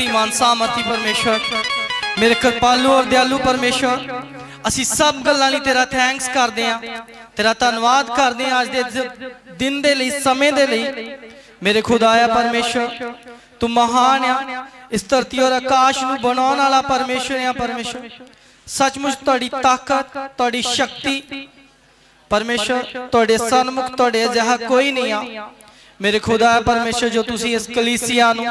ਸ਼ਕਤੀਮਾਨ ਸਾਮਰਥੀ ਪਰਮੇਸ਼ਰ। ਮੇਰੇ ਕਿਰਪਾਲੂ ਔਰ ਦਿਆਲੂ ਪਰਮੇਸ਼ਰ, ਅਸੀਂ ਸਭ ਗੱਲਾਂ ਲਈ ਤੇਰਾ ਥੈਂਕਸ ਕਰਦੇ ਹਾਂ। ਤੇਰਾ ਧੰਨਵਾਦ ਕਰਦੇ ਹਾਂ ਅੱਜ ਦੇ ਦਿਨ ਦੇ ਲਈ, ਸਮੇਂ ਦੇ ਲਈ। ਮੇਰੇ ਖੁਦਾਇਆ ਪਰਮੇਸ਼ਰ, ਤੂੰ ਮਹਾਨ ਆ। ਇਸ ਧਰਤੀ ਔਰ ਆਕਾਸ਼ ਨੂੰ ਬਣਾਉਣ ਵਾਲਾ ਪਰਮੇਸ਼ਰ ਆ ਪਰਮੇਸ਼ਰ। ਸੱਚਮੁੱਚ ਤੁਹਾਡੀ ਤਾਕਤ, ਤੁਹਾਡੀ ਸ਼ਕਤੀ। ਪਰਮੇਸ਼ਰ, ਤੁਹਾਡੇ ਸਨਮੁਖ, ਤੁਹਾਡੇ ਅਜਿਹਾ ਕੋਈ ਨਹੀਂ ਆ। ਮੇਰੇ ਖੁਦਾ ਹੈ ਪਰਮੇਸ਼ਰ, ਜੋ ਤੁਸੀਂ ਇਸ ਕਲੀਸਿਆ ਨੂੰ,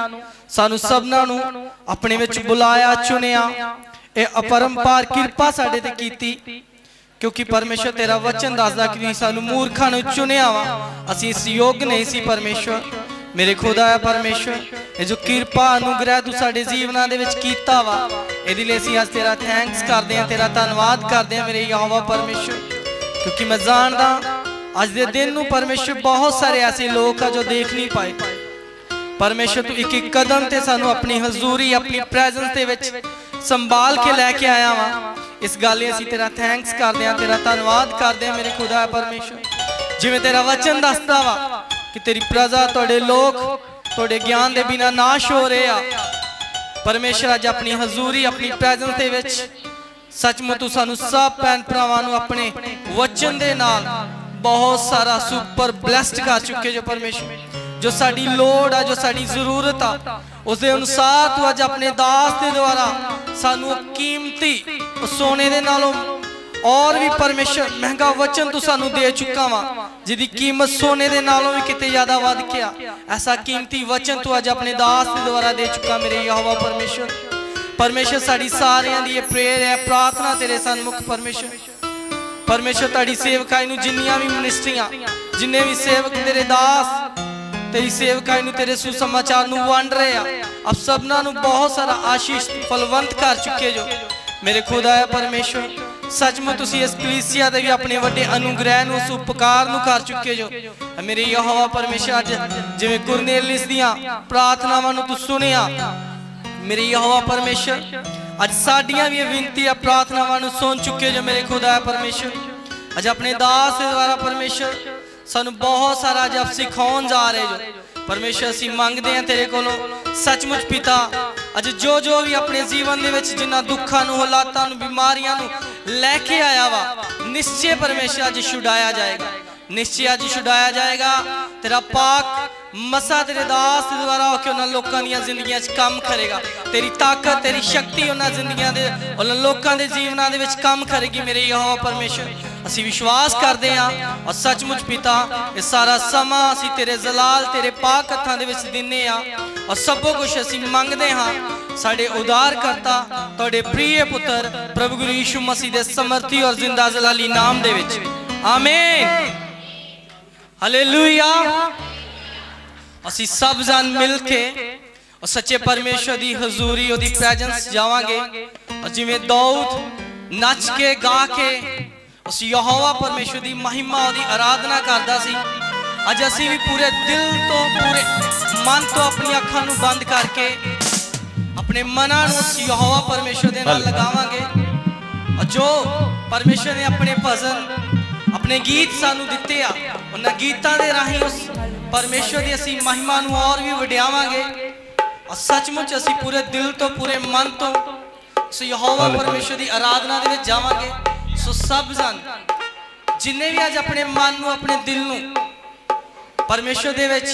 ਸਾਨੂੰ ਸਭਨਾਂ ਨੂੰ ਆਪਣੇ ਵਿੱਚ ਬੁਲਾਇਆ, ਚੁਣਿਆ। ਇਹ ਅਪਰੰਪਾਰ ਕਿਰਪਾ ਸਾਡੇ ਤੇ ਕੀਤੀ, ਕਿਉਂਕਿ ਪਰਮੇਸ਼ਰ ਤੇਰਾ ਵਚਨ ਦੱਸਦਾ ਕਿ ਤੁਸੀਂ ਸਾਨੂੰ ਮੂਰਖਾਂ ਨੂੰ ਚੁਣਿਆ ਵਾ। ਅਸੀਂ ਇਸ ਯੋਗ ਨਹੀਂ ਸੀ ਪਰਮੇਸ਼ਰ। ਮੇਰੇ ਖੁਦਾ ਹੈ ਪਰਮੇਸ਼ਰ, ਇਹ ਜੋ ਕਿਰਪਾ, ਅਨੁਗ੍ਰਹਿ ਤੂੰ ਸਾਡੇ ਜੀਵਨਾਂ ਦੇ ਵਿੱਚ ਕੀਤਾ ਵਾ, ਇਹਦੇ ਲਈ ਅਸੀਂ ਅੱਜ ਤੇਰਾ ਥੈਂਕਸ ਕਰਦੇ ਹਾਂ, ਤੇਰਾ ਧੰਨਵਾਦ ਕਰਦੇ ਹਾਂ ਮੇਰੇ ਯਹੋਵਾ ਪਰਮੇਸ਼ਰ। ਕਿਉਂਕਿ ਮੈਂ ਜਾਣਦਾ ਅੱਜ ਦੇ ਦਿਨ ਨੂੰ ਪਰਮੇਸ਼ਰ ਬਹੁਤ ਸਾਰੇ ਐਸੇ ਲੋਕ ਆ ਜੋ ਦੇਖ ਨਹੀਂ ਪਾਏ। ਪਰਮੇਸ਼ਰ ਤੂੰ ਇੱਕ ਇੱਕ ਕਦਮ ਤੇ ਸਾਨੂੰ ਆਪਣੀ ਹਜ਼ੂਰੀ ਆਪਣੀ ਪ੍ਰੈਜ਼ੈਂਸ ਦੇ ਵਿੱਚ ਸੰਭਾਲ ਕੇ ਲੈ ਕੇ ਆਇਆ ਵਾ। ਇਸ ਗੱਲ ਲਈ ਅਸੀਂ ਤੇਰਾ ਥੈਂਕਸ ਕਰਦੇ ਹਾਂ ਤੇਰਾ ਧੰਨਵਾਦ ਕਰਦੇ ਹਾਂ ਮੇਰੇ ਖੁਦਾ ਪਰਮੇਸ਼ਰ। ਜਿਵੇਂ ਤੇਰਾ ਵਚਨ ਦੱਸਦਾ ਵਾ ਕਿ ਤੇਰੀ ਪ੍ਰਜਾ ਤੁਹਾਡੇ ਲੋਕ ਤੁਹਾਡੇ ਗਿਆਨ ਦੇ ਬਿਨਾ ਨਾਸ਼ ਹੋ ਰਹੇ ਆ। ਪਰਮੇਸ਼ਰ ਅੱਜ ਆਪਣੀ ਹਜ਼ੂਰੀ ਆਪਣੀ ਪ੍ਰੈਜ਼ੈਂਸ ਦੇ ਵਿੱਚ ਸੱਚਮੁੱਚ ਤੂੰ ਸਾਨੂੰ ਸਭ ਭੈਣ ਭਰਾਵਾਂ ਨੂੰ ਆਪਣੇ ਵਚਨ ਦੇ ਨਾਲ ਬਹੁਤ ਸਾਰਾ ਸੁਪਰ ਬਲੈਸਡ ਕਰ ਚੁੱਕੇ ਜੋ ਪਰਮੇਸ਼ਰ। ਜੋ ਸਾਡੀ ਲੋੜ ਆ, ਜੋ ਸਾਡੀ ਜ਼ਰੂਰਤ ਆ ਉਸ ਦੇ ਅਨੁਸਾਰ ਤੂੰ ਅੱਜ ਆਪਣੇ ਦਾਸ ਦੇ ਦੁਆਰਾ ਸਾਨੂੰ ਕੀਮਤੀ ਸੋਨੇ ਦੇ ਨਾਲੋਂ ਔਰ ਵੀ ਪਰਮੇਸ਼ਰ ਮਹਿੰਗਾ ਵਚਨ ਤੂੰ ਸਾਨੂੰ ਦੇ ਚੁੱਕਾ ਵਾ, ਜਿਹਦੀ ਕੀਮਤ ਸੋਨੇ ਦੇ ਨਾਲੋਂ ਵੀ ਕਿਤੇ ਜ਼ਿਆਦਾ ਵੱਧ ਕੇ ਆ। ਐਸਾ ਕੀਮਤੀ ਵਚਨ ਤੂੰ ਅੱਜ ਆਪਣੇ ਦਾਸ ਦੇ ਦੁਆਰਾ ਦੇ ਚੁੱਕਾ ਮੇਰੇ ਯਹੋਵਾ ਪਰਮੇਸ਼ਰ। ਪਰਮੇਸ਼ਰ, ਸਾਡੀ ਸਾਰਿਆਂ ਦੀ ਇਹ ਪ੍ਰੇਅਰ ਹੈ, ਪ੍ਰਾਰਥਨਾ ਤੇਰੇ ਸਨਮੁਖ ਪਰਮੇਸ਼ਰ। ਪਰਮੇਸ਼ਰ ਤੁਹਾਡੀ ਸੇਵਕਾਈ ਨੂੰ ਜਿੰਨੀਆਂ ਵੀ ਮਿਨਿਸਟਰੀਆਂ, ਜਿੰਨੇ ਵੀ ਸੇਵਕ ਤੇਰੇ ਦਾਸ, ਤੇਰੀ ਸੇਵਕਾਈ ਨੂੰ ਤੇਰੇ ਸੁਸਮਾਚਾਰ ਨੂੰ ਵੰਡ ਰਹੇ ਆ, ਆਪ ਸਭਨਾਂ ਨੂੰ ਬਹੁਤ ਸਾਰਾ ਆਸ਼ੀਸ਼ ਫਲਵੰਤ ਕਰ ਚੁੱਕੇ ਜੋ। ਮੇਰੇ ਖੁਦਾ ਹੈ ਪਰਮੇਸ਼ਰ, ਸੱਚਮੁੱਚ ਤੁਸੀਂ ਇਸ ਕਲੀਸਿਆ ਦੇ ਵੀ ਆਪਣੇ ਵੱਡੇ ਅਨੁਗ੍ਰਹਿ ਨੂੰ, ਉਸ ਉਪਕਾਰ ਨੂੰ ਕਰ ਚੁੱਕੇ ਜੋ। ਮੇਰੇ ਯਹੋਵਾ ਪਰਮੇਸ਼ਰ ਅੱਜ ਜਿਵੇਂ ਕੁਰਨੇਲਿਸ ਦੀਆਂ ਪ੍ਰਾਰਥਨਾਵਾਂ ਨੂੰ ਤੂੰ ਸੁਣਿਆ ਮੇਰੇ ਯਹੋਵਾ ਪਰਮੇਸ਼ਰ, ਅੱਜ ਸਾਡੀਆਂ ਵੀ ਇਹ ਬੇਨਤੀਆਂ ਪ੍ਰਾਰਥਨਾਵਾਂ ਨੂੰ ਸੁਣ ਚੁੱਕੇ ਜੋ ਮੇਰੇ ਖੁਦਾ ਹੈ ਪਰਮੇਸ਼ਰ। ਅੱਜ ਆਪਣੇ ਦਾਸ ਦੇ ਦੁਆਰਾ ਪਰਮੇਸ਼ਰ, ਸਾਨੂੰ ਬਹੁਤ ਸਾਰਾ ਜਬ ਸਿਖਾਉਣ ਜਾ ਰਹੇ ਜੋ। ਪਰਮੇਸ਼ਰ, ਅਸੀਂ ਮੰਗਦੇ ਹਾਂ ਤੇਰੇ ਕੋਲੋਂ ਸੱਚਮੁੱਚ ਪਿਤਾ, ਅੱਜ ਜੋ ਜੋ ਵੀ ਆਪਣੇ ਜੀਵਨ ਦੇ ਵਿੱਚ ਜਿੰਨਾ ਦੁੱਖਾਂ ਨੂੰ, ਹਾਲਾਤਾਂ ਨੂੰ, ਬਿਮਾਰੀਆਂ ਨੂੰ ਲੈ ਕੇ ਆਇਆ ਵਾ, ਨਿਸ਼ਚੇ ਪਰਮੇਸ਼ਰ ਅੱਜ ਛੁਡਾਇਆ ਜਾਏਗਾ। ਨਿਸ਼ਚੈ ਅੱਜ ਛੁਡਾਇਆ ਜਾਏਗਾ। ਤੇਰਾ ਪਾਕ ਮਸਾ ਤੇਰੇ ਦਾਸ ਦੁਆਰਾ ਹੋ ਕੇ ਉਹਨਾਂ ਲੋਕਾਂ ਦੀਆਂ ਜ਼ਿੰਦਗੀਆਂ 'ਚ ਕੰਮ ਕਰੇਗਾ। ਤੇਰੀ ਤਾਕਤ, ਤੇਰੀ ਸ਼ਕਤੀ ਉਹਨਾਂ ਜ਼ਿੰਦਗੀਆਂ ਦੇ, ਉਹਨਾਂ ਲੋਕਾਂ ਦੇ ਜੀਵਨਾਂ ਦੇ ਵਿੱਚ ਕੰਮ ਕਰੇਗੀ ਮੇਰੇ ਯਹੋਵਾ ਪਰਮੇਸ਼ਰ। ਅਸੀਂ ਵਿਸ਼ਵਾਸ ਕਰਦੇ ਹਾਂ ਔਰ ਸੱਚਮੁੱਚ ਪਿਤਾ, ਇਹ ਸਾਰਾ ਸਮਾਂ ਅਸੀਂ ਤੇਰੇ ਜ਼ਲਾਲ, ਤੇਰੇ ਪਾਕ ਹੱਥਾਂ ਦੇ ਵਿੱਚ ਦਿੰਨੇ ਆ ਔਰ ਸਭੋ ਕੁਝ ਅਸੀਂ ਮੰਗਦੇ ਹਾਂ। ਸਾਡੇ ਉਦਾਰ ਕਰਤਾ ਤੁਹਾਡੇ ਪ੍ਰਿਯ ਪੁੱਤਰ ਪ੍ਰਭੂ ਗੁਰੂ ਯੀਸ਼ੂ ਮਸੀਹ ਦੇ ਸਮਰਥੀ ਔਰ ਜ਼ਿੰਦਾ ਜ਼ਲਾਲੀ ਨਾਮ ਦੇ ਵਿੱਚ। ਆਮੀਨ। ਹਾਲੇਲੂਇਆ ਅਸੀਂ ਸਭ ਜਨ ਮਿਲ ਕੇ ਔਰ ਸੱਚੇ ਪਰਮੇਸ਼ਰ ਦੀ ਹਜ਼ੂਰੀ ਉਹਦੀ ਪ੍ਰੈਜ਼ੈਂਸ ਜਾਵਾਂਗੇ। ਔਰ ਜਿਵੇਂ ਦਾਊਦ ਨੱਚ ਕੇ ਗਾ ਕੇ ਉਸ ਯਹੋਵਾ ਪਰਮੇਸ਼ਰ ਦੀ ਮਹਿਮਾ ਉਹਦੀ ਆਰਾਧਨਾ ਕਰਦਾ ਸੀ। ਅੱਜ ਅਸੀਂ ਵੀ ਪੂਰੇ ਦਿਲ ਤੋਂ ਪੂਰੇ ਮਨ ਤੋਂ ਆਪਣੀ ਅੱਖਾਂ ਨੂੰ ਬੰਦ ਕਰਕੇ ਆਪਣੇ ਮਨਾਂ ਨੂੰ ਉਸ ਯਹੋਵਾ ਪਰਮੇਸ਼ਰ ਦੇ ਨਾਲ ਲਗਾਵਾਂਗੇ। ਔਰ ਜੋ ਪਰਮੇਸ਼ਰ ਨੇ ਆਪਣੇ ਭਜਨ ਆਪਣੇ ਗੀਤ ਸਾਨੂੰ ਦਿੱਤੇ ਆ। ਉਹਨਾਂ ਗੀਤਾਂ ਦੇ ਰਾਹੀਂ ਉਸ ਪਰਮੇਸ਼ਰ ਦੀ ਅਸੀਂ ਮਹਿਮਾ ਨੂੰ ਹੋਰ ਵੀ ਵਡਿਆਵਾਂਗੇ। ਔਰ ਸੱਚਮੁੱਚ ਅਸੀਂ ਪੂਰੇ ਦਿਲ ਤੋਂ ਪੂਰੇ ਮਨ ਤੋਂ ਸੋ ਯਹੋਵਾ ਪਰਮੇਸ਼ਰ ਦੀ ਆਰਾਧਨਾ ਦੇ ਵਿੱਚ ਜਾਵਾਂਗੇ। ਸੋ ਸਭ ਜਨ ਜਿੰਨੇ ਵੀ ਅੱਜ ਆਪਣੇ ਮਨ ਨੂੰ ਆਪਣੇ ਦਿਲ ਨੂੰ ਪਰਮੇਸ਼ਰ ਦੇ ਵਿੱਚ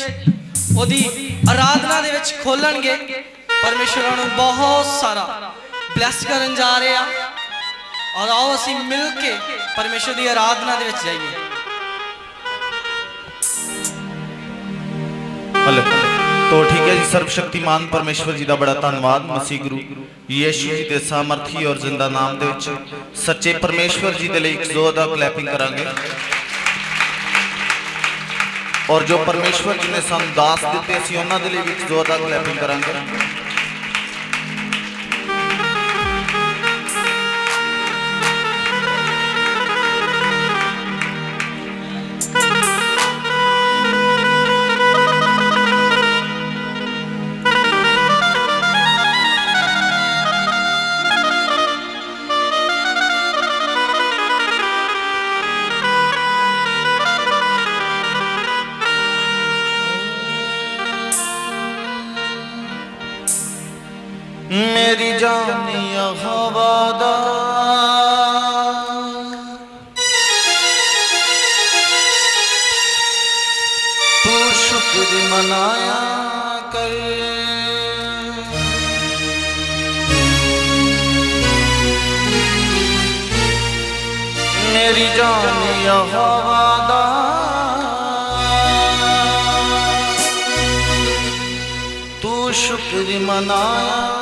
ਉਹਦੀ ਆਰਾਧਨਾ ਦੇ ਵਿੱਚ ਖੋਲਣਗੇ ਪਰਮੇਸ਼ਰ ਨੂੰ ਬਹੁਤ ਸਾਰਾ ਬਲੈਸ ਕਰਨ ਜਾ ਰਹੇ ਆ। ਔਰ ਆਓ ਅਸੀਂ ਮਿਲ ਕੇ ਪਰਮੇਸ਼ਰ ਦੀ ਆਰਾਧਨਾ ਦੇ ਵਿੱਚ ਜਾਈਏ ਹਲੇ ਤੋ ਠੀਕ ਹੈ ਜੀ ਸਰਬਸ਼ਕਤੀਮਾਨ ਪਰਮੇਸ਼ਵਰ ਜੀ ਦਾ ਬੜਾ ਧੰਨਵਾਦ ਮਸੀਹ ਗੁਰੂ ਯੀਸ਼ੂ ਜੀ ਦੇ ਸਾਮਰਥੀ ਔਰ ਜ਼ਿੰਦਾ ਨਾਮ ਦੇ ਵਿੱਚ ਸੱਚੇ ਪਰਮੇਸ਼ਵਰ ਜੀ ਦੇ ਲਈ ਇੱਕ ਜ਼ੋਰਦਾਰ ਕਲੈਪਿੰਗ ਕਰਾਂਗੇ ਔਰ ਜੋ ਪਰਮੇਸ਼ਵਰ ਜੀ ਨੇ ਸਾਨੂੰ ਦਾਸ ਦਿੱਤੇ ਸੀ ਉਹਨਾਂ ਦੇ ਲਈ ਵੀ ਇੱਕ ਜ਼ੋਰਦਾਰ ਕਲੈਪਿੰਗ ਕਰਾਂਗੇ मनाया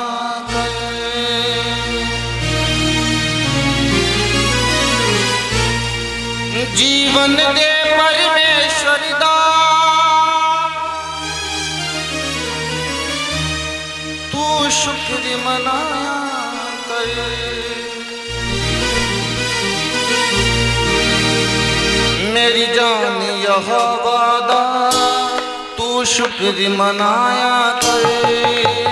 जीवन दे परमेश्वर दा। तू शुक्र मनाया कर। मेरी जान यह वादा शुक्र मनाया करे।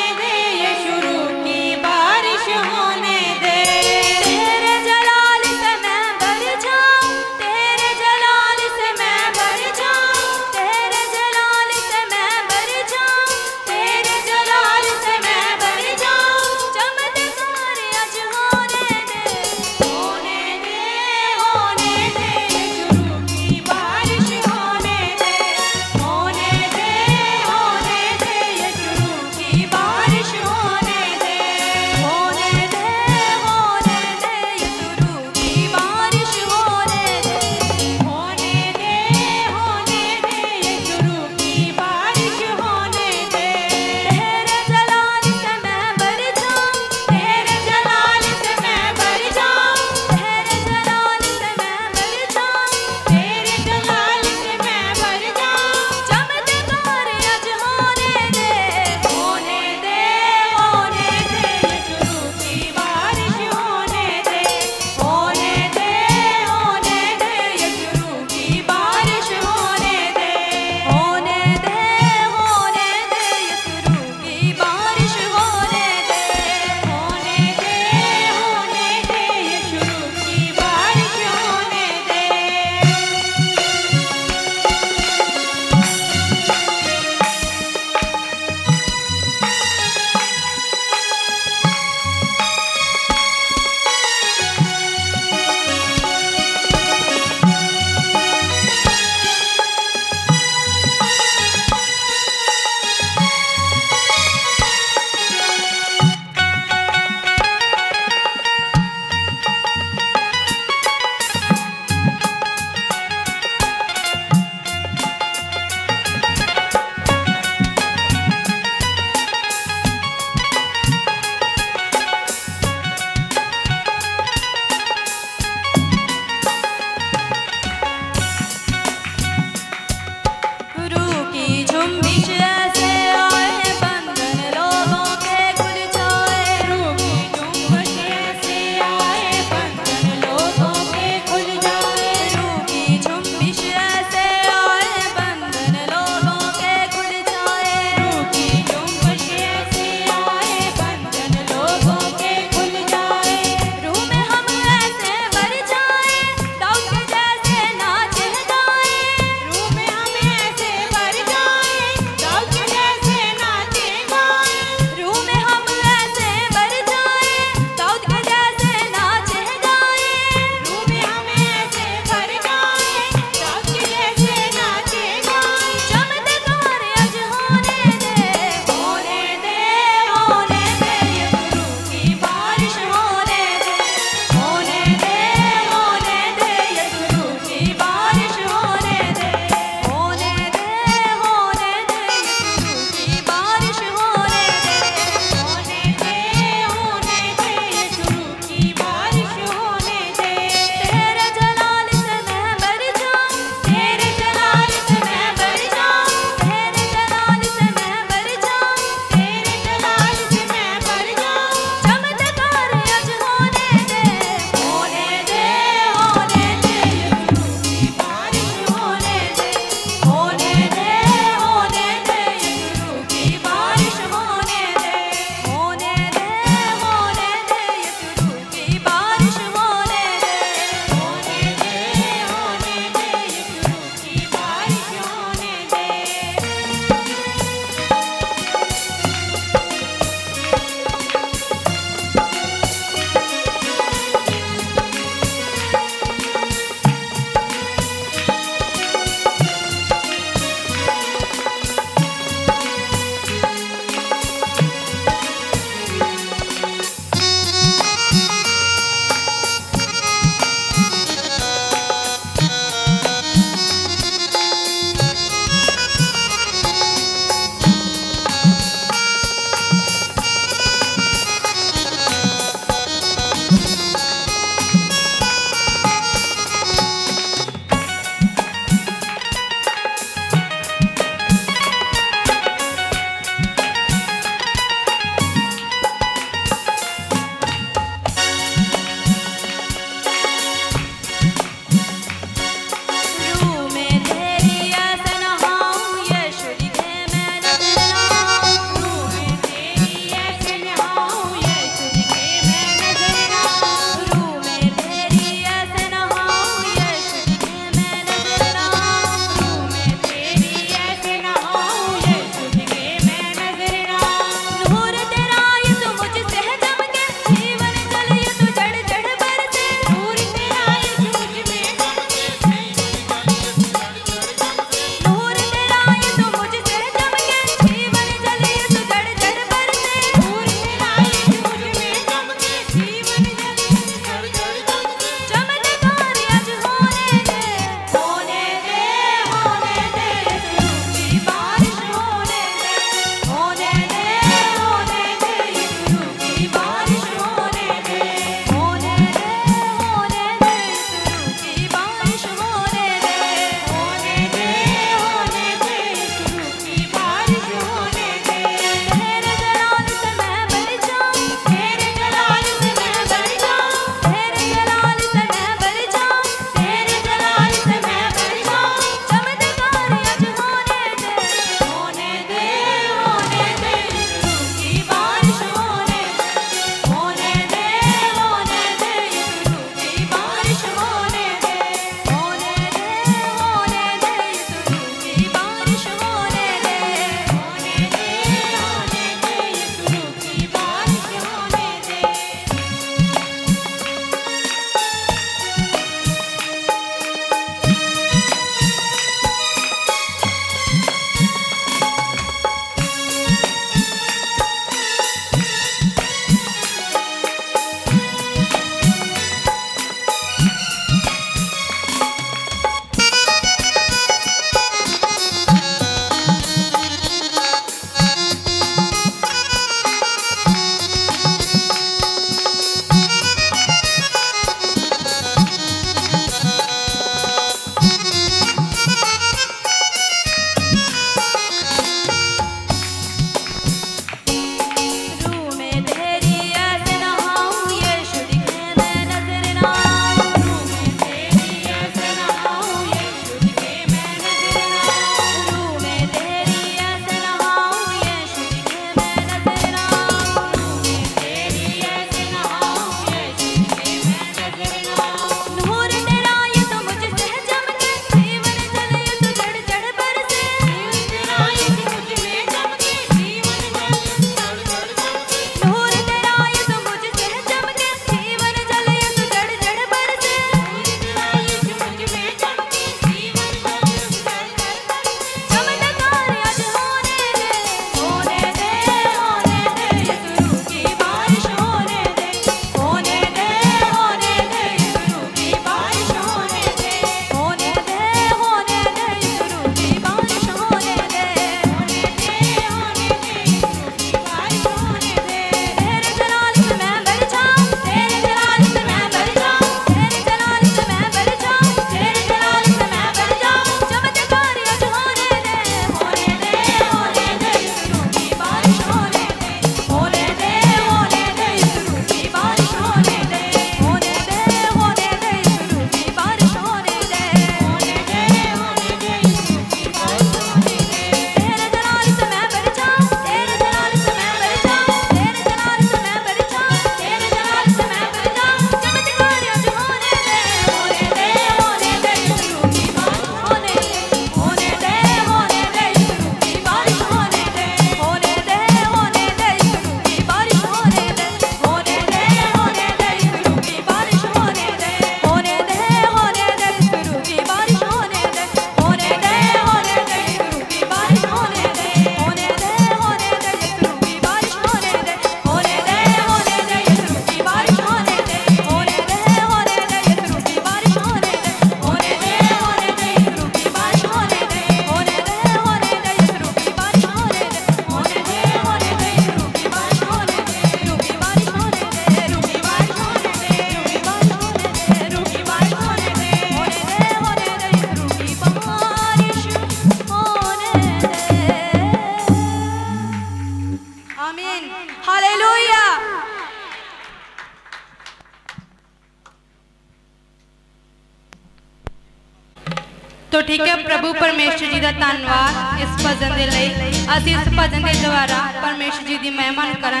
जी का धनबाद इस भजन के लिए अस इस भजन के द्वारा परमेश्वर जी की मेहमान करा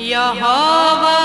यहोवा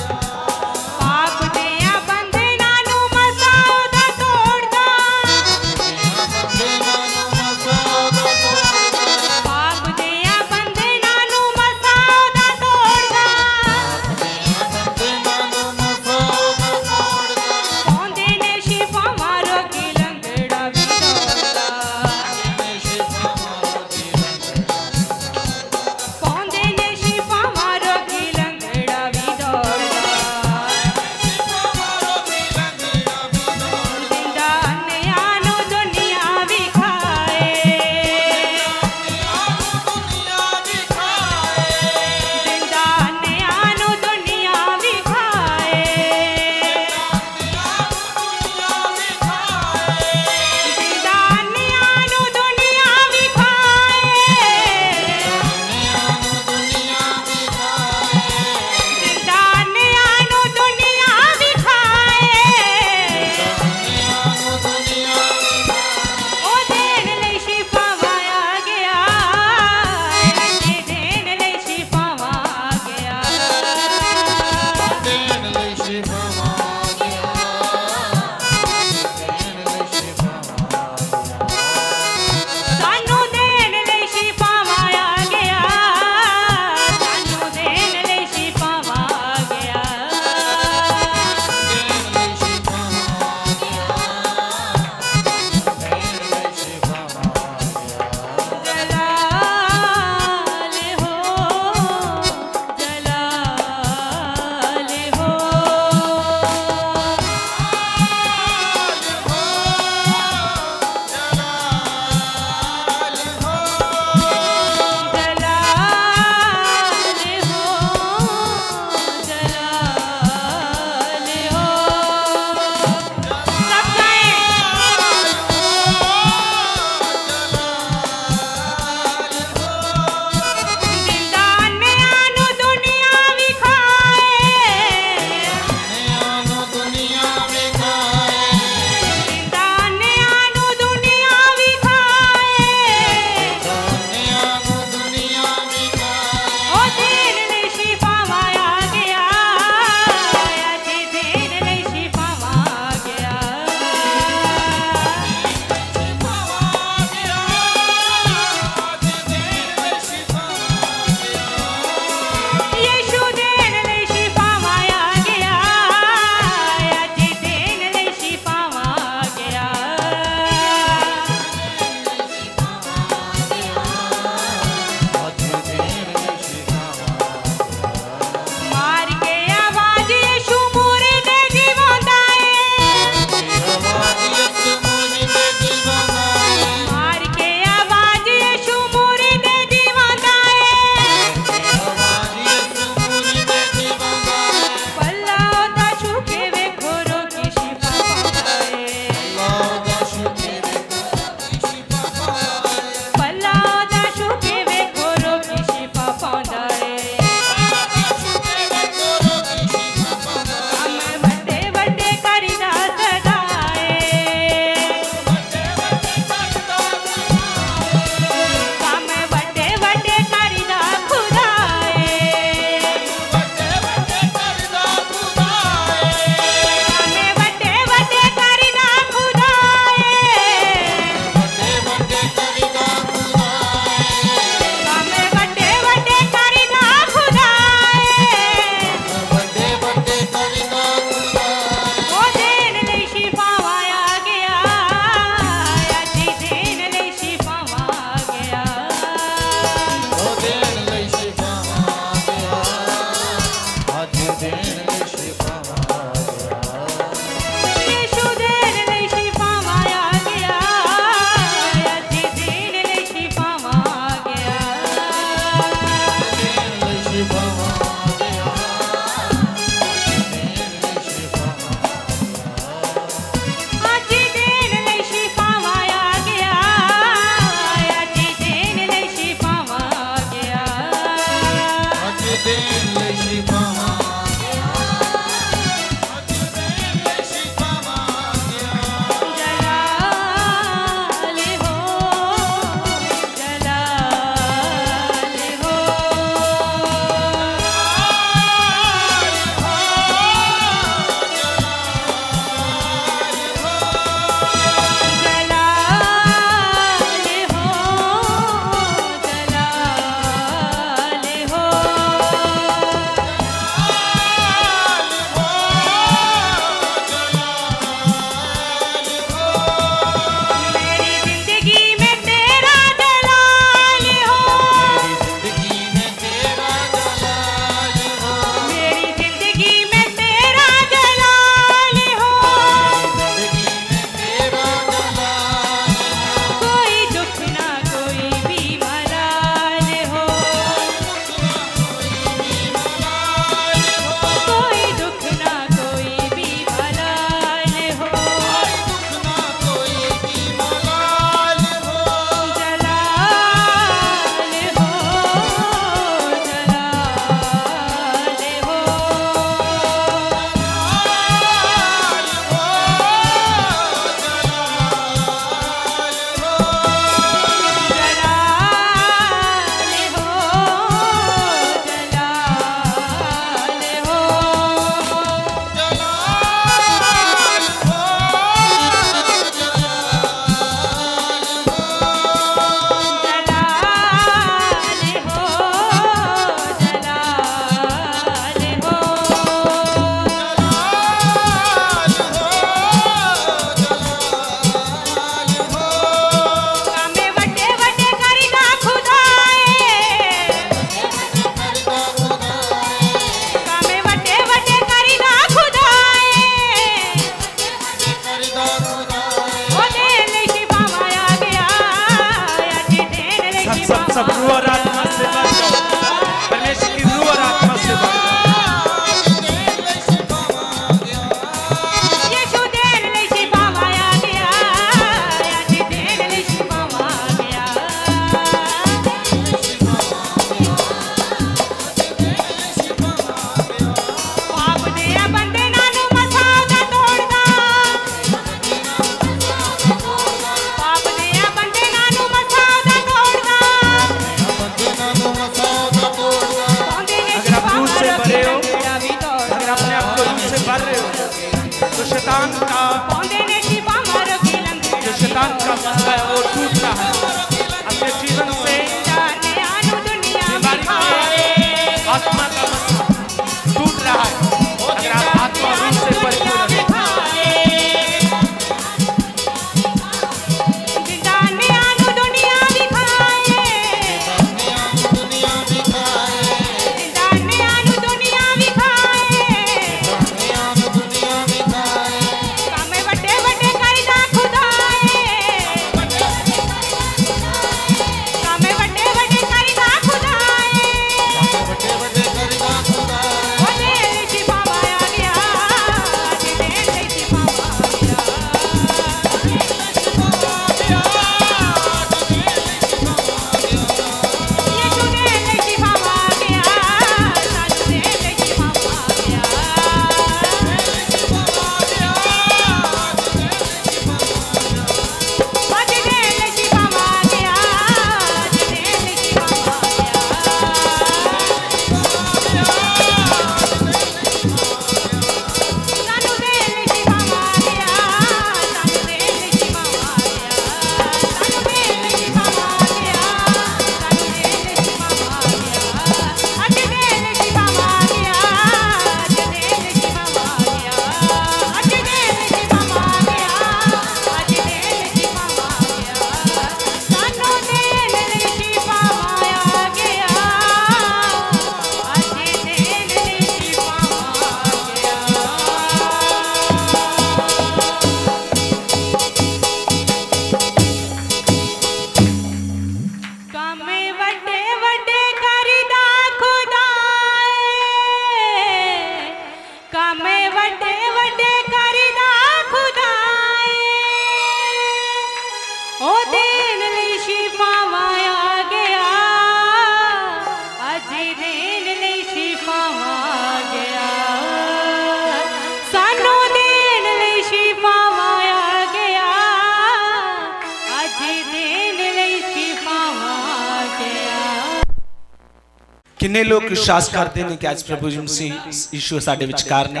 ਵਿਸ਼ਵਾਸ ਕਰਦੇ ਨੇ ਕਿ ਅੱਜ ਪ੍ਰਭੂ ਜੀ ਮਸੀਹ ਯੀਸ਼ੂ ਸਾਡੇ ਵਿਚਕਾਰ ਨੇ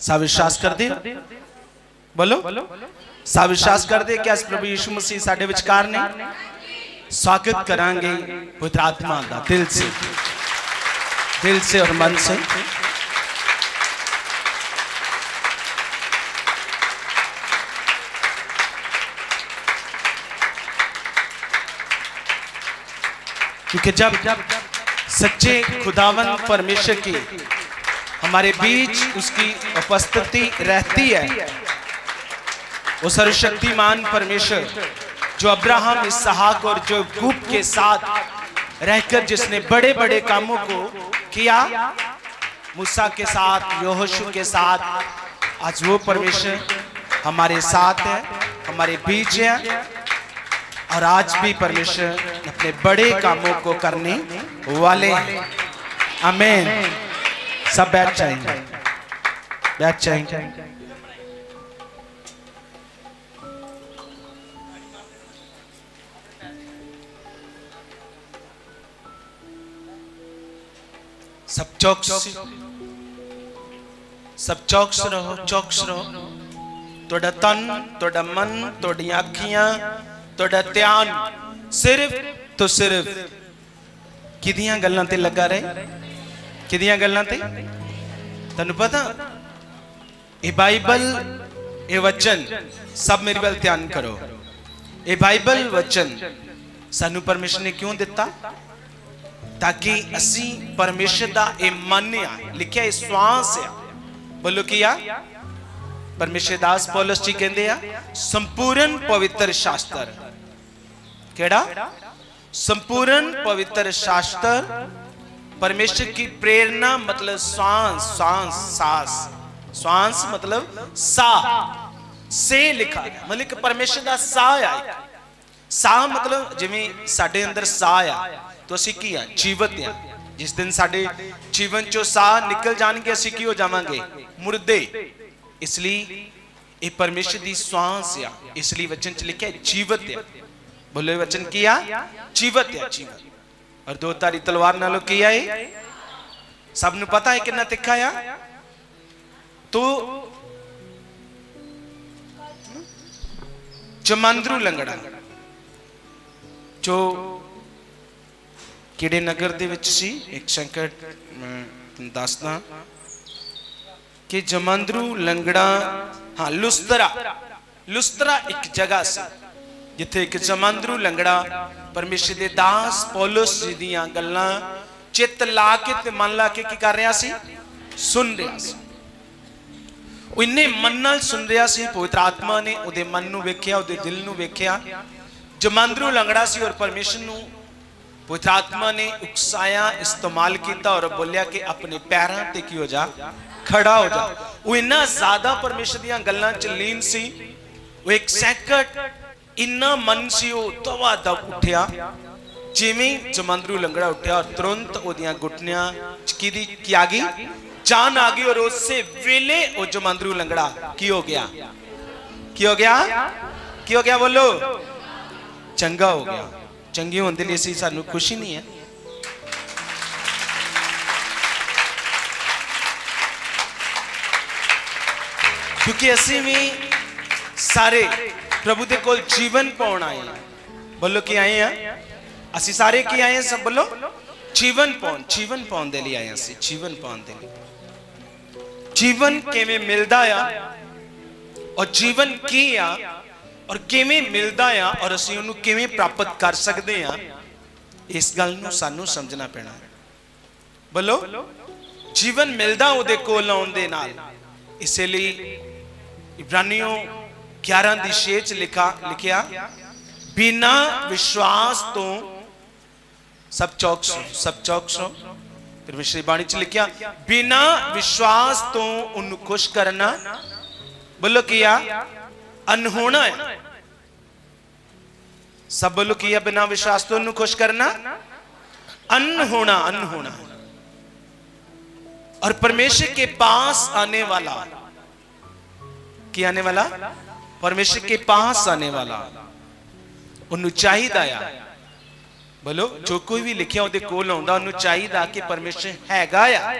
ਸਭ ਵਿਸ਼ਵਾਸ ਕਰਦੇ ਹੋ? ਬੋਲੋ ਸਭ ਵਿਸ਼ਵਾਸ ਕਰਦੇ ਕਿ ਅੱਜ ਪ੍ਰਭੂ ਯੀਸ਼ੂ ਮਸੀਹ ਸਾਡੇ ਵਿਚਕਾਰ ਨੇ ਸਵਾਗਤ ਕਰਾਂਗੇ ਪਵਿੱਤਰ ਆਤਮਾ ਦਾ ਦਿਲ ਸੇ ਦਿਲ ਸੇ ਔਰ ਮਨ ਸੇ क्योंकि जब सच्चे खुदावन परमेश्वर की हमारे बीच उसकी उपस्थिति रहती है। वो सर्वशक्तिमान परमेश्वर जो अब्राहम, इसहाक और जो गुप के साथ रहकर जिसने बड़े बड़े कामों को किया, मूसा के साथ, योहोशु के साथ, आज वो परमेश्वर हमारे साथ है, हमारे बीच है और आज भी परमेश्वर अपने बड़े कामों को करने वाले। अमेन सब बैठ जाएँगे। बैठ जाएँगे। सब चौकस सब चौकस रहो चौकस रहो। तोड़ा तन तोड़ा मन तोड़ी आखियाँ तोड़ा ध्यान। सिर्फ़ तो सिर्फ़। ਕਿਹਦੀਆਂ ਗੱਲਾਂ ਤੇ ਲੱਗਾ ਰਹੇ ਕਿਹਦੀਆਂ ਗੱਲਾਂ ਤੇ ਤੁਹਾਨੂੰ ਪਤਾ ਇਹ ਬਾਈਬਲ ਇਹ ਵਚਨ ਸਭ ਮੇਰੇ ਵੱਲ ਧਿਆਨ ਕਰੋ ਇਹ ਬਾਈਬਲ ਵਚਨ ਸਾਨੂੰ ਪਰਮੇਸ਼ਰ ਨੇ ਕਿਉਂ ਦਿੱਤਾ ਤਾਂ ਕਿ ਅਸੀਂ ਪਰਮੇਸ਼ਰ ਦਾ ਇਹ ਮਨ ਆ ਲਿਖਿਆ ਇਹ ਸਵਾਸ ਆ ਬੋਲੋ ਕੀ ਆ ਪਰਮੇਸ਼ਰ ਦਾਸ ਪੌਲਸ ਜੀ ਕਹਿੰਦੇ ਆ ਸੰਪੂਰਨ ਪਵਿੱਤਰ ਸ਼ਾਸਤਰ ਕਿਹੜਾ संपूर्ण पवित्र शास्त्र परमेश्वर की प्रेरणा मतलब श्वास श्वास सांस श्वास मतलब सा से ਲਿਖਾ ਗਿਆ ਮਤਲਬ ਕਿ ਪਰਮੇਸ਼ਰ ਦਾ ਸਾਹ ਆ ਸਾਹ ਮਤਲਬ ਜਿਵੇਂ ਸਾਡੇ ਅੰਦਰ ਸਾਹ ਆ ਤਾਂ ਅਸੀਂ ਕੀ ਆ ਜੀਵਤ ਆ ਜਿਸ ਦਿਨ ਸਾਡੇ ਜੀਵਨ ਚੋਂ ਸਾਹ ਨਿਕਲ ਜਾਣਗੇ ਅਸੀਂ ਕੀ ਹੋ ਜਾਵਾਂਗੇ ਮੁਰਦੇ ਇਸ ਲਈ ਇਹ ਪਰਮੇਸ਼ਰ ਦੀ ਸਵਾਸ ਆ ਇਸ ਲਈ ਵਚਨ ਚ ਲਿਖਿਆ ਹੈ ਜੀਵਤ ਆ बोले वचन किया जीवत है जीवत और दो तारी तलवार नालो किया है सबनु पता है कितना तिखा है तो ਜਮਾਂਦਰੂ ਲੰਗੜਾ ਜੋ ਕਿਹੜੇ ਨਗਰ ਦੇ ਵਿੱਚ ਸੀ ਇੱਕ ਸੰਕਟ ਮੈਂ ਤੁਹਾਨੂੰ ਦੱਸਦਾ ਕਿ ਜਮਾਂਦਰੂ ਲੰਗੜਾ ਹਾਂ ਲੁਸਤਰਾ ਲੁਸਤਰਾ ਇੱਕ ਜਗ੍ਹਾ ਸੀ ਜਿੱਥੇ ਇੱਕ ਜਮਾਂਦਰੂ ਲੰਗੜਾ ਪਰਮੇਸ਼ਰ ਦੇ ਦਾਸ ਪੌਲਸ ਜੀ ਦੀਆਂ ਗੱਲਾਂ ਚਿੱਤ ਲਾ ਕੇ ਤੇ ਮਨ ਲਾ ਕੇ ਕੀ ਕਰ ਰਿਹਾ ਸੀ? ਸੁਣ ਰਿਹਾ ਸੀ। ਉਹ ਇੰਨੇ ਮਨ ਨਾਲ ਸੁਣ ਰਿਹਾ ਸੀ, ਪਵਿੱਤਰ ਆਤਮਾ ਨੇ ਉਹਦੇ ਮਨ ਨੂੰ ਵੇਖਿਆ, ਉਹਦੇ ਦਿਲ ਨੂੰ ਵੇਖਿਆ। ਜਮਾਂਦਰੂ ਲੰਗੜਾ ਸੀ ਔਰ ਪਰਮੇਸ਼ਰ ਨੂੰ ਪਵਿੱਤਰ ਆਤਮਾ ਨੇ ਉਕਸਾਇਆ, ਇਸਤੇਮਾਲ ਕੀਤਾ ਔਰ ਬੋਲਿਆ ਕਿ ਆਪਣੇ ਪੈਰਾਂ ਤੇ ਕੀ ਹੋ ਜਾ, ਖੜਾ ਹੋ ਜਾ। ਉਹ ਇੰਨਾ ਜ਼ਿਆਦਾ ਪਰਮੇਸ਼ਰ ਦੀਆਂ ਗੱਲਾਂ ਚ ਲੀਨ ਸੀ। ਉਹ ਇੱਕ ਸੈਕੰਡ ਇੰਨਾ ਮਨ ਸੀ ਉਹ ਤਵਾ ਦਬ ਉੱਠਿਆ ਜਿਵੇਂ ਜਮਾਂਦਰੂ ਲੰਗੜਾ ਉੱਠਿਆ ਔਰ ਤੁਰੰਤ ਉਹਦੀਆਂ ਗੁੱਟਨੀਆਂ ਚ ਕਿਹਦੀ ਕੀ ਆ ਗਈ ਜਾਨ ਆ ਗਈ ਔਰ ਉਸੇ ਵੇਲੇ ਉਹ ਜਮਾਂਦਰੂ ਲੰਗੜਾ ਕੀ ਹੋ ਗਿਆ ਕੀ ਹੋ ਗਿਆ ਕੀ ਹੋ ਗਿਆ ਬੋਲੋ ਚੰਗਾ ਹੋ ਗਿਆ ਚੰਗੇ ਹੋਣ ਦੇ ਲਈ ਅਸੀਂ ਸਾਨੂੰ ਖੁਸ਼ੀ ਨਹੀਂ ਹੈ ਕਿਉਂਕਿ ਅਸੀਂ ਵੀ ਸਾਰੇ ਪ੍ਰਭੂ ਦੇ ਕੋਲ ਜੀਵਨ ਪਾਉਣ ਆਏ ਹਾਂ ਬੋਲੋ ਕੀ ਆਏ ਆ ਅਸੀਂ ਸਾਰੇ ਕੀ ਆਏ ਹਾਂ ਸਭ ਬੋਲੋ ਜੀਵਨ ਪਾਉਣ ਜੀਵਨ ਪਾਉਣ ਦੇ ਲਈ ਆਏ ਹਾਂ ਅਸੀਂ ਜੀਵਨ ਪਾਉਣ ਦੇ ਲਈ ਜੀਵਨ ਕਿਵੇਂ ਮਿਲਦਾ ਆ ਔਰ ਜੀਵਨ ਕੀ ਆ ਔਰ ਕਿਵੇਂ ਮਿਲਦਾ ਆ ਔਰ ਅਸੀਂ ਉਹਨੂੰ ਕਿਵੇਂ ਪ੍ਰਾਪਤ ਕਰ ਸਕਦੇ ਆ ਇਸ ਗੱਲ ਨੂੰ ਸਾਨੂੰ ਸਮਝਣਾ ਪੈਣਾ ਬੋਲੋ ਜੀਵਨ ਮਿਲਦਾ ਉਹਦੇ ਕੋਲ ਆਉਣ ਦੇ ਨਾਲ ਇਸੇ ਲਈ ਇਬਰਾਨੀਓ दिशे ਦਿਸ਼ੇ ਚ ਲਿਖਾ ਲਿਖਿਆ ਬਿਨਾ ਵਿਸ਼ਵਾਸ ਤੋਂ सब ਚੌਕਸ सब ਚੌਕਸ ਪਰਮੇਸ਼ਰ ਦੀ ਬਾਣੀ ਚ ਲਿਖਿਆ ਬਿਨਾ ਵਿਸ਼ਵਾਸ ਤੋਂ ਉਹਨੂੰ ਖੁਸ਼ बोलो किया, अनहोना है। सब बोलो किया, बिना विश्वास तो खुश करना। अनहोना अनहोना। और परमेश्वर के पास आने वाला की आने वाला? परमेश्वर के पास आने वाला ਉਹਨੂੰ ਚਾਹੀਦਾ ਆ ਬੋਲੋ ਜੋ ਕੋਈ ਵੀ ਲਿਖਿਆ ਉਹਦੇ ਕੋਲ ਆਉਂਦਾ ਉਹਨੂੰ ਚਾਹੀਦਾ ਕਿ ਪਰਮੇਸ਼ਰ ਹੈਗਾ ਆ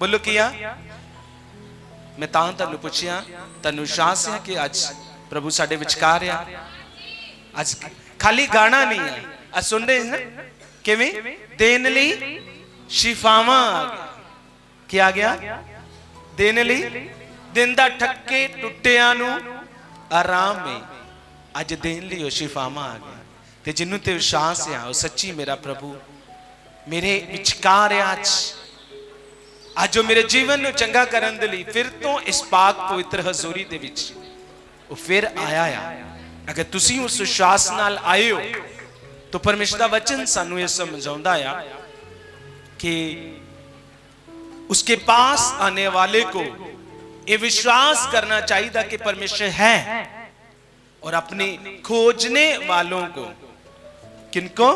ਬੋਲੋ ਕੀ ਆ ਮੈਂ ਤਾਂ ਤੁਹਾਨੂੰ ਪੁੱਛਿਆ ਤੁਹਾਨੂੰ ਵਿਸ਼ਵਾਸ ਹੈ ਕਿ ਅੱਜ ਪ੍ਰਭੂ ਸਾਡੇ ਵਿਚਕਾਰ ਆ ਅੱਜ ਖਾਲੀ ਗਾਣਾ ਨਹੀਂ ਆ ਆ ਸੁਣਦੇ ਨਾ ਕਿਵੇਂ ਦੇਣ ਲਈ ਸ਼ਿਫਾਵਾਂ ਆ ਗਿਆ ਕੀ ਆ ਗਿਆ ਦੇਣ ਲਈ ਦਿਨ ਦਾ ਠੱਕੇ ਟੁੱਟਿਆਂ ਨੂੰ ਆਰਾਮ ਹੈ ਅੱਜ ਦੇਣ ਲਈ ਉਹ ਸ਼ਿਫਾਵਾਂ ਆ ਗਿਆ ਤੇ ਜਿੰਨੂੰ ਤੇ ਵਿਸ਼ਵਾਸ ਆ ਉਹ ਸੱਚੀ ਮੇਰਾ ਪ੍ਰਭੂ ਮੇਰੇ ਵਿਚਕਾਰ ਆ ਅੱਜ ਅੱਜ ਉਹ ਮੇਰੇ ਜੀਵਨ ਨੂੰ ਚੰਗਾ ਕਰਨ ਦੇ ਲਈ ਫਿਰ ਤੋਂ ਇਸ ਪਾਕ ਪਵਿੱਤਰ ਹਜ਼ੂਰੀ ਦੇ ਵਿੱਚ ਉਹ ਫਿਰ ਆਇਆ ਆ ਅਗਰ ਤੁਸੀਂ ਉਸ ਵਿਸ਼ਵਾਸ ਨਾਲ ਆਏ ਹੋ ਤਾਂ ਪਰਮੇਸ਼ਰ ਦਾ ਵਚਨ ਸਾਨੂੰ ਇਹ ਸਮਝਾਉਂਦਾ ਆ कि उसके पास आने वाले को ये विश्वास करना चाहिए कि परमेश्वर है और अपने खोजने वालों को, किनको?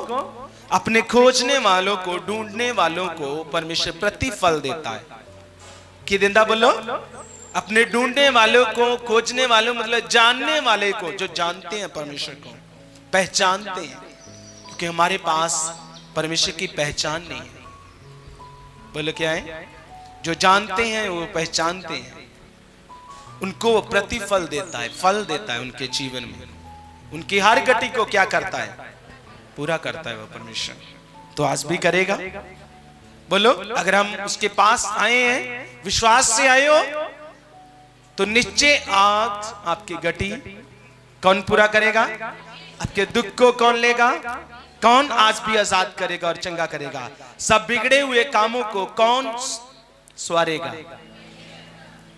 अपने खोजने वालों को, ढूँढने वालों को परमेश्वर प्रतिफल देता है। कि दिंदा बोलो? अपने ढूँढने वालों को, खोजने वालों मतलब जानने वाले को, जो जानते हैं परमेश्वर को, पहचानते हैं। क्योंकि हमारे पास परमेश्वर की पहचान नहीं है। बोलो क्या है? जो जानते हैं, वो पहचानते हैं। उनको वो प्रतिफल देता है, फल देता है उनके जीवन में। उनकी हर गति को क्या करता है? पूरा करता है वो परमेश्वर। तो आज भी करेगा। बोलो, अगर हम उसके पास आए हैं, विश्वास से आए हो तो निश्चय आज आपकी गति कौन पूरा करेगा? आपके दुख को कौन लेगा? कौन आज भी आज़ाद करेगा और चंगा करेगा? सब बिगड़े हुए कामों को कौन स्वारेगा?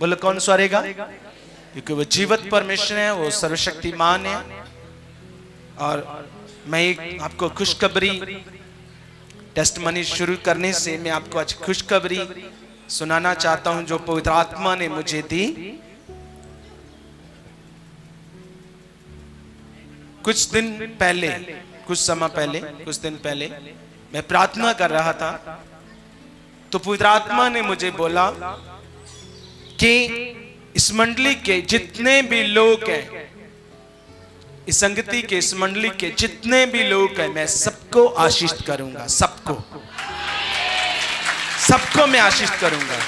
बोलो, कौन स्वारेगा क्योंकि वो जीवत परमेश्वर है, वो सर्वशक्तिमान है। और मैं एक आपको खुशखबरी टेस्ट मनी शुरू करने से मैं आपको आज खुशखबरी सुनाना चाहता हूँ, जो पवित्र आत्मा ने मुझे दी। कुछ दिन पहले, कुछ समय पहले, कुछ दिन पहले मैं प्रार्थना कर रहा था। तो पवित्र आत्मा ने मुझे बोला कि इस मंडली के जितने भी लोग हैं, इस संगति के इस मंडली के जितने भी लोग हैं, मैं सबको आशीष करूँगा, सबको। सबको मैं आशीष करूँगा।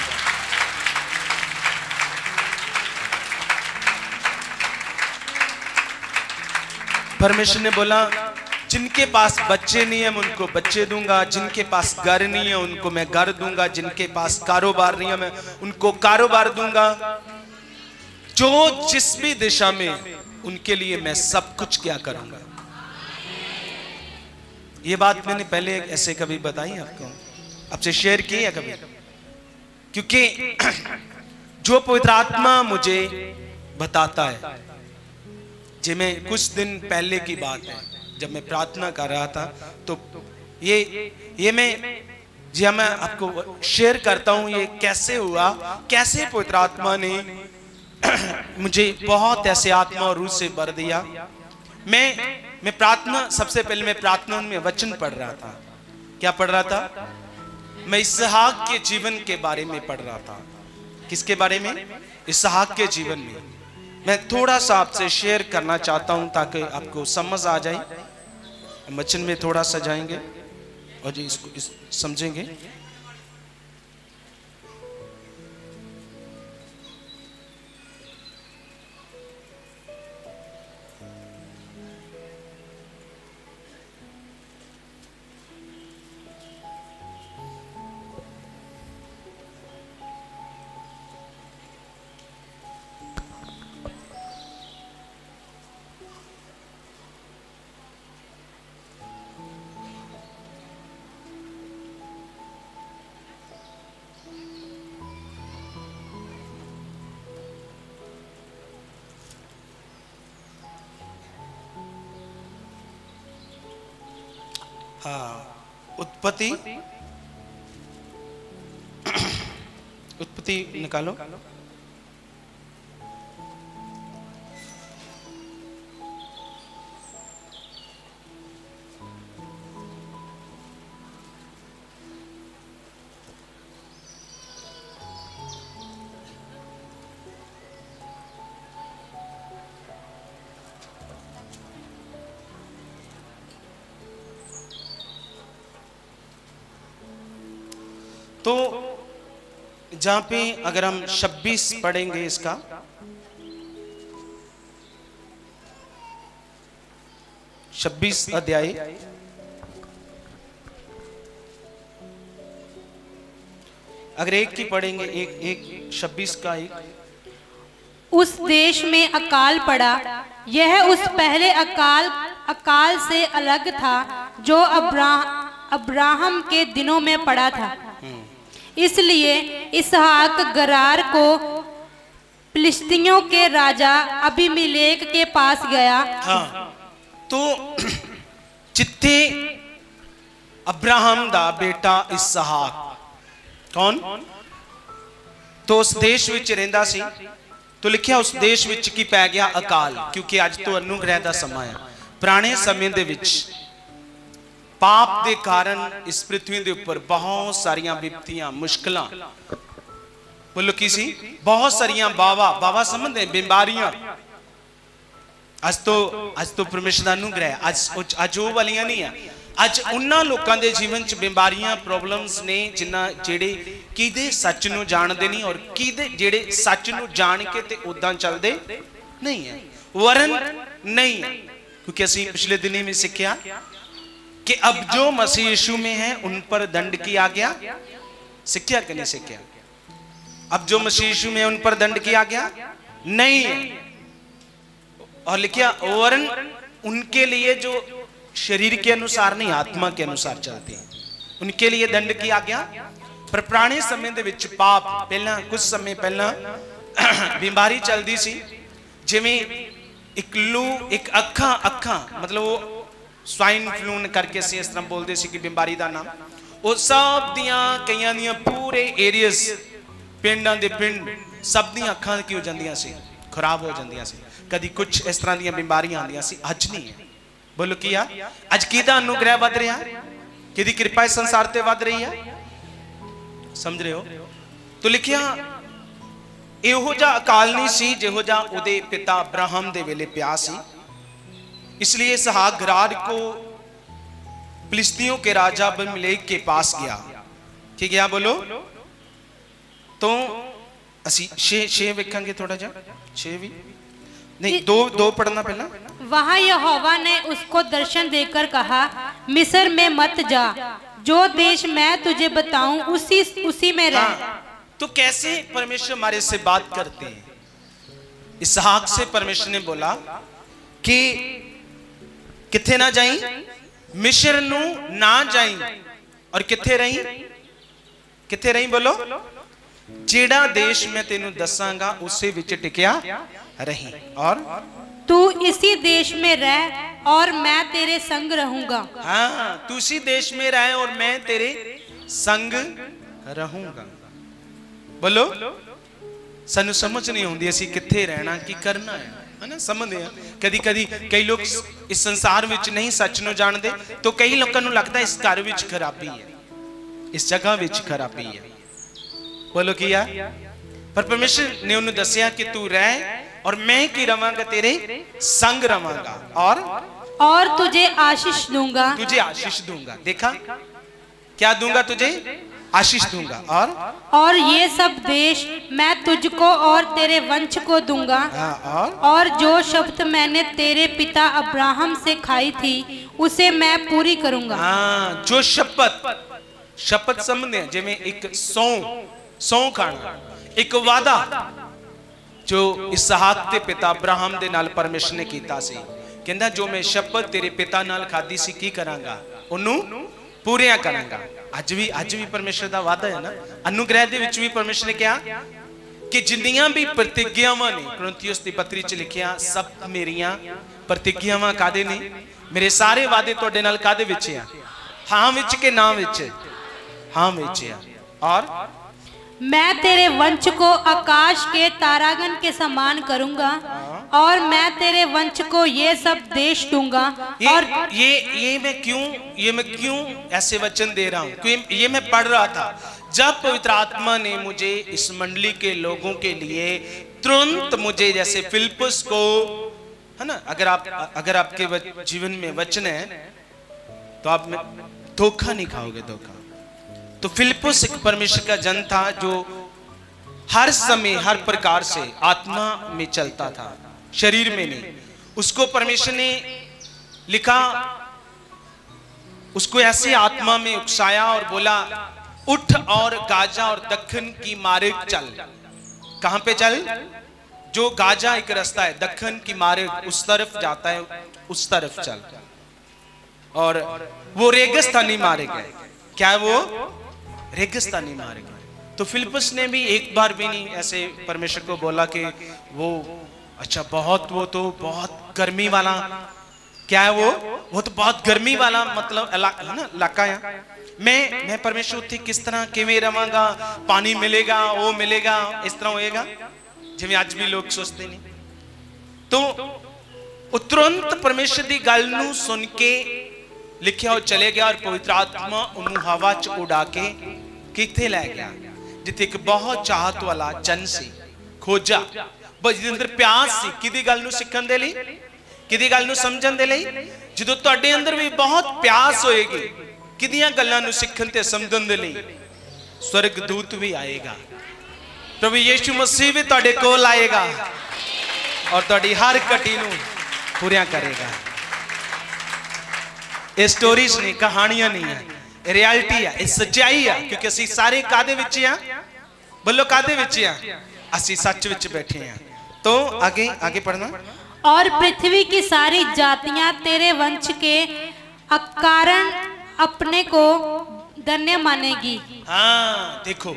परमेश्वर ने बोला जिनके पास बच्चे नहीं है, मैं उनको बच्चे दूँगा। जिनके पास घर नहीं है, उनको मैं घर दूँगा। जिनके पास कारोबार नहीं है, मैं उनको कारोबार दूँगा। जो जिस भी दिशा में, उनके लिए मैं सब कुछ क्या करूँगा? ये बात मैंने पहले ऐसे कभी बताई आपको। आपसे शेयर की है कभी? क्योंकि जो पवित्र आत्मा मुझे बताता है, जी मैं कुछ दिन पहले की बात है। जब मैं प्रार्थना कर रहा था तो ये ये मैं, जी हाँ मैं आपको शेयर करता हूँ, ये कैसे हुआ, कैसे पवित्र आत्मा ने मुझे बहुत ऐसे आत्मा और रूह से भर दिया। मैं मैं प्रार्थना, सबसे पहले मैं प्रार्थना में वचन पढ़ रहा था। क्या पढ़ रहा था? मैं इसहाक के जीवन के बारे में पढ़ रहा था। किसके बारे में? इसहाक के जीवन में। मैं थोड़ा सा आपसे शेयर करना चाहता हूँ ताकि आपको समझ आ जाए। वचन में थोड़ा सा जाएँगे और जी इसको इस, समझेंगे। हाँ उत्पत्ति। उत्पत्ति। निकालो। तो जहाँ पे अगर हम 26 पढ़ेंगे इसका। छब्बीस अध्याय। अगर एक की पढ़ेंगे एक एक छब्बीस का एक। उस देश में अकाल पड़ा। यह उस पहले अकाल अकाल से अलग था जो अब्रा अब्राहम के दिनों में पड़ा था। इसलिए इसहाक गरार को फिलिस्तीनियों के राजा अभिमिलेक के पास गया हाँ तो जिथे अब्राहम ਦਾ ਬੇਟਾ ਇਸਹਾਕ ਕੌਣ ਤੋ ਉਸ ਦੇਸ਼ ਵਿੱਚ ਰਹਿੰਦਾ ਸੀ ਤੋ ਲਿਖਿਆ ਉਸ ਦੇਸ਼ ਵਿੱਚ ਕੀ ਪੈ ਗਿਆ ਅਕਾਲ ਕਿਉਂਕਿ ਅੱਜ ਤੋਂ ਅਨੁਗ੍ਰਹਿ ਦਾ ਸਮਾਂ ਹੈ ਪੁਰਾਣੇ ਸਮੇਂ ਦੇ ਵਿੱਚ ਪਾਪ ਦੇ ਕਾਰਨ ਇਸ ਪ੍ਰithvi ਦੇ ਉੱਪਰ ਬਹੁਤ ਸਾਰੀਆਂ ਵਿਪਤੀਆਂ ਮੁਸ਼ਕਲਾਂ ਬੋਲੋ ਕੀ ਸੀ ਬਹੁਤ ਸਾਰੀਆਂ ਬਾਵਾ ਬਾਵਾ ਸਮਝਦੇ ਬਿਮਾਰੀਆਂ ਅੱਜ ਤੋਂ ਅੱਜ ਤੋਂ ਪਰਮੇਸ਼ਰ ਦਾ ਅਨੁਗ੍ਰਹਿ ਹੈ। ਅੱਜ ਉਹ- ਅੱਜ ਉਹ ਵਾਲੀਆਂ ਨਹੀਂ ਆ ਅੱਜ ਉਹਨਾਂ ਲੋਕਾਂ ਦੇ ਜੀਵਨ 'ਚ ਬਿਮਾਰੀਆਂ ਪ੍ਰੋਬਲਮਸ ਨੇ ਜਿਨ੍ਹਾਂ ਜਿਹੜੇ ਕਿਹਦੇ ਸੱਚ ਨੂੰ ਜਾਣਦੇ ਨਹੀਂ ਔਰ ਕਿਹਦੇ ਜਿਹੜੇ ਸੱਚ ਨੂੰ ਜਾਣ ਕੇ ਤੇ ਉਦਾਂ ਚੱਲਦੇ ਨਹੀਂ ਹੈ ਵਰਨ नहीं है क्योंकि ਅਸੀਂ पिछले दिनों में सीखा कि अब जो मसीह यीशु में है उन पर दंड किया गया सीखा कि नहीं सीखा अब जो मसीह यीशु में है उन पर दंड किया गया नहीं है और लिखिया वरन उनके लिए जो शरीर के अनुसार नहीं आत्मा के अनुसार चलते हैं उनके लिए दंड किया गया पर पुराने समय ਦੇ ਵਿੱਚ ਪਾਪ ਪਹਿਲਾਂ ਕੁਝ ਸਮੇਂ ਪਹਿਲਾਂ ਬਿਮਾਰੀ ਚੱਲਦੀ ਸੀ ਜਿਵੇਂ ਇੱਕ ਲੂ ਇੱਕ ਅੱਖਾਂ ਅੱਖਾਂ ਮਤਲਬ ਉਹ ਸਵਾਈਨ ਫਲੂ ਕਰਕੇ ਅਸੀਂ ਇਸ ਤਰ੍ਹਾਂ ਬੋਲਦੇ ਸੀ ਕਿ ਬਿਮਾਰੀ ਦਾ ਨਾਮ ਉਹ ਸਭ ਦੀਆਂ ਕਈਆਂ ਦੀਆਂ ਪੂਰੇ ਏਰੀਆਜ਼ ਪਿੰਡਾਂ ਦੇ ਪਿੰਡ ਸਭ ਦੀਆਂ ਅੱਖਾਂ ਕੀ ਹੋ ਜਾਂਦੀਆਂ ਸੀ ਖਰਾਬ ਹੋ ਜਾਂਦੀਆਂ ਸੀ ਕਦੀ ਕੁਝ ਇਸ ਤਰ੍ਹਾਂ ਦੀਆਂ ਬਿਮਾਰੀਆਂ ਆਉਂਦੀਆਂ ਸੀ ਅੱਜ ਨਹੀਂ ਹੈ ਬੋਲੋ ਕੀ ਆ ਅੱਜ ਕਿਹਦਾ ਅਨੁਗ੍ਰਹਿ ਵੱਧ ਰਿਹਾ ਕਿਹਦੀ ਕਿਰਪਾ ਇਸ ਸੰਸਾਰ ਤੇ ਵੱਧ ਰਹੀ ਹੈ ਸਮਝ ਰਹੇ ਹੋ ਤੋ ਲਿਖਿਆ ਇਹੋ ਜਿਹਾ ਅਕਾਲ ਨਹੀਂ ਸੀ ਜਿਹੋ ਜਿਹਾ ਉਹਦੇ ਪਿਤਾ ਅਬਰਾਹਮ ਦੇ ਵੇਲੇ ਪਿਆ ਸੀ इसलिए इसहाक गरार को फिलिस्तियों के राजा अबीमेलेक के पास गया ठीक है यहाँ बोलो तो ਅਸੀਂ 6 6 ਵੇਖਾਂਗੇ ਥੋੜਾ ਜਿਹਾ 6 ਵੀ ਨਹੀਂ ਦੋ ਦੋ ਪੜਨਾ ਪਹਿਲਾਂ वहाँ यहोवा ने उसको दर्शन देकर कहा मिस्र में मत जा जो देश मैं तुझे बताऊं उसी उसी में रह हाँ, तो कैसे परमेश्वर हमारे से बात करते हैं इसहाक से परमेश्वर ने बोला कि किथे ना जाई मिश्र नु ना जाई और किथे रही किथे रही बोलो ਜਿਹੜਾ ਦੇਸ਼ ਮੈਂ ਤੈਨੂੰ ਦੱਸਾਂਗਾ ਉਸੇ ਵਿੱਚ ਟਿਕਿਆ ਰਹੀਂ। ਔਰ? ਤੂੰ ਇਸੇ ਦੇਸ਼ ਮੇ ਰਹਿ ਔਰ ਮੈਂ ਤੇਰੇ ਸੰਗ ਰਹੂੰਗਾ। ਹਾਂ ਤੂੰ ਇਸੇ ਦੇਸ਼ ਮੇ ਰਹਿ ਔਰ ਮੈਂ ਤੇਰੇ ਸੰਗ ਰਹੂੰਗਾ। ਬੋਲੋ? ਸਾਨੂੰ ਸਮਝ ਨਹੀਂ ਆਉਂਦੀ ਅਸੀਂ ਕਿੱਥੇ ਰਹਿਣਾ ਕੀ ਕਰਨਾ ਹੈ। ਹਨਾ ਸਮਝਦੇ ਆ ਕਦੀ ਕਦੀ ਕਈ ਲੋਕ ਇਸ ਸੰਸਾਰ ਵਿੱਚ ਨਹੀਂ ਸੱਚ ਨੂੰ ਜਾਣਦੇ ਤਾਂ ਕਈ ਲੋਕਾਂ ਨੂੰ ਲੱਗਦਾ ਇਸ ਘਰ ਵਿੱਚ ਖਰਾਬੀ ਹੈ। ਇਸ ਜਗ੍ਹਾ ਵਿੱਚ ਖਰਾਬੀ ਹੈ। बोलो किया? पर परमेश्वर ने उन्हें दसिया कि तू रह और मैं की रवांगा तेरे संग रवांगा। और? और तुझे आशीष दूँगा। तुझे आशीष दूँगा। देखा? क्या दूँगा तुझे? आशीष दूँगा। और? और ये सब देश मैं तुझको और तेरे वंश को दूँगा। हाँ, और? और जो शब्द मैंने तेरे पिता अब्राहम से खाई थी उसे मैं पूरी करूँगा। हाँ, जो शपथ। शपथ समझने जिम्मे एक सौ ਸੌ ਖਾਣਾ। ਇੱਕ ਵਾਦਾ ਜੋ ਇਸਹਾਕ ਤੇ ਪਿਤਾ ਅਬਰਾਹਮ ਦੇ ਨਾਲ ਪਰਮੇਸ਼ਰ ਨੇ ਕੀਤਾ ਸੀ। ਕਹਿੰਦਾ, ਜੋ ਮੈਂ ਸ਼ਬਦ ਤੇਰੇ ਪਿਤਾ ਨਾਲ ਖਾਦੀ ਸੀ, ਕੀ ਕਰਾਂਗਾ? ਉਹਨੂੰ ਪੂਰੀਆਂ ਕਰਾਂਗਾ। ਅੱਜ ਵੀ ਅੱਜ ਵੀ ਪਰਮੇਸ਼ਰ ਦਾ ਵਾਅਦਾ ਹੈ ਨਾ? ਅਨੁਗ੍ਰਹਿ ਦੇ ਵਿੱਚ ਵੀ ਪਰਮੇਸ਼ਰ ਨੇ ਕਿਹਾ ਕਿ ਜਿੰਨੀਆਂ ਵੀ ਪ੍ਰਤੀਗਿਆਵਾਂ ਨੇ, ਕੋਰਿੰਥੀਅਸ ਦੀ ਪੱਤਰੀ 'ਚ ਲਿਖਿਆ, ਸਭ ਮੇਰੀਆਂ ਪ੍ਰਤੀਗਿਆਵਾਂ ਕਾਦੇ ਨੇ? ਮੇਰੇ ਸਾਰੇ ਵਾਅਦੇ ਤੁਹਾਡੇ ਨਾਲ ਕਾਦੇ ਵਿੱਚ ਆ? ਹਾਂ ਵਿੱਚ ਕਿ ਨਾ ਵਿੱਚ? ਹਾਂ ਵਿੱਚ ਆ। ਔਰ मैं तेरे वंश को आकाश के तारागन के समान करूँगा और मैं तेरे वंश को ये सब देश दूँगा ये और ये ये मैं क्यों ये मैं क्यों ऐसे वचन दे रहा हूँ? ये मैं पढ़ रहा था। जब पवित्र आत्मा ने मुझे इस मंडली के लोगों के लिए तुरंत मुझे जैसे फिलिपस को है ना अगर आप अगर आपके जीवन में वचन है तो आप धोखा नहीं खाओगे धोखा। तो फिलिपस एक परमेश्वर का जन था जो हर समय, हर प्रकार से आत्मा में चलता था, शरीर में नहीं। उसको परमेश्वर ने लिखा, उसको ऐसे आत्मा में उकसाया और बोला, उठ और गाजा और दक्षिण की मार्ग चल। कहाँ पे चल? जो गाजा एक रास्ता है दक्षिण की मार्ग उस तरफ़ जाता है, उस तरफ़ चल। और वो रेगिस्तानी मार्ग है। क्या है वो? रेगिस्तानी मार्ग तो फिलिपस ने भी एक बार भी नहीं ऐसे परमेश्वर को बोला कि वो अच्छा बहुत वो तो बहुत गर्मी वाला। क्या है वो? वो तो बहुत गर्मी वाला मतलब इलाका है। मैं मैं परमेश्वर उत्थे किस तरह किवें रवांगा पानी मिलेगा, वो मिलेगा, इस तरह होएगा? ਜਿਵੇਂ आज भी लोग सोचते नहीं। तो ਉਤਰੰਤ परमेश्वर की गल ਨੂੰ सुन के ਲਿਖਿਆ ਉਹ ਚਲੇ ਗਿਆ ਔਰ ਪਵਿੱਤਰ ਆਤਮਾ ਉਹਨੂੰ ਹਵਾ 'ਚ ਉਡਾ ਕੇ ਕਿੱਥੇ ਲੈ ਗਿਆ ਜਿੱਥੇ ਇੱਕ ਬਹੁਤ ਚਾਹਤ ਵਾਲਾ ਜਨ ਸੀ ਖੋਜਾ ਬਸ ਜਿਹਦੇ ਅੰਦਰ ਪਿਆਸ ਸੀ ਕਿਹਦੀ ਗੱਲ ਨੂੰ ਸਿੱਖਣ ਦੇ ਲਈ ਕਿਹਦੀ ਗੱਲ ਨੂੰ ਸਮਝਣ ਦੇ ਲਈ ਜਦੋਂ ਤੁਹਾਡੇ ਅੰਦਰ ਵੀ ਬਹੁਤ ਪਿਆਸ ਹੋਏਗੀ ਕਿਹਦੀਆਂ ਗੱਲਾਂ ਨੂੰ ਸਿੱਖਣ ਤੇ ਸਮਝਣ ਦੇ ਲਈ ਸਵਰਗ ਦੂਤ ਵੀ ਆਏਗਾ ਪ੍ਰਭੂ ਯੀਸ਼ੂ ਮਸੀਹ ਵੀ ਤੁਹਾਡੇ ਕੋਲ ਆਏਗਾ ਔਰ ਤੁਹਾਡੀ ਹਰ ਘਟੀ ਨੂੰ ਪੂਰੀਆਂ ਕਰੇਗਾ ਇਹ ਸਟੋਰੀਜ਼ ਨਹੀਂ ਕਹਾਣੀਆਂ ਨਹੀਂ ਹੈ ਇਹ ਰਿਐਲਿਟੀ ਹੈ ਇਹ ਸੱਚਾਈ ਹੈ ਕਿਉਂਕਿ ਅਸੀਂ ਸਾਰੇ ਕਾਦੇ ਵਿੱਚ ਆ ਬੱਲੋ ਕਾਦੇ ਵਿੱਚ ਆ ਅਸੀਂ ਸੱਚ ਵਿੱਚ ਬੈਠੇ ਆ तो आगे आगे पढ़ना और पृथ्वी की सारी जातियां तेरे वंश के कारण अपने को धन्य मानेगी हाँ देखो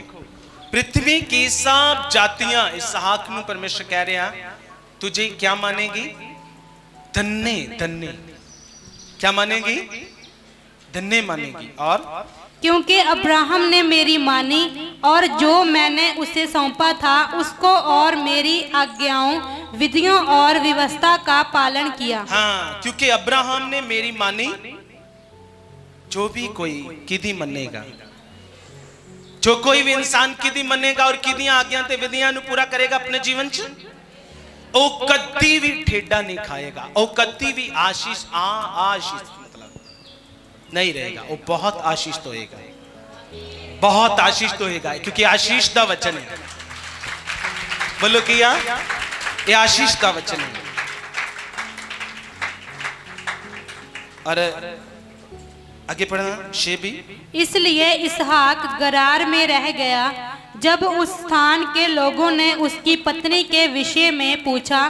पृथ्वी की सब जातियां इसहाक नु परमेश्वर कह रहे हैं तुझे क्या मानेगी धन्य धन्य क्या मानेगी धन्य मानेगी। और? क्योंकि अब्राहम ने मेरी मानी और जो मैंने उसे सौंपा था उसको और मेरी आज्ञाओं विधियों और व्यवस्था का पालन किया। हाँ क्योंकि अब्राहम ने मेरी मानी जो भी कोई किधी मनेगा। जो कोई भी इंसान किधी मनेगा और किधी आज्ञा ते विधियाँ पूरा करेगा अपने जीवन च ਉਹ ਕਦੀ भी ठेडा नहीं खाएगा ਉਹ ਕਦੀ भी आशीष आ आशीष। नहीं रहेगा। वो बहुत आशीष होएगा। बहुत आशीष होएगा, क्योंकि आशीष का वचन है। बोलो किया? ये आशीष का वचन है। और आगे पढ़ना शे भी इसलिए इसहाक गरार में रह गया। जब उस स्थान के लोगों ने उसकी पत्नी के विषय में पूछा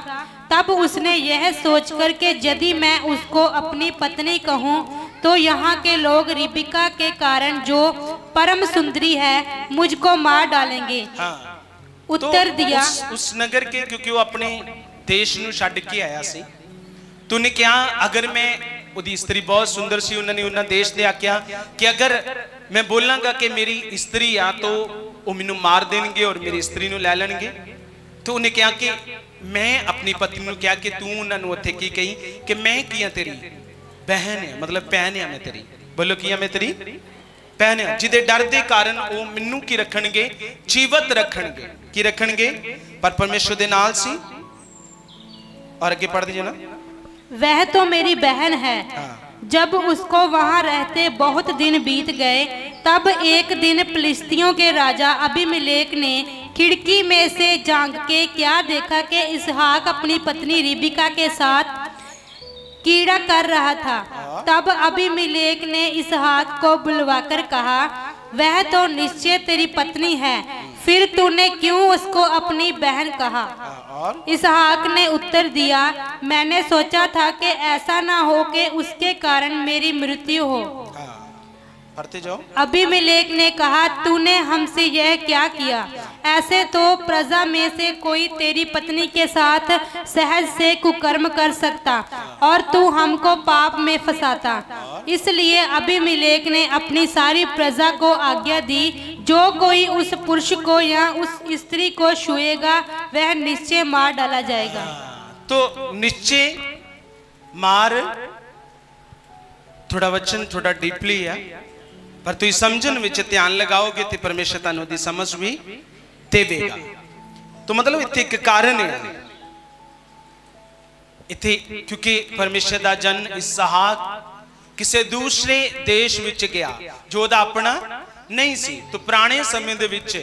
तब उसने यह सोचकर कि यदि मैं उसको अपनी पत्नी कहूँ तो यहाँ के लोग रिबिका के कारण जो परम सुंदरी है मुझको मार डालेंगे हाँ उत्तर तो दिया उस, उस नगर के क्योंकि वो अपने ਦੇਸ਼ ਨੂੰ ਛੱਡ ਕੇ ਆਇਆ ਸੀ ਤੂਨੇ ਕਿਹਾ ਅਗਰ ਮੈਂ ਉਹਦੀ ਇਸਤਰੀ ਬਹੁਤ ਸੁੰਦਰ ਸੀ ਉਹਨਾਂ ਨੇ ਉਹਨਾਂ ਦੇਸ਼ ਦੇ ਆਖਿਆ ਕਿ ਅਗਰ ਮੈਂ ਬੋਲਾਂਗਾ ਕਿ ਮੇਰੀ ਇਸਤਰੀ ਆ ਤਾਂ ਉਹ ਮੈਨੂੰ ਮਾਰ ਦੇਣਗੇ ਔਰ ਮੇਰੀ ਇਸਤਰੀ ਨੂੰ ਲੈ ਲੈਣਗੇ ਤੇ ਉਹਨੇ ਕਿਹਾ ਕਿ मैं अपनी पत्नी क्या कि तू उन्हें की कही कि मैं किया तेरी? बहन है मतलब भैन है मैं तेरी। बोलो किया मैं तेरी? भैन है जिदे डर के कारण वो मैनू की रखणगे? जीवत रखणगे। की रखणगे? पर परमेश्वर और आगे पढ़ दीजिए ना। वह तो मेरी बहन है। हाँ। जब उसको वहाँ रहते बहुत दिन बीत गए तब एक दिन फिलिस्तियों के राजा अभिमिलेक ने खिड़की में से झाँक के क्या देखा कि इसहाक अपनी पत्नी रिबिका के साथ कीड़ा कर रहा था। तब अबीमेलेक ने इसहाक को बुलवाकर कहा, वह तो निश्चय तेरी पत्नी है। फिर तूने क्यों उसको अपनी बहन कहा? इसहाक ने उत्तर दिया, मैंने सोचा था कि ऐसा ना हो कि उसके कारण मेरी मृत्यु हो। भरते जाओ। अभिमिलेख ने कहा तूने हमसे यह क्या किया? ऐसे तो प्रजा में से कोई तेरी पत्नी के साथ सहज से कुकर्म कर सकता और तू हमको पाप में फंसाता। इसलिए अभिमिलेख ने अपनी सारी प्रजा को आज्ञा दी। जो कोई उस पुरुष को या उस स्त्री को छुएगा वह निश्चय मार डाला जाएगा। हाँ, तो निश्चय मार थोड़ा वचन थोड़ा डीपली है। ਪਰ ਤੁਸੀਂ ਸਮਝਣ ਵਿੱਚ ਧਿਆਨ ਲਗਾਓਗੇ ਤੇ ਪਰਮੇਸ਼ਰ ਤੁਹਾਨੂੰ ਉਹਦੀ ਸਮਝ ਵੀ ਦੇਵੇਗਾ तो मतलब ਇੱਥੇ ਇੱਕ ਕਾਰਨ ਹੈ ਇੱਥੇ ਕਿਉਂਕਿ ਪਰਮੇਸ਼ਰ ਦਾ ਜਨ ਇਸਹਾਕ ਕਿਸੇ ਦੂਸਰੇ ਦੇਸ਼ ਵਿੱਚ ਗਿਆ ਜੋ ਉਹਦਾ ਆਪਣਾ ਨਹੀਂ ਸੀ ਤਾਂ ਪੁਰਾਣੇ ਸਮੇਂ ਦੇ ਵਿੱਚ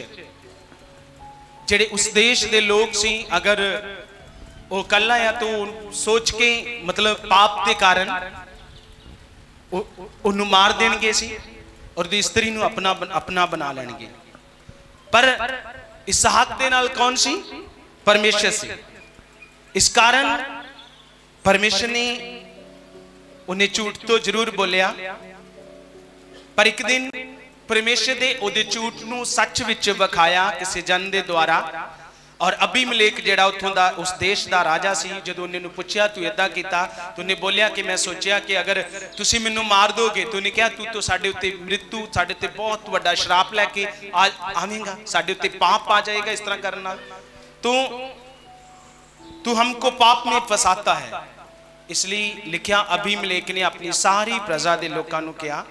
ਜਿਹੜੇ ਉਸ ਦੇਸ਼ ਦੇ ਲੋਕ ਸੀ ਅਗਰ ਉਹ ਕੱਲਾ ਆ ਤੂੰ ਸੋਚ ਕੇ ਮਤਲਬ ਪਾਪ ਦੇ ਕਾਰਨ ਉਹ- ਉਹਨੂੰ ਮਾਰ ਦੇਣਗੇ ਸੀ ਔਰ ਦੀ ਇਸਤਰੀ ਨੂੰ ਆਪਣਾ ਆਪਣਾ ਬਣਾ ਲੈਣਗੇ। ਪਰ ਇਸਹਾਕ ਦੇ ਨਾਲ ਕੌਣ ਸੀ? ਪਰਮੇਸ਼ਰ ਸੀ। ਇਸ ਕਾਰਨ ਪਰਮੇਸ਼ਰ ਨੇ ਉਹਨੇ ਝੂਠ ਤੋਂ ਜ਼ਰੂਰ ਬੋਲਿਆ। ਪਰ ਇੱਕ ਦਿਨ ਪਰਮੇਸ਼ਰ ਦੇ ਉਹਦੇ ਝੂਠ ਨੂੰ ਸੱਚ ਵਿੱਚ ਵਿਖਾਇਆ ਕਿਸੇ ਜਨ ਦੇ ਦੁਆਰਾ। ਔਰ ਅਬੀਮਲੇਕ ਜਿਹੜਾ ਉੱਥੋਂ ਦਾ ਉਸ ਦੇਸ਼ ਦਾ ਰਾਜਾ ਸੀ ਜਦੋਂ ਉਹਨੇ ਨੂੰ ਪੁੱਛਿਆ ਤੂੰ ਇਦਾਂ ਕੀਤਾ ਤੂੰ ਉਹਨੇ ਬੋਲਿਆ ਕਿ ਮੈਂ ਸੋਚਿਆ ਕਿ ਅਗਰ ਤੁਸੀਂ ਮੈਨੂੰ ਮਾਰ ਦੋਗੇ ਤੂੰ ਨੇ ਕਿਹਾ ਤੂੰ ਤਾਂ ਸਾਡੇ ਉੱਤੇ ਮ੍ਰਿਤੂ ਸਾਡੇ ਤੇ ਬਹੁਤ ਵੱਡਾ ਸ਼ਰਾਪ ਲੈ ਕੇ ਆ ਆਵੇਂਗਾ ਸਾਡੇ ਉੱਤੇ ਪਾਪ ਆ ਜਾਏਗਾ ਇਸ ਤਰ੍ਹਾਂ ਕਰਨ ਨਾਲ ਤੂੰ तू हमको पाप में फसाता है इसलिए लिखिया अभिमलेख ने अपनी सारी प्रजा ਦੇ ਲੋਕਾਂ ਨੂੰ ਕਿਹਾ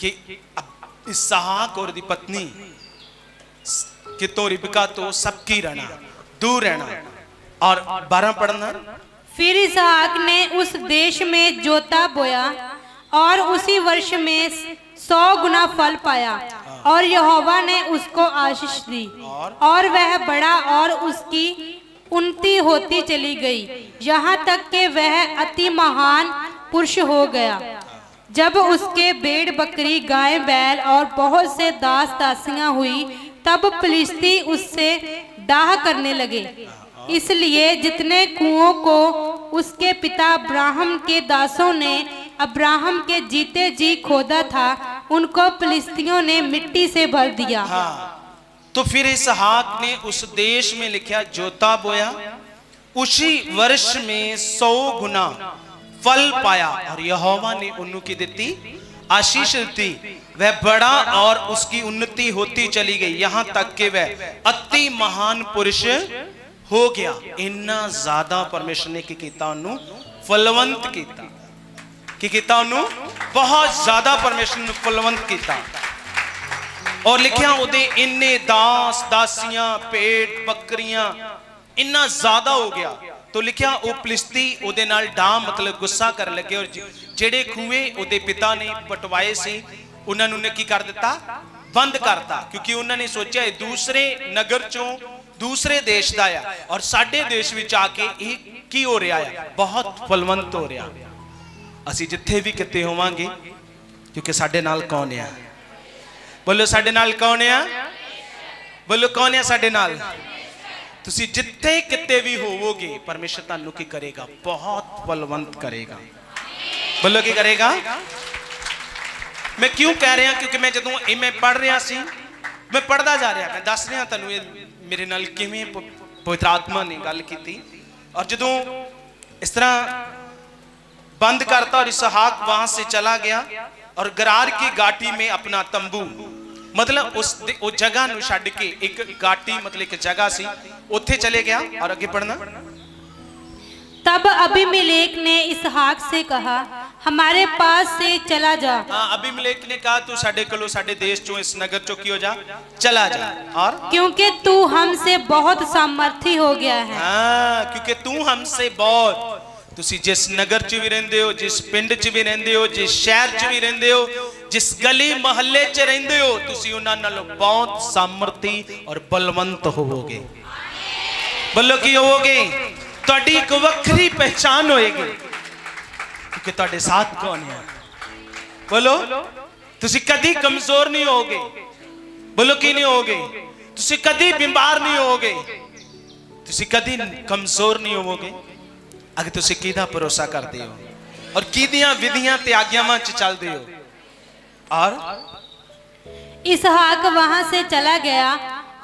ਕਿ ਅਬ ਇਸਹਾਕ ਔਰ कि तो रिबका तो सबकी रहना दूर रहना। और बारह पढ़ना। फिर इसहाक ने उस देश में जोता बोया और उसी वर्ष में सौ गुना फल पाया और यहोवा ने उसको आशीष दी और? वह बड़ा और उसकी उन्नति होती चली गई। यहाँ तक कि वह अति महान पुरुष हो गया। जब उसके भेड़ बकरी गाय बैल और बहुत से दास दासियाँ हुई तब फिलिस्ती उससे डाह करने लगे। इसलिए जितने कुओं को उसके पिता अब्राहम के दासों ने अब्राहम के जीते जी खोदा था, उनको फिलिस्तियों ने मिट्टी से भर दिया। हाँ तो फिर इसहाक ने उस देश में लिखा जोता बोया। उसी वर्ष में सौ गुना फल पाया और यहोवा ने उन्नु की देती आशीष दी वह बड़ा और उसकी उन्नति होती चली गई यहां तक कि वह अति महान पुरुष हो गया इन्ना ज्यादा परमेश्वर ने की ਕੀਤਾ ਉਹਨੂੰ ਫਲਵੰਤ ਕੀਤਾ ਕੀ ਕੀਤਾ ਉਹਨੂੰ ਬਹੁਤ ਜ਼ਿਆਦਾ ਪਰਮੇਸ਼ਰ ਨੇ ਫਲਵੰਤ ਕੀਤਾ ਔਰ ਲਿਖਿਆ ਉਹਦੇ ਇੰਨੇ ਦਾਸ ਦਾਸੀਆਂ ਪੇਟ ਬੱਕਰੀਆਂ ਇੰਨਾ ਜ਼ਿਆਦਾ ਹੋ ਗਿਆ ਤੋ ਲਿਖਿਆ ਉਹ ਪਲਿਸਤੀ ਉਹਦੇ ਨਾਲ ਡਾਂ ਮਤਲਬ ਗੁੱਸਾ ਕਰਨ ਲੱਗੇ ਔਰ ਜ- ਜਿਹੜੇ ਖੂਏ ਉਹਦੇ ਪਿਤਾ ਨੇ ਪਟਵਾਏ ਸੀ ਉਹਨਾਂ ਨੂੰ ਨੇ ਕੀ ਕਰ ਦਿੱਤਾ ਬੰਦ ਕਰਤਾ ਕਿਉਂਕਿ ਉਹਨਾਂ ਨੇ ਸੋਚਿਆ ਇਹ ਦੂਸਰੇ ਨਗਰ ਚੋਂ ਦੂਸਰੇ ਦੇਸ਼ ਦਾ ਆ ਔਰ ਸਾਡੇ ਦੇਸ਼ ਵਿੱਚ ਆ ਕੇ ਇਹ ਕੀ ਹੋ ਰਿਹਾ ਆ ਬਹੁਤ ਫਲਵੰਤ ਹੋ ਰਿਹਾ ਅਸੀਂ ਜਿੱਥੇ ਵੀ ਕਿਤੇ ਹੋਵਾਂਗੇ ਕਿਉਂਕਿ ਸਾਡੇ ਨਾਲ ਕੌਣ ਆ ਬੋਲੋ ਸਾਡੇ ਨਾਲ ਕੌਣ ਆ ਬੋਲੋ ਕੌਣ ਆ ਸਾਡੇ ਨਾਲ ਤੁਸੀਂ ਜਿੱਥੇ ਕਿਤੇ ਵੀ ਹੋਵੋਗੇ ਪਰਮੇਸ਼ਰ ਤੁਹਾਨੂੰ ਕੀ ਕਰੇਗਾ ਬਹੁਤ ਬਲਵੰਤ ਕਰੇਗਾ बोलो की करेगा? मैं क्यों कह रहा क्योंकि मैं जो मैं पढ़ रहा सी। मैं पढ़ता जा रहा, मैं दस रहा तेन मेरे न किमें पवित्र आत्मा ने गल की और जो इस तरह बंद करता और इसहाक वहाँ से चला गया, और गरार की गाटी में अपना तंबू मतलब उस जगह छ के एक गाटी मतलब एक जगह सी उ चले गया, और अगे पढ़ना। तब अभिमिलेख ने इसहाक से कहा हमारे पास से चला जा। हाँ अभिमिलेख ने कहा तू साढ़े कलो साढ़े देश चो इस नगर चो की हो जा? चला जा। और? क्योंकि तू हमसे बहुत सामर्थी हो गया है। हाँ क्योंकि तू हमसे बहुत। तुसी जिस नगर च भी ਰਹਿੰਦੇ हो जिस पिंड च भी ਰਹਿੰਦੇ हो जिस शहर च भी ਰਹਿੰਦੇ हो जिस गली महल्ले च ਰਹਿੰਦੇ हो तुसी उना ਨਾਲੋਂ बहुत सामर्थी और बलवंत होवोगे। बोलो की होवोगे? ਤੁਹਾਡੀ ਇੱਕ ਵੱਖਰੀ ਪਹਿਚਾਨ ਹੋਏਗੀ ਕਿਉਂਕਿ ਤੁਹਾਡੇ ਸਾਥ ਕੌਣ ਹੈ ਬੋਲੋ ਤੁਸੀਂ ਕਦੀ ਕਮਜ਼ੋਰ ਨਹੀਂ ਹੋਗੇ ਬੋਲੋ ਕੀ ਨਹੀਂ ਹੋਗੇ ਤੁਸੀਂ ਕਦੀ ਬਿਮਾਰ ਨਹੀਂ ਹੋਗੇ ਤੁਸੀਂ ਕਦੀ ਕਮਜ਼ੋਰ ਨਹੀਂ ਹੋਵੋਗੇ ਅਗਰ ਤੁਸੀਂ ਕਿਹਦਾ ਭਰੋਸਾ ਕਰਦੇ ਹੋ ਔਰ ਕਿਹਦੀਆਂ ਵਿਧੀਆਂ ਤੇ ਆਗਿਆਵਾਂ 'ਚ ਚੱਲਦੇ ਹੋ ਔਰ इसहाक वहां से चला गया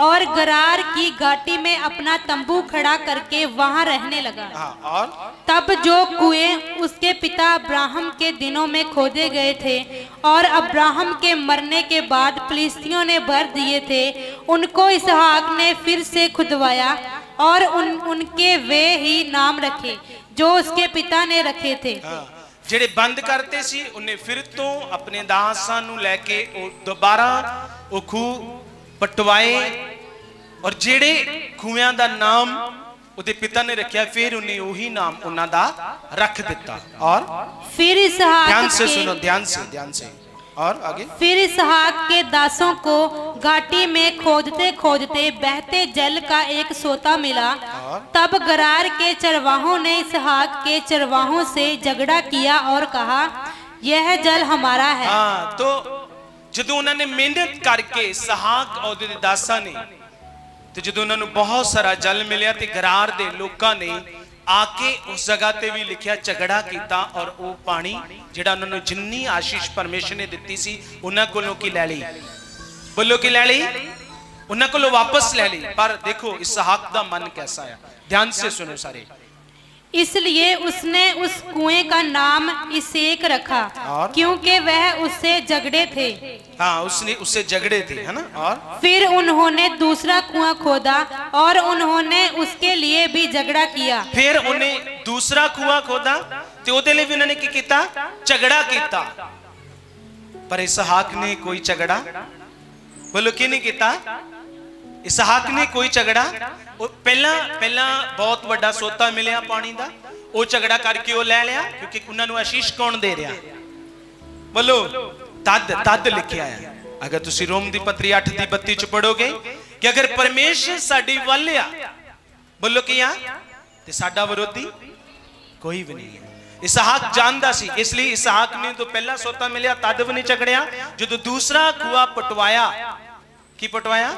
और गरार की घाटी में अपना तंबू खड़ा करके वहां रहने लगा ਹਾਂ ਔਰ तब जो कुएं उसके पिता अब्राहम के दिनों में खोदे गए थे और अब्राहम के मरने के बाद फिलिस्तियों ने भर दिए थे उनको इसहाक ने फिर से खुदवाया और उन उनके वे ही नाम रखे जो उसके पिता ने रखे थे ਹਾਂ ਜਿਹੜੇ ਬੰਦ ਕਰਤੇ ਸੀ ਉਹਨੇ ਫਿਰ ਤੋਂ ਆਪਣੇ ਦਾਸਾਂ ਨੂੰ ਲੈ ਕੇ ਉਹ ਦੁਬਾਰਾ ਉਹ ਖੂਹ ਪਟਵਾਏ ਔਰ ਜਿਹੜੇ ਖੂਹਾਂ ਦਾ ਨਾਮ ਉਹਦੇ ਪਿਤਾ ਨੇ ਰੱਖਿਆ ਫਿਰ ਉਹਨੇ ਉਹੀ ਨਾਮ ਉਹਨਾਂ ਦਾ ਰੱਖ ਦਿੱਤਾ ਔਰ फिर इसहाक ध्यान से के- सुनो ध्यान से ध्यान से और आगे फिर इसहाक के दासों को घाटी में खोदते खोदते बहते जल का एक सोता मिला तब गरार के चरवाहों ने इसहाक के चरवाहों से झगड़ा किया और कहा यह जल हमारा है ਹਾਂ ਤੋ ਜਦੋਂ ਉਹਨਾਂ ਨੇ ਮਿਹਨਤ ਕਰਕੇ ਸਹਾਕ ਉਹਦੇ ਦੇ ਦਾਸਾਂ ਨੇ, ਤੇ ਜਦੋਂ ਉਹਨਾਂ ਨੂੰ ਬਹੁਤ ਸਾਰਾ ਜਲ ਮਿਲਿਆ ਤੇ ਗਰਾਰ ਦੇ ਲੋਕਾਂ ਨੇ ਆ ਕੇ ਉਸ ਜਗ੍ਹਾ ਤੇ ਵੀ ਲਿਖਿਆ, ਝਗੜਾ ਕੀਤਾ ਔਰ ਉਹ ਪਾਣੀ ਜਿਹੜਾ ਉਹਨਾਂ ਨੂੰ ਜਿੰਨੀ ਆਸ਼ੀਸ਼ ਪਰਮੇਸ਼ਰ ਨੇ ਦਿੱਤੀ ਸੀ, ਉਹਨਾਂ ਕੋਲੋਂ ਕੀ ਲੈ ਲਈ? ਬੋਲੋ ਕੀ ਲੈ ਲਈ? ਉਹਨਾਂ ਕੋਲੋਂ ਵਾਪਸ ਲੈ ਲਈ। ਪਰ ਦੇਖੋ, ਇਸ ਇਸਹਾਕ ਦਾ ਮਨ ਕੈਸਾ ਆ? ਧਿਆਨ ਸੇ ਸੁਣੋ ਸਾਰੇ। इसलिए उसने उस कुएँ का नाम इसेक रखा क्योंकि वह उससे झगड़े थे। हाँ उसने उससे झगड़े थे है ना? और? फिर उन्होंने दूसरा कुआँ खोदा और उन्होंने उसके लिए भी झगड़ा किया। फिर उन्हें दूसरा कुआँ खोदा तो भी उन्होंने की किया? झगड़ा किया। पर इसहाक ने कोई झगड़ा? बोलो कि नहीं किया? ਇਸਹਾਕ ਨੇ ਕੋਈ ਝਗੜਾ? ਉਹ ਪਹਿਲਾਂ ਪਹਿਲਾਂ ਬਹੁਤ ਵੱਡਾ ਸੋਤਾ ਮਿਲਿਆ ਪਾਣੀ ਦਾ। ਉਹ ਝਗੜਾ ਕਰਕੇ ਉਹ ਲੈ ਲਿਆ, ਕਿਉਂਕਿ ਉਹਨਾਂ ਨੂੰ ਆਸ਼ੀਸ਼ ਕੌਣ ਦੇ ਰਿਹਾ? ਬੋਲੋ, ਤਦ ਤਦ ਲਿਖਿਆ ਹੈ। ਅਗਰ ਤੁਸੀਂ ਰੋਮ ਦੀ ਪਤਰੀ 8 ਦੀ 32 ਚ ਪੜੋਗੇ ਕਿ ਅਗਰ ਪਰਮੇਸ਼ਰ ਸਾਡੀ ਵੱਲ ਆ, ਬੋਲੋ ਕੀ ਆ? ਤੇ ਸਾਡਾ ਵਿਰੋਧੀ ਕੋਈ ਵੀ ਨਹੀਂ ਹੈ। ਇਸਹਾਕ ਜਾਣਦਾ ਸੀ, ਇਸ ਲਈ ਇਸਹਾਕ ਨੇ ਤੋਂ ਪਹਿਲਾ ਸੋਤਾ ਮਿਲਿਆ, ਤਦ ਵੀ ਨਹੀਂ ਝਗੜਿਆ। ਜਦੋਂ ਦੂਸਰਾ ਖੂਆ ਪਟਵਾਇਆ, ਕੀ ਪਟਵਾਇਆ?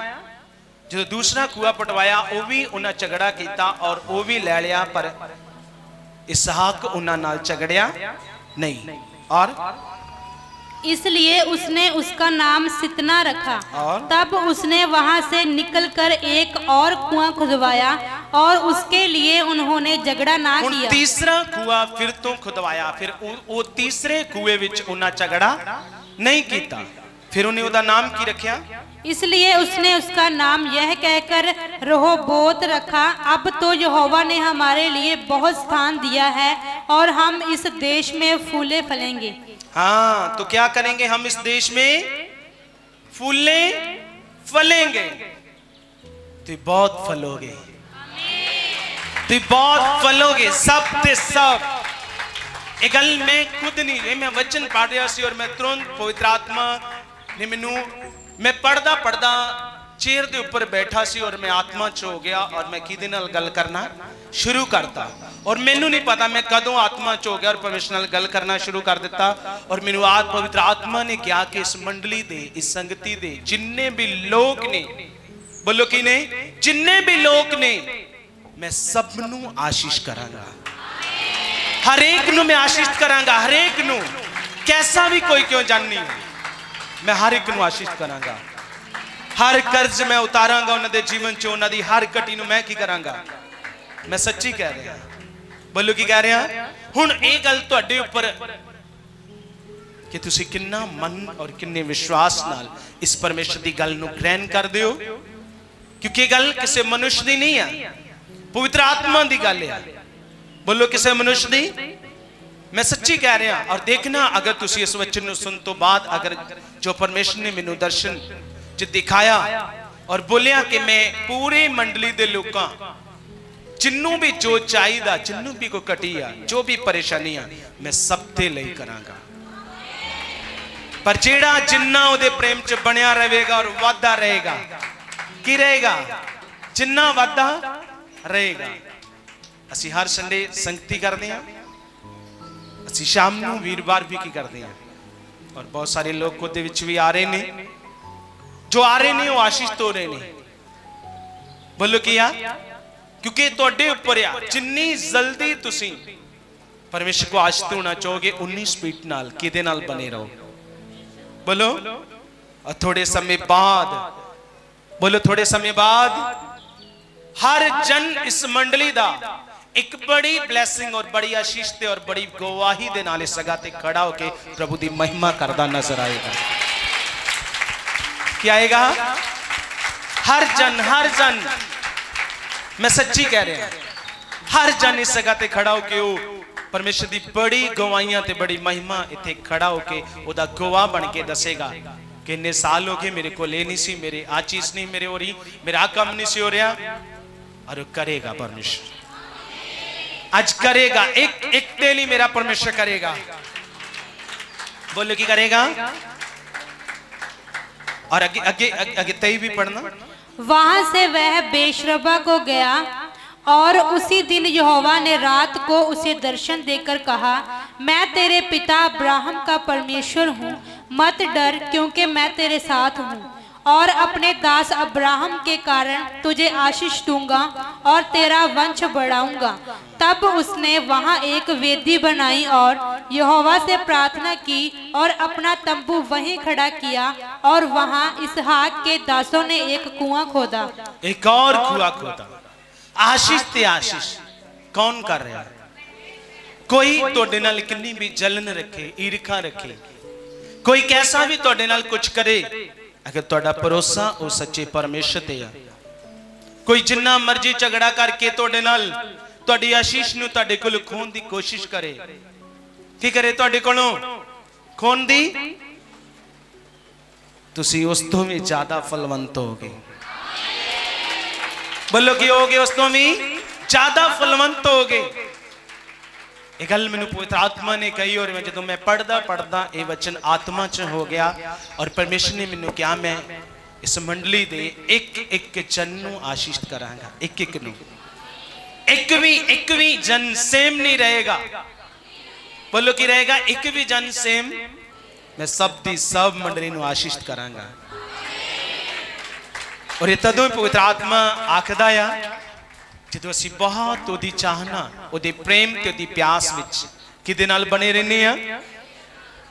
ਜਦੋਂ ਦੂਸਰਾ ਖੂਆ ਪਟਵਾਇਆ ਉਹ ਵੀ ਉਹਨਾਂ ਝਗੜਾ ਕੀਤਾ ਔਰ ਉਹ ਵੀ ਲੈ ਲਿਆ ਪਰ ਇਸਹਾਕ ਉਹਨਾਂ ਨਾਲ ਝਗੜਿਆ ਨਹੀਂ ਔਰ इसलिए उसने उसका नाम सितना रखा और? तब उसने वहां से निकलकर एक और कुआं खुदवाया और उसके लिए उन्होंने झगड़ा ना ਹੁਣ किया ਤੀਸਰਾ ਖੂਆ ਫਿਰ ਤੋਂ ਖੁਦਵਾਇਆ ਫਿਰ ਉਹ ਉਹ ਤੀਸਰੇ ਖੂਏ ਵਿੱਚ ਉਹਨਾਂ ਝਗੜਾ ਨਹੀਂ ਕੀਤਾ ਫਿਰ ਉਹਨੇ ਉਹਦਾ ਨਾਮ ਕੀ ਰੱਖਿਆ इसलिए उसने उसका नाम यह कहकर रोहबोत रखा। अब तो यहोवा ने हमारे लिए बहुत स्थान दिया है और हम इस देश में फूले फलेंगे। हाँ तो क्या करेंगे हम इस देश में? फूले फलेंगे। तो बहुत फलोगे। तो बहुत फलोगे, सब ते सब। इगल में खुद नहीं मैं वचन पाठ रहा और मैं तुरंत पवित्र आत्मा ने मैनू ਮੈਂ ਪੜਦਾ ਪੜਦਾ ਚੇਅਰ ਦੇ ਉੱਪਰ ਬੈਠਾ ਸੀ ਔਰ ਮੈਂ ਆਤਮਾ ਚ ਹੋ ਗਿਆ ਔਰ ਮੈਂ ਕਿਹਦੇ ਨਾਲ ਗੱਲ ਕਰਨਾ ਸ਼ੁਰੂ ਕਰਤਾ ਔਰ ਮੈਨੂੰ ਨਹੀਂ ਪਤਾ ਮੈਂ ਕਦੋਂ ਆਤਮਾ ਚ ਹੋ ਗਿਆ ਔਰ ਪਰਮੇਸ਼ਰ ਨਾਲ ਗੱਲ ਕਰਨਾ ਸ਼ੁਰੂ ਕਰ ਦਿੱਤਾ ਔਰ ਮੈਨੂੰ ਆਤ ਪਵਿੱਤਰ ਆਤਮਾ ਨੇ ਕਿਹਾ ਕਿ ਇਸ ਮੰਡਲੀ ਦੇ ਇਸ ਸੰਗਤੀ ਦੇ ਜਿੰਨੇ ਵੀ ਲੋਕ ਨੇ ਬੋਲੋ ਕੀ ਨੇ ਜਿੰਨੇ ਵੀ ਲੋਕ ਨੇ ਮੈਂ ਸਭ ਨੂੰ ਆਸ਼ੀਸ਼ ਕਰਾਂਗਾ ਹਰੇਕ ਨੂੰ ਮੈਂ ਆਸ਼ੀਸ਼ ਕਰਾਂਗਾ ਹਰੇਕ ਨੂੰ ਕੈਸਾ ਵੀ ਕੋਈ ਕਿਉਂ ਜਾਣੀ ਮੈਂ ਹਰ ਇੱਕ ਨੂੰ ਆਸ਼ੀਸ਼ ਕਰਾਂਗਾ ਹਰ ਕਰਜ਼ ਮੈਂ ਉਤਾਰਾਂਗਾ ਉਹਨਾਂ ਦੇ ਜੀਵਨ ਚੋਂ ਉਹਨਾਂ ਦੀ ਹਰ ਕਟੀ ਨੂੰ ਮੈਂ ਕੀ ਕਰਾਂਗਾ ਮੈਂ ਸੱਚੀ ਕਹਿ ਰਿਹਾ ਬੋਲੋ ਕੀ ਕਹਿ ਰਿਹਾ ਹੁਣ ਇਹ ਗੱਲ ਤੁਹਾਡੇ ਉੱਪਰ ਕਿ ਤੁਸੀਂ ਕਿੰਨਾ ਮਨ ਔਰ ਕਿੰਨੇ ਵਿਸ਼ਵਾਸ ਨਾਲ ਇਸ ਪਰਮੇਸ਼ਰ ਦੀ ਗੱਲ ਨੂੰ ਗ੍ਰਹਿਣ ਕਰਦੇ ਹੋ ਕਿਉਂਕਿ ਇਹ ਗੱਲ ਕਿਸੇ ਮਨੁੱਖ ਦੀ ਨਹੀਂ ਹੈ ਪਵਿੱਤਰ ਆਤਮਾ ਦੀ ਗੱਲ ਹੈ ਬੋਲੋ ਕਿਸੇ ਮਨੁੱਖ ਦੀ ਮੈਂ ਸੱਚੀ ਕਹਿ ਰਿਹਾ ਔਰ ਦੇਖਣਾ ਅਗਰ ਤੁਸੀਂ ਇਸ ਵਚਨ ਨੂੰ ਸੁਣ ਤੋਂ ਬਾਅਦ ਅਗਰ ਜੋ ਪਰਮੇਸ਼ਰ ਨੇ ਮੈਨੂੰ ਦਰਸ਼ਨ ਚ ਦਿਖਾਇਆ ਔਰ ਬੋਲਿਆ ਕਿ ਮੈਂ ਪੂਰੇ ਮੰਡਲੀ ਦੇ ਲੋਕਾਂ ਜਿੰਨੂੰ ਵੀ ਜੋ ਚਾਹੀਦਾ ਜਿੰਨੂੰ ਵੀ ਕੋ ਕਟੀ ਆ ਜੋ ਵੀ ਪਰੇਸ਼ਾਨੀ ਆ ਮੈਂ ਸਭ ਤੇ ਲਈ ਕਰਾਂਗਾ ਪਰ ਜਿਹੜਾ ਜਿੰਨਾ ਉਹਦੇ ਪ੍ਰੇਮ ਚ ਬਣਿਆ ਰਹੇਗਾ ਔਰ ਵਾਧਾ ਰਹੇਗਾ ਕੀ ਰਹੇਗਾ ਜਿੰਨਾ ਵਾਧਾ ਰਹੇਗਾ ਅਸੀਂ ਹਰ ਸੰਡੇ ਸੰਗਤੀ ਕਰਦੇ ਹਾਂ ਅਸੀਂ ਸ਼ਾਮ ਨੂੰ ਵੀਰਵਾਰ ਵੀ ਕੀ ਕਰਦੇ ਹਾਂ ਔਰ ਬਹੁਤ ਸਾਰੇ ਲੋਕ ਉਹਦੇ ਵਿੱਚ ਵੀ ਆ ਰਹੇ ਨੇ ਜੋ ਆ ਰਹੇ ਨੇ ਉਹ ਆਸ਼ੀਸ਼ ਤੋ ਰਹੇ ਨੇ ਬੋਲੋ ਕੀ ਆ ਕਿਉਂਕਿ ਤੁਹਾਡੇ ਉੱਪਰ ਆ ਜਿੰਨੀ ਜਲਦੀ ਤੁਸੀਂ ਪਰਮੇਸ਼ਰ ਕੋ ਆਸ਼ਿਤ ਹੋਣਾ ਚਾਹੋਗੇ ਉਨੀ ਸਪੀਡ ਨਾਲ ਕਿਹਦੇ ਨਾਲ ਬਨੇ ਰਹੋ ਬੋਲੋ ਔਰ ਥੋੜੇ ਸਮੇਂ ਬਾਅਦ ਬੋਲੋ ਥੋੜੇ ਸਮੇਂ ਬਾਅਦ ਹਰ ਜਨ ਇਸ ਮੰਡਲੀ ਦਾ ਇੱਕ ਬੜੀ ਬਲੇਸਿੰਗ ਔਰ ਬੜੀ ਆਸ਼ੀਸ਼ ਤੇ ਔਰ ਬੜੀ ਗਵਾਹੀ ਦੇ ਨਾਲ ਇਸ ਜਗ੍ਹਾ ਤੇ ਖੜਾ ਹੋ ਕੇ ਪ੍ਰਭੂ ਦੀ ਮਹਿਮਾ ਕਰਦਾ ਨਜ਼ਰ ਆਏਗਾ ਕੀ ਆਏਗਾ ਹਰ ਜਨ ਹਰ ਜਨ ਮੈਂ ਸੱਚੀ ਕਹਿ ਰਿਹਾ ਹਰ ਜਨ ਇਸ ਜਗ੍ਹਾ ਤੇ ਖੜਾ ਹੋ ਕੇ ਉਹ ਪਰਮੇਸ਼ਰ ਦੀ ਬੜੀ ਗਵਾਹੀਆਂ ਤੇ ਬੜੀ ਮਹਿਮਾ ਇੱਥੇ ਖੜਾ ਹੋ ਕੇ ਉਹਦਾ ਗਵਾਹ ਬਣ ਕੇ ਦੱਸੇਗਾ ਕਿ ਇੰਨੇ ਸਾਲ ਹੋ ਗਏ ਮੇਰੇ ਕੋਲ ਇਹ ਨਹੀਂ ਸੀ ਮੇਰੇ ਆ ਚੀਜ਼ ਨਹੀਂ ਮੇਰੇ ਹੋ ਰਹੀ ਮੇਰਾ ਆਹ ਕੰਮ ਨਹੀਂ ਸੀ ਹੋ ਰਿਹਾ और करेगा परमेश्वर आज करेगा एक एक तेली मेरा परमेश्वर करेगा। बोलो की करेगा? और आगे आगे, आगे तई भी पढ़ना। वहाँ से वह बेशरबा को गया और उसी दिन यहोवा ने रात को उसे दर्शन देकर कहा मैं तेरे पिता अब्राहम का परमेश्वर हूँ मत डर क्योंकि मैं तेरे साथ हूँ। और अपने दास अब्राहम के कारण तुझे आशीष दूँगा और तेरा वंश बढ़ाऊँगा। तब उसने वहाँ एक वेदी बनाई और यहोवा से प्रार्थना की और अपना तंबू वहीं खड़ा किया और वहाँ इसहाक के दासों ने एक कुआँ खोदा। एक और कुआँ खोदा। आशीष ते आशीष, कौन कर रहा है? कोई थोड़े तो किन्नी भी जलन रखे, ईरखा रखे। कोई कैसा भी थोड़े तो कुछ करे ਅਗਰ ਤੁਹਾਡਾ ਭਰੋਸਾ ਉਹ ਸੱਚੇ ਪਰਮੇਸ਼ਰ ਤੇ ਆ। ਕੋਈ ਜਿੰਨਾ ਮਰਜ਼ੀ ਝਗੜਾ ਕਰਕੇ ਤੁਹਾਡੇ ਨਾਲ ਤੁਹਾਡੀ ਆਸ਼ੀਸ਼ ਨੂੰ ਤੁਹਾਡੇ ਕੋਲ ਖੋਣ ਦੀ ਕੋਸ਼ਿਸ਼ ਕਰੇ। ਕੀ ਕਰੇ ਤੁਹਾਡੇ ਕੋਲੋਂ? ਖੋਣ ਦੀ? ਤੁਸੀਂ ਉਸ ਤੋਂ ਵੀ ਜ਼ਿਆਦਾ ਫਲਵੰਤ ਹੋਗੇ ਬੋਲੋ ਕੀ ਹੋਗੇ ਉਸ ਤੋਂ ਵੀ? ਜ਼ਿਆਦਾ ਫਲਵੰਤ ਹੋਗੇ ਇਹ ਗੱਲ ਮੈਨੂੰ ਪਵਿੱਤਰ ਆਤਮਾ ਨੇ ਕਹੀ ਔਰ ਮੈਂ ਜਦੋਂ ਮੈਂ ਪੜਦਾ ਪੜਦਾ ਇਹ ਵਚਨ ਆਤਮਾ ਚ ਹੋ ਗਿਆ ਔਰ ਪਰਮੇਸ਼ਰ ਨੇ ਮੈਨੂੰ ਕਿਹਾ ਮੈਂ ਇਸ ਮੰਡਲੀ ਦੇ ਇੱਕ ਇੱਕ ਜਨ ਨੂੰ ਆਸ਼ੀਸ਼ ਕਰਾਂਗਾ ਇੱਕ ਇੱਕ ਨੂੰ ਇੱਕ ਵੀ ਇੱਕ ਵੀ ਜਨ ਸੇਮ ਨਹੀਂ ਰਹੇਗਾ ਬੋਲੋ ਕੀ ਰਹੇਗਾ ਇੱਕ ਵੀ ਜਨ ਸੇਮ ਮੈਂ ਸਭ ਦੀ ਸਭ ਮੰਡਲੀ ਨੂੰ ਆਸ਼ੀਸ਼ ਕਰਾਂਗਾ ਔਰ ਇਹ ਤਦੋਂ ਹੀ ਪਵਿੱਤਰ ਆਤਮਾ ਆਖਦਾ ਆ ਜਦੋਂ ਅਸੀਂ ਬਹੁਤ ਉਹਦੀ ਚਾਹਨਾ ਉਹਦੇ ਪ੍ਰੇਮ ਤੇ ਉਹਦੀ ਪਿਆਸ ਵਿੱਚ ਕਿਹਦੇ ਨਾਲ ਬਣੇ ਰਹਿੰਦੇ ਆ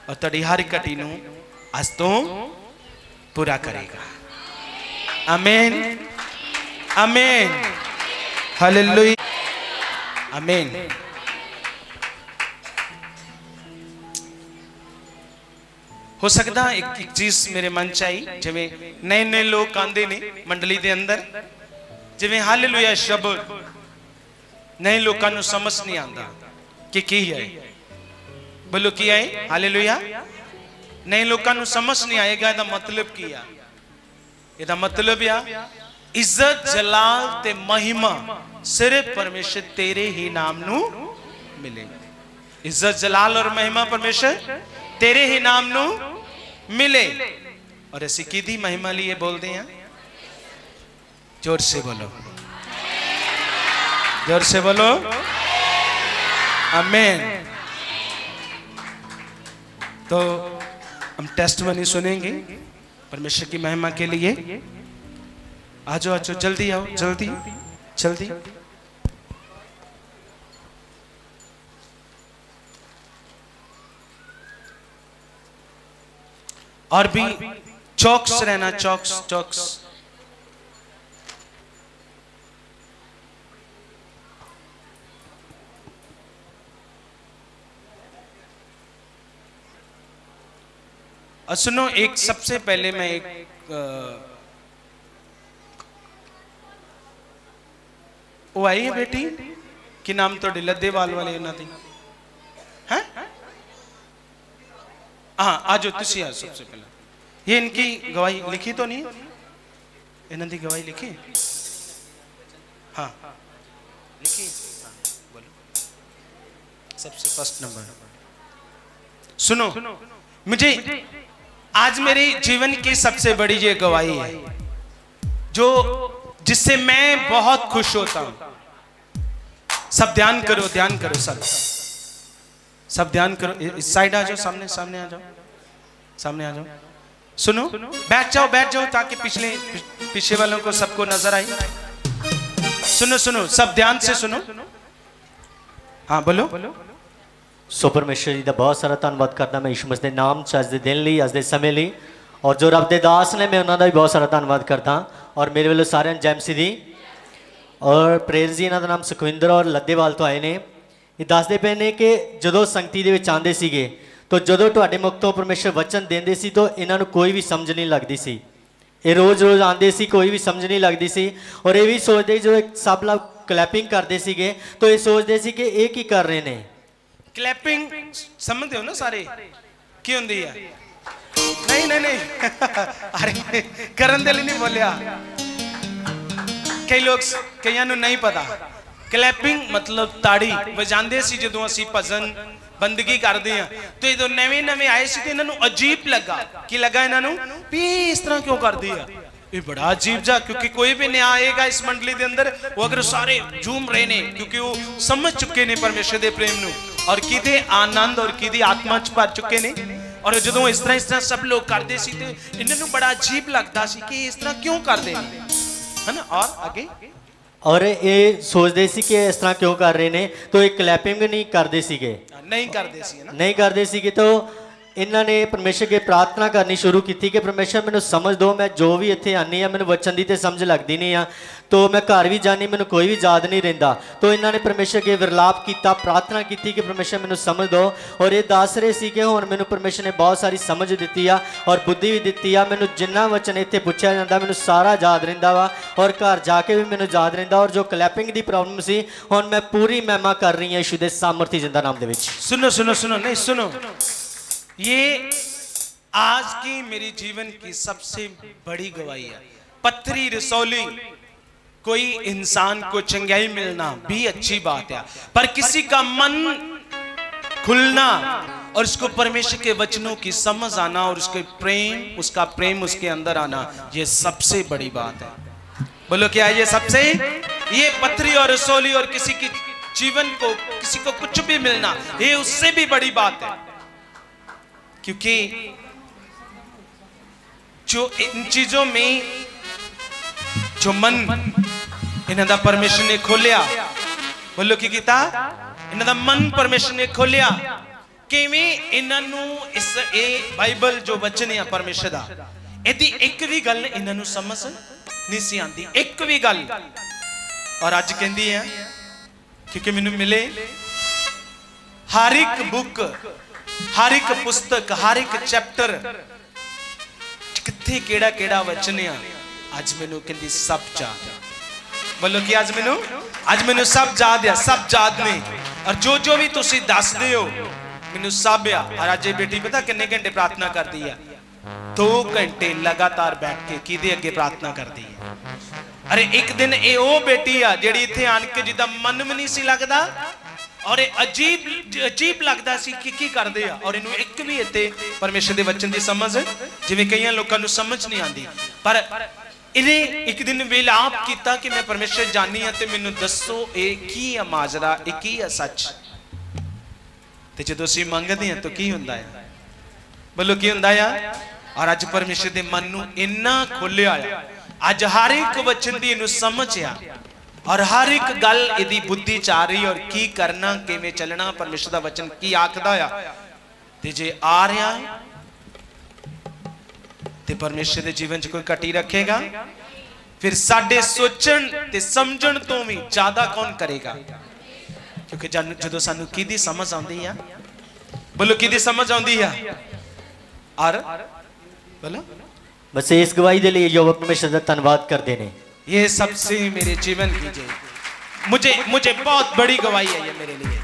ਔਰ ਤੁਹਾਡੀ ਹਰ ਘਟੀ ਨੂੰ ਅੱਜ ਤੋਂ ਪੂਰਾ ਕਰੇਗਾ ਆਮੇਨ ਆਮੇਨ ਹਾਲੇਲੂਇਆ ਆਮੇਨ ਹੋ ਸਕਦਾ ਇੱਕ ਇੱਕ ਚੀਜ਼ ਮੇਰੇ ਮਨ ਚ ਆਈ ਜਿਵੇਂ ਨਏ ਨਏ ਲੋਕ ਆਂਦੇ ਨੇ ਮੰਡਲੀ ਦੇ ਅੰਦਰ ਜਿਵੇਂ ਹਾਲੇਲੂਇਆ ਸ਼ਬਦ ਨਏ ਲੋਕਾਂ ਨੂੰ ਸਮਝ ਨਹੀਂ ਆਉਂਦਾ ਕਿ ਕੀ ਹੈ ਬੋਲੋ ਕੀ ਹੈ ਹਾਲੇਲੂਇਆ ਨਏ ਲੋਕਾਂ ਨੂੰ ਸਮਝ ਨਹੀਂ ਆਏਗਾ ਇਹਦਾ ਮਤਲਬ ਕੀ ਆ ਇਹਦਾ ਮਤਲਬ ਆ ਇੱਜ਼ਤ ਜਲਾਲ ਤੇ ਮਹਿਮਾ ਸਿਰਫ ਪਰਮੇਸ਼ਰ ਤੇਰੇ ਹੀ ਨਾਮ ਨੂੰ ਮਿਲੇਗੀ ਇੱਜ਼ਤ ਜਲਾਲ ਔਰ ਮਹਿਮਾ ਪਰਮੇਸ਼ਰ ਤੇਰੇ ਹੀ ਨਾਮ ਨੂੰ ਮਿਲੇ ਔਰ ਅਸੀਂ ਕਿਹਦੀ ਮਹਿਮਾ ਲਈ ਇਹ ਬੋਲਦੇ ਹਾਂ ज़ोर से बोलो। ज़ोर से बोलो। अमेन तो हम टेस्ट मनी सुनेंगे परमेश्वर की महिमा के लिए। आ जाओ आ जाओ जल्दी आओ, जल्दी जल्दी। और भी चौकस रहना, चौकस चौकस। सुनो एक सबसे पहले मैं एक वो आई है बेटी? कि नाम तो, तो लद्दे वाल वाले ना थी हैं? हाँ? आज जाओ तुसी आ सबसे पहले। ये इनकी गवाही लिखी तो नहीं इन्हों तो दी गवाही लिखी? हाँ लिखी। हाँ। हाँ, हाँ, बोलो। सबसे फ़र्स्ट नंबर। सुनो मुझे आज मेरे जीवन की सबसे बड़ी ये गवाही है, जो जिससे मैं बहुत खुश होता हूँ। सब ध्यान करो ध्यान करो, सब। सब ध्यान करो। इस साइड आ जाओ, सामने सामने आ जाओ। सामने आ जाओ। सुनो, बैठ जाओ बैठ जाओ, ताकि पिछले, पीछे वालों को सबको नज़र आई सुनो सुनो, सब ध्यान से सुनो। हाँ बोलो बोलो। ਸੋ ਪਰਮੇਸ਼ਰ ਜੀ ਦਾ ਬਹੁਤ ਸਾਰਾ ਧੰਨਵਾਦ ਕਰਦਾ ਮੈਂ ਯਿਸੂ ਮਸੀਹ ਦੇ ਨਾਮ ਚ ਅੱਜ ਦੇ ਦਿਨ ਲਈ, ਅੱਜ ਦੇ ਸਮੇਂ ਲਈ। ਔਰ ਜੋ ਰੱਬ ਦੇ ਦਾਸ ਨੇ, ਮੈਂ ਉਹਨਾਂ ਦਾ ਵੀ ਬਹੁਤ ਸਾਰਾ ਧੰਨਵਾਦ ਕਰਦਾ। ਔਰ ਮੇਰੇ ਵੱਲੋਂ ਸਾਰਿਆਂ ਨੂੰ ਜੈਮਸੀ ਦੀ। ਔਰ ਪ੍ਰੇਰਜੀ ਇਹਨਾਂ ਦਾ ਨਾਮ ਸੁਖਵਿੰਦਰ ਔਰ ਲੱਦੇਵਾਲ ਤੋਂ ਆਏ ਨੇ। ਇਹ ਦੱਸਦੇ ਪਏ ਨੇ ਕਿ ਜਦੋਂ ਸੰਗਤੀ ਦੇ ਵਿੱਚ ਆਂਦੇ ਸੀਗੇ, ਤਾਂ ਜਦੋਂ ਤੁਹਾਡੇ ਮੁਖ ਤੋਂ ਪਰਮੇਸ਼ਰ ਵਚਨ ਦਿੰਦੇ ਸੀ, ਤਾਂ ਇਹਨਾਂ ਨੂੰ ਕੋਈ ਵੀ ਸਮਝ ਨਹੀਂ ਲੱਗਦੀ ਸੀ। ਇਹ ਰੋਜ਼-ਰੋਜ਼ ਆਂਦੇ ਸੀ, ਕੋਈ ਵੀ ਸਮਝ ਨਹੀਂ ਲੱਗਦੀ ਸੀ। ਔਰ ਇਹ ਵੀ ਸੋਚਦੇ ਜਦੋਂ ਸਭ ਲੋਕ ਕਲੈਪਿੰਗ ਕਰਦੇ ਸੀਗੇ, ਤਾਂ ਇਹ ਸੋਚਦੇ ਸੀ ਕਿ ਇਹ ਕੀ ਕਰ ਰਹੇ ਨੇ? ਕਲੈਪਿੰਗ ਸਮਝਦੇ ਹੋ ਨਾ ਸਾਰੇ ਕੀ ਹੁੰਦੀ ਹੈ ਨਹੀਂ ਨਹੀਂ ਨਹੀਂ ਅਰੇ ਕਰਨ ਦੇ ਲਈ ਨਹੀਂ ਬੋਲਿਆ ਕਈ ਲੋਕ ਕਈਆਂ ਨੂੰ ਨਹੀਂ ਪਤਾ ਕਲੈਪਿੰਗ ਮਤਲਬ ਤਾੜੀ ਵਜਾਉਂਦੇ ਸੀ ਜਦੋਂ ਅਸੀਂ ਭਜਨ ਬੰਦਗੀ ਕਰਦੇ ਆ ਤੇ ਜਦੋਂ ਨਵੇਂ ਨਵੇਂ ਆਏ ਸੀ ਤੇ ਇਹਨਾਂ ਨੂੰ ਅਜੀਬ ਲੱਗਾ ਕੀ ਲੱਗਾ ਇਹਨਾਂ ਨੂੰ ਵੀ ਇਹ ਇਸ ਤਰ੍ਹਾਂ ਕਿਉਂ ਕਰਦੀ ਆ ਇਹ ਬੜਾ ਅਜੀਬ ਜਾ ਕਿਉਂਕਿ ਕੋਈ ਵੀ ਨਿਆ ਆਏਗਾ ਇਸ ਮੰਡਲੀ ਦੇ ਅੰਦਰ ਉਹ ਅਗਰ ਸਾਰੇ ਝੂਮ ਰਹੇ ਨੇ ਕਿਉਂਕਿ ਉਹ ਸਮਝ ਚੁੱਕੇ ਨੇ ਪਰਮੇਸ਼ਰ ਦੇ ਪ੍ਰੇਮ ਨੂੰ ਔਰ ਕਿਤੇ ਆਨੰਦ ਔਰ ਕਿਤੇ ਆਤਮਾ ਚ ਭਰ ਚੁੱਕੇ ਨੇ ਔਰ ਜਦੋਂ ਇਸ ਤਰ੍ਹਾਂ ਇਸ ਤਰ੍ਹਾਂ ਸਭ ਲੋਕ ਕਰਦੇ ਸੀ ਤੇ ਇਹਨਾਂ ਨੂੰ ਬੜਾ ਅਜੀਬ ਲੱਗਦਾ ਸੀ ਕਿ ਇਸ ਤਰ੍ਹਾਂ ਕਿਉਂ ਕਰਦੇ ਨੇ ਹਨਾ ਔਰ ਅੱਗੇ ਔਰ ਇਹ ਸੋਚਦੇ ਸੀ ਕਿ ਇਸ ਤਰ੍ਹਾਂ ਕਿਉਂ ਕਰ ਰਹੇ ਨੇ ਤਾਂ ਇਹ ਕਲੈਪਿੰਗ ਨਹੀਂ ਕਰਦੇ ਸੀਗੇ ਨਹੀਂ ਕਰਦੇ ਸੀ ਹਨਾ ਨਹੀਂ ਕਰਦੇ ਸੀਗੇ ਤਾਂ इन्होंने परमेश्वर के प्रार्थना करनी शुरू की कि परमेश्वर मैं समझ दो, मैं जो भी इतने आनी हाँ मैं वचन की तो समझ लगती नहीं आ। तो मैं घर भी जानी मैं कोई भी याद नहीं रहा तो इन्होंने परमेश्वर अगर विरलाप किया प्रार्थना की कि परमेश्वर मैं समझ दो। और ये दस रहे थे कि हूँ मैं परमेश्वर ने बहुत सारी समझ दी आ और बुद्धि भी दी आ। मैं जिन्ना वचन इतने पूछा जाता मैं सारा याद रहा वा और घर जाके भी मैं याद रहा और जो कलैपिंग की प्रॉब्लम से हूँ मैं पूरी महिमा कर रही हूँ यशु के सामर्थी ज़िंदा नाम के सुनो सुनो सुनो, नहीं, सुनो। ये आज की मेरी जीवन की सबसे बड़ी गवाही है। पत्थरी रसौली, कोई इंसान को चंगाई मिलना भी अच्छी बात है। पर किसी का मन खुलना और उसको परमेश्वर के वचनों की समझ आना और उसके प्रेम, उसका प्रेम उसके अंदर आना, ये सबसे बड़ी बात है। बोलो क्या ये सबसे? ये पथरी और रसोली और किसी की जीवन को, किसी को कुछ भी मिलना, ये उससे भी बड़ी बात है। क्योंकि जो इन चीजों में जो मन इन्हों का परमेश्वर ने खोलिया बोलो की ਕੀਤਾ ਇਹਨਾਂ ਦਾ ਮਨ ਪਰਮੇਸ਼ਰ ਨੇ ਖੋਲਿਆ ਕਿਵੇਂ ਇਹਨਾਂ ਨੂੰ ਇਸ ਇਹ ਬਾਈਬਲ ਜੋ ਵਚਨ ਹੈ ਪਰਮੇਸ਼ਰ ਦਾ ਇਹਦੀ ਇੱਕ ਵੀ ਗੱਲ ਇਹਨਾਂ ਨੂੰ ਸਮਝ ਨਹੀਂ ਸੀ ਆਂਦੀ ਇੱਕ ਵੀ ਗੱਲ ਔਰ ਅੱਜ ਕਹਿੰਦੀ ਹੈ ਕਿਉਂਕਿ ਮੈਨੂੰ ਮਿਲੇ ਹਰ ਇੱਕ ਬੁੱਕ ਹਰ ਇੱਕ ਪੁਸਤਕ, ਹਰ ਇੱਕ ਚੈਪਟਰ ਕਿੱਥੇ ਕਿਹੜਾ ਕਿਹੜਾ ਵਚਨ ਆ? ਅੱਜ ਮੈਨੂੰ ਕਹਿੰਦੀ, ਸਭ ਯਾਦ ਆ। ਬੋਲੋ ਕਿ ਅੱਜ ਮੈਨੂੰ? ਅੱਜ ਮੈਨੂੰ ਸਭ ਯਾਦ ਆ, ਸਭ ਯਾਦ ਨੇ। ਔਰ ਜੋ ਜੋ ਵੀ ਤੁਸੀਂ ਦੱਸਦੇ ਹੋ, ਮੈਨੂੰ ਸਭ ਆ। ਔਰ ਅੱਜ ਇਹ ਬੇਟੀ ਪਤਾ ਕਿੰਨੇ ਘੰਟੇ ਪ੍ਰਾਰਥਨਾ ਕਰਦੀ ਆ? 2 ਘੰਟੇ ਲਗਾਤਾਰ ਬੈਠ ਕੇ ਕਿਹਦੇ ਅੱਗੇ ਪ੍ਰਾਰਥਨਾ ਕਰਦੀ ਹੈ ਅਰੇ ਇੱਕ ਦਿਨ ਇਹ ਉਹ ਬੇਟੀ ਆ ਜਿਹੜੀ ਇੱਥੇ ਆਣ ਕੇ ਜਿੱਦਾਂ ਮਨ ਵੀ ਨਹੀਂ ਸੀ ਲੱਗਦਾ ਔਰ ਇਹ ਅਜੀਬ ਅਜੀਬ ਲੱਗਦਾ ਸੀ ਕਿ ਕੀ ਕਰਦੇ ਆ। ਔਰ ਇਹਨੂੰ ਇੱਕ ਵੀ ਇੱਥੇ ਪਰਮੇਸ਼ਰ ਦੇ ਵਚਨ ਦੀ ਸਮਝ, ਜਿਵੇਂ ਕਈਆਂ ਲੋਕਾਂ ਨੂੰ ਸਮਝ ਨਹੀਂ ਆਉਂਦੀ। ਪਰ ਇਹਨੇ ਇੱਕ ਦਿਨ ਵਿਲਾਪ ਕੀਤਾ ਕਿ ਮੈਂ ਪਰਮੇਸ਼ਰ ਜਾਣੀ ਆ ਤੇ ਮੈਨੂੰ ਦੱਸੋ, ਇਹ ਕੀ ਆ ਮਾਜਰਾ, ਇਹ ਕੀ ਆ ਸੱਚ? ਤੇ ਜਦੋਂ ਅਸੀਂ ਮੰਗਦੇ ਹਾਂ ਤਾਂ ਕੀ ਹੁੰਦਾ ਆ? ਬੋਲੋ, ਕੀ ਹੁੰਦਾ ਆ? ਔਰ ਅੱਜ ਪਰਮੇਸ਼ਰ ਦੇ ਮਨ ਨੂੰ ਇੰਨਾ ਖੋਲਿਆ ਆ। ਅੱਜ ਹਰ ਇੱਕ ਵਚਨ ਦੀ ਇਹਨੂੰ ਸਮਝ ਆ। ਔਰ ਹਰ ਇੱਕ ਗੱਲ ਇਹਦੀ ਬੁੱਧੀ ਚ ਆ ਰਹੀ ਔਰ ਕੀ ਕਰਨਾ, ਕਿਵੇਂ ਚੱਲਣਾ, ਪਰਮੇਸ਼ਰ ਦਾ ਵਚਨ ਕੀ ਆਖਦਾ ਆ। ਤੇ ਜੇ ਆ ਰਿਹਾ, ਤੇ ਪਰਮੇਸ਼ਰ ਦੇ ਜੀਵਨ 'ਚ ਕੋਈ ਘਟੀ ਰੱਖੇਗਾ। ਫਿਰ ਸਾਡੇ ਸੋਚਣ ਤੇ ਸਮਝਣ ਤੋਂ ਵੀ ਜ਼ਿਆਦਾ ਕੌਣ ਕਰੇਗਾ? ਕਿਉਂਕਿ ਜਦੋਂ ਸਾਨੂੰ ਕਿਹਦੀ ਸਮਝ ਆਉਂਦੀ ਆ, ਬੋਲੋ ਕਿਹਦੀ ਸਮਝ ਆਉਂਦੀ ਆ? ਔਰ, ਬੋਲੋ। ਬਸ ਇਸ ਗਵਾਹੀ ਦੇ ਲਈ ਯੋਵਾ ਪਰਮੇਸ਼ਰ ਦਾ ਧੰਨਵਾਦ ਕਰਦੇ ਨੇ। ये सबसे मेरे जीवन की जय। मुझे मुझे बहुत बड़ी गवाही है ये मेरे लिए।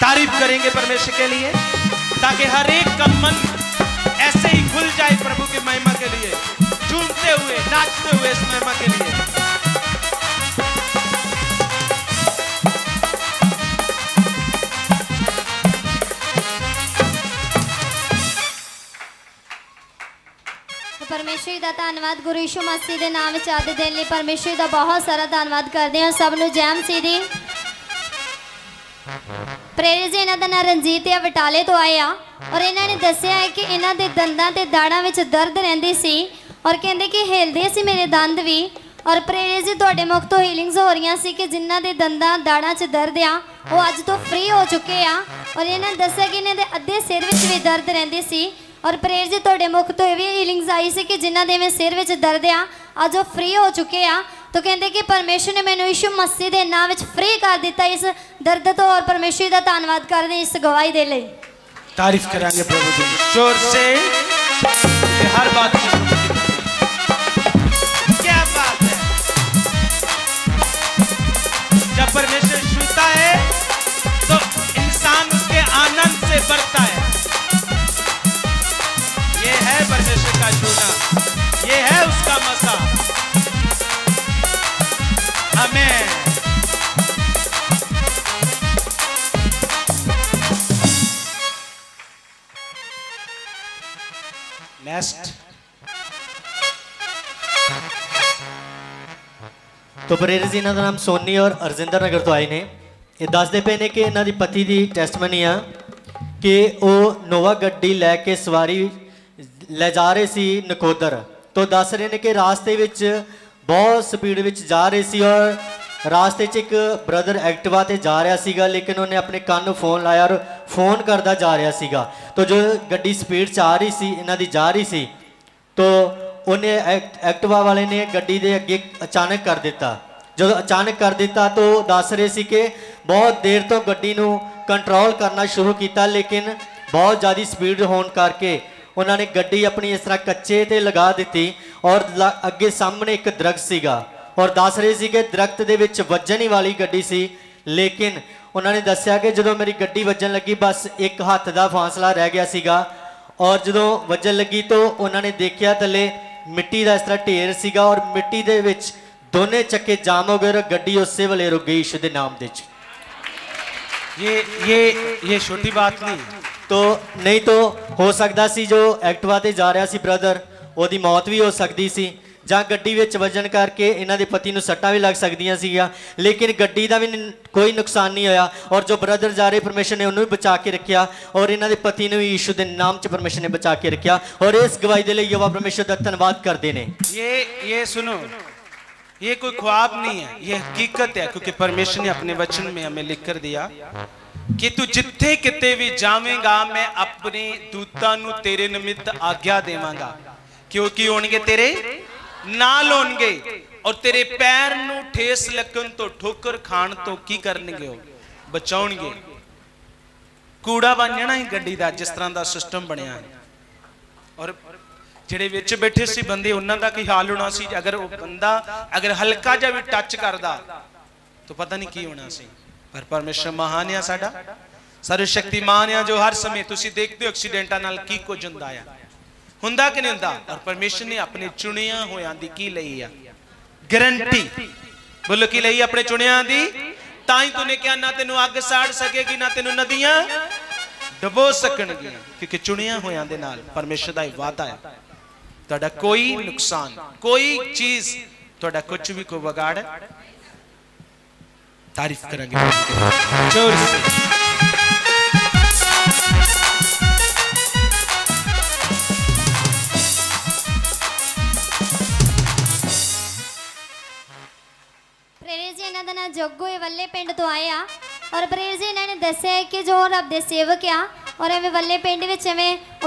तारीफ़ करेंगे परमेश्वर के लिए, ताकि हर एक का मन ऐसे ही खुल जाए प्रभु की महिमा के लिए। झूमते हुए, नाचते हुए इस महिमा के लिए। ਪਰਮੇਸ਼ਰ ਦਾ ਧੰਨਵਾਦ, ਗੁਰੂ ਯਿਸੂ ਮਸੀਹ ਦੇ ਨਾਮ ਵਿੱਚ ਅੱਜ ਦੇਣ ਲਈ ਪਰਮੇਸ਼ਰ ਦਾ ਬਹੁਤ ਸਾਰਾ ਧੰਨਵਾਦ ਕਰਦੇ ਹਾਂ। ਸਭ ਨੂੰ ਜੈ ਮਸੀਹ ਦੀ। ਪ੍ਰੇਰਿਤ ਜੀ, ਇਹਨਾਂ ਦਾ ਨਾਂ ਰਣਜੀਤ ਆ, ਬਟਾਲੇ ਤੋਂ ਆਏ ਆ। ਔਰ ਇਹਨਾਂ ਨੇ ਦੱਸਿਆ ਹੈ ਕਿ ਇਹਨਾਂ ਦੇ ਦੰਦਾਂ ਤੇ ਦਾੜਾਂ ਵਿੱਚ ਦਰਦ ਰਹਿੰਦੀ ਸੀ ਔਰ ਕਹਿੰਦੇ ਕਿ ਹਿਲਦੇ ਸੀ ਮੇਰੇ ਦੰਦ ਵੀ। ਔਰ ਪ੍ਰੇਰਿਤ ਜੀ, ਤੁਹਾਡੇ ਮੁਖ ਤੋਂ ਹੀਲਿੰਗਸ ਹੋ ਰਹੀਆਂ ਸੀ ਕਿ ਜਿਨ੍ਹਾਂ ਦੇ ਦੰਦਾਂ ਦਾੜਾਂ 'ਚ ਦਰਦ ਆ, ਉਹ ਅੱਜ ਤੋਂ ਫ੍ਰੀ ਹੋ ਚੁੱਕੇ ਆ। ਔਰ ਇਹਨਾਂ ਨੇ ਦੱਸਿਆ ਕਿ ਇਹਨਾਂ ਦੇ ਅੱਧੇ ਸਿਰ ਵਿੱਚ ਵੀ ਦਰਦ ਰਹਿੰਦੀ ਸੀ। ਔਰ ਪ੍ਰੇਰ ਜੀ ਤੁਹਾਡੇ ਮੁਖ ਤੋਂ ਇਹ ਵੀ ਹੀਲਿੰਗਸ ਆਈ ਸੀ ਕਿ ਜਿਨ੍ਹਾਂ ਦੇ ਵਿੱਚ ਸਿਰ ਵਿੱਚ ਦਰਦ ਆ ਅੱਜ ਉਹ ਫ੍ਰੀ ਹੋ ਚੁੱਕੇ ਆ ਤਾਂ ਕਹਿੰਦੇ ਕਿ ਪਰਮੇਸ਼ਰ ਨੇ ਮੈਨੂੰ ਯਿਸੂ ਮਸੀਹ ਦੇ ਨਾਮ ਵਿੱਚ ਫ੍ਰੀ ਕਰ ਦਿੱਤਾ ਇਸ ਦਰਦ ਤੋਂ ਔਰ ਪਰਮੇਸ਼ਰ ਦਾ ਧੰਨਵਾਦ ਕਰਦੇ ਇਸ ਗਵਾਹੀ ਦੇ ਲਈ तारीफ कराएंगे प्रभु की जोर से कि हर बात में प्रभु की तारीफ। क्या बात है जब परमेश्वर छूता है तो इंसान उसके आनंद से बढ़ता है ये है परमेश्वर का छूना ये है उसका मसा हमें नेक्स्ट ਤੋ ਪ੍ਰੇਰਿਤ ਜੀ ਇਹਨਾਂ ਦਾ ਨਾਮ ਸੋਨੀ ਔਰ ਅਰਜਿੰਦਰ ਨਗਰ ਤੋਂ ਆਏ ਨੇ ਇਹ ਦੱਸਦੇ ਪਏ ਨੇ ਕਿ ਇਹਨਾਂ ਦੀ ਪਤੀ ਦੀ ਟੈਸਟਮਨੀ ਆ ਕਿ ਉਹ ਨੋਵਾ ਗੱਡੀ ਲੈ ਕੇ ਸਵਾਰੀ ਲੈ ਜਾ ਰਹੇ ਸੀ ਨਕੋਦਰ ਤੋਂ ਦੱਸ ਰਹੇ ਨੇ ਕਿ ਰਾਸਤੇ ਵਿੱਚ ਬਹੁਤ ਸਪੀਡ ਵਿੱਚ ਜਾ ਰਹੇ ਸੀ ਔਰ ਰਾਸਤੇ 'ਚ ਇੱਕ ਬ੍ਰਦਰ ਐਕਟਿਵਾ ਤੇ ਜਾ ਰਿਹਾ ਸੀਗਾ, ਲੇਕਿਨ ਉਹਨੇ ਆਪਣੇ ਕੰਨ ਨੂੰ ਫੋਨ ਲਾਇਆ ਔਰ ਫੋਨ ਕਰਦਾ ਜਾ ਰਿਹਾ ਸੀਗਾ। ਤੋਂ ਜੋ ਗੱਡੀ ਸਪੀਡ 'ਚ ਆ ਰਹੀ ਸੀ, ਇਹਨਾਂ ਦੀ ਜਾ ਰਹੀ ਸੀ, ਤੋ ਉਹਨੇ ਐਕਟ- ਐਕਟਿਵਾ ਵਾਲੇ ਨੇ ਗੱਡੀ ਦੇ ਅੱਗੇ ਅਚਾਨਕ ਕਰ ਦਿੱਤਾ। ਜਦੋਂ ਅਚਾਨਕ ਕਰ ਦਿੱਤਾ ਤਾਂ ਉਹ ਦੱਸ ਰਹੇ ਸੀ ਕਿ ਬਹੁਤ ਦੇਰ ਤੋਂ ਗੱਡੀ ਨੂੰ ਕੰਟਰੋਲ ਕਰਨਾ ਸ਼ੁਰੂ ਕੀਤਾ, ਲੇਕਿਨ ਬਹੁਤ ਜ਼ਿਆਦਾ ਸਪੀਡ ਹੋਣ ਕਰਕੇ ਉਹਨਾਂ ਨੇ ਗੱਡੀ ਆਪਣੀ ਇਸ ਤਰ੍ਹਾਂ ਕੱਚੇ ਤੇ ਲਗਾ ਦਿੱਤੀ ਔਰ ਅੱਗੇ ਸਾਹਮਣੇ ਇੱਕ ਦਰਖਤ ਸੀਗਾ। ਔਰ ਦੱਸ ਰਹੇ ਸੀ ਕਿ ਦਰਖਤ ਦੇ ਵਿੱਚ ਵੱਜਣ ਹੀ ਵਾਲੀ ਗੱਡੀ ਸੀ। ਲੇਕਿਨ ਉਹਨਾਂ ਨੇ ਦੱਸਿਆ ਕਿ ਜਦੋਂ ਮੇਰੀ ਗੱਡੀ ਵੱਜਣ ਲੱਗੀ, ਬਸ ਇੱਕ ਹੱਥ ਦਾ ਫਾਸਲਾ ਰਹਿ ਗਿਆ ਸੀਗਾ। ਔਰ ਜਦੋਂ ਵੱਜਣ ਲੱਗੀ ਤਾਂ ਉਹਨਾਂ ਨੇ ਦੇਖਿਆ ਥੱਲੇ ਮਿੱਟੀ ਦਾ ਇਸ ਤਰ੍ਹਾਂ ਢੇਰ ਸੀਗਾ ਔਰ ਮਿੱਟੀ ਦੇ ਵਿੱਚ ਦੋਨੇ ਚੱਕੇ ਜਾਮ ਹੋ ਗਏ ਔਰ ਗੱਡੀ ਉਸੇ ਵੇਲੇ ਰੁਕ ਗਈ ਯਿਸੂ ਦੇ ਨਾਮ ਦੇ ਵਿੱਚ। ਇਹ ਇਹ ਇਹ ਛੋਟੀ ਬਾਤ ਨਹੀਂ। ਤੋ ਨਹੀਂ ਤੋ ਹੋ ਸਕਦਾ ਸੀ ਜੋ ਐਕਟਿਵਾ ਤੇ ਜਾ ਰਿਹਾ ਸੀ ਬ੍ਰਦਰ ਉਹਦੀ ਮੌਤ ਵੀ ਹੋ ਸਕਦੀ ਸੀ ਜਾਂ ਗੱਡੀ ਵਿੱਚ ਵੱਜਣ ਕਰਕੇ ਇਹਨਾਂ ਦੇ ਪਤੀ ਨੂੰ ਸੱਟਾਂ ਵੀ ਲੱਗ ਸਕਦੀਆਂ ਸੀਗੀਆਂ ਲੇਕਿਨ ਗੱਡੀ ਦਾ ਵੀ ਨ- ਕੋਈ ਨੁਕਸਾਨ ਨਹੀਂ ਹੋਇਆ ਔਰ ਜੋ ਬ੍ਰਦਰ ਜਾ ਰਹੇ ਪਰਮੇਸ਼ਰ ਨੇ ਉਹਨੂੰ ਵੀ ਬਚਾ ਕੇ ਰੱਖਿਆ ਔਰ ਇਹਨਾਂ ਦੇ ਪਤੀ ਨੂੰ ਵੀ ਯੀਸ਼ੂ ਦੇ ਨਾਮ 'ਚ ਪਰਮੇਸ਼ਰ ਨੇ ਬਚਾ ਕੇ ਰੱਖਿਆ ਔਰ ਇਸ ਗਵਾਹੀ ਦੇ ਲਈ ਯਵਾ ਪਰਮੇਸ਼ਰ ਦਾ ਧੰਨਵਾਦ ਕਰਦੇ ਨੇ ये ये सुनो ये कोई ख्वाब नहीं है ये हकीकत है क्योंकि परमेश्वर ने अपने वचन में हमें लिख कर दिया ਕਿ ਤੂੰ ਜਿੱਥੇ ਕਿਤੇ ਵੀ ਜਾਵੇਂਗਾ, ਮੈਂ ਆਪਣੇ ਦੂਤਾਂ ਨੂੰ ਤੇਰੇ ਨਿਮਿਤ ਆਗਿਆ ਦੇਵਾਂਗਾ। ਕਿਉਂਕਿ ਹੋਣਗੇ ਤੇਰੇ? ਨਾਲ ਹੋਣਗੇ। ਔਰ ਤੇਰੇ ਪੈਰ ਨੂੰ ਠੇਸ ਲੱਗਣ ਤੋਂ ਠੋਕਰ ਖਾਣ ਤੋਂ ਕੀ ਕਰਨਗੇ ਉਹ? ਬਚਾਉਣਗੇ। ਕੂੜਾ ਬੰਨਣਾ ਹੀ ਗੱਡੀ ਦਾ, ਜਿਸ ਤਰ੍ਹਾਂ ਦਾ ਸਿਸਟਮ ਬਣਿਆ ਹੈ। ਔਰ ਜਿਹੜੇ ਵਿੱਚ ਬੈਠੇ ਸੀ ਬੰਦੇ, ਉਹਨਾਂ ਦਾ ਕੀ ਹਾਲ ਹੋਣਾ ਸੀ? ਅਗਰ ਉਹ ਬੰਦਾ ਅਗਰ ਹਲਕਾ ਜਿਹਾ ਵੀ ਟੱਚ ਕਰਦਾ, ਤਾਂ ਪਤਾ ਨਹੀਂ ਕੀ ਹੋਣਾ ਸੀ। ਪਰ ਪਰਮੇਸ਼ਰ ਮਹਾਨ ਆ ਸਾਡਾ ਸਰਵ ਸ਼ਕਤੀਮਾਨ ਆ ਜੋ ਹਰ ਸਮੇਂ ਤੁਸੀਂ ਦੇਖਦੇ ਹੋ ਐਕਸੀਡੈਂਟਾਂ ਨਾਲ ਕੀ ਕੁਝ ਹੁੰਦਾ ਆ ਹੁੰਦਾ ਕਿ ਨਹੀਂ ਹੁੰਦਾ ਔਰ ਪਰਮੇਸ਼ਰ ਨੇ ਆਪਣੇ ਚੁਣਿਆ ਹੋਇਆਂ ਦੀ ਕੀ ਲਈ ਆ ਗਰੰਟੀ ਬੋਲੋ ਕੀ ਲਈ ਆਪਣੇ ਚੁਣਿਆਂ ਦੀ ਤਾਂ ਹੀ ਤੂਨੇ ਕਿਹਾ ਨਾ ਤੈਨੂੰ ਅੱਗ ਸਾੜ ਸਕੇਗੀ ਨਾ ਤੈਨੂੰ ਨਦੀਆਂ ਡਬੋ ਸਕਣਗੀਆਂ ਕਿਉਂਕਿ ਚੁਣਿਆ ਹੋਇਆਂ ਦੇ ਨਾਲ ਪਰਮੇਸ਼ਰ ਦਾ ਇਹ ਵਾਅਦਾ ਹੈ ਤੁਹਾਡਾ ਕੋਈ ਨੁਕਸਾਨ ਕੋਈ ਚੀਜ਼ ਤੁਹਾਡਾ ਕੁਝ ਵੀ ਕੋਈ ਵਿਗਾੜ तारीफ़ करेंगे ज़ोर से प्रेरित जी वल्ले पिंड तो हैं और प्रेर जी इन्होंने दसिया कि जो रब दे सेवक आ और एवं वल्ले पिंड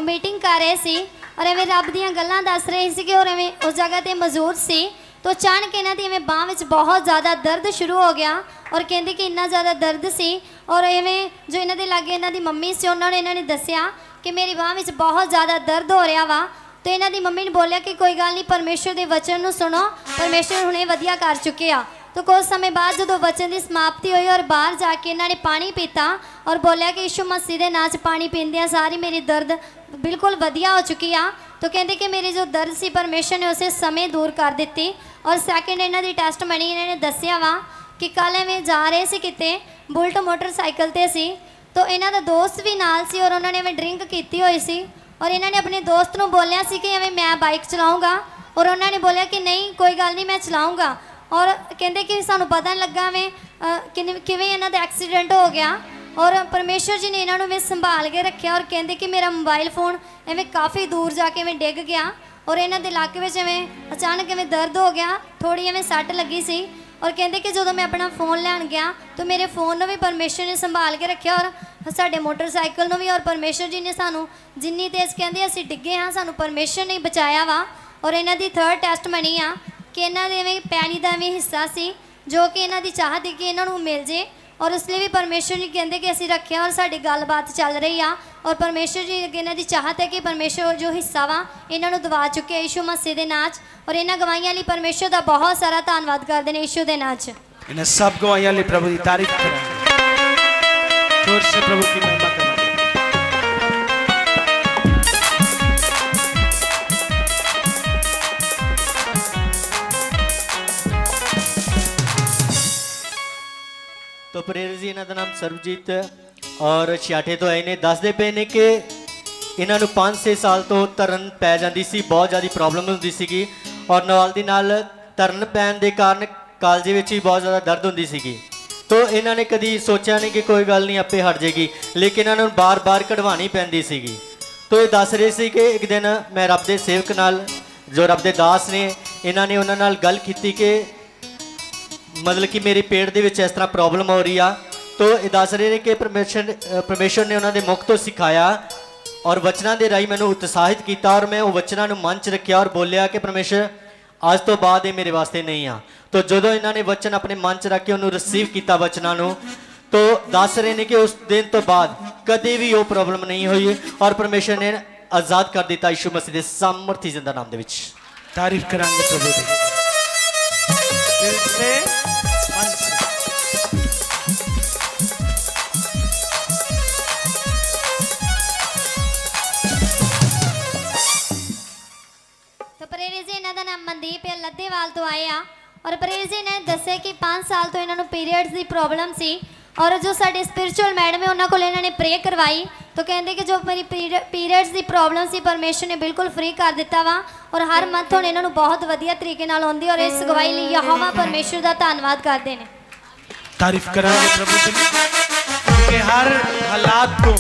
मीटिंग कर रहे थे और ਰਹੇ ਸੀ ਔਰ ਐਵੇਂ ਰੱਬ ਦੀਆਂ ਗੱਲਾਂ ਦੱਸ ਰਹੇ ਸੀ ਕਿ ਔਰ ਐਵੇਂ ਉਸ ਤੋ ਅਚਾਨਕ ਇਹਨਾਂ ਦੀ ਇਵੇਂ ਬਾਹ ਵਿੱਚ ਬਹੁਤ ਜ਼ਿਆਦਾ ਦਰਦ ਸ਼ੁਰੂ ਹੋ ਗਿਆ ਔਰ ਕਹਿੰਦੇ ਕਿ ਇੰਨਾ ਜ਼ਿਆਦਾ ਦਰਦ ਸੀ ਔਰ ਇਵੇਂ ਜੋ ਇਹਨਾਂ ਦੇ ਲਾਗੇ ਇਹਨਾਂ ਦੀ ਮੰਮੀ ਸੀ, ਉਹਨਾਂ ਨੇ ਇਹਨਾਂ ਨੇ ਦੱਸਿਆ ਕਿ ਮੇਰੀ ਬਾਹ ਵਿੱਚ ਬਹੁਤ ਜ਼ਿਆਦਾ ਦਰਦ ਹੋ ਰਿਹਾ ਵਾ। ਤੇ ਇਹਨਾਂ ਦੀ ਮੰਮੀ ਨੇ ਬੋਲਿਆ ਕਿ ਕੋਈ ਗੱਲ ਨਹੀਂ, ਪਰਮੇਸ਼ਰ ਦੇ ਵਚਨ ਨੂੰ ਸੁਣੋ। ਪਰਮੇਸ਼ਰ ਹੁਣੇ ਵਧੀਆ ਕਰ ਚੁੱਕੇ ਆ। ਤੋ ਕੁਝ ਸਮੇਂ ਬਾਅਦ ਜਦੋਂ ਵਚਨ ਦੀ ਸਮਾਪਤੀ ਹੋਈ ਔਰ ਬਾਹਰ ਜਾ ਕੇ ਇਹਨਾਂ ਨੇ ਪਾਣੀ ਪੀਤਾ ਔਰ ਬੋਲਿਆ ਕਿ ਯਿਸੂ ਮਸੀਹ ਦੇ ਨਾਂ 'ਚ ਪਾਣੀ ਪੀਂਦਿਆਂ ਸਾਰੀ ਮੇਰੀ ਦਰਦ ਬਿਲਕੁਲ ਵਧੀਆ ਹੋ ਚੁੱਕੀ ਆ। ਤਾਂ ਕਹਿੰਦੇ ਕਿ ਮੇਰੀ ਜੋ ਦਰਦ ਸੀ, ਪਰਮੇਸ਼ਰ ਨੇ ਉਸੇ ਸਮੇਂ ਦੂਰ ਕਰ ਦਿੱਤੀ ਔਰ ਸੈਕਿੰਡ ਇਹਨਾਂ ਦੀ ਟੈਸਟ ਮਣੀ ਇਹਨਾਂ ਨੇ ਦੱਸਿਆ ਵਾ ਕਿ ਕੱਲ੍ਹ ਐਵੇਂ ਜਾ ਰਹੇ ਸੀ ਕਿਤੇ, ਬੁਲਟ ਮੋਟਰਸਾਈਕਲ ਤੇ ਸੀ। ਤਾਂ ਇਹਨਾਂ ਦਾ ਦੋਸਤ ਵੀ ਨਾਲ ਸੀ ਔਰ ਉਹਨਾਂ ਨੇ ਐਵੇਂ ਡਰਿੰਕ ਕੀਤੀ ਹੋਈ ਸੀ ਔਰ ਇਹਨਾਂ ਨੇ ਆਪਣੇ ਦੋਸਤ ਨੂੰ ਬੋਲਿਆ ਸੀ ਕਿ ਐਵੇਂ ਮੈਂ ਬਾਈਕ ਚਲਾਉਂਗਾ ਔਰ ਉਹਨਾਂ ਨੇ ਬੋਲਿਆ ਕਿ ਨਹੀਂ, ਕੋਈ ਗੱਲ ਨਹੀਂ, ਮੈਂ ਚਲਾਉਂਗਾ ਔਰ ਕਹਿੰਦੇ ਕਿ ਸਾਨੂੰ ਪਤਾ ਨਹੀਂ ਲੱਗਾ ਐਵੇਂ ਕਿਵੇਂ ਕਿਵੇਂ ਇਹਨਾਂ ਦਾ ਐਕਸੀਡੈਂਟ ਹੋ ਗਿਆ। ਔਰ ਪਰਮੇਸ਼ਰ ਜੀ ਨੇ ਇਹਨਾਂ ਨੂੰ ਵੀ ਸੰਭਾਲ ਕੇ ਰੱਖਿਆ ਔਰ ਕਹਿੰਦੇ ਕਿ ਮੇਰਾ ਮੋਬਾਈਲ ਫੋਨ ਐਵੇਂ ਕਾਫੀ ਦੂਰ ਜਾ ਕੇ ਐਵੇਂ ਡਿੱਗ ਗਿਆ। ਔਰ ਇਹਨਾਂ ਦੇ ਇਲਾਕੇ ਵਿੱਚ ਐਵੇਂ ਅਚਾਨਕ ਐਵੇਂ ਦਰਦ ਹੋ ਗਿਆ ਥੋੜੀ ਐਵੇਂ ਸੱਟ ਲੱਗੀ ਸੀ। ਔਰ ਕਹਿੰਦੇ ਕਿ ਜਦੋਂ ਮੈਂ ਆਪਣਾ ਫੋਨ ਲੈਣ ਗਿਆ, ਤਾਂ ਮੇਰੇ ਫੋਨ ਨੂੰ ਵੀ ਪਰਮੇਸ਼ਰ ਨੇ ਸੰਭਾਲ ਕੇ ਰੱਖਿਆ ਔਰ ਸਾਡੇ ਮੋਟਰਸਾਈਕਲ ਨੂੰ ਵੀ ਔਰ ਪਰਮੇਸ਼ਰ ਜੀ ਨੇ ਸਾਨੂੰ ਜਿੰਨੀ ਤੇਜ਼ ਕਹਿੰਦੇ ਅਸੀਂ ਡਿੱਗੇ ਹਾਂ, ਸਾਨੂੰ ਪਰਮੇਸ਼ਰ ਨੇ ਬਚਾਇਆ ਵਾ। ਔਰ ਇਹਨਾਂ ਦੀ ਥਰਡ ਟੈਸਟ ਮਣੀ ਆ। ਕਿ ਇਹਨਾਂ ਦੇ ਐਵੇਂ ਪੈਣੀ ਦਾ ਐਵੇਂ ਹਿੱਸਾ ਸੀ ਜੋ ਕਿ ਇਹਨਾਂ ਦੀ ਚਾਹਤ ਸੀ ਕਿ ਇਹਨਾਂ ਨੂੰ ਮਿਲ ਜੇ ਔਰ ਇਸ ਲਈ ਵੀ ਪਰਮੇਸ਼ਰ ਜੀ ਕਹਿੰਦੇ ਕਿ ਅਸੀਂ ਰੱਖਿਆ ਔਰ ਸਾਡੀ ਗੱਲਬਾਤ ਚੱਲ ਰਹੀ ਆ ਔਰ ਪਰਮੇਸ਼ਰ ਜੀ ਅੱਗੇ ਇਹਨਾਂ ਦੀ ਚਾਹਤ ਹੈ ਕਿ ਪਰਮੇਸ਼ਰ ਜੋ ਹਿੱਸਾ ਵਾ ਇਹਨਾਂ ਨੂੰ ਦਵਾ ਚੁੱਕੇ ਆ ਯਿਸੂ ਮਸੀਹ ਦੇ ਨਾਂ 'ਚ ਔਰ ਇਹਨਾਂ ਗਵਾਹੀਆਂ ਲਈ ਪਰਮੇਸ਼ਰ ਦਾ ਬਹੁਤ ਸਾਰਾ ਧੰਨਵਾਦ ਕਰਦੇ ਨੇ ਯਿਸੂ ਦੇ ਨਾਂ 'ਚ इन्हें सब गवाहियां लिए प्रभु की तारीफ करें जोर से प्रभु की महिमा ਤੋ ਪ੍ਰੇਰ ਜੀ ਇਹਨਾਂ ਦਾ ਨਾਮ ਸਰਬਜੀਤ ਔਰ ਛਿਆਟੇ ਤੋਂ ਆਏ ਨੇ ਦੱਸਦੇ ਪਏ ਨੇ ਕਿ ਇਹਨਾਂ ਨੂੰ 5-6 ਸਾਲ ਤੋਂ ਤਰਨ ਪੈ ਜਾਂਦੀ ਸੀ ਬਹੁਤ ਜ਼ਿਆਦਾ ਪ੍ਰੋਬਲਮ ਹੁੰਦੀ ਸੀਗੀ ਔਰ ਨਾਲ ਦੀ ਨਾਲ ਤਰਨ ਪੈਣ ਦੇ ਕਾਰਨ ਕਾਲਜ ਵਿੱਚ ਵੀ ਬਹੁਤ ਜ਼ਿਆਦਾ ਦਰਦ ਹੁੰਦੀ ਸੀਗੀ ਤੋ ਇਹਨਾਂ ਨੇ ਕਦੀ ਸੋਚਿਆ ਨਹੀਂ ਕਿ ਕੋਈ ਗੱਲ ਨਹੀਂ ਆਪੇ ਹਟ ਜਾਏਗੀ ਲੇਕਿਨ ਇਹਨਾਂ ਨੂੰ ਬਾਰ-ਬਾਰ ਕਢਵਾਣੀ ਪੈਂਦੀ ਸੀਗੀ ਤੋ ਇਹ ਦੱਸ ਰਹੇ ਸੀ ਕਿ ਇੱਕ ਦਿਨ ਮੈਂ ਰੱਬ ਦੇ ਸੇਵਕ ਨਾਲ ਜੋ ਰੱਬ ਦੇ ਦਾਸ ਨੇ ਇਹਨਾਂ ਨੇ ਉਹਨਾਂ ਨਾਲ ਗੱਲ ਕੀਤੀ ਕਿ ਮਤਲਬ ਕਿ ਮੇਰੇ ਪੇਟ ਦੇ ਵਿੱਚ ਇਸ ਤਰ੍ਹਾਂ ਪ੍ਰੋਬਲਮ ਹੋ ਰਹੀ ਆ ਤੋ ਇਹ ਦੱਸ ਰਹੇ ਨੇ ਕਿ ਪਰਮੇਸ਼ਰ ਪਰਮੇਸ਼ਰ ਨੇ ਉਹਨਾਂ ਦੇ ਮੁਖ ਤੋਂ ਸਿਖਾਇਆ ਔਰ ਵਚਨਾਂ ਦੇ ਰਾਹੀਂ ਮੈਨੂੰ ਉਤਸ਼ਾਹਿਤ ਕੀਤਾ ਔਰ ਮੈਂ ਉਹ ਵਚਨਾਂ ਨੂੰ ਮਨ 'ਚ ਰੱਖਿਆ ਔਰ ਬੋਲਿਆ ਕਿ ਪਰਮੇਸ਼ਰ ਅੱਜ ਤੋਂ ਬਾਅਦ ਇਹ ਮੇਰੇ ਵਾਸਤੇ ਨਹੀਂ ਆ ਤੋ ਜਦੋਂ ਇਹਨਾਂ ਨੇ ਵਚਨ ਆਪਣੇ ਮਨ 'ਚ ਰੱਖ ਕੇ ਉਹਨੂੰ ਰਿਸੀਵ ਕੀਤਾ ਵਚਨਾਂ ਨੂੰ ਤੋ ਦੱਸ ਰਹੇ ਨੇ ਕਿ ਉਸ ਦਿਨ ਤੋਂ ਬਾਅਦ ਕਦੇ ਵੀ ਉਹ ਪ੍ਰੋਬਲਮ ਨਹੀਂ ਹੋਈ ਔਰ ਪਰਮੇਸ਼ਰ ਨੇ ਆਜ਼ਾਦ ਕਰ ਦਿੱਤਾ ਯਿਸੂ ਮਸੀਹ ਦੇ ਸਾਮਰਥੀ ਜਿੰਦਾ ਨਾਮ ਦੇ ਵਿੱਚ ਤਾਰੀਫ ਕਰਾਂਗੇ ਪ੍ਰਭੂ ਦੀ ਦਿਲ ਸੇ ਮਨਦੀਪ ਇਹ ਲੱਦੇਵਾਲ ਤੋਂ ਆਏ ਆ। ਔਰ ਪਰੇਸ਼ ਜੀ ਨੇ ਦੱਸਿਆ ਕਿ 5 ਸਾਲ ਤੋਂ ਇਹਨਾਂ ਨੂੰ ਪੀਰੀਅਡਸ ਦੀ ਪ੍ਰੋਬਲਮ ਸੀ। ਔਰ ਜੋ ਸਾਡੇ ਸਪਿਰਚੁਅਲ ਮੈਡਮ ਹੈ ਉਹਨਾਂ ਕੋਲ ਇਹਨਾਂ ਨੇ ਪ੍ਰੇ ਕਰਵਾਈ। ਤਾਂ ਕਹਿੰਦੇ ਕਿ ਜੋ ਮੇਰੀ ਪੀਰੀਅਡਸ ਦੀ ਪ੍ਰੋਬਲਮ ਸੀ ਪਰਮੇਸ਼ਰ ਨੇ ਬਿਲਕੁਲ ਫ੍ਰੀ ਕਰ ਦਿੱਤਾ ਵਾ। ਔਰ ਹਰ ਮੰਥ ਹੁਣ ਇਹਨਾਂ ਨੂੰ ਬਹੁਤ ਵਧੀਆ ਤਰੀਕੇ ਨਾਲ ਆਉਂਦੀ ਔਰ ਇਸ ਗਵਾਈ ਲਈ ਯਹੋਵਾ ਪਰਮੇਸ਼ਰ ਦਾ ਧੰਨਵਾਦ ਕਰਦੇ ਨੇ। ਤਾਰੀਫ ਕਰਾਂਗੇ ਪ੍ਰਭੂ ਦੀ ਕਿ ਹਰ ਹਾਲਾਤ ਤੋਂ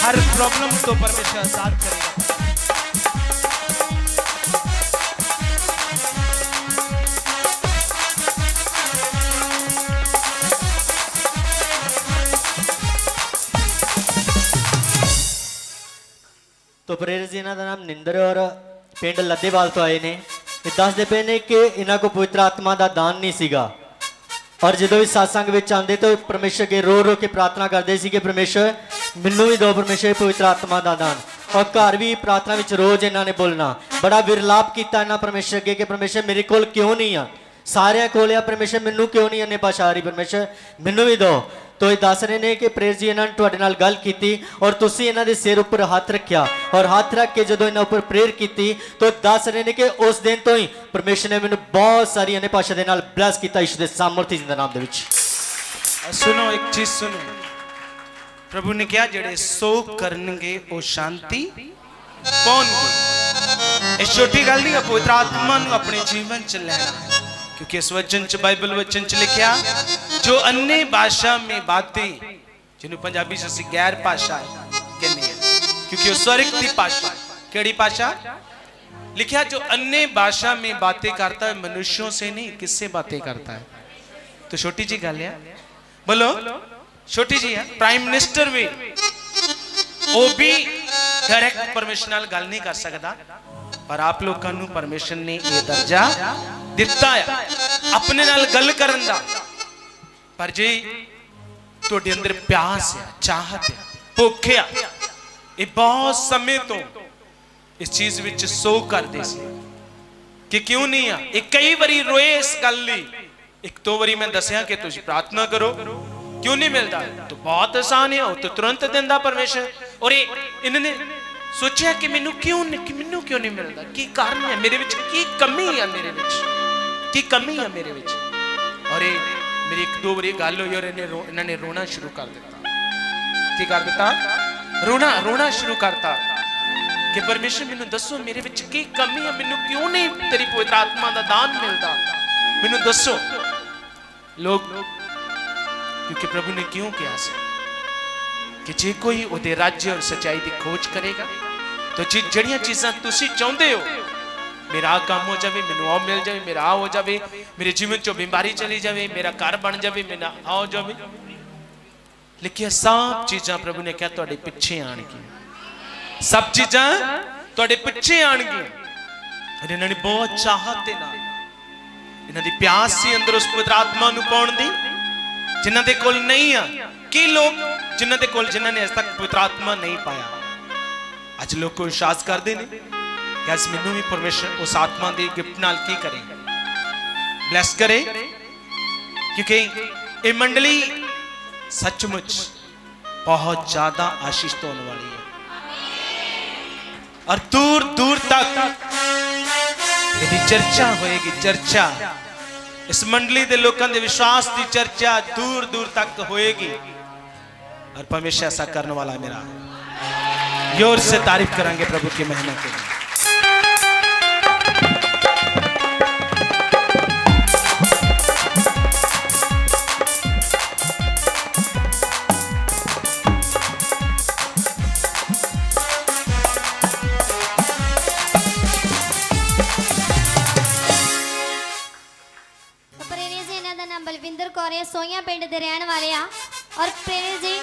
ਹਰ ਪ੍ਰੋਬਲਮ ਤੋਂ ਪਰਮੇਸ਼ਰ ਸਾਥ ਕਰੇਗਾ। ਤੋ ਪ੍ਰੇਰਿਤ ਜੀ ਇਹਨਾਂ ਦਾ ਨਾਮ ਨਿੰਦਰ ਔਰ ਪਿੰਡ ਲੱਦੇਵਾਲ ਤੋਂ ਆਏ ਨੇ ਇਹ ਦੱਸਦੇ ਪਏ ਨੇ ਕਿ ਇਹਨਾਂ ਕੋ ਪਵਿੱਤਰ ਆਤਮਾ ਦਾ ਦਾਨ ਨਹੀਂ ਸੀਗਾ ਔਰ ਜਦੋਂ ਵੀ satsang ਵਿੱਚ ਆਉਂਦੇ ਤਾਂ ਪਰਮੇਸ਼ਰ ਅੱਗੇ ਰੋ ਰੋ ਕੇ ਪ੍ਰਾਰਥਨਾ ਕਰਦੇ ਸੀ ਕਿ ਪਰਮੇਸ਼ਰ ਮੈਨੂੰ ਵੀ ਦਿਓ ਪਰਮੇਸ਼ਰ ਪਵਿੱਤਰ ਆਤਮਾ ਦਾ ਦਾਨ ਔਰ ਘਰ ਵੀ ਪ੍ਰਾਰਥਨਾ ਵਿੱਚ ਰੋਜ਼ ਇਹਨਾਂ ਨੇ ਬੋਲਣਾ ਬੜਾ ਵਿਰਲਾਪ ਕੀਤਾ ਇਹਨਾਂ ਪਰਮੇਸ਼ਰ ਅੱਗੇ ਕਿ ਪਰਮੇਸ਼ਰ ਮੇਰੇ ਕੋਲ ਕਿਉਂ ਨਹੀਂ ਆ ਸਾਰਿਆਂ ਕੋਲ ਆ ਪਰਮੇਸ਼ਰ ਮੈਨੂੰ ਕਿਉਂ ਨਹੀਂ ਅੰਨੇ ਭਾਸ਼ਾ ਆ ਰਹੀ ਪਰਮੇਸ਼ਰ ਮੈਨੂੰ ਵੀ ਦਿਓ तो ये दस रहे हैं कि प्रेर जी इन्होंने थोड़े गल की और तुम इन्हों के सिर उपर हाथ रख्या और हाथ रख के जो इन्होंने उपर प्रेर की तो दस रहे ने कि उस दिन तो ही परमेश्वर ने मैं बहुत सारी अन्य भाषा के न्लैस किया ईश्वर सामर्थ्य जी नाम के सुनो, एक चीज़ सुनो। प्रभु ने कहा जो सो करे शांति छोटी गल नहीं पवित्र आत्मा अपने जीवन च क्योंकि इस वचन च, बाइबल वचन च लिखा जो अन्य भाषा में बातें, जिन्हें पंजाबी से गैर भाषा कहने हैं। क्योंकि स्वर्ग की भाषा, केड़ी भाषा? लिखा जो अन्य भाषा में बातें करता है, मनुष्यों से नहीं, किससे बातें करता है? तो छोटी जी गल है। बोलो, छोटी जी है, प्राइम मिनिस्टर भी वो भी डायरेक्ट परमिशन गल नहीं कर सकता पर आप लोगों परमिशन ने यह दर्जा ਦਿੱਤਾ ਹੈ ਆਪਣੇ ਨਾਲ ਗੱਲ ਕਰਨ ਦਾ। ਪਰ ਜੇ ਤੁਹਾਡੇ ਅੰਦਰ ਪਿਆਸ ਹੈ ਚਾਹਤ ਹੈ ਭੁੱਖ ਹੈ ਇਹ ਬਹੁਤ ਸਮੇਂ ਤੋਂ ਇਸ ਚੀਜ਼ ਵਿੱਚ ਸੋ ਕਰਦੇ ਸੀ ਕਿ ਕਿਉਂ ਨਹੀਂ ਆ? ਇਹ ਕਈ ਵਾਰੀ ਰੋਏ ਇਸ ਗੱਲ ਲਈ। ਇੱਕ ਦੋ ਵਾਰੀ ਮੈਂ ਦੱਸਿਆ ਕਿ ਤੁਸੀਂ ਪ੍ਰਾਰਥਨਾ ਕਰੋ, ਕਿਉਂ ਨਹੀਂ ਮਿਲਦਾ? ਤਾਂ ਬਹੁਤ ਆਸਾਨ ਹੈ ਉਹ ਤਾਂ ਤੁਰੰਤ ਦਿੰਦਾ ਪਰਮੇਸ਼ਰ। ਔਰ ਇਹ ਇਹਨਾਂ ਨੇ ਸੋਚਿਆ ਕਿ ਮੈਨੂੰ ਕਿਉਂ ਨਹੀਂ ਮੈਨੂੰ ਕਿਉਂ ਨਹੀਂ ਮਿਲਦਾ? ਕੀ ਕਾਰਨ ਹੈ ਮੇਰੇ ਵਿੱਚ ਕੀ ਕਮੀ ਹੈ ਮੇਰੇ ਵਿੱਚ? ਕੀ ਕਮੀ ਹੈ ਮੇਰੇ ਵਿੱਚ? ਔਰ ਇਹ ਮੇਰੀ ਇੱਕ ਦੋ ਵਾਰੀ ਗੱਲ ਹੋਈ ਔਰ ਇਹਨੇ ਇਹਨਾਂ ਨੇ ਰੋਣਾ ਸ਼ੁਰੂ ਕਰ ਦਿੱਤਾ। ਕੀ ਕਰ ਦਿੱਤਾ? ਰੋਣਾ ਰੋਣਾ ਸ਼ੁਰੂ ਕਰਤਾ ਕਿ ਪਰਮੇਸ਼ਰ ਮੈਨੂੰ ਦੱਸੋ ਮੇਰੇ ਵਿੱਚ ਕੀ ਕਮੀ ਹੈ ਮੈਨੂੰ ਕਿਉਂ ਨਹੀਂ ਤੇਰੀ ਪਵਿੱਤਰ ਆਤਮਾ ਦਾ ਦਾਨ ਮਿਲਦਾ? ਮੈਨੂੰ ਦੱਸੋ। ਲੋਕ, ਕਿਉਂਕਿ ਪ੍ਰਭੂ ਨੇ ਕਿਉਂ ਕਿਹਾ ਸੀ ਕਿ ਜੇ ਕੋਈ ਉਹਦੇ ਰਾਜ ਔਰ ਸਚਾਈ ਦੀ ਖੋਜ ਕਰੇਗਾ, ਤਾਂ ਜਿ- ਜਿਹੜੀਆਂ ਚੀਜ਼ਾਂ ਤੁਸੀਂ ਚਾਹੁੰਦੇ ਹੋ मेरा काम हो जावे, मेनू आ मिल जावे, मेरा आ हो जावे, मेरे जीवन चो बीमारी चली जावे, मेरा घर बन जावे, मेरा हो जावे। लेकिन सब चीजा प्रभु ने कहा थोड़े पिछे आनगिया सब चीजा थोड़े पिछे आनगिया इन्होंने बहुत चाहत इन्हों की प्यास से अंदर उस पवित्र आत्मा पाने की जिन्हों के कोल नहीं आ। कि लोग जिन्हों के कोल जिन्होंने अज तक पवित्र आत्मा नहीं पाया? अच्छ लोग विश्वास करते हैं ਕਿ ਅੱਜ ਮੈਨੂੰ ਵੀ ਪਰਮੇਸ਼ਰ ਉਸ ਆਤਮਾ ਦੀ ਗਿਫਟ ਨਾਲ ਕੀ ਕਰੇ ਬਲੈਸ ਕਰੇ ਕਿਉਂਕਿ ਇਹ ਮੰਡਲੀ ਸੱਚਮੁੱਚ ਬਹੁਤ ਜ਼ਿਆਦਾ ਆਸ਼ੀਸ਼ ਹੋਣ ਵਾਲੀ ਹੈ और दूर दूर तक ਇਹਦੀ ਚਰਚਾ ਹੋਏਗੀ ਚਰਚਾ ਇਸ ਮੰਡਲੀ ਦੇ ਲੋਕਾਂ ਦੇ ਵਿਸ਼ਵਾਸ ਦੀ ਚਰਚਾ ਦੂਰ ਦੂਰ ਤੱਕ ਹੋਏਗੀ और परमेश्वर ऐसा करने वाला है मेरा जोर से तारीफ करेंगे प्रभु की महिमा के लिए ਬਲਵਿੰਦਰ ਸੋਈਆਂ ਪਿੰਡ ਦੇ ਰਹਿਣ ਵਾਲੇ ਆ। ਔਰ ਪ੍ਰੇਰੀ ਜੀ,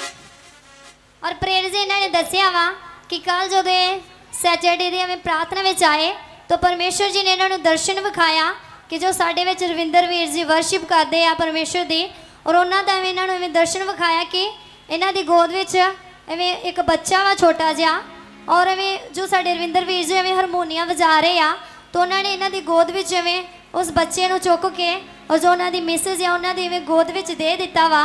ਔਰ ਪ੍ਰੇਰੀ ਜੀ ਇਹਨਾਂ ਨੇ ਦੱਸਿਆ ਵਾ ਕਿ ਕੱਲ ਜਦੋਂ ਇਹ ਸੈਚਰਡੇ ਦੇ ਐਵੇਂ ਪ੍ਰਾਰਥਨਾ ਵਿੱਚ ਆਏ, ਤਾਂ ਪਰਮੇਸ਼ਰ ਜੀ ਨੇ ਇਹਨਾਂ ਨੂੰ ਦਰਸ਼ਨ ਵਿਖਾਇਆ ਕਿ ਜੋ ਸਾਡੇ ਵਿੱਚ ਰਵਿੰਦਰ ਵੀਰ ਜੀ ਵਰਸ਼ਿਪ ਕਰਦੇ ਆ ਪਰਮੇਸ਼ਰ ਦੀ, ਔਰ ਉਹਨਾਂ ਦਾ ਐਵੇਂ ਇਹਨਾਂ ਨੂੰ ਐਵੇਂ ਦਰਸ਼ਨ ਵਿਖਾਇਆ ਕਿ ਇਹਨਾਂ ਦੀ ਗੋਦ ਵਿੱਚ ਐਵੇਂ ਇੱਕ ਬੱਚਾ ਵਾ ਛੋਟਾ ਜਿਹਾ, ਔਰ ਐਵੇਂ ਜੋ ਸਾਡੇ ਰਵਿੰਦਰ ਵੀਰ ਜੀ ਐਵੇਂ ਹਾਰਮੋਨੀਆ ਵਜਾ ਰਹੇ ਆ ਤਾਂ ਉਹਨਾਂ ਨੇ ਇਹਨਾਂ ਦੀ ਗੋਦ ਵਿੱਚ ਐਵੇਂ ਉਸ ਬੱਚੇ ਨੂੰ ਚੁੱਕ ਕੇ ਔਰ ਜੋ ਉਹਨਾਂ ਦੀ ਮਿਸਿਸ ਜਾਂ ਉਹਨਾਂ ਦੀ ਇਵੇਂ ਗੋਦ ਵਿੱਚ ਦੇ ਦਿੱਤਾ ਵਾ,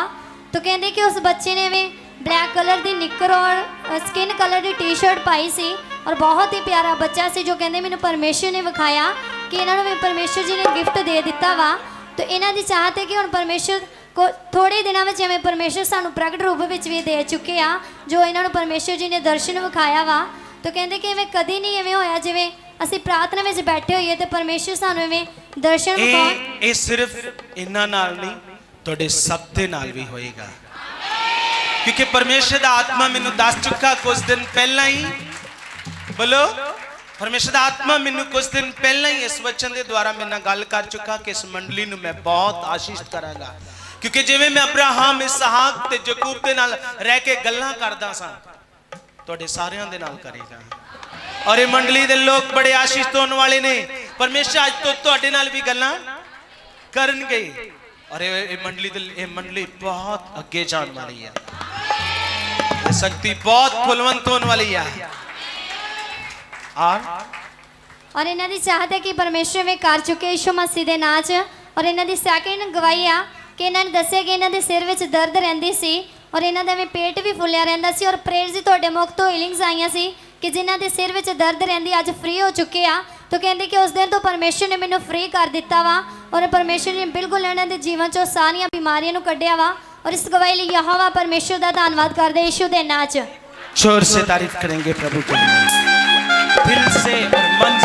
ਤਾਂ ਕਹਿੰਦੇ ਕਿ ਉਸ ਬੱਚੇ ਨੇ ਇਵੇਂ ਬਲੈਕ ਕਲਰ ਦੀ ਨਿੱਕਰ ਔਰ ਸਕਿਨ ਕਲਰ ਦੀ ਟੀ-ਸ਼ਰਟ ਪਾਈ ਸੀ ਔਰ ਬਹੁਤ ਹੀ ਪਿਆਰਾ ਬੱਚਾ ਸੀ ਜੋ ਕਹਿੰਦੇ ਮੈਨੂੰ ਪਰਮੇਸ਼ਰ ਨੇ ਵਿਖਾਇਆ ਕਿ ਇਹਨਾਂ ਨੂੰ ਵੀ ਪਰਮੇਸ਼ਰ ਜੀ ਨੇ ਗਿਫਟ ਦੇ ਦਿੱਤਾ ਵਾ। ਤਾਂ ਇਹਨਾਂ ਦੀ ਚਾਹਤ ਹੈ ਕਿ ਹੁਣ ਪਰਮੇਸ਼ਰ ਕੋ ਥੋੜੇ ਦਿਨਾਂ ਵਿੱਚ ਐਵੇਂ ਪਰਮੇਸ਼ਰ ਸਾਨੂੰ ਪ੍ਰਗਟ ਰੂਪ ਵਿੱਚ ਵੀ ਦੇ ਚੁੱਕੇ ਆ, ਜੋ ਇਹਨਾਂ ਨੂੰ ਪਰਮੇਸ਼ਰ ਜੀ ਨੇ ਦਰਸ਼ਨ ਵਿਖਾਇਆ ਵਾ। ਤਾਂ ਕਹਿੰਦੇ ਕਿ ਐਵੇਂ ਕਦੀ ਨਹੀਂ ਐਵੇਂ ਹੋਇਆ ਜਿਵੇਂ ਅਸੀਂ ਪ੍ਰਾਰਥਨਾ ਵਿੱਚ ਬੈਠੇ ਹੋਈਏ ਤੇ ਪਰਮੇਸ਼ਰ ਸਾਨੂੰ ਐਵੇਂ ਦਰਸ਼ਨ ਵਿਖਾਉਣ ਇਹ ਇਹ ਸਿਰਫ ਇਹਨਾਂ ਨਾਲ ਨਹੀਂ ਤੁਹਾਡੇ ਸਭ ਦੇ ਨਾਲ ਵੀ ਹੋਏਗਾ ਕਿਉਂਕਿ ਪਰਮੇਸ਼ਰ ਦਾ ਆਤਮਾ ਮੈਨੂੰ ਦੱਸ ਚੁੱਕਾ ਕੁਝ ਦਿਨ ਪਹਿਲਾਂ ਹੀ ਬੋਲੋ ਪਰਮੇਸ਼ਰ ਦਾ ਆਤਮਾ ਮੈਨੂੰ ਕੁਝ ਦਿਨ ਪਹਿਲਾਂ ਹੀ ਇਸ ਵਚਨ ਦੇ ਦੁਆਰਾ ਮੇਰੇ ਨਾਲ ਗੱਲ ਕਰ ਚੁੱਕਾ ਕਿ ਇਸ ਮੰਡਲੀ ਨੂੰ ਮੈਂ ਬਹੁਤ ਆਸ਼ੀਸ਼ ਕਰਾਂਗਾ ਕਿਉਂਕਿ ਜਿਵੇਂ ਮੈਂ ਅਬਰਾਹਮ ਇਸਹਾਕ ਤੇ ਯਾਕੂਬ ਦੇ ਨਾਲ ਰਹਿ ਕੇ ਗੱਲਾਂ ਕਰਦਾ ਸਾਂ ਤੁਹਾਡੇ ਸਾਰਿਆਂ ਦੇ ਨਾਲ ਕਰੇਗਾ ਔਰ ਇਹ ਮੰਡਲੀ ਦੇ ਲੋਕ ਬੜੇ ਆਸ਼ੀਸ਼ ਹੋਣ ਵਾਲੇ ਨੇ ਪਰਮੇਸ਼ਰ ਅੱਜ ਤੋਂ ਤੁਹਾਡੇ ਨਾਲ ਵੀ ਗੱਲਾਂ ਕਰਨਗੇ ਔਰ ਇਹ ਇਹ ਮੰਡਲੀ ਦੇ ਇਹ ਮੰਡਲੀ ਬਹੁਤ ਅੱਗੇ ਜਾਣ ਵਾਲੀ ਹੈ ਇਹ ਸ਼ਕਤੀ ਬਹੁਤ ਫੁਲਵੰਤ ਹੋਣ ਵਾਲੀ ਹੈ ਔਰ ਔਰ ਇਹਨਾਂ ਦੀ ਚਾਹਤ ਹੈ ਕਿ ਪਰਮੇਸ਼ਰ ਵੇ ਕਰ ਚੁੱਕੇ ਯਿਸੂ ਮਸੀਹ ਦੇ ਨਾਂ 'ਚ ਔਰ ਇਹਨਾਂ ਦੀ ਸੈਕਿੰਡ ਗਵਾਹੀ ਆ ਕਿ ਇਹਨਾਂ ਨੇ ਦੱਸਿਆ ਕਿ ਇਹਨਾਂ ਦੇ ਸਿਰ ਵਿੱਚ ਦਰਦ ਰਹਿੰਦੀ ਸੀ ਔਰ ਇਹਨਾਂ ਦਾ ਵੀ ਪੇਟ ਵੀ ਫੁੱਲਿਆ ਰਹਿੰਦਾ ਸੀ ਔਰ ਪ੍ਰੇਅਰ ਜੀ ਤੁਹਾਡੇ ਮੁਖ ਤੋਂ ਹੀਲਿੰਗਸ ਆਈਆਂ ਸੀ ਕਿ ਜਿਨ੍ਹਾਂ ਦੇ ਸਿਰ ਵਿੱਚ ਦਰਦ ਰਹਿੰਦੀ ਅੱਜ ਫ੍ਰੀ ਹੋ ਚੁੱਕੇ ਆ ਤਾਂ ਕਹਿੰਦੇ ਕਿ ਉਸ ਦਿਨ ਤੋਂ ਪਰਮੇਸ਼ਰ ਨੇ ਮੈਨੂੰ ਫ੍ਰੀ ਕਰ ਦਿੱਤਾ ਵਾ ਔਰ ਪਰਮੇਸ਼ਰ ਨੇ ਬਿਲਕੁਲ ਇਹਨਾਂ ਦੇ ਜੀਵਨ 'ਚੋਂ ਸਾਰੀਆਂ ਬਿਮਾਰੀਆਂ ਨੂੰ ਕੱਢਿਆ ਵਾ ਔਰ ਇਸ ਗਵਾਹੀ ਲਈ ਯਹੋਵਾ ਪਰਮੇਸ਼ਰ ਦਾ ਧੰਨਵਾਦ ਕਰਦੇ ਯਿਸੂ ਦੇ ਨਾਂ 'ਚ जोर से तारीफ करेंगे प्रभु के लिए दिल से और मन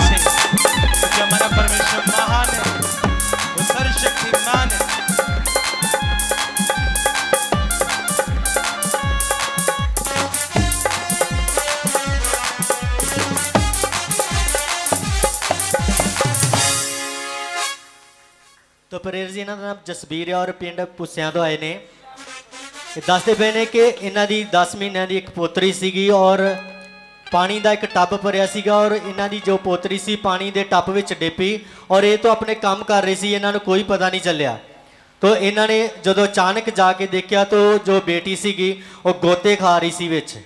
तो ਪ੍ਰੇਰ ਜੀ ਇਹਨਾਂ ਦਾ ਨਾਮ ਜਸਬੀਰ ਹੈ ਔਰ ਪਿੰਡ ਪੁੱਸਿਆਂ ਤੋਂ ਆਏ ਨੇ। ਇਹ ਦੱਸਦੇ ਪਏ ਨੇ ਕਿ ਇਹਨਾਂ ਦੀ 10 ਮਹੀਨਿਆਂ ਦੀ ਇੱਕ ਪੋਤਰੀ ਸੀਗੀ ਔਰ ਪਾਣੀ ਦਾ ਇੱਕ ਟੱਬ ਭਰਿਆ ਸੀਗਾ ਔਰ ਇਹਨਾਂ ਦੀ ਜੋ ਪੋਤਰੀ ਸੀ ਪਾਣੀ ਦੇ ਟੱਬ ਵਿੱਚ ਡਿੱਪੀ ਔਰ ਇਹ ਤੋਂ ਆਪਣੇ ਕੰਮ ਕਰ ਰਹੀ ਸੀ, ਇਹਨਾਂ ਨੂੰ ਕੋਈ ਪਤਾ ਨਹੀਂ ਚੱਲਿਆ। ਤੋ ਇਹਨਾਂ ਨੇ ਜਦੋਂ ਅਚਾਨਕ ਜਾ ਕੇ ਦੇਖਿਆ ਤਾਂ ਜੋ ਬੇਟੀ ਸੀਗੀ, ਉਹ ਗੋਤੇ ਖਾ ਰਹੀ ਸੀ ਵਿੱਚ।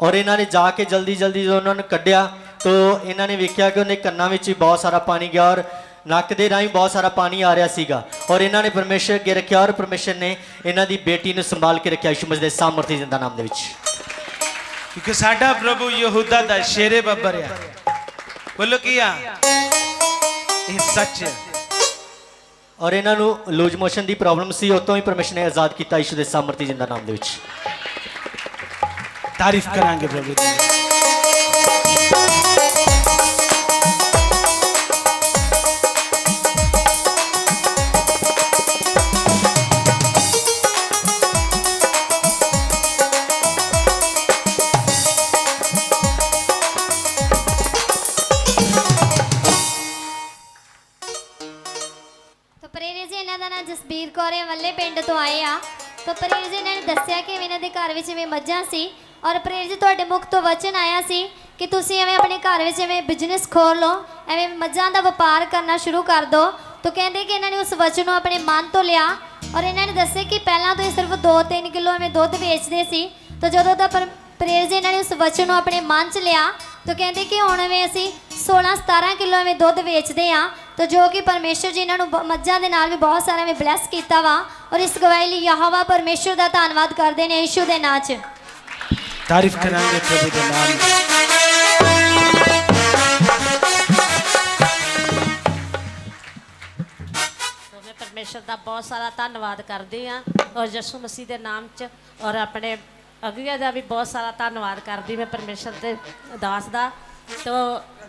ਔਰ ਇਹਨਾਂ ਨੇ ਜਾ ਕੇ ਜਲਦੀ ਜਲਦੀ ਜਦੋਂ ਉਹਨਾਂ ਨੂੰ ਕੱਢਿਆ ਤਾਂ ਇਹਨਾਂ ਨੇ ਵੇਖਿਆ ਕਿ ਉਹਨੇ ਕੰਨਾਂ ਵਿੱਚ ਵੀ ਬਹੁਤ ਸਾਰਾ ਪਾਣੀ ਗਿਆ ਔਰ ਨੱਕ ਦੇ ਰਾਹੀਂ ਬਹੁਤ ਸਾਰਾ ਪਾਣੀ ਆ ਰਿਹਾ ਸੀਗਾ ਔਰ ਇਹਨਾਂ ਨੇ ਪਰਮੇਸ਼ਰ ਅੱਗੇ ਰੱਖਿਆ ਔਰ ਪਰਮੇਸ਼ਰ ਨੇ ਇਹਨਾਂ ਦੀ ਬੇਟੀ ਨੂੰ ਸੰਭਾਲ ਕੇ ਰੱਖਿਆ ਯਿਸੂ ਮਸੀਹ ਦੇ ਸਾਮਰਥੀ ਜਿੰਦਾ ਨਾਮ ਦੇ ਵਿੱਚ। ਕਿਉਂਕਿ ਸਾਡਾ ਪ੍ਰਭੂ ਯਹੂਦਾ ਦਾ ਸ਼ੇਰੇ ਬੱਬਰ ਆ। ਬੋਲੋ ਕੀ ਆ? ਇਹ ਸੱਚ ਹੈ ਔਰ ਇਹਨਾਂ ਨੂੰ ਲੂਜ ਮੋਸ਼ਨ ਦੀ ਪ੍ਰੋਬਲਮ ਸੀ ਉਤੋਂ ਹੀ ਪਰਮੇਸ਼ਰ ਨੇ ਆਜ਼ਾਦ ਕੀਤਾ ਯਿਸੂ ਦੇ ਸਾਮਰਥੀ ਜਿੰਦਾ ਨਾਮ ਦੇ ਵਿੱਚ। ਤਾਰੀਫ ਕਰਾਂਗੇ ਪ੍ਰਭੂ ਦੀ ਕੌਰ ਵੱਲੇ ਪਿੰਡ ਤੋਂ ਆਏ ਆ। ਤਾਂ ਪ੍ਰੇਰ ਜੀ ਇਹਨਾਂ ਨੇ ਦੱਸਿਆ ਕਿ ਇਹਨਾਂ ਦੇ ਘਰ ਵਿੱਚ ਇਵੇਂ ਮੱਝਾਂ ਸੀ ਔਰ ਪ੍ਰੇਰ ਜੀ ਤੁਹਾਡੇ ਮੁਖ ਤੋਂ ਵਚਨ ਆਇਆ ਸੀ ਕਿ ਤੁਸੀਂ ਐਵੇਂ ਆਪਣੇ ਘਰ ਵਿੱਚ ਐਵੇਂ ਬਿਜ਼ਨਸ ਖੋਲ ਲਓ, ਐਵੇਂ ਮੱਝਾਂ ਦਾ ਵਪਾਰ ਕਰਨਾ ਸ਼ੁਰੂ ਕਰ ਦਿਓ ਤਾਂ ਕਹਿੰਦੇ ਕਿ ਇਹਨਾਂ ਨੇ ਉਸ ਵਚਨ ਨੂੰ ਆਪਣੇ ਮਨ ਤੋਂ ਲਿਆ ਔਰ ਇਹਨਾਂ ਨੇ ਦੱਸਿਆ ਕਿ ਪਹਿਲਾਂ ਤੋਂ ਇਹ ਸਿਰਫ 2-3 ਕਿਲੋ ਐਵੇਂ ਦੁੱਧ ਵੇਚਦੇ ਸੀ। ਤਾਂ ਜਦੋਂ ਦਾ ਪ੍ਰੇਰ ਜੀ ਇਹਨਾਂ ਨੇ ਉਸ ਵਚਨ ਨੂੰ ਆਪਣੇ ਮਨ 'ਚ ਲਿਆ, ਤਾਂ ਕਹਿੰਦੇ ਕਿ ਹੁਣ ਐਵੇਂ ਅਸੀਂ 16-17 ਕਿਲੋ ਐਵੇਂ ਦੁੱਧ ਵੇਚਦੇ ਆ ਤਾਂ ਜੋ ਕਿ ਪਰਮੇਸ਼ਰ ਜੀ ਇਹਨਾਂ ਨੂੰ ਮੱਝਾਂ ਦੇ ਨਾਲ ਵੀ ਬਹੁਤ ਸਾਰਾ ਐਵੇਂ ਬਲੈਸ ਕੀਤਾ ਵਾ। ਔਰ ਇਸ ਗਵਾਹੀ ਲਈ ਯਹੋਵਾ ਪਰਮੇਸ਼ਰ ਦਾ ਧੰਨਵਾਦ ਕਰਦੇ ਨੇ ਯਿਸੂ ਦੇ ਨਾਂ 'ਚ। ਤਾਰੀਫ ਕਰਾਂਗੇ ਪ੍ਰਭੂ ਦੇ ਨਾਮ ਮੈਂ ਪਰਮੇਸ਼ਰ ਦਾ ਬਹੁਤ ਸਾਰਾ ਧੰਨਵਾਦ ਕਰਦੀ ਆ ਔਰ ਯਿਸੂ ਮਸੀਹ ਦੇ ਨਾਮ 'ਚ ਔਰ ਆਪਣੇ ਅਗਲੀਆਂ ਦਾ ਵੀ ਬਹੁਤ ਸਾਰਾ ਧੰਨਵਾਦ ਕਰਦੀ ਮੈਂ ਪਰਮੇਸ਼ਰ ਦੇ ਦਾਸ ਦਾ। ਤੋ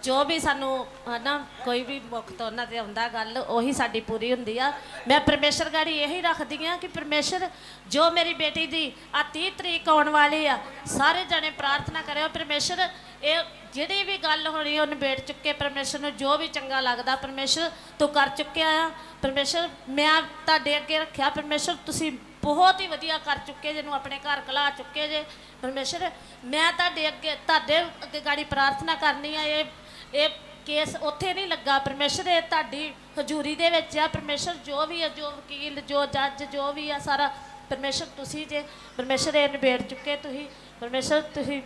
ਜੋ ਵੀ ਸਾਨੂੰ, ਹਨਾ, ਕੋਈ ਵੀ ਮੁੱਖ ਤੋਂ ਉਹਨਾਂ ਤੇ ਆਉਂਦਾ ਗੱਲ, ਉਹੀ ਸਾਡੀ ਪੂਰੀ ਹੁੰਦੀ ਆ। ਮੈਂ ਪਰਮੇਸ਼ਰ ਗਾੜੀ ਇਹੀ ਰੱਖਦੀ ਆ ਕਿ ਪਰਮੇਸ਼ਰ, ਜੋ ਮੇਰੀ ਬੇਟੀ ਦੀ ਆ 30 ਤਰੀਕ ਆਉਣ ਵਾਲੀ ਆ, ਸਾਰੇ ਜਣੇ ਪ੍ਰਾਰਥਨਾ ਕਰਿਓ ਪਰਮੇਸ਼ਰ, ਇਹ ਜਿਹੜੀ ਵੀ ਗੱਲ ਹੋਣੀ ਉਹ ਨਿਬੇੜ ਚੁੱਕੇ ਪਰਮੇਸ਼ਰ ਨੂੰ, ਜੋ ਵੀ ਚੰਗਾ ਲੱਗਦਾ ਪਰਮੇਸ਼ਰ, ਤੂੰ ਕਰ ਚੁੱਕਿਆ ਆ। ਪਰਮੇਸ਼ਰ, ਮੈਂ ਤੁਹਾਡੇ ਅੱਗੇ ਰੱਖਿਆ ਪਰਮੇਸ਼ਰ, ਤੁਸੀਂ ਬਹੁਤ ਹੀ ਵਧੀਆ ਕਰ ਚੁੱਕੇ ਜਿਹਨੂੰ ਆਪਣੇ ਘਰ ਕਲਾ ਚੁੱਕੇ ਜੇ। ਪਰਮੇਸ਼ਰ, ਮੈਂ ਤੁਹਾਡੇ ਅੱਗੇ ਤੁਹਾਡੇ ਅੱਗੇ ਗਾੜੀ ਪ੍ਰਾਰਥਨਾ ਕਰਨੀ ਆ, ਇਹ ਇਹ ਕੇਸ ਉੱਥੇ ਨਹੀਂ ਲੱਗਾ। ਪਰਮੇਸ਼ਰ ਇਹ ਤੁਹਾਡੀ ਹਜ਼ੂਰੀ ਦੇ ਵਿੱਚ ਆ। ਪਰਮੇਸ਼ਰ ਜੋ ਵੀ ਆ, ਜੋ ਵਕੀਲ, ਜੋ ਜੱਜ, ਜੋ ਵੀ ਆ, ਸਾਰਾ ਪਰਮੇਸ਼ਰ ਤੁਸੀਂ ਜੇ ਪਰਮੇਸ਼ਰ ਇਹ ਨਿਬੇੜ ਚੁੱਕੇ ਤੁਸੀਂ। ਪਰਮੇਸ਼ਰ ਤੁਸੀਂ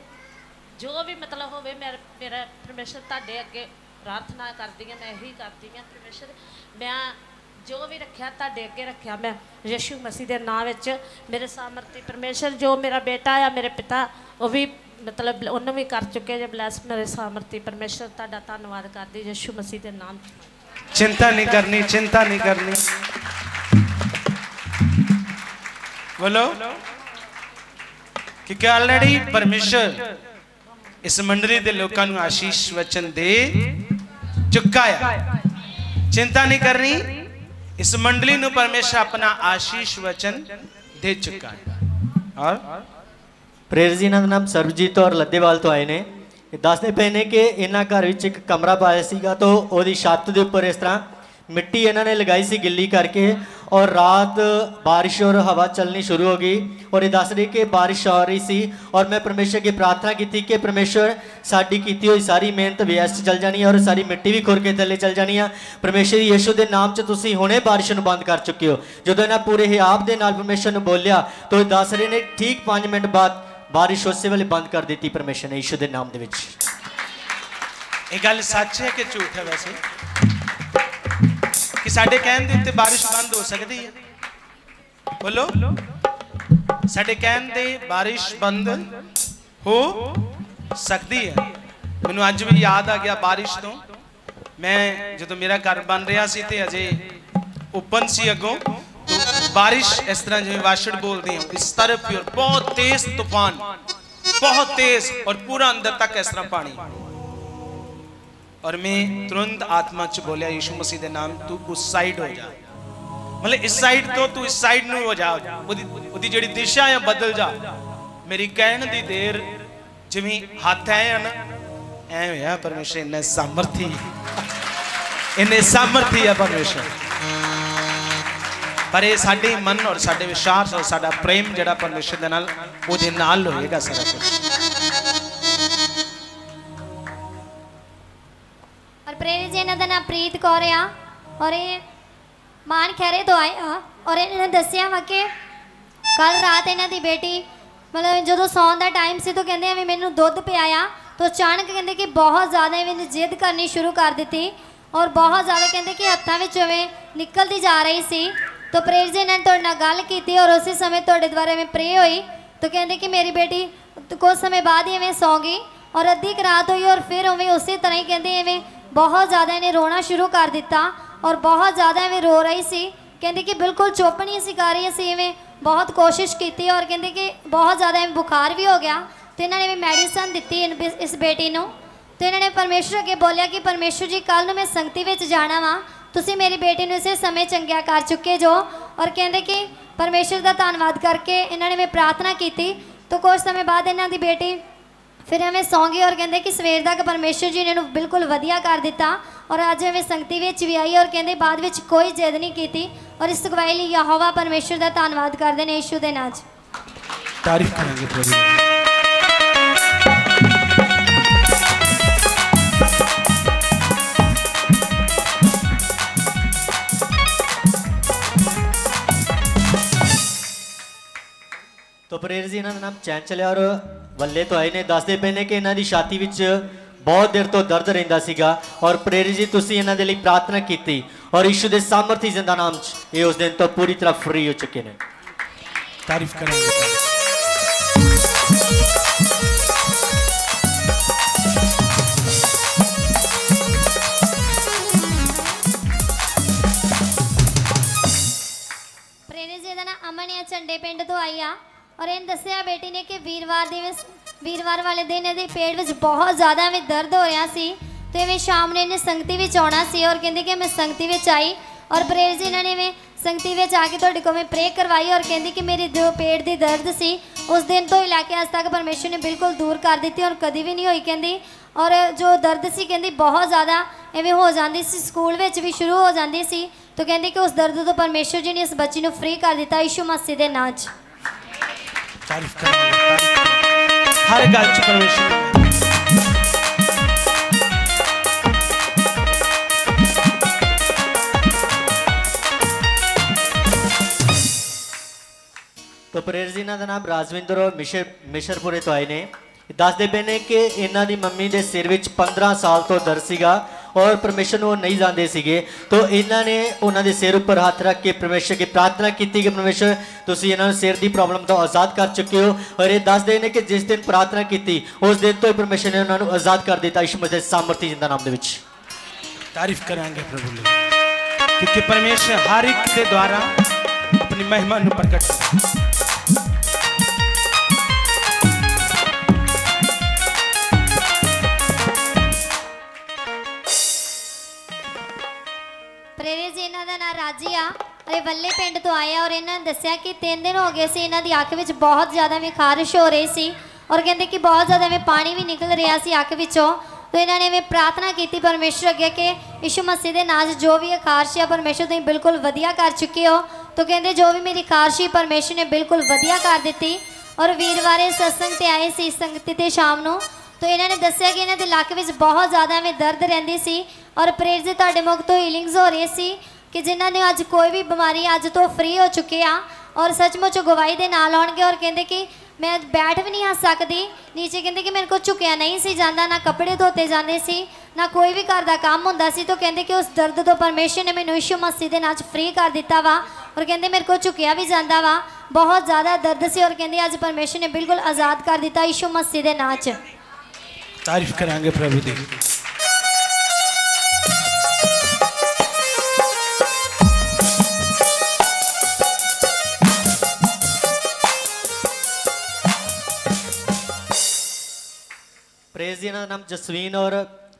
ਜੋ ਵੀ ਮਤਲਬ ਹੋਵੇ ਮੇਰਾ ਮੇਰਾ ਪਰਮੇਸ਼ਰ ਤੁਹਾਡੇ ਅੱਗੇ ਪ੍ਰਾਰਥਨਾ ਕਰਦੀ ਹਾਂ, ਮੈਂ ਇਹੀ ਕਰਦੀ ਹਾਂ। ਪਰਮੇਸ਼ਰ, ਮੈਂ ਜੋ ਵੀ ਰੱਖਿਆ, ਤੁਹਾਡੇ ਅੱਗੇ ਰੱਖਿਆ ਮੈਂ ਯਿਸੂ ਮਸੀਹ ਦੇ ਨਾਮ ਵਿੱਚ। ਮੇਰੇ ਸਾਮਰਥੀ ਪਰਮੇਸ਼ਰ, ਜੋ ਮੇਰਾ ਬੇਟਾ ਆ, ਮੇਰੇ ਪਿਤਾ, ਉਹ ਵੀ ਮਤਲਬ ਉਹਨੂੰ ਵੀ ਕਰ ਚੁੱਕੇ ਜੇ ਬਲੈਸ ਮੇਰੇ ਸਾਮਰਥੀ ਪਰਮੇਸ਼ਰ ਤੁਹਾਡਾ ਧੰਨਵਾਦ ਕਰਦੀ ਯਿਸੂ ਮਸੀਹ ਦੇ ਨਾਮ 'ਚ चिंता नहीं करनी चिंता नहीं करनी बोलो क्योंकि ऑलरेडी परमेश्वर इस मंडली ਦੇ ਲੋਕਾਂ ਨੂੰ ਆਸ਼ੀਸ਼ ਵਚਨ ਦੇ ਚੁੱਕਾ ਆ ਚਿੰਤਾ ਨਹੀਂ ਕਰਨੀ ਇਸ ਮੰਡਲੀ ਨੂੰ ਪਰਮੇਸ਼ਰ ਆਪਣਾ ਆਸ਼ੀਸ਼ ਵਚਨ ਦੇ ਚੁੱਕਾ ਹੈ ਔਰ ਪ੍ਰੇਰ ਜੀ ਇਹਨਾਂ ਦਾ ਨਾਮ ਸਰਬਜੀਤ ਔਰ ਲੱਦੇਵਾਲ ਤੋਂ ਆਏ ਨੇ ਇਹ ਦੱਸਦੇ ਪਏ ਨੇ ਕਿ ਇਹਨਾਂ ਘਰ ਵਿੱਚ ਇੱਕ ਕਮਰਾ ਪਾਇਆ ਸੀਗਾ ਤਾਂ ਉਹਦੀ ਛੱਤ ਦੇ ਉੱਪਰ ਇਸ ਤਰ੍ਹਾਂ ਮਿੱਟੀ ਇਹਨਾਂ ਨੇ ਲਗਾਈ ਸੀ ਗਿੱਲੀ ਕਰਕੇ ਔਰ ਰਾਤ ਬਾਰਿਸ਼ ਔਰ ਹਵਾ ਚੱਲਣੀ ਸ਼ੁਰੂ ਹੋ ਗਈ ਔਰ ਇਹ ਦੱਸ ਰਹੀ ਕਿ ਬਾਰਿਸ਼ ਆ ਰਹੀ ਸੀ ਔਰ ਮੈਂ ਪਰਮੇਸ਼ਰ ਅੱਗੇ ਪ੍ਰਾਰਥਨਾ ਕੀਤੀ ਕਿ ਪਰਮੇਸ਼ਰ ਸਾਡੀ ਕੀਤੀ ਹੋਈ ਸਾਰੀ ਮਿਹਨਤ ਵੇਸਟ ਚਲ ਜਾਣੀ ਹੈ ਔਰ ਸਾਰੀ ਮਿੱਟੀ ਵੀ ਖੁਰ ਕੇ ਥੱਲੇ ਚਲ ਜਾਣੀ ਆ ਪਰਮੇਸ਼ਰ ਯੀਸ਼ੂ ਦੇ ਨਾਮ 'ਚ ਤੁਸੀਂ ਹੁਣੇ ਬਾਰਿਸ਼ ਨੂੰ ਬੰਦ ਕਰ ਚੁੱਕੇ ਹੋ ਜਦੋਂ ਇਹਨਾਂ ਪੂਰੇ ਹਿਆਬ ਦੇ ਨਾਲ ਪਰਮੇਸ਼ਰ ਨੂੰ ਬੋਲਿਆ ਤਾਂ ਇਹ ਦੱਸ ਰਹੇ ਨੇ ਠੀਕ 5 ਮਿੰਟ ਬਾਅਦ ਬਾਰਿਸ਼ ਉਸੇ ਵੇਲੇ ਬੰਦ ਕਰ ਦਿੱਤੀ ਪਰਮੇਸ਼ਰ ਨੇ ਯੀਸ਼ੂ ਦੇ ਨਾਮ ਦੇ ਵਿੱਚ। ਇਹ ਗੱਲ ਸੱਚ ਹੈ ਕਿ ਝੂਠ ਹੈ ਵੈਸੇ? ਕਿ ਸਾਡੇ ਕਹਿਣ ਦੇ ਉੱਤੇ ਬਾਰਿਸ਼ ਬੰਦ ਹੋ ਸਕਦੀ ਹੈ? ਬੋਲੋ। ਸਾਡੇ ਕਹਿਣ ਦੇ ਬਾਰਿਸ਼ ਬੰਦ ਹੋ ਸਕਦੀ ਹੈ। ਮੈਨੂੰ ਅੱਜ ਵੀ ਯਾਦ ਆ ਗਿਆ ਬਾਰਿਸ਼ ਤੋਂ। ਮੈਂ ਜਦੋਂ ਮੇਰਾ ਘਰ ਬਣ ਰਿਹਾ ਸੀ ਤੇ ਅਜੇ ਓਪਨ ਸੀ ਅੱਗੋਂ। बारिश, इस तरह जिम्मे वाशड़ बोलते हैं। इस तरफ़ की ओर बहुत तेज तूफ़ान, बहुत तेज और पूरा अंदर तक इस तरह पानी। और मैं तुरंत आत्मा च बोलिया, यीशु मसीह के नाम, तू उस साइड हो जा। मतलब इस साइड तो तू इस साइड न हो जा। जी दिशा है बदल जा। मेरी ਮੇਰੀ की देर जिमी हाथ है ना ਆ ਨਾ ਐ ਹੋਇਆ ਪਰਮੇਸ਼ਰ ਇੰਨੇ ਸਮਰਥੀ ਇੰਨੇ ਸਮਰਥੀ ਪਰ ਇਹ ਸਾਡੇ ਮਨ ਔਰ ਸਾਡੇ ਵਿਸ਼ਵਾਸ ਔਰ ਸਾਡਾ ਪ੍ਰੇਮ ਜਿਹੜਾ ਪਰਮੇਸ਼ਰ ਦੇ ਨਾਲ ਉਹਦੇ ਨਾਲ ਹੋਏਗਾ ਸਾਰਾ ਕੁਝ ਔਰ ਪ੍ਰੇਰਿਤ ਜੀ ਇਹਨਾਂ ਦਾ ਨਾਮ ਪ੍ਰੀਤ ਕੌਰ ਆ ਔਰ ਇਹ ਮਾਨ ਖੈਰੇ ਤੋਂ ਆਏ ਆ ਔਰ ਇਹਨਾਂ ਨੇ ਦੱਸਿਆ ਵਾ ਕਿ ਕੱਲ ਰਾਤ ਇਹਨਾਂ ਦੀ ਬੇਟੀ ਮਤਲਬ ਜਦੋਂ ਸੌਣ ਦਾ ਟਾਈਮ ਸੀ ਤਾਂ ਕਹਿੰਦੇ ਐਵੇਂ ਮੈਨੂੰ ਦੁੱਧ ਪਿਆਇਆ ਤਾਂ ਅਚਾਨਕ ਕਹਿੰਦੇ ਕਿ ਬਹੁਤ ਜ਼ਿਆਦਾ ਐਵੇਂ ਜਿੱਦ ਕਰਨੀ ਸ਼ੁਰੂ ਕਰ ਦਿੱਤੀ ਔਰ ਬਹੁਤ ਜ਼ਿਆਦਾ ਕਹਿੰਦੇ ਕਿ ਹੱਥਾਂ ਵਿੱਚ ਐਵੇਂ ਨਿਕਲਦੀ ਜਾ ਰਹੀ ਸੀ ਤਾਂ ਪ੍ਰੇਰਿਤ ਜੀ, ਇਹਨਾਂ ਨੇ ਤੁਹਾਡੇ ਨਾਲ ਗੱਲ ਕੀਤੀ ਔਰ ਉਸੇ ਸਮੇਂ ਤੁਹਾਡੇ ਦੁਆਰਾ ਐਵੇਂ ਪ੍ਰੇ ਹੋਈ। ਤਾਂ ਕਹਿੰਦੇ ਕਿ ਮੇਰੀ ਬੇਟੀ ਕੁਝ ਸਮੇਂ ਬਾਅਦ ਹੀ ਐਵੇਂ ਸੌਂ ਗਈ ਔਰ ਅੱਧੀ ਕੁ ਰਾਤ ਹੋਈ ਔਰ ਫਿਰ ਉਵੇਂ ਉਸੇ ਤਰ੍ਹਾਂ ਹੀ ਕਹਿੰਦੇ ਐਵੇਂ ਬਹੁਤ ਜ਼ਿਆਦਾ ਇਹਨੇ ਰੋਣਾ ਸ਼ੁਰੂ ਕਰ ਦਿੱਤਾ ਔਰ ਬਹੁਤ ਜ਼ਿਆਦਾ ਐਵੇਂ ਰੋ ਰਹੀ ਸੀ। ਕਹਿੰਦੇ ਕਿ ਬਿਲਕੁਲ ਚੁੱਪ ਨਹੀਂ ਸੀ ਕਰ ਰਹੀ, ਅਸੀਂ ਐਵੇਂ ਬਹੁਤ ਕੋਸ਼ਿਸ਼ ਕੀਤੀ ਔਰ ਕਹਿੰਦੇ ਕਿ ਬਹੁਤ ਜ਼ਿਆਦਾ ਐਵੇਂ ਬੁਖਾਰ ਵੀ ਹੋ ਗਿਆ। ਤੇ ਇਹਨਾਂ ਨੇ ਵੀ ਮੈਡੀਸਨ ਦਿੱਤੀ ਇਨ- ਇਸ ਬੇਟੀ ਨੂੰ। ਤੇ ਇਹਨਾਂ ਨੇ ਪਰਮੇਸ਼ਰ ਅੱਗੇ ਬੋਲਿਆ ਕਿ ਪਰਮੇਸ਼ਰ ਜੀ ਕੱਲ ਨੂੰ ਮੈਂ ਸੰਗਤੀ ਵਿੱਚ ਜਾਣਾ ਵਾਂ। ਤੁਸੀਂ ਮੇਰੀ ਬੇਟੀ ਨੂੰ ਇਸੇ ਸਮੇਂ ਚੰਗਿਆ ਕਰ ਚੁੱਕੇ ਜੋ ਔਰ ਕਹਿੰਦੇ ਕਿ ਪਰਮੇਸ਼ਰ ਦਾ ਧੰਨਵਾਦ ਕਰਕੇ ਇਹਨਾਂ ਨੇ ਮੈਂ ਪ੍ਰਾਰਥਨਾ ਕੀਤੀ। ਤਾਂ ਕੁਝ ਸਮੇਂ ਬਾਅਦ ਇਹਨਾਂ ਦੀ ਬੇਟੀ ਫਿਰ ਐਵੇਂ ਸੌਂ ਗਈ ਔਰ ਕਹਿੰਦੇ ਕਿ ਸਵੇਰ ਤੱਕ ਪਰਮੇਸ਼ਰ ਜੀ ਨੇ ਨੂੰ ਬਿਲਕੁਲ ਵਧੀਆ ਕਰ ਦਿੱਤਾ ਔਰ ਅੱਜ ਐਵੇਂ ਸੰਗਤੀ ਵਿੱਚ ਵੀ ਆਈ ਔਰ ਕਹਿੰਦੇ ਬਾਅਦ ਵਿੱਚ ਕੋਈ ਜਿੱਦ ਨਹੀਂ ਕੀਤੀ ਔਰ ਇਸ ਗਵਾਹੀ ਲਈ ਯਹੋਵਾ ਪਰਮੇਸ਼ਰ ਦਾ ਧੰਨਵਾਦ ਕਰਦੇ ਨੇ ਯਿਸੂ ਦੇ ਨਾਂ 'ਚ। ਤਾਰੀਫ ਕਰਾਂਗੇ ਪ੍ਰਭੂ ਤੋ ਪ੍ਰੇਰ ਜੀ ਇਹਨਾਂ ਦਾ ਨਾਮ ਚੈਨ ਚਲਿਆ ਔਰ ਵੱਲੇ ਤੋਂ ਆਏ ਨੇ। ਦੱਸਦੇ ਪਏ ਨੇ ਕਿ ਇਹਨਾਂ ਦੀ ਛਾਤੀ ਵਿੱਚ ਬਹੁਤ ਦੇਰ ਤੋਂ ਦਰਦ ਰਹਿੰਦਾ ਸੀਗਾ ਔਰ ਪ੍ਰੇਰ ਜੀ ਤੁਸੀਂ ਇਹਨਾਂ ਦੇ ਲਈ ਪ੍ਰਾਰਥਨਾ ਕੀਤੀ ਔਰ ਯਿਸੂ ਦੇ ਸਾਮਰਥੀ ਜ਼ਿੰਦਾ ਨਾਮ 'ਚ ਇਹ ਉਸ ਦਿਨ ਤੋਂ ਪੂਰੀ ਤਰ੍ਹਾਂ ਫ੍ਰੀ ਹੋ ਚੁੱਕੇ ਨੇ। ਤਾਰੀਫ ਕਰਾਂਗੇ ਪ੍ਰੇਰਿਤ ਜੀ ਦਾ ਨਾਮ ਅਮਨ ਆ ਝੰਡੇ ਪਿੰਡ ਤੋਂ ਆਈ ਆ। ਔਰ ਇਹਨੇ ਦੱਸਿਆ ਬੇਟੀ ਨੇ ਕਿ ਵੀਰਵਾਰ ਦੇ ਵਿੱਚ ਵੀਰਵਾਰ ਵਾਲੇ ਦਿਨ ਇਹਦੇ ਪੇਟ ਵਿੱਚ ਬਹੁਤ ਜ਼ਿਆਦਾ ਵੀ ਦਰਦ ਹੋ ਰਿਹਾ ਸੀ ਤੇ ਵੀ ਸ਼ਾਮ ਨੂੰ ਇਹਨੇ ਸੰਗਤੀ ਵਿੱਚ ਆਉਣਾ ਸੀ ਔਰ ਕਹਿੰਦੇ ਕਿ ਮੈਂ ਸੰਗਤੀ ਵਿੱਚ ਆਈ ਔਰ ਪ੍ਰੇਰਿਤ ਜੀ ਇਹਨਾਂ ਨੇ ਵੀ ਸੰਗਤੀ ਵਿੱਚ ਆ ਕੇ ਤੁਹਾਡੇ ਕੋਲ ਮੈਂ ਪ੍ਰੇ ਕਰਵਾਈ ਔਰ ਕਹਿੰਦੀ ਕਿ ਮੇਰੀ ਜੋ ਪੇਟ ਦੀ ਦਰਦ ਸੀ। ਉਸ ਦਿਨ ਤੋਂ ਹੀ ਲੈ ਕੇ ਅੱਜ ਤੱਕ ਪਰਮੇਸ਼ਰ ਨੇ ਬਿਲਕੁਲ ਦੂਰ ਕਰ ਦਿੱਤੀ ਔਰ ਕਦੀ ਵੀ ਨਹੀਂ ਹੋਈ ਕਹਿੰਦੀ। ਔਰ ਜੋ ਦਰਦ ਸੀ ਕਹਿੰਦੀ ਬਹੁਤ ਜ਼ਿਆਦਾ ਐਵੇਂ ਹੋ ਜਾਂਦੀ ਸੀ, ਸਕੂਲ ਵਿੱਚ ਵੀ ਸ਼ੁਰੂ ਹੋ ਜਾਂਦੀ ਸੀ। ਤਾਂ ਕਹਿੰਦੀ ਕਿ ਉਸ ਦਰਦ ਤੋਂ ਪਰਮੇਸ਼ਰ ਜੀ ਨੇ ਇਸ ਬੱਚੀ ਨੂੰ ਫ੍ਰੀ ਕਰ ਦਿੱਤਾ, ਯਿਸੂ ਮਸੀਹ ਦੇ ਨਾਂ 'ਚ। ਤਾਰੀਫ ਕਰਾਂਗੇ ਤਾਰੀਫ ਕਰਾਂਗੇ। ਹਰ ਗੱਲ ਚ ਪਰਮੇਸ਼ਰ ਦੀ ਤੋ ਪ੍ਰੇਰ ਜੀ ਇਹਨਾਂ ਦਾ ਨਾਮ ਰਾਜਵਿੰਦਰ ਔਰ ਮਿਸ਼ਰ ਮਿਸ਼ਰਪੁਰੇ ਤੋਂ ਆਏ ਨੇ ਦੱਸਦੇ ਪਏ ਨੇ ਕਿ ਇਹਨਾਂ ਦੀ ਮੰਮੀ ਦੇ ਸਿਰ ਵਿੱਚ 15 ਸਾਲ ਤੋਂ ਦਰਦ ਸੀਗਾ ਔਰ ਪਰਮੇਸ਼ਰ ਨੂੰ ਉਹ ਨਹੀਂ ਜਾਣਦੇ ਸੀਗੇ। ਤੋ ਇਹਨਾਂ ਨੇ ਉਹਨਾਂ ਦੇ ਸਿਰ ਉੱਪਰ ਹੱਥ ਰੱਖ ਕੇ ਪਰਮੇਸ਼ਰ ਕੀ ਪ੍ਰਾਰਥਨਾ ਕੀਤੀ ਕਿ ਪਰਮੇਸ਼ਰ, ਤੁਸੀਂ ਇਹਨਾਂ ਨੂੰ ਸਿਰ ਦੀ ਪ੍ਰੋਬਲਮ ਤੋਂ ਆਜ਼ਾਦ ਕਰ ਚੁੱਕੇ ਹੋ। ਔਰ ਇਹ ਦੱਸਦੇ ਨੇ ਕਿ ਜਿਸ ਦਿਨ ਪ੍ਰਾਰਥਨਾ ਕੀਤੀ, ਉਸ ਦਿਨ ਤੋਂ ਹੀ ਪਰਮੇਸ਼ਰ ਨੇ ਉਹਨਾਂ ਨੂੰ ਆਜ਼ਾਦ ਕਰ ਦਿੱਤਾ ਯਿਸੂ ਮਸੀਹ ਦੇ ਸਾਮਰਥੀ ਜਿੰਦਾ ਨਾਮ ਦੇ ਵਿੱਚ। ਤਾਰੀਫ ਕਰਾਂਗੇ ਪ੍ਰਭੂ ਲਈ। ਕਿਉਂਕਿ ਪਰਮੇਸ਼ਰ ਹਰ ਇੱਕ ਦੇ ਦੁਆਰਾ ਆਪਣੀ ਮਹਿਮਾ ਨੂੰ ਪ੍ਰਗਟ ਕਰਦਾ ਦਾ ਨਾਂ ਰਾਜੀ ਆ। ਇਹ ਵੱਲੇ ਪਿੰਡ ਤੋਂ ਆਏ ਆ ਔਰ ਇਹਨਾਂ ਨੇ ਦੱਸਿਆ ਕਿ 3 ਦਿਨ ਹੋ ਗਏ ਸੀ ਇਹਨਾਂ ਦੀ ਅੱਖ ਵਿੱਚ ਬਹੁਤ ਜ਼ਿਆਦਾ ਵੀ ਖਾਰਿਸ਼ ਹੋ ਰਹੀ ਸੀ ਔਰ ਕਹਿੰਦੇ ਕਿ ਬਹੁਤ ਜ਼ਿਆਦਾ ਵੀ ਪਾਣੀ ਵੀ ਨਿਕਲ ਰਿਹਾ ਸੀ ਅੱਖ ਵਿੱਚੋਂ। ਤਾਂ ਇਹਨਾਂ ਨੇ ਵੀ ਪ੍ਰਾਰਥਨਾ ਕੀਤੀ ਪਰਮੇਸ਼ਰ ਅੱਗੇ ਕਿ ਯਿਸੂ ਮਸੀਹ ਦੇ ਨਾਂ 'ਚ ਜੋ ਵੀ ਇਹ ਖਾਰਿਸ਼ ਆ ਪਰਮੇਸ਼ਰ ਤੁਸੀਂ ਬਿਲਕੁਲ ਵਧੀਆ ਕਰ ਚੁੱਕੇ ਹੋ। ਤਾਂ ਕਹਿੰਦੇ ਜੋ ਵੀ ਮੇਰੀ ਖਾਰਿਸ਼ ਸੀ ਪਰਮੇਸ਼ਰ ਨੇ ਬਿਲਕੁਲ ਵਧੀਆ ਕਰ ਦਿੱਤੀ ਔਰ ਵੀਰਵਾਰੇ ਸਤਸੰਗ ਤੇ ਆਏ ਸੀ ਸੰਗਤੀ ਤੇ ਸ਼ਾਮ ਨੂੰ। ਤਾਂ ਇਹਨਾਂ ਨੇ ਦੱਸਿਆ ਕਿ ਇਹਨਾਂ ਦੇ ਲੱਕ ਵਿੱਚ ਬਹੁਤ ਜ਼ਿਆਦਾ ਐਵੇਂ ਦਰਦ ਰਹਿੰਦੀ ਸੀ ਔਰ ਪ੍ਰੇਰ ਜੀ ਤੁਹਾਡੇ ਮੁਖ ਤੋਂ ਹੀਲਿੰਗਸ ਹੋ ਰਹੀ ਸੀ। ਕਿ ਜਿਨ੍ਹਾਂ ਨੇ ਅੱਜ ਕੋਈ ਵੀ ਬਿਮਾਰੀ ਅੱਜ ਤੋਂ ਫ੍ਰੀ ਹੋ ਚੁੱਕੇ ਆ ਔਰ ਸੱਚਮੁੱਚ ਗਵਾਹੀ ਦੇ ਨਾਲ ਆਉਣਗੇ ਔਰ ਕਹਿੰਦੇ ਕਿ ਮੈਂ ਬੈਠ ਵੀ ਨਹੀਂ ਆ ਸਕਦੀ। ਨੀਚੇ ਕਹਿੰਦੇ ਕਿ ਮੇਰੇ ਕੋਲ ਝੁਕਿਆ ਨਹੀਂ ਸੀ ਜਾਂਦਾ, ਨਾ ਕੱਪੜੇ ਧੋਤੇ ਜਾਂਦੇ ਸੀ, ਨਾ ਕੋਈ ਵੀ ਘਰ ਦਾ ਕੰਮ ਹੁੰਦਾ ਸੀ। ਤਾਂ ਕਹਿੰਦੇ ਕਿ ਉਸ ਦਰਦ ਤੋਂ ਪਰਮੇਸ਼ਰ ਨੇ ਮੈਨੂੰ ਯਿਸੂ ਮਸੀਹ ਦੇ ਨਾਂ 'ਚ ਫ੍ਰੀ ਕਰ ਦਿੱਤਾ ਵਾ ਔਰ ਕਹਿੰਦੇ ਮੇਰੇ ਕੋਲ ਝੁਕਿਆ ਵੀ ਜਾਂਦਾ ਵਾ। ਬਹੁਤ ਜ਼ਿਆਦਾ ਦਰਦ ਸੀ ਔਰ ਕਹਿੰਦੇ ਅੱਜ ਪਰਮੇਸ਼ਰ ਨੇ ਬਿਲਕੁਲ ਆਜ਼ਾਦ ਕਰ ਦਿੱਤਾ ਯਿਸੂ ਮਸੀਹ ਦੇ ਨਾਂ 'ਚ। ਤਾਰੀਫ ਕਰਾਂਗੇ ਪ੍ਰਭੂ ਦੀ। ਪ੍ਰੇਜ਼ ਇਹਨਾਂ ਦਾ ਨਾਮ ਜਸਵੀਨ ਔਰ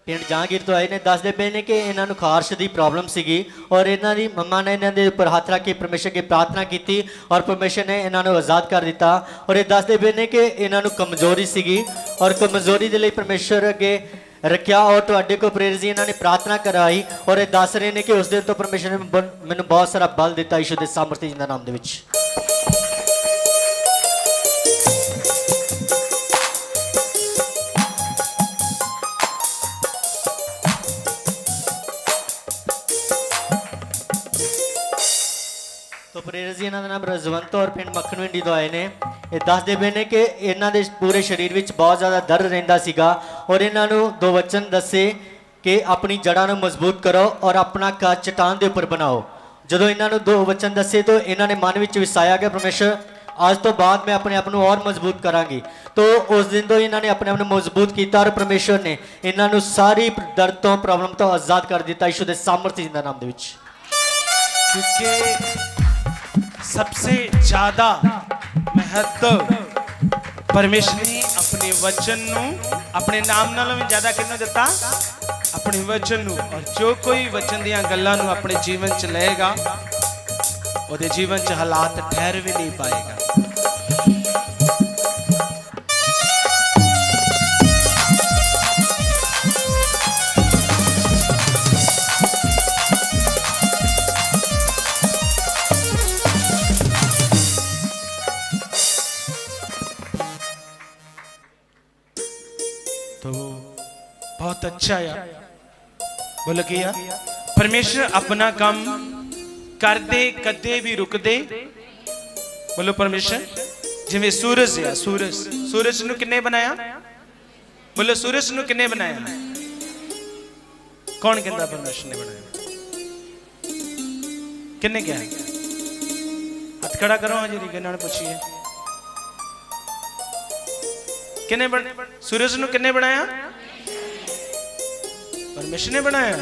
ਪਿੰਡ ਜਹਾਂਗੀਰ ਤੋਂ ਆਏ ਨੇ। ਦੱਸਦੇ ਪਏ ਨੇ ਕਿ ਇਹਨਾਂ ਨੂੰ ਖਾਰਸ਼ ਦੀ ਪ੍ਰੋਬਲਮ ਸੀਗੀ ਔਰ ਇਹਨਾਂ ਦੀ ਮੰਮਾ ਨੇ ਇਹਨਾਂ ਦੇ ਉੱਪਰ ਹੱਥ ਰੱਖ ਕੇ ਪਰਮੇਸ਼ਰ ਅੱਗੇ ਪ੍ਰਾਰਥਨਾ ਕੀਤੀ ਔਰ ਪਰਮੇਸ਼ਰ ਨੇ ਇਹਨਾਂ ਨੂੰ ਆਜ਼ਾਦ ਕਰ ਦਿੱਤਾ। ਔਰ ਇਹ ਦੱਸਦੇ ਪਏ ਨੇ ਕਿ ਇਹਨਾਂ ਨੂੰ ਕਮਜ਼ੋਰੀ ਸੀਗੀ ਔਰ ਕਮਜ਼ੋਰੀ ਦੇ ਲਈ ਪਰਮੇਸ਼ਰ ਅੱਗੇ ਰੱਖਿਆ ਔਰ ਤੁਹਾਡੇ ਕੋਲ ਪ੍ਰੇਰ ਜੀ ਇਹਨਾਂ ਨੇ ਪ੍ਰਾਰਥਨਾ ਕਰਾਈ ਔਰ ਇਹ ਦੱਸ ਰਹੇ ਨੇ ਕਿ ਉਸ ਦਿਨ ਤੋਂ ਪਰਮੇਸ਼ਰ ਨੇ ਬ- ਮੈਨੂੰ ਬਹੁਤ ਸਾਰਾ ਬਲ ਦਿੱਤਾ। ਯਿਸੂ ਦੇ ਸਾਮਰਥੀ ਜੀ ਦੇ ਨਾਮ ਦੇ ਵਿੱਚ। ਪ੍ਰੇਰਸ ਜੀ ਇਹਨਾਂ ਦਾ ਨਾਮ ਰਜਵੰਤ ਔਰ ਪਿੰਡ ਮੱਖਣਵਿੰਡੀ ਤੋਂ ਆਏ ਨੇ ਇਹ ਦੱਸਦੇ ਪਏ ਨੇ ਕਿ ਇਹਨਾਂ ਦੇ ਪੂਰੇ ਸਰੀਰ ਵਿੱਚ ਬਹੁਤ ਜ਼ਿਆਦਾ ਦਰਦ ਰਹਿੰਦਾ ਸੀਗਾ ਔਰ ਇਹਨਾਂ ਨੂੰ ਦੋ ਵਚਨ ਦੱਸੇ ਕਿ ਆਪਣੀ ਜੜਾਂ ਨੂੰ ਮਜ਼ਬੂਤ ਕਰੋ ਔਰ ਆਪਣਾ ਘਰ ਚਟਾਨ ਦੇ ਉੱਪਰ ਬਣਾਓ ਜਦੋਂ ਇਹਨਾਂ ਨੂੰ ਦੋ ਵਚਨ ਦੱਸੇ ਤਾਂ ਇਹਨਾਂ ਨੇ ਮਨ ਵਿੱਚ ਵਿਸਾਇਆ ਕਿ ਪਰਮੇਸ਼ਰ ਅੱਜ ਤੋਂ ਬਾਅਦ ਮੈਂ ਆਪਣੇ ਆਪ ਨੂੰ ਹੋਰ ਮਜ਼ਬੂਤ ਕਰਾਂਗੀ ਤੋਂ ਉਸ ਦਿਨ ਤੋਂ ਇਹਨਾਂ ਨੇ ਆਪਣੇ ਆਪ ਨੂੰ ਮਜ਼ਬੂਤ ਕੀਤਾ ਔਰ ਪਰਮੇਸ਼ਰ ਨੇ ਇਹਨਾਂ ਨੂੰ ਸਾਰੀ ਦਰਦ ਤੋਂ ਪ੍ਰੋਬਲਮ ਤੋਂ ਆਜ਼ਾਦ ਕਰ ਦਿੱਤਾ ਯਿਸੂ ਦੇ ਸਾਮਰਥ ਦੇ ਨਾਮ ਦੇ ਵਿੱਚ ਕਿਉਂਕਿ सबसे ज्यादा महत्व परमेश्वर ने अपने वचन ਨੂੰ ਆਪਣੇ ਨਾਮ ਨਾਲੋਂ ਵੀ ਜ਼ਿਆਦਾ ਕਿਹਨੂੰ ਦਿੱਤਾ ਆਪਣੇ ਵਚਨ ਨੂੰ ਔਰ ਜੋ ਕੋਈ ਵਚਨ ਦੀਆਂ ਗੱਲਾਂ ਨੂੰ ਆਪਣੇ ਜੀਵਨ 'ਚ ਲਏਗਾ ਉਹਦੇ ਜੀਵਨ 'ਚ ਹਾਲਾਤ ਠਹਿਰ ਵੀ ਨਹੀਂ ਪਾਏਗਾ बहुत अच्छा है बोलो किया परमेश्वर अपना काम ਕਰ ਦੇ ਕਦੇ ਵੀ ਰੁਕਦੇ ਬੋਲੋ ਪਰਮੇਸ਼ਰ ਜਿਵੇਂ ਸੂਰਜ ਹੈ ਸੂਰਜ ਸੂਰਜ ਨੂੰ ਕਿੰਨੇ ਬਣਾਇਆ ਬੋਲੋ ਸੂਰਜ ਨੂੰ ਕਿੰਨੇ ਬਣਾਇਆ ਕੌਣ ਕਹਿੰਦਾ ਪਰਮੇਸ਼ਰ ਨੇ ਬਣਾਇਆ ਕਿੰਨੇ ਕਿਹਾ ਹੱਥ ਖੜਾ ਕਰੋ ਜੀ ਰਿਗੇ ਨਾਲ ਪੁੱਛੀਏ ਕਿੰਨੇ ਬਣ ਸੂਰਜ ਨੂੰ ਕਿੰਨੇ ਬਣਾਇਆ ਪਰਮੇਸ਼ਰ ਨੇ ਬਣਾਇਆ।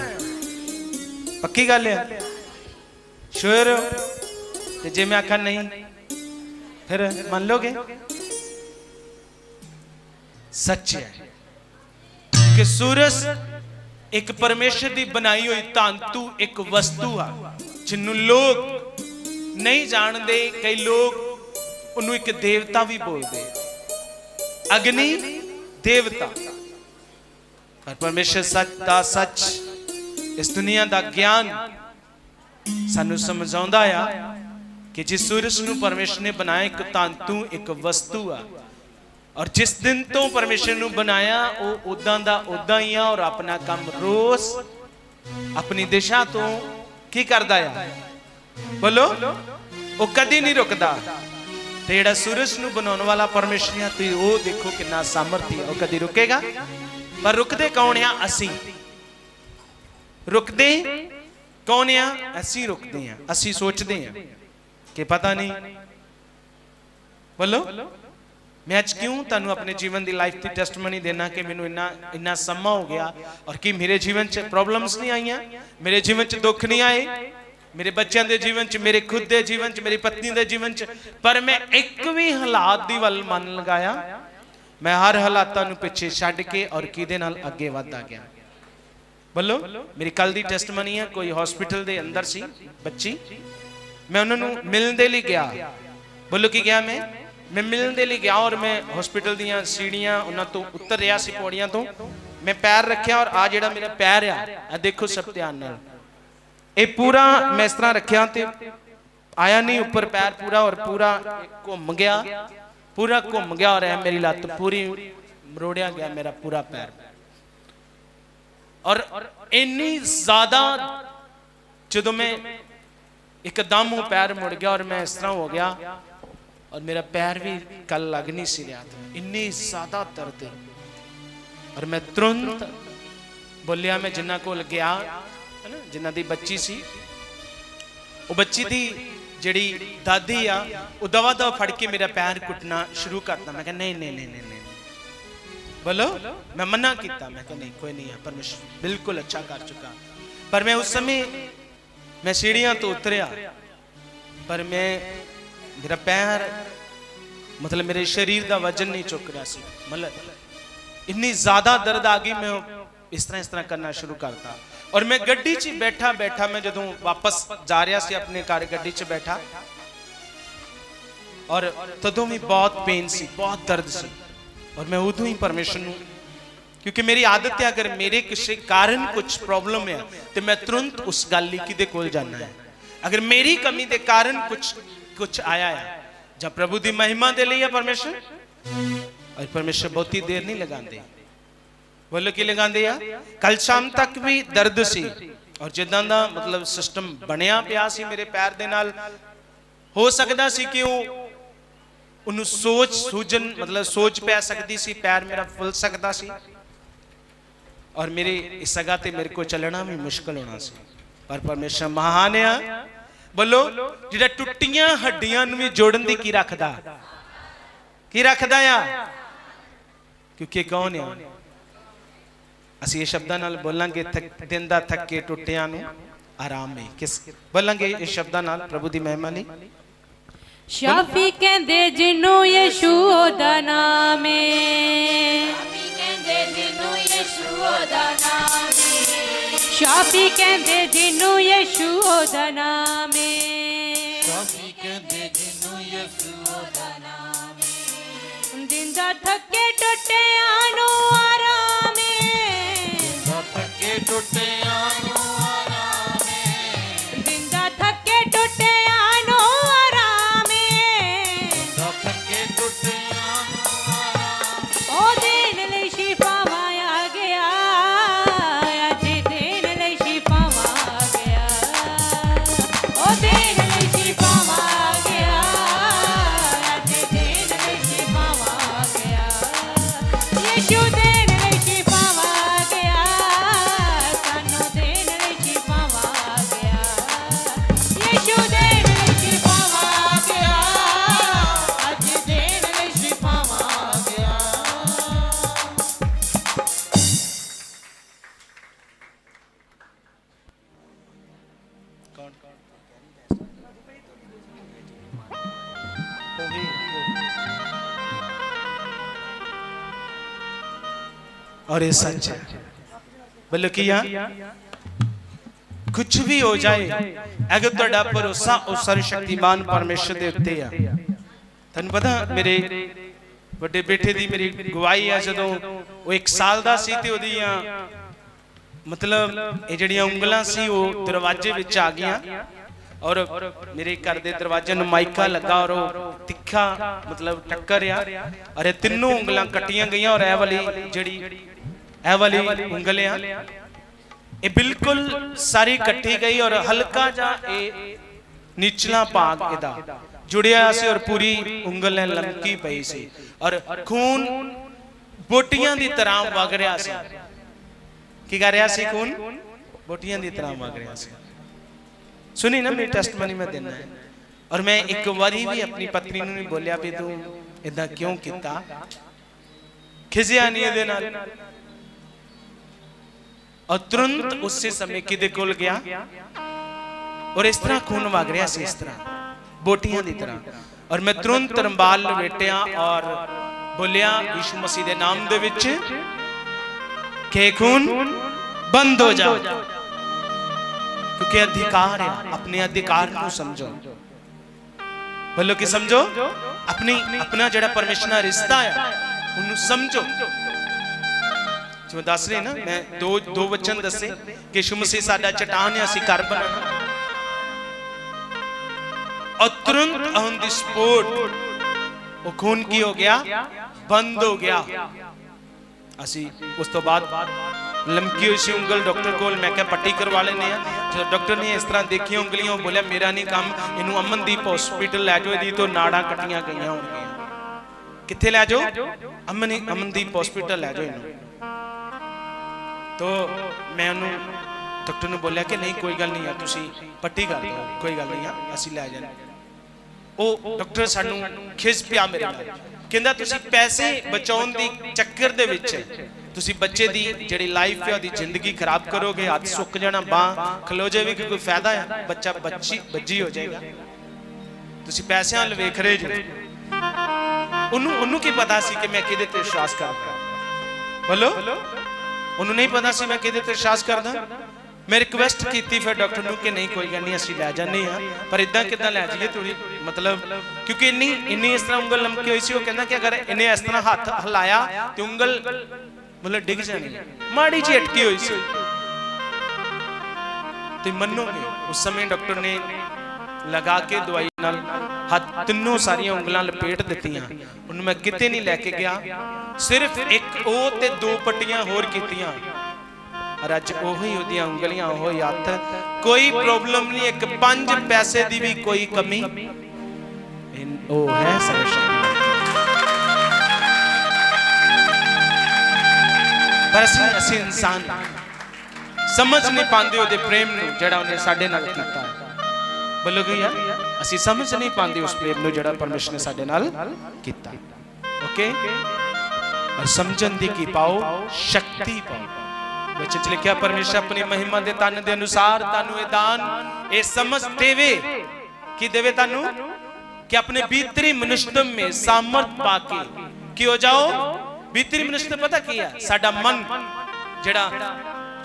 ਪੱਕੀ ਗੱਲ ਹੈ ਸ਼ੋਰ। ਤੇ ਜੇ ਮੈਂ ਆਖਾਂ ਨਹੀਂ, ਫਿਰ ਮੰਨ ਲੋਗੇ? ਸੱਚ ਹੈ ਕਿ ਸੂਰਜ ਇੱਕ ਪਰਮੇਸ਼ਰ ਦੀ ਬਣਾਈ ਹੋਈ ਤਾਂਤੂ ਇੱਕ ਵਸਤੂ ਆ ਜਿਹਨੂੰ ਲੋਕ ਨਹੀਂ ਜਾਣਦੇ, ਕਈ ਲੋਕ ਉਹਨੂੰ ਇੱਕ ਦੇਵਤਾ ਵੀ ਬੋਲਦੇ ਅਗਨੀ ਦੇਵਤਾ। ਪਰ ਪਰਮੇਸ਼ਰ ਸੱਚ ਦਾ ਸੱਚ ਇਸ ਦੁਨੀਆ ਦਾ ਗਿਆਨ ਸਾਨੂੰ ਸਮਝਾਉਂਦਾ ਆ ਕਿ ਜਿਸ ਸੂਰਜ ਨੂੰ ਪਰਮੇਸ਼ਰ ਨੇ ਬਣਾਇਆ ਇੱਕ ਤਾਂਤੂ ਇੱਕ ਵਸਤੂ ਆ ਔਰ ਜਿਸ ਦਿਨ ਤੋਂ ਪਰਮੇਸ਼ਰ ਨੂੰ ਬਣਾਇਆ ਉਹ ਉਦਾਂ ਦਾ ਉਦਾਂ ਹੀ ਆ ਔਰ ਆਪਣਾ ਕੰਮ ਰੋਜ਼ ਆਪਣੀ ਦਿਸ਼ਾ ਤੋਂ ਕੀ ਕਰਦਾ ਆ ਬੋਲੋ ਉਹ ਕਦੀ ਨਹੀਂ ਰੁਕਦਾ ਤੇ ਜਿਹੜਾ ਸੂਰਜ ਨੂੰ ਬਣਾਉਣ ਵਾਲਾ ਪਰਮੇਸ਼ਰ ਆ ਤੁਸੀਂ ਉਹ ਦੇਖੋ ਕਿੰਨਾ ਸਾਮਰਥੀ ਆ ਉਹ ਕਦੀ ਰੁਕੇਗਾ ਪਰ ਰੁਕਦੇ ਕੌਣ ਆ? ਅਸੀਂ। ਰੁਕਦੇ ਕੌਣ ਆ? ਅਸੀਂ ਰੁਕਦੇ ਆ। ਅਸੀਂ ਸੋਚਦੇ ਆ। ਕਿ ਪਤਾ ਨਹੀਂ। ਬੋਲੋ। ਮੈਂ ਅੱਜ ਕਿਉਂ ਤੁਹਾਨੂੰ ਆਪਣੇ ਜੀਵਨ ਦੀ ਲਾਈਫ ਦੀ ਟੈਸਟਮਨੀ ਦੇਣਾ ਕਿ ਮੈਨੂੰ ਇੰਨਾ ਇੰਨਾ ਸਮਾਂ ਹੋ ਗਿਆ ਔਰ ਕੀ ਮੇਰੇ ਜੀਵਨ 'ਚ ਪ੍ਰੋਬਲਮਸ ਨਹੀਂ ਆਈਆਂ? ਮੇਰੇ ਜੀਵਨ 'ਚ ਦੁੱਖ ਨਹੀਂ ਆਏ? ਮੇਰੇ ਬੱਚਿਆਂ ਦੇ ਜੀਵਨ 'ਚ, ਮੇਰੇ ਖੁਦ ਦੇ ਜੀਵਨ 'ਚ, ਮੇਰੀ ਪਤਨੀ ਦੇ ਜੀਵਨ 'ਚ, ਪਰ ਮੈਂ ਇੱਕ ਵੀ ਹਾਲਾਤ ਦੀ ਵੱਲ ਮਨ ਲਗਾਇਆ ਮੈਂ ਹਰ ਹਾਲਾਤਾਂ ਨੂੰ ਪਿੱਛੇ ਛੱਡ ਕੇ ਔਰ ਕਿਹਦੇ ਨਾਲ ਅੱਗੇ ਵਧਦਾ ਗਿਆ? ਬੋਲੋ, ਮੇਰੀ ਕੱਲ ਦੀ ਟੈਸਟਮਨੀ ਹੈ, ਕੋਈ ਹਸਪੀਟਲ ਦੇ ਅੰਦਰ ਸੀ, ਬੱਚੀ? ਮੈਂ ਉਹਨਾਂ ਨੂੰ ਮਿਲਣ ਦੇ ਲਈ ਗਿਆ। ਬੋਲੋ, ਕੀ ਗਿਆ ਮੈਂ? ਮੈਂ ਮਿਲਣ ਦੇ ਲਈ ਗਿਆ ਔਰ ਮੈਂ ਹਸਪੀਟਲ ਦੀਆਂ ਸੀੜੀਆਂ ਉਹਨਾਂ ਤੋਂ ਉੱਤਰ ਰਿਹਾ ਸੀ ਪੌੜੀਆਂ ਤੋਂ। ਮੈਂ ਪੈਰ ਰੱਖਿਆ ਔਰ ਆ ਜਿਹੜਾ ਮੇਰਾ ਪੈਰ ਆ ਆ ਦੇਖੋ ਸਭ ਧਿਆਨ ਨਾਲ। ਇਹ ਪੂਰਾ ਮੈਂ ਇਸ ਤਰ੍ਹਾਂ ਰੱਖਿਆ ਤੇ ਆਇਆ ਨਹੀਂ, ਉੱਪਰ ਪੈਰ ਪੂਰਾ ਔਰ ਪੂਰਾ ਘੁੰਮ ਗਿਆ। पूरा घूम गया और मेरी लत्त पूरी मरोड़िया गया मेरा पूरा पैर। और इन्नी ज़्यादा जो मैं एकदम पैर मुड़ गया और मैं इस तरह हो गया और मेरा पैर भी कल लग नहीं सी रहा था। इन्नी ज़्यादा दर्द। और मैं तुरंत बोलिया, मैं जिन्ना को गया, है ना, जिन्हों की बच्ची सी, वो बच्ची की ਜਿਹੜੀ ਦਾਦੀ ਆ ਉਹ ਦਵਾ ਦਵਾ ਫੜ ਕੇ ਮੇਰਾ ਪੈਰ ਕੁੱਟਣਾ ਸ਼ੁਰੂ ਕਰਤਾ ਮੈਂ ਕਿਹਾ ਨਹੀਂ ਨਹੀਂ ਨਹੀਂ ਨਹੀਂ ਨਹੀਂ बोलो मैं मना किया मैं कहा नहीं कोई नहीं है परमेश्वर बिल्कुल अच्छा कर चुका पर मैं उस समय मैं सीढ़ियां तो उतरिया पर मैं मेरा पैर मतलब मेरे शरीर का वजन नहीं चुक रहा सी मतलब इतनी ज्यादा दर्द आ गई मैं इस तरह इस तरह करना शुरू करता और मैं गड्डी च बैठा बैठा मैं जो वापस जा रहा सी अपने घर गड्डी च बैठा और तदों भी बहुत पेन सी बहुत दर्द सी ਔਰ ਮੈਂ ਉਦੋਂ ਹੀ ਪਰਮੇਸ਼ਰ ਨੂੰ ਕਿਉਂਕਿ ਮੇਰੀ ਆਦਤ ਹੈ ਅਗਰ ਮੇਰੇ ਕਿਸੇ ਕਾਰਨ ਕੁਝ ਪ੍ਰੋਬਲਮ ਹੈ ਤੇ ਮੈਂ ਤੁਰੰਤ ਉਸ ਗੱਲ ਲਈ ਕਿਹਦੇ ਕੋਲ ਜਾਣਾ ਹੈ ਅਗਰ ਮੇਰੀ ਕਮੀ ਦੇ ਕਾਰਨ ਕੁਝ ਕੁਝ ਆਇਆ ਹੈ ਜਾਂ ਪ੍ਰਭੂ ਦੀ ਮਹਿਮਾ ਦੇ ਲਈ ਹੈ ਪਰਮੇਸ਼ਰ ਔਰ ਪਰਮੇਸ਼ਰ ਬਹੁਤੀ ਦੇਰ ਵੱਲੋਂ ਕੀ ਲਗਾਉਂਦੇ ਆ? ਕੱਲ ਸ਼ਾਮ ਤੱਕ ਵੀ ਦਰਦ ਸੀ। ਔਰ ਜਿੱਦਾਂ ਦਾ ਮਤਲਬ ਸਿਸਟਮ ਬਣਿਆ ਪਿਆ ਸੀ ਮੇਰੇ ਪੈਰ ਦੇ ਨਾਲ, ਹੋ ਸਕਦਾ ਸੀ ਕਿ ਉਹ ਉਹਨੂੰ ਸੋਚ ਸੂਜਨ ਮਤਲਬ ਸੋਚ ਪੈ ਸਕਦੀ ਸੀ, ਪੈਰ ਮੇਰਾ ਫੁੱਲ ਸਕਦਾ ਸੀ। ਔਰ ਮੇਰੇ ਇਸ ਜਗ੍ਹਾ ਤੇ ਮੇਰੇ ਕੋ ਚੱਲਣਾ ਵੀ ਮੁਸ਼ਕਲ ਹੋਣਾ ਸੀ। ਪਰ ਪਰਮੇਸ਼ਰ ਮਹਾਨ ਆ। ਬੋਲੋ ਜਿਹੜਾ ਟੁੱਟੀਆਂ ਹੱਡੀਆਂ ਨੂੰ ਵੀ ਜੋੜਨ ਦੀ ਕੀ ਰੱਖਦਾ? ਕੀ ਰੱਖਦਾ ਆ? ਕਿਉਂਕਿ ਕੌਣ ਆ? ਅਸੀਂ ਇਹ ਸ਼ਬਦਾਂ ਨਾਲ ਬੋਲਾਂਗੇ ਥੱਕ- ਦਿਨ ਦਾ ਥੱਕੇ ਟੁੱਟਿਆਂ ਨੂੰ ਆਰਾਮ ਹੈ ਕਿਸ ਬੋਲਾਂਗੇ ਇਹ ਸ਼ਬਦਾਂ ਨਾਲ ਪ੍ਰਭੂ ਦੀ ਮਹਿਮਾ ਲਈ ਸ਼ਾਫੀ ਕਹਿੰਦੇ ਜਿਨੂੰ ਯਿਸੂ ਉਹਦਾ ਨਾਮ ਏ ਸ਼ਾਫੀ ਕਹਿੰਦੇ ਜਿਨੂੰ ਯਿਸੂ ਉਹਦਾ ਨਾਮ ਏ ਸ਼ਾਫੀ ਕਹਿੰਦੇ ਜਿਨੂੰ ਯਿਸੂ ਉਹਦਾ ਨਾਮ ਏ ਦਿਨ ਦਾ ਥੱਕੇ ਟੁੱਟਿਆਂ ਨੂੰ ਆਰਾਮ ਏ ਦਿਨ और ये सच है बोलो कि यहाँ ਕੁਝ ਵੀ ਹੋ ਜਾਏ ਅਗਰ ਤੁਹਾਡਾ ਭਰੋਸਾ ਉਸ ਸਰਵਸ਼ਕਤੀਮਾਨ ਪਰਮੇਸ਼ਰ ਦੇ ਉੱਤੇ ਆ ਤੁਹਾਨੂੰ ਪਤਾ ਮੇਰੇ ਵੱਡੇ ਬੇਟੇ ਦੀ ਮੇਰੀ ਗਵਾਹੀ ਆ ਜਦੋਂ ਉਹ 1 ਸਾਲ ਦਾ ਸੀ ਤੇ ਉਹਦੀਆਂ ਮਤਲਬ ਇਹ ਜਿਹੜੀਆਂ ਉਂਗਲਾਂ ਸੀ ਉਹ ਦਰਵਾਜ਼ੇ ਵਿੱਚ ਆ ਗਈਆਂ ਔਰ ਮੇਰੇ ਘਰ ਦੇ ਦਰਵਾਜ਼ੇ ਨੂੰ ਮਾਈਕਾ ਲੱਗਾ ਔਰ ਉਹ ਤਿੱਖਾ ਮਤਲਬ ਟੱਕਰ ਆ ਔਰ ਇਹ ਤਿੰਨੋਂ ਉਂਗਲਾਂ ਕੱਟੀਆਂ ਗਈਆਂ ਔਰ ਇਹ ਵਾਲੀ ਜਿਹੜੀ है वाली उंगलियाँ। ये बिल्कुल सारी कटी गई और हल्का जा ए निचला भाग एदा जुड़िया से और पूरी उंगल ने लमकी पई सी। और खून बोटियाँ दी तरह वग रहा सी। की कर रहा सी खून? बोटियाँ दी तरह वग रहा सी। सुनी ना मेरी टेस्ट मनी में देना है। और मैं एक बारी भी अपनी पत्नी ने बोलिया भी तू इदा क्यों किया खिजिया नहीं और तुरंत उससे समय किदे कोल गया? और इस तरह खून वग रहा इस तरह। बोटियाँ की तरह। और मैं तुरंत रंबाल लपेटिया और बोलिया, यीशु मसीह के नाम दे के खून बंद हो जाओ क्योंकि अधिकार है, अपने अधिकार को समझो। बोलो कि समझो? अपनी, अपना जड़ा परमेश्वर रिश्ता है उन्होंने समझो। ਜਿਵੇਂ ਦੱਸ ਰਹੇ ਨਾ, ਮੈਂ ਦੋ ਦੋ ਵਚਨ ਦੱਸੇ ਕਿ ਯਿਸੂ ਸਾਡਾ ਚਟਾਨ ਹੈ, ਅਸੀਂ ਘਰ ਬਣਾਉਣਾ ਔਰ ਤੁਰੰਤ ਔਨ ਦੀ ਸਪੋਰਟ, ਉਹ ਖੂਨ ਕੀ ਹੋ ਗਿਆ? ਬੰਦ ਹੋ ਗਿਆ। ਅਸੀਂ ਉਸ ਤੋਂ ਬਾਅਦ ਲੰਮਕੀ ਹੋਈ ਸੀ ਉਂਗਲ ਡਾਕਟਰ ਕੋਲ, ਮੈਂ ਕਿਹਾ ਪੱਟੀ ਕਰਵਾ ਲੈਨੇ ਆ ਜਦੋਂ ਡਾਕਟਰ ਨੇ ਇਸ ਤਰ੍ਹਾਂ ਦੇਖੀ ਉਂਗਲੀਆਂ, ਉਹ ਬੋਲਿਆ, ਮੇਰਾ ਨਹੀਂ ਕੰਮ, ਇਹਨੂੰ ਅਮਨਦੀਪ ਹਸਪੀਟਲ ਲੈ ਜਾਓ, ਇਹਦੀ ਤੋਂ ਨਾੜਾਂ ਕੱਟੀਆਂ ਗਈਆਂ ਹੋਣਗੀਆਂ। ਕਿੱਥੇ ਲੈ ਜਾਓ? ਅਮਨ ਅਮਨਦੀਪ ਹਸਪੀਟਲ ਲੈ ਜਾਓ ਇਹਨੂੰ। ਤੋ ਮੈਂ ਉਹਨੂੰ ਡਾਕਟਰ ਨੂੰ ਬੋਲਿਆ ਕਿ ਨਹੀਂ, ਕੋਈ ਗੱਲ ਨਹੀਂ ਆ ਤੁਸੀਂ ਪੱਟੀ ਕਰ ਦਿਓ, ਕੋਈ ਗੱਲ ਨਹੀਂ ਆ ਅਸੀਂ ਲੈ ਜਾਂਦੇ ਉਹ ਡਾਕਟਰ ਸਾਨੂੰ ਖਿਸ ਪਿਆ ਮੇਰੇ ਨਾਲ। ਕਹਿੰਦਾ, ਤੁਸੀਂ ਪੈਸੇ ਬਚਾਉਣ ਦੀ ਚੱਕਰ ਦੇ ਵਿੱਚ ਤੁਸੀਂ ਬੱਚੇ ਦੀ ਜਿਹੜੀ ਲਾਈਫ ਹੈ, ਉਹਦੀ ਜ਼ਿੰਦਗੀ ਖਰਾਬ ਕਰੋਗੇ, ਹੱਥ ਸੁੱਕ ਜਾਣਾ, ਬਾਹ ਖਲੋ ਜਾਵੇ ਕਿ ਕੋਈ ਫਾਇਦਾ ਹੈ? ਬੱਚਾ ਬੱਚੀ, ਬੱਜੀ ਹੋ ਜਾਏਗਾ। ਤੁਸੀਂ ਪੈਸਿਆਂ ਵੱਲ ਵੇਖ ਰਹੇ ਜੀ। ਉਹਨੂੰ ਉਹਨੂੰ ਕੀ ਪਤਾ ਸੀ ਕਿ ਮੈਂ ਕਿਹਦੇ ਤੇ ਵਿਸ਼ਵਾਸ ਕਰਦਾ ਬੋਲੋ। ਉਹਨੂੰ ਨਹੀਂ ਪਤਾ ਸੀ ਮੈਂ ਕਿਹਦੇ ਤੇ ਵਿਸ਼ਵਾਸ ਕਰਦਾ। ਮੈਂ ਰਿਕਵੈਸਟ ਕੀਤੀ ਫਿਰ ਡਾਕਟਰ ਨੂੰ ਕਿ ਨਹੀਂ, ਕੋਈ ਗੱਲ ਨਹੀਂ, ਅਸੀਂ ਲੈ ਜਾਂਦੇ ਆ ਪਰ ਇਦਾਂ ਕਿਦਾਂ ਲੈ ਜਾਈਏ ਥੋੜੀ ਮਤਲਬ ਕਿਉਂਕਿ ਇੰਨੀ ਇੰਨੀ ਇਸ ਤਰ੍ਹਾਂ ਉਂਗਲ ਲੰਮਕੀ ਹੋਈ ਸੀ, ਉਹ ਕਹਿੰਦਾ ਕਿ ਅਗਰ ਇਹਨੇ ਇਸ ਤਰ੍ਹਾਂ ਹੱਥ ਹਿਲਾਇਆ ਤੇ ਉਂਗਲ ਮਤਲਬ ਡਿੱਗ ਜਾਣੀ। ਮਾੜੀ ਜੀ ਅਟਕੀ ਹੋਈ ਸੀ। ਤੇ ਮੰਨੋਗੇ, ਉਸ ਸਮੇਂ ਡਾਕਟਰ ਨੇ ਲਗਾ ਕੇ ਦਵਾਈ ਨਾਲ ਹੱਥ ਤਿੰਨੋਂ ਸਾਰੀਆਂ ਉਂਗਲਾਂ ਲਪੇਟ ਦਿੱਤੀਆਂ। ਉਹਨੂੰ ਮੈਂ ਕਿਤੇ ਨਹੀਂ ਲੈ ਕੇ ਗਿਆ। ਸਿਰਫ ਇੱਕ ਉਹ ਤੇ ਦੋ ਪੱਟੀਆਂ ਹੋਰ ਕੀਤੀਆਂ। ਔਰ ਅੱਜ ਉਹੀ ਉਹਦੀਆਂ ਉਂਗਲੀਆਂ, ਉਹੀ ਹੱਥ। ਕੋਈ ਪ੍ਰੋਬਲਮ ਨਹੀਂ, ਇੱਕ 5 ਪੈਸੇ ਦੀ ਵੀ ਕੋਈ ਕਮੀ। ਉਹ ਹੈ ਸਰਵਸ਼ਕਤੀ। ਪਰ ਅਸੀਂ ਅਸੀਂ ਇਨਸਾਨ। ਸਮਝ ਨਹੀਂ ਪਾਉਂਦੇ ਉਹਦੇ ਪ੍ਰੇਮ ਨੂੰ, ਜਿਹੜਾ ਉਹਨੇ ਸਾਡੇ ਨਾਲ ਕੀਤਾ। ਹੈ ਬੋਲੋ ਗਿਆ ਅਸੀਂ ਸਮਝ ਨਹੀਂ ਪਾਉਂਦੇ ਉਸ ਪ੍ਰੇਮ ਨੂੰ ਜਿਹੜਾ ਪਰਮੇਸ਼ਰ ਨੇ ਸਾਡੇ ਨਾਲ ਕੀਤਾ ਓਕੇ ਔਰ ਸਮਝਣ ਦੀ ਕੀ ਪਾਓ ਸ਼ਕਤੀ ਪਾਓ ਵਿੱਚ ਚ ਲਿਖਿਆ ਪਰਮੇਸ਼ਰ ਆਪਣੀ ਮਹਿਮਾ ਦੇ ਤਨ ਦੇ ਅਨੁਸਾਰ ਤੁਹਾਨੂੰ ਇਹ ਦਾਨ ਇਹ ਸਮਝ ਦੇਵੇ ਕੀ ਦੇਵੇ ਤੁਹਾਨੂੰ ਕਿ ਆਪਣੇ ਭੀਤਰੀ ਮਨੁਸ਼ਤਮ ਮੇ ਸਾਮਰਥ ਪਾ ਕੇ ਕੀ ਹੋ ਜਾਓ ਭੀਤਰੀ ਮਨੁਸ਼ਤਮ ਪਤਾ ਕੀ ਹੈ ਸਾਡਾ ਮਨ ਜਿਹੜਾ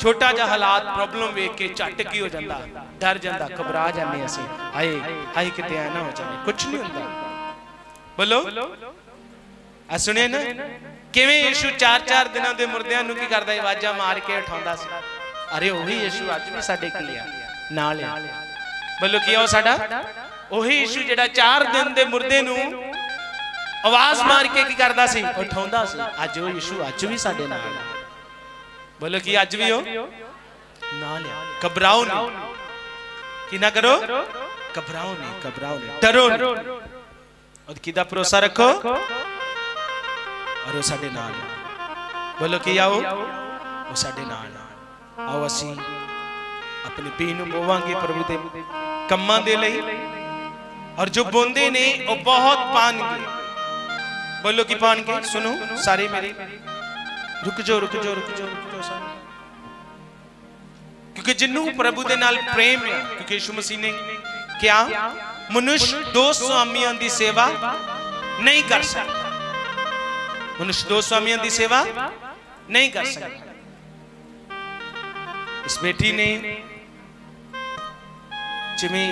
ਛੋਟਾ ਜਿਹਾ ਹਾਲਾਤ ਪ੍ਰੋਬਲਮ ਵੇਖ ਕੇ ਝਟ ਕੀ ਹੋ ਜਾਂਦਾ? ਡਰ ਜਾਂਦਾ, ਘਬਰਾ ਜਾਂਦੇ ਅਸੀਂ। ਹਾਏ ਹਾਏ, ਕਿਤੇ ਐ ਨਾ ਹੋ ਜਾਵੇ। ਕੁਝ ਨਹੀਂ ਹੁੰਦਾ। ਬੋਲੋ। ਆ ਸੁਣਿਆ ਨਾ? ਕਿਵੇਂ ਯੀਸ਼ੂ 4-4 ਦਿਨਾਂ ਦੇ ਮੁਰਦਿਆਂ ਨੂੰ ਕੀ ਕਰਦਾ ਆਵਾਜ਼ਾਂ ਮਾਰ ਕੇ ਉਠਾਉਂਦਾ ਸੀ। ਅਰੇ ਉਹੀ ਯੀਸ਼ੂ ਅੱਜ ਵੀ ਸਾਡੇ ਕੀ ਆ। ਨਾਲ ਆ। ਬੋਲੋ, ਕੀ ਆ ਉਹ ਸਾਡਾ? ਉਹੀ ਯੀਸ਼ੂ ਜਿਹੜਾ 4 ਦਿਨ ਦੇ ਮੁਰਦੇ ਨੂੰ ਆਵਾਜ਼ ਮਾਰ ਕੇ ਕੀ ਕਰਦਾ ਸੀ? ਉਠਾਉਂਦਾ ਸੀ। ਅੱਜ ਉਹ ਯੀਸ਼ੂ ਅੱਜ ਵੀ ਸਾਡੇ ਨਾਲ ਆ। ਬੋਲੋ ਕੀ ਅੱਜ ਵੀ ਉਹ ਨਾਲ ਆ ਘਬਰਾਓ ਨਹੀਂ ਕੀ ਨਾ ਕਰੋ ਘਬਰਾਓ ਨਹੀਂ ਘਬਰਾਓ ਨਹੀਂ ਡਰੋ ਨਹੀਂ ਔਰ ਕਿਹਦਾ ਭਰੋਸਾ ਰੱਖੋ ਔਰ ਉਹ ਸਾਡੇ ਨਾਲ ਹੈ ਬੋਲੋ ਕੀ ਆਓ ਉਹ ਸਾਡੇ ਨਾਲ ਹੈ ਆਓ ਅਸੀਂ ਆਪਣੇ ਪੀ ਨੂੰ ਬੋਵਾਂਗੇ ਪ੍ਰਭੂ ਦੇ ਕੰਮਾਂ ਦੇ ਲਈ ਔਰ ਜੋ ਬੋਂਦੇ ਨੇ ਉਹ ਬਹੁਤ ਪਾਣਗੇ ਬੋਲੋ ਕੀ ਪਾਣਗੇ ਸੁਣੋ ਸਾਰੇ ਮੇਰੇ ਰੁਕ ਜਾਓ ਰੁਕ ਜਾਓ ਰੁਕ ਜਾਓ ਰੁਕ ਜਾਓ ਸਾਰੇ ਕਿਉਂਕਿ ਜਿੰਨੂੰ ਪ੍ਰਭੂ ਦੇ ਨਾਲ ਪ੍ਰੇਮ ਹੈ ਕਿਉਂਕਿ ਯਿਸੂ ਮਸੀਹ ਨੇ ਕਿਹਾ ਮਨੁੱਖ ਦੋ ਸਵਾਮੀਆਂ ਦੀ ਸੇਵਾ ਨਹੀਂ ਕਰ ਸਕਦਾ ਮਨੁੱਖ ਦੋ ਸਵਾਮੀਆਂ ਦੀ ਸੇਵਾ ਨਹੀਂ ਕਰ ਸਕਦਾ ਇਸ ਬੇਟੀ ਨੇ ਜਿਵੇਂ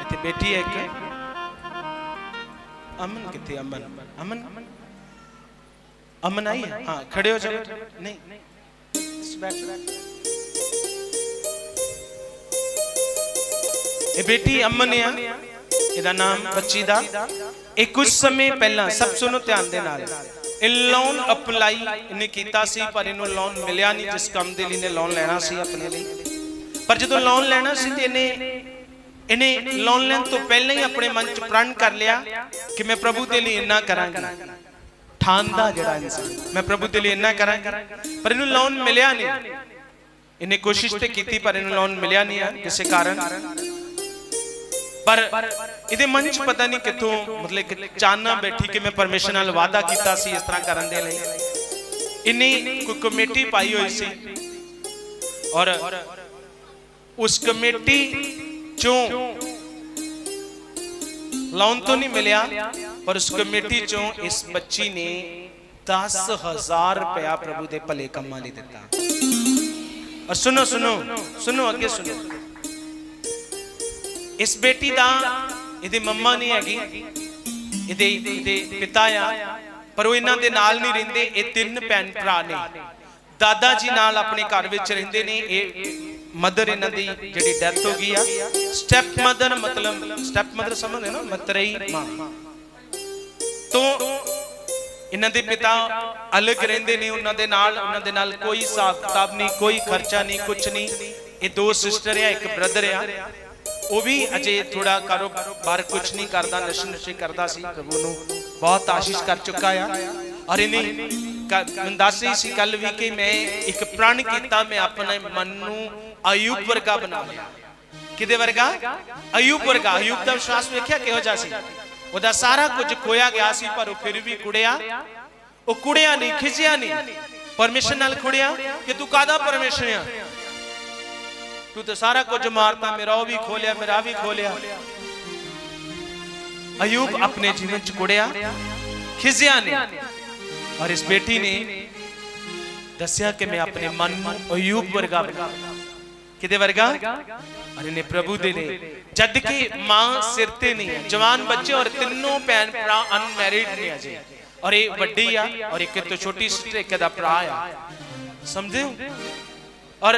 ਇੱਥੇ ਬੇਟੀ ਹੈ ਇੱਕ ਅਮਨ ਕਿੱਥੇ ਅਮਨ। ਅਮਨ। ਅਮਨ? ਆਈ ਹੈ ਖੜੇ ਹੋ ਜਾਓ। ਨਹੀਂ। ਇਹ ਬੇਟੀ ਅਮਨ ਆ। ਇਹਦਾ ਨਾਮ ਬੱਚੀ ਦਾ ਇਹ ਕੁਝ ਸਮੇਂ ਪਹਿਲਾਂ ਸਭ ਸੁਣੋ ਧਿਆਨ ਦੇ ਨਾਲ। ਇਹ ਲੋਨ ਅਪਲਾਈ ਇਹਨੇ ਕੀਤਾ ਸੀ ਪਰ ਇਹਨੂੰ ਲੋਨ ਮਿਲਿਆ ਨਹੀਂ ਜਿਸ ਕੰਮ ਦੇ ਲਈ ਇਹਨੇ ਲੋਨ ਲੈਣਾ ਸੀ ਆਪਣੇ ਲਈ। ਪਰ ਜਦੋਂ ਲੋਨ ਲੈਣਾ ਸੀ ਤੇ ਇਹਨੇ ਇਹਨੇ ਲੋਨ ਲੈਣ ਤੋਂ ਪਹਿਲਾਂ ਹੀ ਆਪਣੇ ਮਨ 'ਚ ਪ੍ਰਣ ਕਰ ਲਿਆ ਕਿ ਮੈਂ ਪ੍ਰਭੂ ਦੇ ਲਈ ਇੰਨਾ ਕਰਾਂਗੀ। ਠਾਂਦਾ ਜਿਹੜਾ ਇਨਸਾਨ, ਮੈਂ ਪ੍ਰਭੂ ਦੇ ਲਈ ਇੰਨਾ ਕਰਾਂਗੀ। ਪਰ ਇਹਨੂੰ ਲੋਨ ਮਿਲਿਆ ਨਹੀਂ। ਇਹਨੇ ਕੋਸ਼ਿਸ਼ ਤੇ ਕੀਤੀ, ਪਰ ਇਹਨੂੰ ਲੋਨ ਮਿਲਿਆ ਨਹੀਂ ਆ ਕਿਸੇ ਕਾਰਨ। ਪਰ ਇਹਦੇ ਮਨ 'ਚ ਪਤਾ ਨਹੀਂ ਕਿੱਥੋਂ, ਮਤਲਬ ਕਿ ਚਾਨਣਾ ਬੈਠੀ ਕਿ ਮੈਂ ਪਰਮੇਸ਼ਰ ਨਾਲ ਵਾਅਦਾ ਕੀਤਾ ਸੀ ਇਸ ਤਰ੍ਹਾਂ ਕਰਨ ਦੇ ਲਈ। ਇਹਨੇ ਕੋਈ ਕਮੇਟੀ ਪਾਈ ਹੋਈ ਸੀ। ਔਰ ਉਸ ਕਮੇਟੀ ਚੋਂ ਲੋਨ ਤੋਂ ਨਹੀਂ ਮਿਲਿਆ, ਪਰ ਉਸ ਕਮੇਟੀ ਚੋਂ ਇਸ ਬੱਚੀ ਨੇ 10000 ਰੁਪਇਆ ਪ੍ਰਭੂ ਦੇ ਭਲੇ ਕੰਮਾਂ ਲਈ ਦਿੱਤਾ। ਔਰ ਸੁਣੋ ਸੁਣੋ ਸੁਣੋ, ਅੱਗੇ ਸੁਣੋ। ਇਸ ਬੇਟੀ ਦਾ, ਇਹਦੇ ਮੰਮਾ ਨਹੀਂ ਹੈਗੀ, ਇਹਦੇ ਇਹਦੇ ਪਿਤਾ ਆ, ਪਰ ਉਹ ਇਹਨਾਂ ਦੇ ਨਾਲ ਨਹੀਂ ਰਹਿੰਦੇ, ਇਹ ਤਿੰਨ ਭੈਣ ਭਰਾ ਨੇ। ਦਾਦਾ ਜੀ ਨਾਲ ਆਪਣੇ ਘਰ ਵਿੱਚ ਰਹਿੰਦੇ ਨੇ, ਇਹ ਮਦਰ ਇਹਨਾਂ ਦੀ ਜਿਹੜੀ ਡੈਥ ਹੋ ਗਈ ਆ। ਸਟੈਪ ਮਦਰ ਮਤਲਬ ਸਟੈਪ ਮਦਰ ਸਮਝਦੇ ਨਾ, ਮਤਰਈ ਮਾਂ। ਤੋਂ ਇਹਨਾਂ ਦੇ ਪਿਤਾ ਅਲੱਗ ਰਹਿੰਦੇ ਨੇ, ਉਹਨਾਂ ਦੇ ਨਾਲ, ਉਹਨਾਂ ਦੇ ਨਾਲ ਕੋਈ ਹਿਸਾਬ ਕਿਤਾਬ ਨਹੀਂ, ਕੋਈ ਖਰਚਾ ਨਹੀਂ ਕੁਝ ਨਹੀਂ। ਇਹ ਦੋ ਸਿਸਟਰ ਆ, ਇੱਕ ਬ੍ਰਦਰ ਆ। ਉਹ ਵੀ ਅਜੇ ਥੋੜਾ ਕਾਰੋਬਾਰ ਕੁਝ ਨਹੀਂ ਕਰਦਾ ਨਸ਼ੇ ਨਸ਼ੇ ਕਰਦਾ ਸੀ ਪ੍ਰਭੂ ਨੂੰ ਬਹੁਤ ਆਸ਼ੀਸ਼ ਕਰ ਚੁੱਕਾ ਆ। ਔਰ ਇਹਨੇ ਮੈਂ ਸੀ ਕੱਲ ਵੀ ਕਿ ਮੈਂ ਇੱਕ ਪ੍ਰਣ ਕੀਤਾ, ਮੈਂ ਆਪਣੇ ਮਨ ਨੂੰ ਅਯੂਬ ਵਰਗਾ ਬਣਾ ਲਿਆ। ਕਿਹਦੇ ਵਰਗਾ? ਅਯੂਬ ਵਰਗਾ, ਅਯੂਬ ਦਾ ਵਿਸ਼ਵਾਸ ਵੇਖਿਆ ਕਿਹੋ ਜਿਹਾ ਸੀ? ਉਹਦਾ ਸਾਰਾ ਕੁਝ ਖੋਇਆ ਗਿਆ ਸੀ, ਪਰ ਉਹ ਫਿਰ ਵੀ ਕੁੜਿਆ। ਉਹ ਕੁੜਿਆ ਨਹੀਂ ਖਿਜਿਆ ਨਹੀਂ। ਪਰਮੇਸ਼ਰ ਨਾਲ ਖੁੜਿਆ ਕਿ ਤੂੰ ਕਾਦਾ ਪਰਮੇਸ਼ਰ ਆ? तू तो सारा कुछ मारता, मेरा भी खोलिया, मेरा भी खोलिया। अयूब अपने जीवन च कुड़िया खिजिया ने। और इस बेटी ने दसिया कि मैं अपने मन मन अयूब वर्गा कि वर्गा? अरे प्रभु दे ने। जद की माँ सिरते नहीं जवान बच्चे और तीनों भैन भरा अनमैरिड ने अजे। और ये वड्डी आ, और एक तो छोटी सिस्टर एक दा भरा आ। समझे? ਔਰ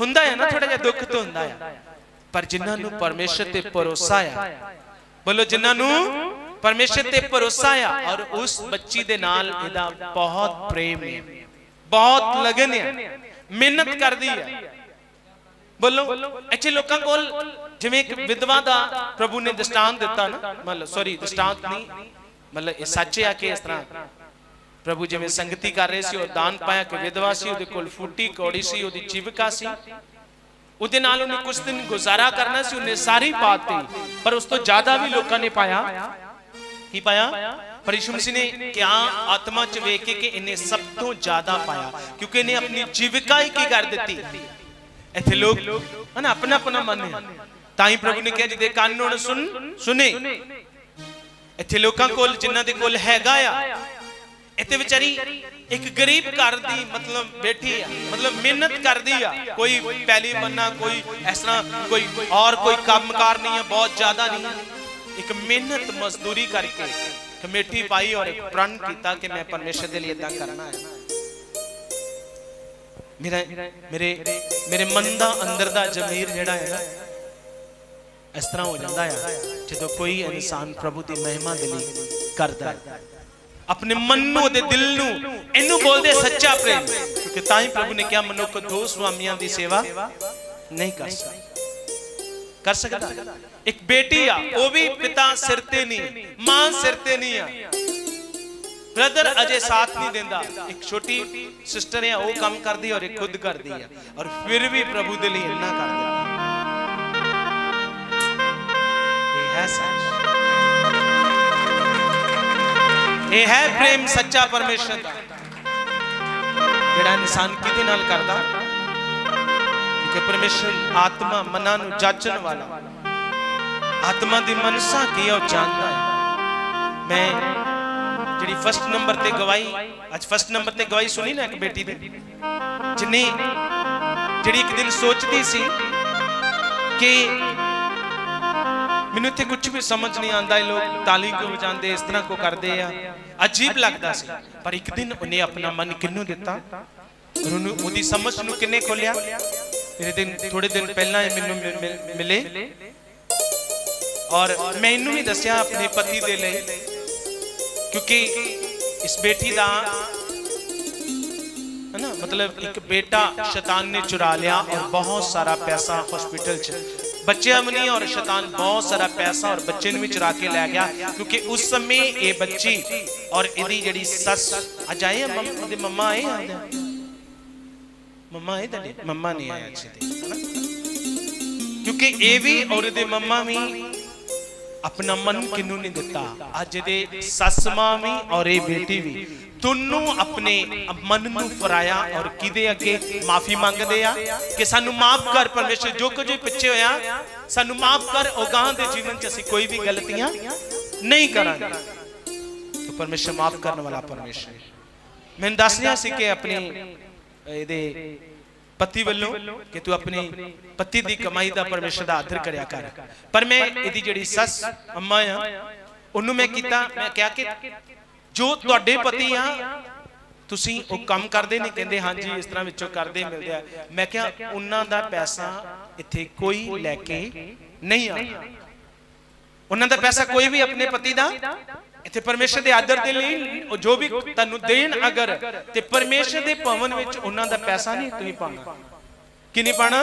ਹੁੰਦਾ ਹੈ ਨਾ ਥੋੜਾ ਜਿਹਾ ਦੁੱਖ ਤਾਂ ਹੁੰਦਾ ਹੈ। ਪਰ ਜਿਨ੍ਹਾਂ ਨੂੰ ਪਰਮੇਸ਼ਰ ਤੇ ਭਰੋਸਾ ਆ, ਬੋਲੋ ਜਿਨ੍ਹਾਂ ਨੂੰ ਪਰਮੇਸ਼ਰ ਤੇ ਭਰੋਸਾ ਆ, ਔਰ ਉਸ ਬੱਚੀ ਦੇ ਨਾਲ ਇਹਦਾ ਬਹੁਤ ਪ੍ਰੇਮ ਹੈ ਬਹੁਤ ਲਗਨ ਹੈ ਮਿਹਨਤ ਕਰਦੀ ਹੈ ਬੋਲੋ ਐਕਚੁਅਲੀ ਲੋਕਾਂ ਕੋਲ ਜਿਵੇਂ ਇੱਕ ਵਿਧਵਾ ਦਾ ਪ੍ਰਭੂ ਨੇ ਦ੍ਰਿਸ਼ਟਾਂਤ ਦਿੱਤਾ ਨਾ, ਮਤਲਬ ਸੌਰੀ ਦ੍ਰਿਸ਼ਟਾਂਤ ਨਹੀਂ, ਮਤਲਬ ਇਹ ਸੱਚ ਆ ਕਿ ਇਸ ਤਰ੍ਹਾਂ? ਪ੍ਰਭੂ ਜਿਵੇਂ ਸੰਗਤੀ ਕਰ ਰਹੇ ਸੀ ਉਹ ਦਾਨ ਪਾਇਆ ਕਿ ਵਿਧਵਾ ਸੀ ਉਹਦੇ ਕੋਲ ਫੂਟੀ ਕੌੜੀ ਸੀ ਉਹਦੀ ਜੀਵਿਕਾ ਸੀ ਉਹਦੇ ਨਾਲ ਉਹਨੇ ਕੁਝ ਦਿਨ ਗੁਜ਼ਾਰਾ ਕਰਨਾ ਸੀ ਉਹਨੇ ਸਾਰੀ ਪਾਤੀ ਪਰ ਉਸ ਤੋਂ ਜ਼ਿਆਦਾ ਵੀ ਲੋਕਾਂ ਨੇ ਪਾਇਆ ਕੀ ਪਾਇਆ ਪਰ ਯਿਸੂ ਮਸੀਹ ਨੇ ਕਿਆ ਆਤਮਾ ਚ ਵੇਖ ਕੇ ਕਿ ਇਹਨੇ ਸਭ ਤੋਂ ਜ਼ਿਆਦਾ ਪਾਇਆ ਕਿਉਂਕਿ ਇਹਨੇ ਆਪਣੀ ਜੀਵਿਕਾ ਹੀ ਕੀ ਕਰ ਦਿੱਤੀ ਇੱਥੇ ਲੋਕ ਹਨਾ ਆਪਣਾ ਆਪਣਾ ਮਨ ਹੈ ਤਾਂ ਹੀ ਪ੍ਰਭੂ ਨੇ ਕਿਹਾ ਜਿਹਦੇ ਕੰਨ ਹੁਣ ਸੁਣ ਸੁਨੇ ਇੱਥੇ ਲੋਕਾਂ ਕੋਲ ਜਿਨ੍ਹਾਂ ਦੇ ਕੋਲ ਹੈਗਾ ਆ ਇੱਥੇ ਵਿਚਾਰੀ ਇੱਕ ਗਰੀਬ ਘਰ ਦੀ ਮਤਲਬ ਬੈਠੀ ਆ ਮਤਲਬ ਮਿਹਨਤ ਕਰਦੀ ਆ ਕੋਈ ਪਹਿਲੀ ਬੰਨਾ ਕੋਈ ਇਸ ਤਰ੍ਹਾਂ ਕੋਈ ਔਰ ਕੋਈ ਕੰਮਕਾਰ ਨਹੀਂ ਆ ਬਹੁਤ ਜ਼ਿਆਦਾ ਨਹੀਂ ਆ। ਇੱਕ ਮਿਹਨਤ ਮਜ਼ਦੂਰੀ ਕਰਕੇ ਕਮੇਟੀ ਪਾਈ ਔਰ ਇੱਕ ਪ੍ਰਣ ਕੀਤਾ ਕਿ ਮੈਂ ਪਰਮੇਸ਼ਰ ਦੇ ਲਈ ਇਦਾਂ ਕਰਨਾ ਹੈ ਮੇਰਾ ਮੇਰੇ ਮੇਰੇ ਮਨ ਦਾ ਅੰਦਰ ਦਾ ਜ਼ਮੀਰ ਜਿਹੜਾ ਹੈ ਨਾ ਇਸ ਤਰ੍ਹਾਂ ਹੋ ਜਾਂਦਾ ਹੈ ਜਦੋਂ ਕੋਈ ਇਨਸਾਨ ਪ੍ਰਭੂ ਦੀ ਮਹਿਮਾ ਦੇ ਲਈ ਕਰਦਾ ਹੈ ਆਪਣੇ ਮਨ ਨੂੰ ਉਹਦੇ ਦਿਲ ਨੂੰ ਇਹਨੂੰ ਬੋਲਦੇ ਸੱਚਾ ਪ੍ਰੇਮ ਕਿਉਂਕਿ ਤਾਂ ਹੀ ਪ੍ਰਭੂ ਨੇ ਕਿਹਾ ਮਨੁੱਖ ਦੋ ਸਵਾਮੀਆਂ ਦੀ ਸੇਵਾ ਨਹੀਂ ਕਰ ਸਕਦਾ ਕਰ ਸਕਦਾ ਇੱਕ ਬੇਟੀ ਆ ਉਹ ਵੀ ਪਿਤਾ ਸਿਰ ਤੇ ਨਹੀਂ ਮਾਂ ਸਿਰ ਤੇ ਨਹੀਂ ਆ ਬ੍ਰਦਰ ਅਜੇ ਸਾਥ ਨਹੀਂ ਦਿੰਦਾ ਇੱਕ ਛੋਟੀ ਸਿਸਟਰ ਹੈ ਉਹ ਕੰਮ ਕਰਦੀ ਔਰ ਇਹ ਖੁਦ ਕਰਦੀ ਹੈ ਔਰ ਫਿਰ ਵੀ ਪ੍ਰਭੂ ਦੇ ਲਈ ਇੰਨਾ ਕਰ ਦਿੰਦਾ ਇਹ ਹੈ ਸੱਚ ਇਹ ਹੈ ਪ੍ਰੇਮ ਸੱਚਾ ਪਰਮੇਸ਼ਰ ਦਾ। ਜਿਹੜਾ ਇਨਸਾਨ ਕਿਹਦੇ ਨਾਲ ਕਰਦਾ? ਕਿ ਪਰਮੇਸ਼ਰ ਆਤਮਾ ਮਨਾਂ ਨੂੰ ਜਾਚਣ ਵਾਲਾ। ਆਤਮਾ ਦੀ ਮਨਸਾ ਕੀ ਉਹ ਜਾਣਦਾ ਹੈ। ਮੈਂ ਜਿਹੜੀ ਫਸਟ ਨੰਬਰ ਤੇ ਗਵਾਹੀ, ਅੱਜ ਫਸਟ ਨੰਬਰ ਤੇ ਗਵਾਹੀ ਸੁਣੀ ਨਾ ਇੱਕ ਬੇਟੀ ਦੀ ਜਿੰਨੀ ਜਿਹੜੀ ਇੱਕ ਦਿਨ ਸੋਚਦੀ ਸੀ ਕਿ ਮੈਨੂੰ ਇੱਥੇ ਕੁਝ ਵੀ ਸਮਝ ਨਹੀਂ ਆਉਂਦਾ, ਇਹ ਲੋਕ ਤਾਲੀ ਕਿਉਂ ਵਜਾਉਂਦੇ, ਇਸ ਤਰ੍ਹਾਂ ਕੋ ਕਰਦੇ ਆ? ਅਜੀਬ ਲੱਗਦਾ ਸੀ। ਪਰ ਇੱਕ ਦਿਨ ਉਹਨੇ ਆਪਣਾ ਮਨ ਕਿੰਨੂੰ ਦਿੱਤਾ? ਉਹਨੂੰ ਉਹਦੀ ਸਮਝ ਨੂੰ ਕਿੰਨੇ ਖੋਲਿਆ ਮੇਰੇ ਦਿਨ ਥੋੜੇ ਦਿਨ ਪਹਿਲਾਂ ਮੈਨੂੰ ਮਿਲੇ ਔਰ ਮੈਨੂੰ ਵੀ ਦੱਸਿਆ ਆਪਣੇ ਪਤੀ ਦੇ ਲਈ, ਕਿਉਂਕਿ ਇਸ ਬੇਟੀ ਦਾ ਹੈ ਮਤਲਬ ਇੱਕ ਬੇਟਾ ਸ਼ੈਤਾਨ ਨੇ ਚੁਰਾ ਲਿਆ ਔਰ ਬਹੁਤ ਸਾਰਾ ਪੈਸਾ ਹਸਪੀਟਲ 'ਚ ਬੱਚਿਆਂ ਨੂੰ ਔਰ ਸ਼ੈਤਾਨ ਬਹੁਤ ਸਾਰਾ ਪੈਸਾ ਔਰ ਬੱਚੇ ਨੂੰ ਵੀ ਚੁਰਾ ਕੇ ਲੈ ਗਿਆ, ਕਿਉਂਕਿ ਉਸ ਸਮੇਂ ਇਹ ਬੱਚੀ ਔਰ ਇਹਦੀ ਜਿਹੜੀ ਸੱਸ ਅੱਜ ਆਏ ਆ ਮੰਮਾ ਆਏ ਆ ਮੰਮਾ ਆਏ ਤੁਹਾਡੇ? ਮੰਮਾ ਨਹੀਂ ਆਏ ਅੱਜ ਦੇ ਕਿਉਂਕਿ ਇਹ ਵੀ ਔਰ ਇਹਦੇ ਮੰਮਾ ਵੀ ਆਪਣਾ ਮਨ ਕਿਨੂੰ ਨਹੀਂ ਦਿੱਤਾ? ਅੱਜ ਦੇ ਸੱਸ ਮਾਂ ਵੀ ਔਰ ਇਹ ਬੇਟੀ ਵੀ। ਦੋਨੋਂ ਆਪਣੇ ਮਨ ਨੂੰ ਫਰਾਇਆ ਔਰ ਕਿਹਦੇ ਅੱਗੇ ਮਾਫੀ ਮੰਗਦੇ ਆ? ਕਿ ਸਾਨੂੰ ਮਾਫ ਕਰ ਪਰਮੇਸ਼ਰ, ਜੋ ਕੁਝ ਪਿੱਛੇ ਹੋਇਆ, ਸਾਨੂੰ ਮਾਫ ਕਰ ਔਗਾਂ ਦੇ ਜੀਵਨ 'ਚ ਅਸੀਂ ਕੋਈ ਵੀ ਗਲਤੀਆਂ ਨਹੀਂ ਕਰਾਂਗੇ। ਤਾਂ ਪਰਮੇਸ਼ਰ ਮਾਫ ਕਰਨ ਵਾਲਾ ਪਰਮੇਸ਼ਰ। ਮੈਨੂੰ ਦੱਸ ਰਿਹਾ ਸੀ ਕਿ ਆਪਣੀ ਇਹਦੇ ਪਤੀ ਵੱਲੋਂ ਕਿ ਤੂੰ ਆਪਣੀ ਪਤੀ ਦੀ ਕਮਾਈ ਦਾ ਪਰਮੇਸ਼ਰ ਦਾ ਆਦਰ ਕਰਿਆ ਕਰ। ਪਰ ਮੈਂ ਇਹਦੀ ਜਿਹੜੀ ਸੱਸ, ਅੰਮਾ ਆ, ਉਹਨੂੰ ਮੈਂ ਕੀਤਾ, ਮੈਂ ਕਿਹਾ ਕਿ ਜੋ ਤੁਹਾਡੇ ਪਤੀ ਆ ਤੁਸੀਂ ਉਹ ਕੰਮ ਕਰਦੇ ਨੇ ਕਹਿੰਦੇ ਹਾਂਜੀ ਇਸ ਤਰ੍ਹਾਂ ਵਿੱਚੋਂ ਕਰਦੇ ਮਿਲਦੇ ਆ। ਮੈਂ ਕਿਹਾ ਉਹਨਾਂ ਦਾ ਪੈਸਾ ਇੱਥੇ ਕੋਈ ਲੈ ਕੇ ਨਹੀਂ ਆਉਂਦਾ ਉਹਨਾਂ ਦਾ ਪੈਸਾ ਕੋਈ ਵੀ ਆਪਣੇ ਪਤੀ ਦਾ ਇੱਥੇ ਪਰਮੇਸ਼ਰ ਦੇ ਆਦਰ ਦੇ ਲਈ ਉਹ ਜੋ ਵੀ ਤੁਹਾਨੂੰ ਦੇਣ ਅਗਰ ਤੇ ਪਰਮੇਸ਼ਰ ਦੇ ਭਵਨ ਵਿੱਚ ਉਹਨਾਂ ਦਾ ਪੈਸਾ ਨਹੀਂ ਤੁਸੀਂ ਪਾਣਾ ਕਿ ਨਹੀਂ ਪਾਣਾ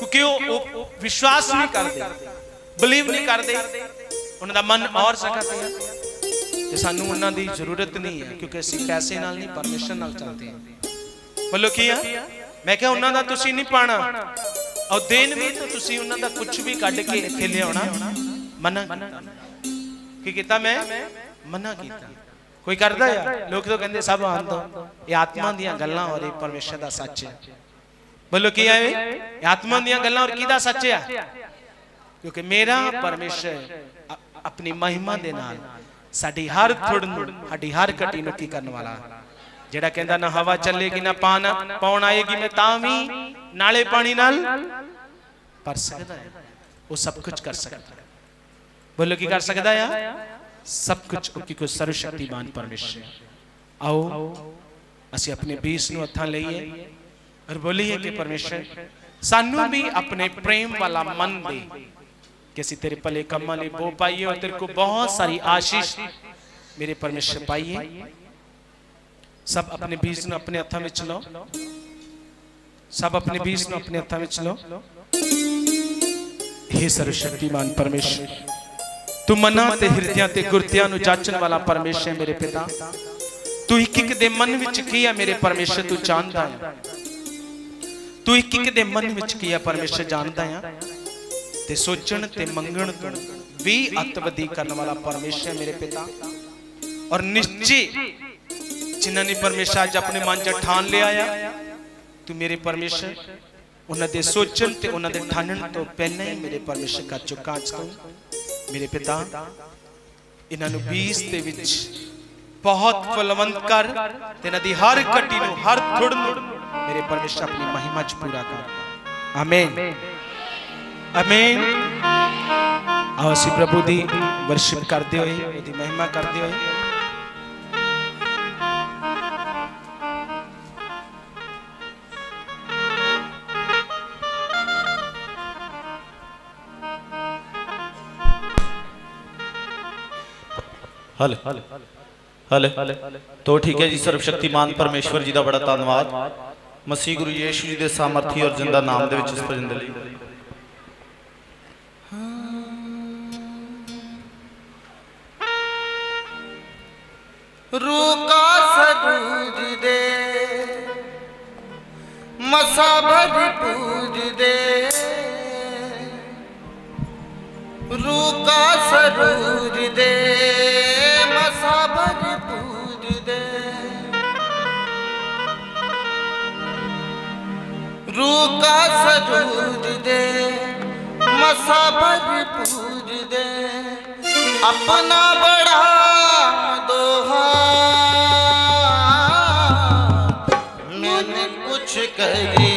ਕਿਉਂਕਿ ਉਹ ਵਿਸ਼ਵਾਸ ਨਹੀਂ ਕਰਦੇ। ਬਲੀਵ ਨਹੀਂ ਕਰਦੇ। ਉਹਨਾਂ ਦਾ ਮਨ ਔਰ ਜਗ੍ਹਾ ਤੇ ਹੈ ਤੇ ਸਾਨੂੰ ਉਹਨਾਂ ਦੀ ਜ਼ਰੂਰਤ ਨਹੀਂ ਹੈ, ਕਿਉਂਕਿ ਅਸੀਂ ਪੈਸੇ ਨਾਲ ਨਹੀਂ, ਪਰਮੇਸ਼ਰ ਨਾਲ ਚੱਲਦੇ ਹਾਂ। ਬੋਲੋ ਕੀ ਆ? ਮੈਂ ਕਿਹਾ ਉਹਨਾਂ ਦਾ ਤੁਸੀਂ ਨਹੀਂ ਪਾਣਾ। ਔਰ ਦੇਣ ਵੀ ਤਾਂ ਤੁਸੀਂ ਉਹਨਾਂ ਦਾ ਕੁਝ ਵੀ ਕੱਢ ਕੇ ਇੱਥੇ ਲਿਆਉਣਾ। ਮਨਾ ਕੀਤਾ। ਕੀ ਕੀਤਾ ਮੈਂ? ਮਨਾ ਕੀਤਾ। ਕੋਈ ਕਰਦਾ ਆ? ਲੋਕ ਤਾਂ ਕਹਿੰਦੇ ਸਭ ਅੰਤ ਇਹ ਆਤਮਾ ਦੀਆਂ ਗੱਲਾਂ ਔਰ ਇਹ ਪਰਮੇਸ਼ਰ ਦਾ ਸੱਚ ਹੈ। ਬੋਲੋ ਕੀ ਹੈ ਇਹ? ਆਤਮਾ ਦੀਆਂ ਗੱਲਾਂ ਔਰ ਕਿਹਦਾ ਸੱਚ ਆ? ਕਿਉਂਕਿ ਮੇਰਾ ਪਰਮੇਸ਼ਰ ਆਪਣੀ ਮਹਿਮਾ ਦੇ ਨਾਲ ਸਾਡੀ ਹਰ ਥੁੜ ਨੂੰ ਸਾਡੀ ਹਰ ਕਟੀ ਨੂੰ ਕੀ ਕਰਨ ਵਾਲਾ ਜਿਹੜਾ ਕਹਿੰਦਾ ਨਾ ਹਵਾ ਚੱਲੇਗੀ ਨਾ ਪਾਣ ਪੌਣ ਆਏਗੀ ਮੈਂ ਤਾਂ ਵੀ ਨਾਲੇ ਪਾਣੀ ਨਾਲ ਪਰ ਸਕਦਾ ਹੈ ਉਹ ਸਭ ਕੁਝ ਕਰ ਸਕਦਾ ਹੈ ਬੋਲੋ ਕੀ ਕਰ ਸਕਦਾ ਆ ਸਭ ਕੁਝ ਕਿਉਂਕਿ ਕੋ ਸਰਵ ਸ਼ਕਤੀਮਾਨ ਪਰਮੇਸ਼ਰ ਆਓ ਅਸੀਂ ਆਪਣੇ ਬੀਸ ਨੂੰ ਹੱਥਾਂ ਲਈਏ ਔਰ ਬੋਲੀਏ ਕਿ ਪਰਮੇਸ਼ਰ ਸਾਨੂੰ ਵੀ ਆਪਣੇ ਪ੍ਰੇਮ ਵਾਲਾ ਮਨ ਦੇ ਕਿ ਅਸੀਂ ਤੇਰੇ ਭਲੇ ਕੰਮਾਂ ਲਈ ਬੋ ਪਾਈਏ ਔਰ ਤੇਰੇ ਕੋ ਬਹੁਤ ਸਾਰੀ ਆਸ਼ੀਸ਼ ਮੇਰੇ ਪਰਮੇਸ਼ਰ ਪਾਈਏ ਸਭ ਆਪਣੇ ਬੀਜ ਨੂੰ ਆਪਣੇ ਹੱਥਾਂ ਵਿੱਚ ਲਓ ਸਭ ਆਪਣੇ ਬੀਜ ਨੂੰ ਆਪਣੇ ਹੱਥਾਂ ਵਿੱਚ ਲਓ हे ਸਰਵ ਸ਼ਕਤੀਮਾਨ ਪਰਮੇਸ਼ਰ ਤੂੰ ਮਨਾਂ ਤੇ ਹਿਰਦਿਆਂ ਤੇ ਗੁਰਤਿਆਂ ਨੂੰ ਜਾਚਣ ਵਾਲਾ ਪਰਮੇਸ਼ਰ ਹੈ ਮੇਰੇ ਪਿਤਾ ਤੂੰ ਇੱਕ ਇੱਕ ਦੇ ਮਨ ਵਿੱਚ ਕੀ ਹੈ ਮੇਰੇ ਪਰਮੇਸ਼ਰ ਤੂੰ ਜਾਣਦਾ ਹੈ ਤੂੰ ਇੱਕ ਇੱਕ ਦੇ ਮਨ ਵਿੱਚ ਕੀ ਹੈ ਪਰਮੇਸ਼ਰ ਜਾਣਦਾ ਹੈ ਤੇ ਸੋਚਣ ਤੇ ਮੰਗਣ ਤੋਂ ਵੀ ਅਤਵਦੀ ਕਰਨ ਵਾਲਾ ਪਰਮੇਸ਼ਰ ਹੈ ਮੇਰੇ ਪਿਤਾ ਔਰ ਨਿਸ਼ਚੇ ਜਿਨ੍ਹਾਂ ਨੇ ਪਰਮੇਸ਼ਰ ਅੱਜ ਆਪਣੇ ਮਨ 'ਚ ਠਾਣ ਲਿਆ ਆ ਤੂੰ ਮੇਰੇ ਪਰਮੇਸ਼ਰ ਉਹਨਾਂ ਦੇ ਸੋਚਣ ਤੇ ਉਹਨਾਂ ਦੇ ਠਾਣਨ ਤੋਂ ਪਹਿਲਾਂ ਹੀ ਮੇਰੇ ਪਰਮੇਸ਼ਰ ਕਰ ਚੁੱਕਾ ਅੱਜ ਤੋਂ ਮੇਰੇ ਪਿਤਾ ਇਹਨਾਂ ਨੂੰ ਬੀਜ ਦੇ ਵਿੱਚ ਬਹੁਤ ਫਲਵੰਤ ਕਰ ਤੇ ਇਹਨਾਂ ਦੀ ਹਰ ਕੱਟੀ ਨੂੰ ਹਰ ਥੁੜ ਨੂੰ ਮੇਰੇ ਪਰਮੇਸ਼ਰ ਆਪਣੀ ਮਹਿਮਾ 'ਚ ਪੂਰਾ ਕਰ ਆਮੀਨ ਆਮੀਨ ਆਓ ਅਸੀਂ ਪ੍ਰਭੂ ਦੀ ਵਰਸ਼ਿਪ ਕਰਦੇ ਹੋਏ ਉਹਦੀ ਮਹਿਮਾ ਕਰਦੇ ਹੋਏ ਹਲੇ ਹਲੇ ਤੋ ਠੀਕ ਹੈ ਜੀ ਸਰਵ ਸ਼ਕਤੀਮਾਨ ਪਰਮੇਸ਼ਵਰ ਜੀ ਦਾ ਬੜਾ ਧੰਨਵਾਦ ਮਸੀਹ ਗੁਰੂ ਯੀਸ਼ੂ ਜੀ ਦੇ ਸਾਮਰਥੀ ਔਰ ਜਿੰਦਾ ਨਾਮ ਦੇ ਵਿੱਚ ਇਸ ਭਜਨ ਦੇ ਲਈ ਰੂਕਾ ਸਰੂਜ ਦੇ। ਮਸਾ ਭਜ ਪੂਜਦੇ ਰੂਕਾ ਸਰੂਜ ਦੇ। ਮਸਾ ਭਜ ਪੂਜਦੇ ਰੂਕਾ ਸਰੂਜ ਦੇ। ਮਸਾ ਭਜ ਪੂਜ अपना बड़ा दोहा। मैंने कुछ करी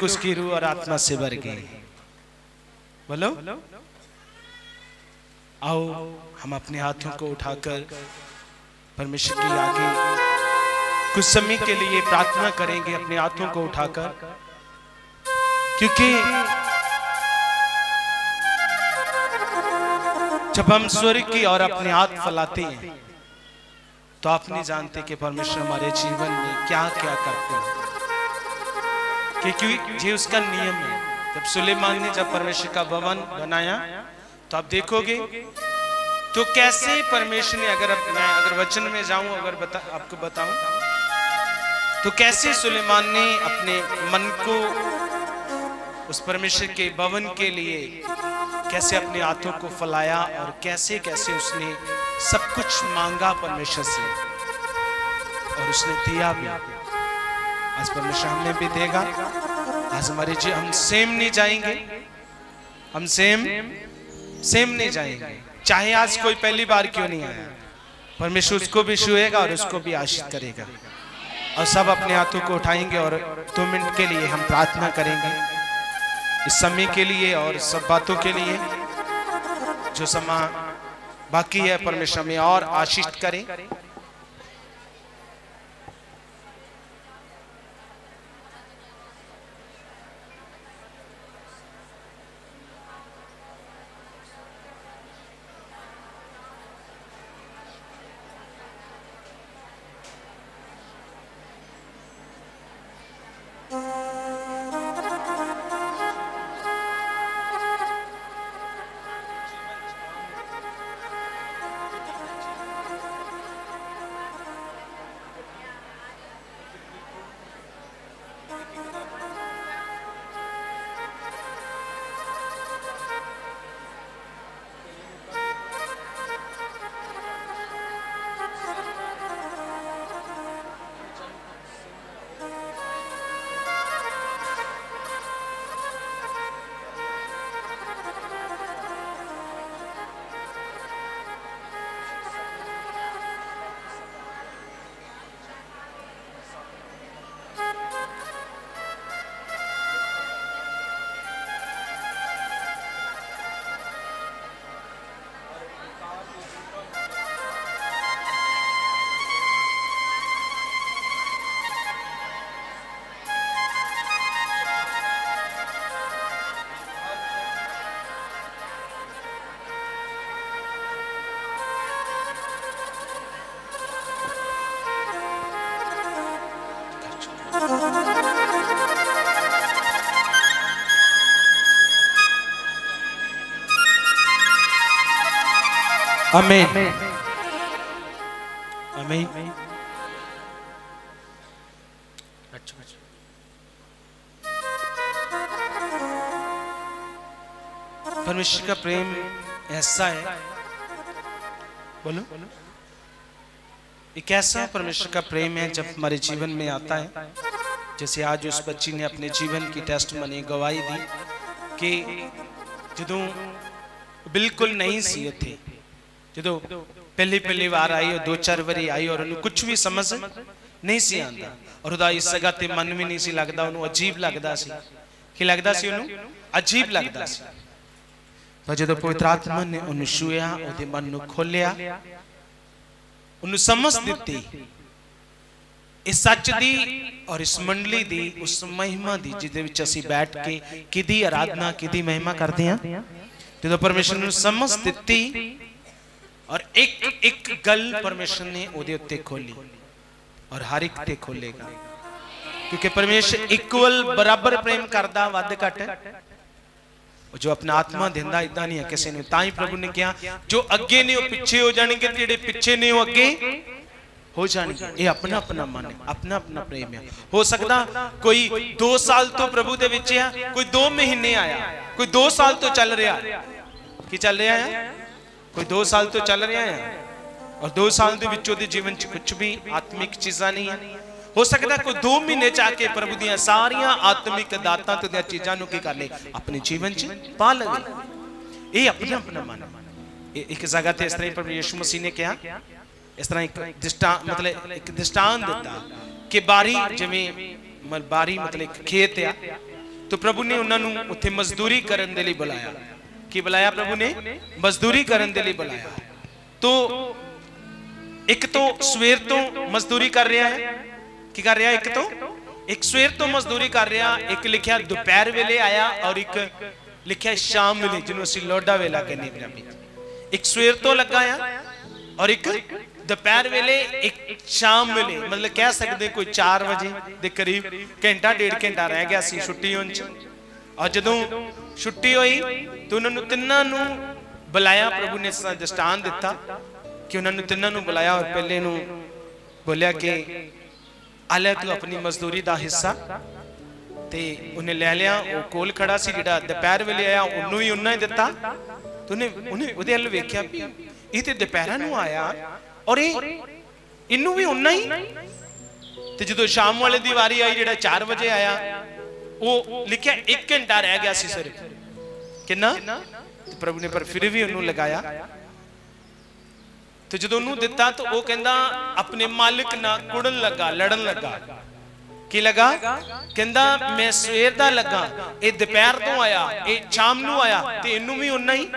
लोग उसकी रूह और आत्मा से भर गए बोलो। आओ, हम अपने हाथों को उठाकर परमेश्वर की आगे कुछ समय के लिए प्रार्थना करेंगे अपने हाथों को उठाकर। क्योंकि जब हम स्वर्ग की और अपने हाथ फैलाते हैं तो आप नहीं जानते कि परमेश्वर हमारे जीवन में क्या क्या करते हैं। क्योंकि ये उसका नियम है। जब सुलेमान ने जब परमेश्वर का भवन बनाया तो आप देखोगे तो कैसे परमेश्वर ने, अगर अब मैं अगर वचन में जाऊँ, अगर बता, आपको बताऊँ तो कैसे सुलेमान ने अपने मन को उस परमेश्वर के भवन के लिए कैसे अपने हाथों को फैलाया और कैसे कैसे उसने सब कुछ मांगा परमेश्वर से और उसने दिया भी। आज परमेश्वर हमें भी देगा। आज हमारे जी हम सेम नहीं जाएँगे। हम सेम सेम नहीं जाएँगे। चाहे आज कोई पहली बार क्यों नहीं आया। परमेश्वर उसको भी छुएगा और उसको भी आशीष करेगा। और सब अपने हाथों को उठाएँगे और दो मिनट के लिए हम प्रार्थना करेंगे। इस समय के लिए और सब बातों के लिए जो समा बाकी है, परमेश्वर में और आशीष करें। आमीन आमीन अच्छा अच्छा परमेश्वर का प्रेम ऐसा है। बोलो। एक ऐसा परमेश्वर का प्रेम है जब हमारे जीवन में आता है। जैसे आज उस बच्ची ने अपने जीवन की टेस्ट मनी गवाही दी कि ਜਦੋਂ ਬਿਲਕੁਲ ਨਹੀਂ ਸੀ ਉੱਥੇ ਜਦੋਂ ਪਹਿਲੀ ਪਹਿਲੀ ਵਾਰ ਆਈ ਉਹ ਦੋ ਚਾਰ ਵਾਰੀ ਆਈ ਔਰ ਉਹਨੂੰ ਕੁਝ ਵੀ ਸਮਝ ਨਹੀਂ ਸੀ ਆਂਦਾ ਔਰ ਉਹਦਾ ਇਸ ਜਗ੍ਹਾ ਤੇ ਮਨ ਵੀ ਨਹੀਂ ਸੀ ਲੱਗਦਾ ਉਹਨੂੰ ਅਜੀਬ ਲੱਗਦਾ ਸੀ ਕੀ ਲੱਗਦਾ ਸੀ ਉਹਨੂੰ ਅਜੀਬ ਲੱਗਦਾ ਸੀ ਪਰ ਜਦੋਂ ਪਵਿੱਤਰ ਆਤਮਾ ਨੇ ਉਹਨੂੰ ਛੂਇਆ ਉਹਦੇ ਮਨ ਨੂੰ ਖੋਲਿਆ ਉਹਨੂੰ ਸਮਝ ਦਿੱਤੀ ਇਸ ਸੱਚ ਦੀ ਔਰ ਇਸ ਮੰਡਲੀ ਦੀ ਉਸ ਮਹਿਮਾ ਦੀ ਜਿਹਦੇ ਵਿੱਚ ਅਸੀਂ ਬੈਠ ਕੇ ਕਿਹਦੀ ਆਰਾਧਨਾ ਕਿਹਦੀ ਮਹਿਮਾ ਕਰਦੇ ਹਾਂ ਜਦੋਂ ਪਰਮੇਸ਼ਰ ਨੂੰ ਸਮਝ ਦਿੱਤੀ ਔਰ ਇੱਕ ਇੱਕ ਗੱਲ ਪਰਮੇਸ਼ਰ ਨੇ ਉਹਦੇ ਉੱਤੇ ਖੋਲੀ ਔਰ ਹਰ ਇੱਕ ਤੇ ਖੋਲੇਗਾ ਕਿਉਂਕਿ ਪਰਮੇਸ਼ਰ ਇਕੁਅਲ ਬਰਾਬਰ ਪ੍ਰੇਮ ਕਰਦਾ ਵੱਧ ਘੱਟ ਉਹ ਜੋ ਆਪਣਾ ਆਤਮਾ ਦਿੰਦਾ ਇਦਾਂ ਨਹੀਂ ਹੈ ਕਿਸੇ ਨੂੰ ਤਾਂ ਹੀ ਪ੍ਰਭੂ ਨੇ ਕਿਹਾ ਜੋ ਅੱਗੇ ਨੇ ਉਹ ਪਿੱਛੇ ਹੋ ਜਾਣਗੇ ਤੇ ਜਿਹੜੇ ਪਿੱਛੇ ਨੇ ਉਹ ਅੱਗੇ ਹੋ ਜਾਣਗੇ ਇਹ ਆਪਣਾ ਆਪਣਾ ਮਨ ਹੈ ਆਪਣਾ ਆਪਣਾ ਪ੍ਰੇਮ ਹੈ ਹੋ ਸਕਦਾ ਕੋਈ 2 ਸਾਲ ਤੋਂ ਪ੍ਰਭੂ ਦੇ ਵਿੱਚ ਆ ਕੋਈ 2 ਮਹੀਨੇ ਆਇਆ ਕੋਈ 2 ਸਾਲ ਤੋਂ ਚੱਲ ਰਿਹਾ ਕੀ ਚੱਲ ਰਿਹਾ ਹੈ ਕੋਈ 2 ਸਾਲ ਤੋਂ ਚੱਲ ਰਿਹਾ ਹੈ ਔਰ 2 ਸਾਲ ਦੇ ਵਿੱਚ ਉਹਦੇ ਜੀਵਨ 'ਚ ਕੁਝ ਵੀ ਆਤਮਿਕ ਚੀਜ਼ਾਂ ਨਹੀਂ ਹੈ ਹੋ ਸਕਦਾ ਕੋਈ 2 ਮਹੀਨੇ ਚ ਆ ਕੇ ਪ੍ਰਭੂ ਦੀਆਂ ਸਾਰੀਆਂ ਆਤਮਿਕ ਦਾਤਾਂ ਤੇ ਦੀਆਂ ਚੀਜ਼ਾਂ ਨੂੰ ਕੀ ਕਰ ਲੇ ਆਪਣੇ ਜੀਵਨ 'ਚ ਪਾ ਲਵੇ ਇਹ ਆਪਣਾ ਆਪਣਾ ਮਨ ਹੈ। ਇਹ ਇੱਕ ਜਗ੍ਹਾ ਤੇ ਇਸ ਤਰ੍ਹਾਂ ਹੀ ਪ੍ਰਭੂ ਯਿਸੂ ਮਸੀਹ ਨੇ ਕਿਹਾ ਇਸ ਤਰ੍ਹਾਂ ਇੱਕ ਦਿਸ਼ਟਾ, ਮਤਲਬ ਇੱਕ ਦਿਸ਼ਟਾਨ ਦਿੱਤਾ ਕਿ ਬਾਰੀ ਜਿਵੇਂ ਬਾਰੀ, ਮਤਲਬ ਇੱਕ ਖੇਤ ਆ। ਤਾਂ ਪ੍ਰਭੂ ਨੇ ਉਹਨਾਂ ਨੂੰ ਉੱਥੇ ਮਜ਼ਦੂਰੀ ਕਰਨ ਦੇ ਲਈ ਬੁਲਾਇਆ। ਕੀ ਬੁਲਾਇਆ ਪ੍ਰਭੂ ਨੇ? ਮਜ਼ਦੂਰੀ ਕਰਨ ਦੇ ਲਈ ਬੁਲਾਇਆ। ਤੋ ਇੱਕ ਤੋਂ ਸਵੇਰ ਤੋਂ ਮਜ਼ਦੂਰੀ ਕਰ ਰਿਹਾ ਹੈ। ਕੀ ਕਰ ਰਿਹਾ ਇੱਕ ਤੋਂ? ਇੱਕ ਸਵੇਰ ਤੋਂ ਮਜ਼ਦੂਰੀ ਕਰ ਰਿਹਾ, ਇੱਕ ਲਿਖਿਆ ਦੁਪਹਿਰ ਵੇਲੇ ਆਇਆ ਔਰ ਇੱਕ ਲਿਖਿਆ ਸ਼ਾਮ ਵੇਲੇ, ਜਿਹਨੂੰ ਅਸੀਂ ਲੋਡਾ ਵੇਲਾ ਕਹਿੰਦੇ ਪੰਜਾਬੀ ਇੱਕ ਸਵੇਰ ਤੋਂ ਲੱਗਾ ਆ ਔਰ ਇੱਕ ਦੁਪਹਿਰ ਵੇਲੇ ਇੱਕ ਸ਼ਾਮ ਵੇਲੇ, ਮਤਲਬ ਕਹਿ ਸਕਦੇ ਕੋਈ 4 ਵਜੇ ਦੇ ਕਰੀਬ ਘੰਟਾ, ਡੇਢ ਘੰਟਾ ਰਹਿ ਗਿਆ ਸੀ ਛੁੱਟੀ ਹੋਣ ਚ। ਔਰ ਜਦੋਂ ਛੁੱਟੀ ਹੋਈ ਤਾਂ ਉਹਨਾਂ ਨੂੰ ਤਿੰਨਾਂ ਨੂੰ ਬੁਲਾਇਆ, ਪ੍ਰਭੂ ਨੇ ਦਸਤਾਨ ਦਿੱਤਾ ਕਿ ਉਹਨਾਂ ਨੂੰ ਤਿੰਨਾਂ ਨੂੰ ਬੁਲਾਇਆ ਔਰ ਪਹਿਲੇ ਨੂੰ ਬੋਲਿਆ ਕਿ ਆ ਤੂੰ ਆਪਣੀ ਮਜ਼ਦੂਰੀ ਦਾ ਹਿੱਸਾ। ਤੇ ਉਹਨੇ ਲੈ ਲਿਆ, ਉਹ ਕੋਲ ਖੜਾ ਸੀ ਜਿਹੜਾ ਦੁਪਹਿਰ ਵੇਲੇ ਆਇਆ, ਉਹਨੂੰ ਵੀ ਉਹਨਾਂ ਹੀ ਦਿੱਤਾ। ਤੇ ਉਹਨੇ ਉਹਨੇ ਉਹਦੇ ਵੱਲ ਵੇਖਿਆ ਵੀ ਇਹ ਤੇ ਦੁਪਹਿਰਾਂ ਨੂੰ ਆਇਆ। ਔਰ ਇਹ ਇਹਨੂੰ ਵੀ ਉਹਨਾਂ ਹੀ? ਤੇ ਜਦੋਂ ਸ਼ਾਮ ਵਾਲੇ ਦੀ ਵਾਰੀ ਆਈ, ਜਿਹੜਾ 4 ਵਜੇ ਆਇਆ, ਉਹ ਲਿਖਿਆ 1 ਘੰਟਾ ਰਹਿ ਗਿਆ ਸੀ ਸਿਰਫ ਕਿੰਨਾ? ਤੇ ਪ੍ਰਭੂ ਨੇ ਪਰ ਫਿਰ ਵੀ ਉਹਨੂੰ ਲਗਾਇਆ। ਤੇ ਜਦੋਂ ਉਹਨੂੰ ਦਿੱਤਾ, ਤਾਂ ਉਹ ਕਹਿੰਦਾ, ਆਪਣੇ ਮਾਲਕ ਨਾਲ ਕੁੜਨ ਲੱਗਾ, ਲੜਨ ਲੱਗਾ। ਕੀ ਲੱਗਾ? ਕਹਿੰਦਾ, ਮੈਂ ਸਵੇਰ ਦਾ ਲੱਗਾ, ਇਹ ਦੁਪਹਿਰ ਤੋਂ ਆਇਆ, ਇਹ ਸ਼ਾਮ ਨੂੰ ਆਇਆ, ਤੇ ਇਹਨੂੰ ਵੀ ਉਨਾ ਹੀ?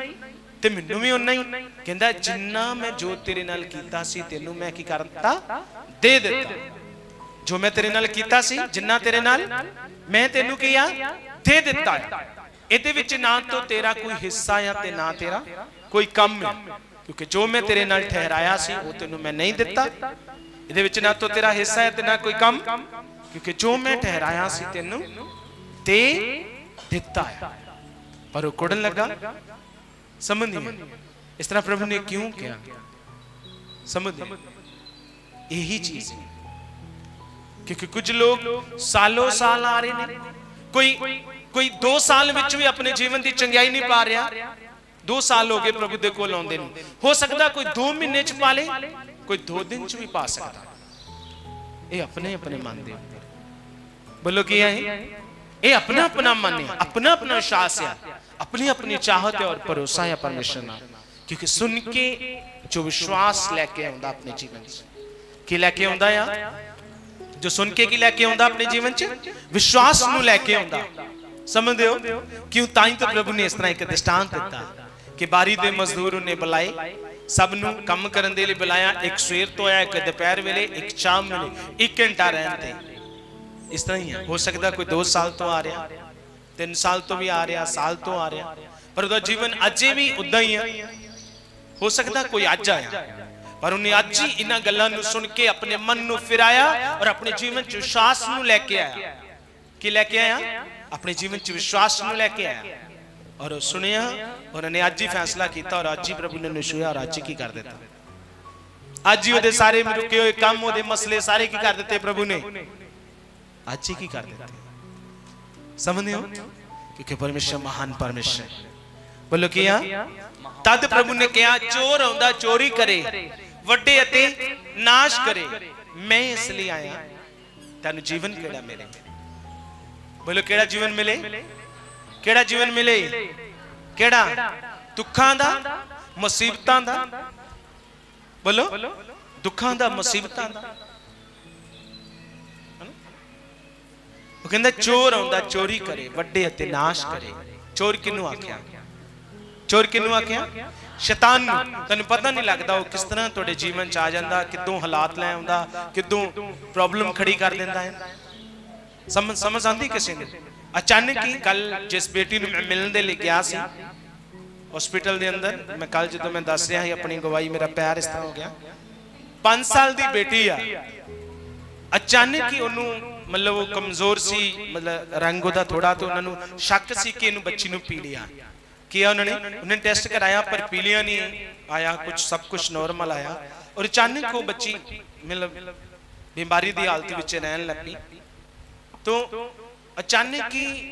ਤੇ ਮੈਨੂੰ ਵੀ ਉਨਾ ਹੀ। ਕਹਿੰਦਾ, ਜਿੰਨਾ ਮੈਂ ਜੋ ਤੇਰੇ ਨਾਲ ਕੀਤਾ ਸੀ, ਤੈਨੂੰ ਮੈਂ ਕੀ ਕਰਤਾ? ਦੇ ਦਿੱਤਾ। ਜੋ ਮੈਂ ਤੇਰੇ ਨਾਲ ਕੀਤਾ ਸੀ, ਜਿੰਨਾ ਤੇਰੇ ਨਾਲ, ਮੈਂ ਤੈਨੂੰ ਕੀਆ ਦੇ ਦਿੱਤਾ ਇਹਦੇ ਵਿੱਚ ਨਾ ਤੋਂ ਤੇਰਾ ਕੋਈ ਹਿੱਸਾ ਜਾਂ ਤੇ ਨਾ ਤੇਰਾ ਕੋਈ ਕੰਮ ਹੈ ਕਿਉਂਕਿ ਜੋ ਮੈਂ ਤੇਰੇ ਨਾਲ ਠਹਿਰਾਇਆ ਸੀ, ਉਹ ਤੈਨੂੰ ਮੈਂ ਨਹੀਂ ਦਿੱਤਾ। ਇਹਦੇ ਵਿੱਚ ਨਾ ਤੋਂ ਤੇਰਾ ਹਿੱਸਾ ਹੈ ਤੇ ਨਾ ਕੋਈ ਕੰਮ। ਕਿਉਂਕਿ ਜੋ ਮੈਂ ਠਹਿਰਾਇਆ ਸੀ ਤੈਨੂੰ, ਤੇ ਦਿੱਤਾ ਹੈ ਪਰ ਉਹ ਕੁੜਨ ਲੱਗਾ। ਸਮਝ ਨਹੀਂ ਆਈ। ਇਸ ਤਰ੍ਹਾਂ ਪ੍ਰਭੂ ਨੇ ਕਿਉਂ ਕਿਹਾ ਸਮਝ ਨਹੀਂ ਆਈ। ਇਹੀ ਚੀਜ਼ ਹੈ ਕਿਉਂਕਿ ਕੁਝ ਲੋਕ ਸਾਲੋ ਸਾਲ ਆ ਰਹੇ ਨੇ ਕੋਈ ਕੋਈ 2 ਸਾਲ ਵਿੱਚ ਵੀ ਆਪਣੇ ਜੀਵਨ ਦੀ ਚੰਗਿਆਈ ਨਹੀਂ ਪਾ ਰਿਹਾ 2 ਸਾਲ ਹੋ ਗਏ ਪ੍ਰਭੂ ਦੇ ਕੋਲ ਆਉਂਦੇ ਨੂੰ ਹੋ ਸਕਦਾ ਕੋਈ 2 ਮਹੀਨੇ ਚ ਪਾ ਲੇ ਕੋਈ 2 ਦਿਨ ਚ ਵੀ ਪਾ ਸਕਦਾ ਇਹ ਆਪਣੇ ਆਪਣੇ ਮਨ ਦੇ ਉੱਤੇ ਬੋਲੋ ਕੀ ਹੈ ਇਹ? ਇਹ ਆਪਣਾ ਆਪਣਾ ਮਨ ਹੈ ਆਪਣਾ ਆਪਣਾ ਵਿਸ਼ਵਾਸ ਹੈ अपनी अपनी चाहत है और भरोसा है परमेश्वर ਨਾਲ ਕਿਉਂਕਿ ਸੁਣ ਕੇ ਜੋ ਵਿਸ਼ਵਾਸ ਲੈ ਕੇ ਆਉਂਦਾ ਆਪਣੇ ਜੀਵਨ 'ਚ ਕੀ ਲੈ ਕੇ ਆਉਂਦਾ ਆ ਜੋ ਸੁਣ ਕੇ ਕੀ ਲੈ ਕੇ ਆਉਂਦਾ ਆਪਣੇ ਜੀਵਨ 'ਚ ਵਿਸ਼ਵਾਸ ਨੂੰ ਲੈ ਕੇ ਆਉਂਦਾ ਸਮਝਦੇ ਹੋ ਕਿਉਂ ਤਾਂ ਹੀ ਤਾਂ ਪ੍ਰਭੂ ਨੇ ਇਸ ਤਰ੍ਹਾਂ ਇੱਕ ਦ੍ਰਿਸ਼ਟਾਂਤ ਦਿੱਤਾ ਕਿ ਬਾਰੀ ਦੇ ਮਜ਼ਦੂਰ ਉਹਨੇ ਬੁਲਾਏ ਸਭ ਨੂੰ ਕੰਮ ਕਰਨ ਦੇ ਲਈ ਬੁਲਾਇਆ ਇੱਕ ਸਵੇਰ ਤੋਂ ਆਇਆ ਇੱਕ ਦੁਪਹਿਰ ਵੇਲੇ ਇੱਕ ਸ਼ਾਮ ਵੇਲੇ ਇੱਕ ਘੰਟਾ ਰਹਿਣ ਤੇ ਇਸ ਤਰ੍ਹਾਂ ਹੀ ਹੈ ਹੋ ਸਕਦਾ ਕੋਈ 2 ਸਾਲ ਤੋਂ ਆ ਰਿਹਾ 3 ਸਾਲ ਤੋਂ ਵੀ ਆ ਰਿਹਾ ਸਾਲ ਤੋਂ ਆ ਰਿਹਾ ਪਰ ਉਹਦਾ ਜੀਵਨ ਅਜੇ ਵੀ ਉਦਾਂ ਹੀ ਹੈ ਹੋ ਸਕਦਾ ਕੋਈ ਅੱਜ ਆਇਆ ਪਰ ਉਹਨੇ ਅੱਜ ਹੀ ਇਹਨਾਂ ਗੱਲਾਂ ਨੂੰ ਸੁਣ ਕੇ ਆਪਣੇ ਮਨ ਨੂੰ ਫਿਰਾਇਆ ਔਰ ਆਪਣੇ ਜੀਵਨ 'ਚ ਵਿਸ਼ਵਾਸ ਨੂੰ ਲੈ ਕੇ ਆਇਆ ਕੀ ਲੈ ਕੇ ਆਇਆ ਆਪਣੇ ਜੀਵਨ 'ਚ ਵਿਸ਼ਵਾਸ ਨੂੰ ਲੈ ਕੇ ਆਇਆ ਔਰ ਉਹ ਸੁਣਿਆ ਔਰ ਉਹਨੇ ਅੱਜ ਹੀ ਫੈਸਲਾ ਕੀਤਾ ਔਰ ਅੱਜ ਹੀ ਪ੍ਰਭੂ ਨੇ ਉਹਨੂੰ ਛੂਇਆ ਔਰ ਅੱਜ ਹੀ ਕੀ ਕਰ ਦਿੱਤਾ ਅੱਜ ਹੀ ਉਹਦੇ ਸਾਰੇ ਰੁਕੇ ਹੋਏ ਕੰਮ ਉਹਦੇ ਮਸਲੇ ਸਾਰੇ ਕੀ ਕਰ ਦਿੱਤੇ ਪ੍ਰਭੂ ਨੇ ਅੱਜ ਹੀ ਕੀ ਕਰ ਦਿੱਤੇ ਸਮਝਦੇ ਹੋ ਕਿਉਂਕਿ ਪਰਮੇਸ਼ਰ ਮਹਾਨ ਪਰਮੇਸ਼ਰ ਹੈ। ਬੋਲੋ ਕੀ ਆ ਤਦ ਪ੍ਰਭੂ ਨੇ ਕਿਹਾ ਚੋਰ ਆਉਂਦਾ ਚੋਰੀ ਕਰੇ ਵੱਡੇ ਅਤੇ ਨਾਸ਼ ਕਰੇ ਮੈਂ ਇਸ ਲਈ ਆਇਆ ਤੈਨੂੰ ਜੀਵਨ ਕਿਹੜਾ ਮਿਲੇ ਬੋਲੋ ਕਿਹੜਾ ਜੀਵਨ ਮਿਲੇ ਕਿਹੜਾ ਜੀਵਨ ਮਿਲੇ ਕਿਹੜਾ ਦੁੱਖਾਂ ਦਾ ਮੁਸੀਬਤਾਂ ਦਾ ਬੋਲੋ ਦੁੱਖਾਂ ਦਾ ਮੁਸੀਬਤਾਂ ਦਾ ਉਹ ਕਹਿੰਦਾ, ਚੋਰ ਆਉਂਦਾ, ਚੋਰੀ ਕਰੇ, ਵੱਡੇ ਅਤੇ ਨਾਸ਼ ਕਰੇ। ਚੋਰ ਕਿਹਨੂੰ ਆਖਿਆ? ਚੋਰ ਕਿਹਨੂੰ ਆਖਿਆ? ਸ਼ੈਤਾਨ ਨੂੰ। ਤੈਨੂੰ ਪਤਾ ਨਹੀਂ ਲੱਗਦਾ ਉਹ ਕਿਸ ਤਰ੍ਹਾਂ ਤੁਹਾਡੇ ਜੀਵਨ ਚ ਆ ਜਾਂਦਾ, ਕਿਦੋਂ ਹਾਲਾਤ ਲੈ ਆਉਂਦਾ, ਕਿਦੋਂ ਪ੍ਰੋਬਲਮ ਖੜੀ ਕਰ ਦਿੰਦਾ ਹੈ। ਸਮਝ ਸਮਝ ਆਂਦੀ ਕਿਸੇ ਨੂੰ? ਅਚਾਨਕ ਹੀ ਕੱਲ ਜਿਸ ਬੇਟੀ ਨੂੰ ਮੈਂ ਮਿਲਣ ਦੇ ਲਈ ਗਿਆ ਸੀ ਹਸਪੀਟਲ ਦੇ ਅੰਦਰ, ਮੈਂ ਕੱਲ ਜਦੋਂ ਮੈਂ ਦੱਸ ਰਿਹਾ ਸੀ, ਆਪਣੀ ਗਵਾਹੀ ਮੇਰਾ ਪੈਰ ਇਸ ਤਰ੍ਹਾਂ ਹੋ ਗਿਆ। 5 ਸਾਲ ਦੀ ਬੇਟੀ ਆ। ਅਚਾਨਕ ਹੀ ਉਹਨੂੰ ਮਤਲਬ ਉਹ ਕਮਜ਼ੋਰ ਸੀ, ਮਤਲਬ ਰੰਗ ਉਹਦਾ ਥੋੜਾ ਤੇ ਉਹਨਾਂ ਨੂੰ ਸ਼ੱਕ ਸੀ ਕਿ ਇਹਨੂੰ ਬੱਚੀ ਨੂੰ ਪੀਲੀਆ ਕਿ ਉਹਨਾਂ ਨੇ, ਉਹਨੇ ਟੈਸਟ ਕਰਾਇਆ, ਪਰ ਪੀਲੀਆ ਨਹੀਂ ਆਇਆ ਕੁਝ ਸਭ ਕੁਝ ਨਾਰਮਲ ਆਇਆ। ਔਰ ਅਚਾਨਕ ਉਹ ਬੱਚੀ, ਮਤਲਬ ਬਿਮਾਰੀ ਦੀ ਹਾਲਤ ਵਿੱਚ ਰਹਿਣ ਲੱਗੀ। ਤੋਂ ਅਚਾਨਕ ਹੀ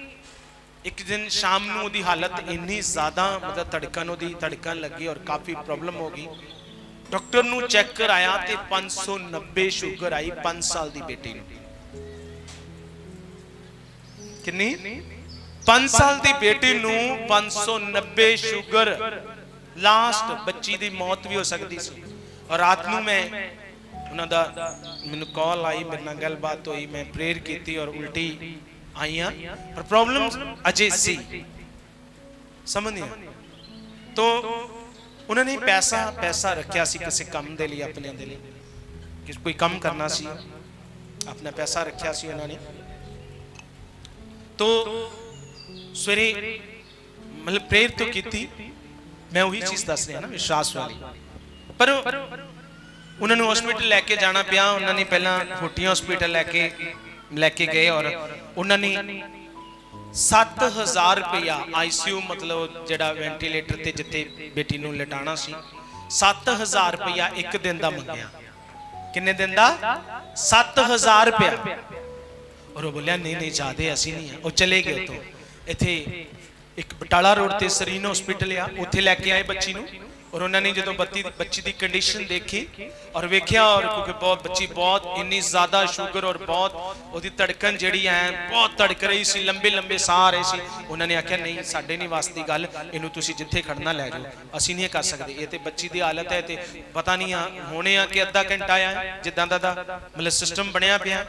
ਇੱਕ ਦਿਨ ਸ਼ਾਮ ਨੂੰ ਉਹਦੀ ਹਾਲਤ ਇੰਨੀ ਜ਼ਿਆਦਾ, ਮਤਲਬ ਧੜਕਣ ਉਹਦੀ, ਧੜਕਣ ਲੱਗੀ ਔਰ ਕਾਫੀ ਪ੍ਰੋਬਲਮ ਹੋ ਗਈ। ਡਾਕਟਰ ਨੂੰ ਚੈੱਕ ਕਰਾਇਆ ਤੇ 590 ਸ਼ੂਗਰ ਆਈ 5 ਸਾਲ ਦੀ ਬੇਟੀ ਨੂੰ। ਕਿੰਨੀ? 5 ਸਾਲ ਦੀ ਬੇਟੀ ਨੂੰ 590 ਸ਼ੂਗਰ। ਲਾਸਟ ਬੱਚੀ ਦੀ ਮੌਤ ਵੀ ਹੋ ਸਕਦੀ ਸੀ। ਔਰ ਰਾਤ ਨੂੰ ਮੈਂ ਉਹਨਾਂ ਦਾ ਮੈਨੂੰ ਕਾਲ ਆਈ, ਮੇਰੇ ਨਾਲ ਗੱਲਬਾਤ ਹੋਈ, ਮੈਂ ਪ੍ਰੇਅਰ ਕੀਤੀ ਔਰ ਉਲਟੀ ਆਈਆਂ। ਪਰ ਪ੍ਰੋਬਲਮ ਅਜੇ ਸੀ। ਸਮਝ ਨਹੀਂ ਤੋ ਉਹਨਾਂ ਨੇ ਪੈਸਾ ਪੈਸਾ ਰੱਖਿਆ ਸੀ ਕਿਸੇ ਕੰਮ ਦੇ ਲਈ ਆਪਣੇ ਦੇ ਲਈ। ਕਿ ਕੋਈ ਕੰਮ ਕਰਨਾ ਸੀ। ਆਪਣਾ ਪੈਸਾ ਰੱਖਿਆ ਸੀ ਉਹਨਾਂ ਨੇ। ਤੋ ਸਵੇਰੇ ਮਤਲਬ ਪ੍ਰੇਰ ਤੋਂ ਕੀਤੀ ਮੈਂ ਉਹੀ ਚੀਜ਼ ਦੱਸ ਰਿਹਾ ਨਾ ਵਿਸ਼ਵਾਸ ਵਾਲੀ ਪਰ ਉਹਨਾਂ ਨੂੰ ਹਸਪੀਟਲ ਲੈ ਕੇ ਜਾਣਾ ਪਿਆ ਉਹਨਾਂ ਨੇ ਪਹਿਲਾਂ ਫੁੱਟੀਆਂ ਹਸਪੀਟਲ ਲੈ ਕੇ ਲੈ ਕੇ ਗਏ ਔਰ ਉਹਨਾਂ ਨੇ 7000 ਰੁਪਇਆ ਆਈਸੀਯੂ ਮਤਲਬ ਜਿਹੜਾ ਵੈਂਟੀਲੇਟਰ ਤੇ ਜਿੱਥੇ ਬੇਟੀ ਨੂੰ ਲਟਾਣਾ ਸੀ 7000 ਰੁਪਇਆ ਇੱਕ ਦਿਨ ਦਾ ਮੰਗਿਆ ਕਿੰਨੇ ਦਿਨ ਦਾ 7000 ਰੁਪਇਆ ਔਰ ਉਹ ਬੋਲਿਆ, ਨਹੀਂ ਨਹੀਂ ਜਾਦੇ ਅਸੀਂ ਨਹੀਂ ਆ। ਉਹ ਚਲੇ ਗਏ ਉਤੋਂ ਇੱਥੇ ਇੱਕ ਬਟਾਲਾ ਰੋਡ ਤੇ ਸਰੀਨ ਹਸਪੀਟਲ ਆ। ਉੱਥੇ ਲੈ ਕੇ ਆਏ ਬੱਚੀ ਨੂੰ। ਔਰ ਉਹਨਾਂ ਨੇ ਜਦੋਂ ਬੱਤੀ, ਬੱਚੀ ਦੀ ਕੰਡੀਸ਼ਨ ਦੇਖੀ ਔਰ ਵੇਖਿਆ ਔਰ ਕਿਉਂਕਿ ਬਹੁਤ, ਬੱਚੀ ਬਹੁਤ ਇੰਨੀ ਜ਼ਿਆਦਾ ਸ਼ੂਗਰ ਔਰ ਬਹੁਤ ਉਹਦੀ ਧੜਕਣ ਜਿਹੜੀ ਹੈ ਬਹੁਤ ਧੜਕ ਰਹੀ ਸੀ, ਲੰਬੇ ਲੰਬੇ ਸਾਹ ਆ ਰਹੇ ਸੀ। ਉਹਨਾਂ ਨੇ ਆਖਿਆ, ਨਹੀਂ, ਸਾਡੇ ਨਹੀਂ ਵਾਸਤੇ ਗੱਲ। ਇਹਨੂੰ ਤੁਸੀਂ ਜਿੱਥੇ ਖੜਨਾ ਲੈ ਜਾਓ। ਅਸੀਂ ਨਹੀਂ ਇਹ ਕਰ ਸਕਦੇ। ਇਹ ਤੇ ਬੱਚੀ ਦੀ ਹਾਲਤ ਹੈ ਤੇ ਪਤਾ ਨਹੀਂ ਆ, ਹੋਣੇ ਆ ਕਿ ਅੱਧਾ ਘੰਟਾ ਆ, ਜਿੱਦਾਂ ਦਾ ਦਾ ਮਤਲਬ ਸਿਸਟਮ ਬਣਿਆ ਪਿਆ।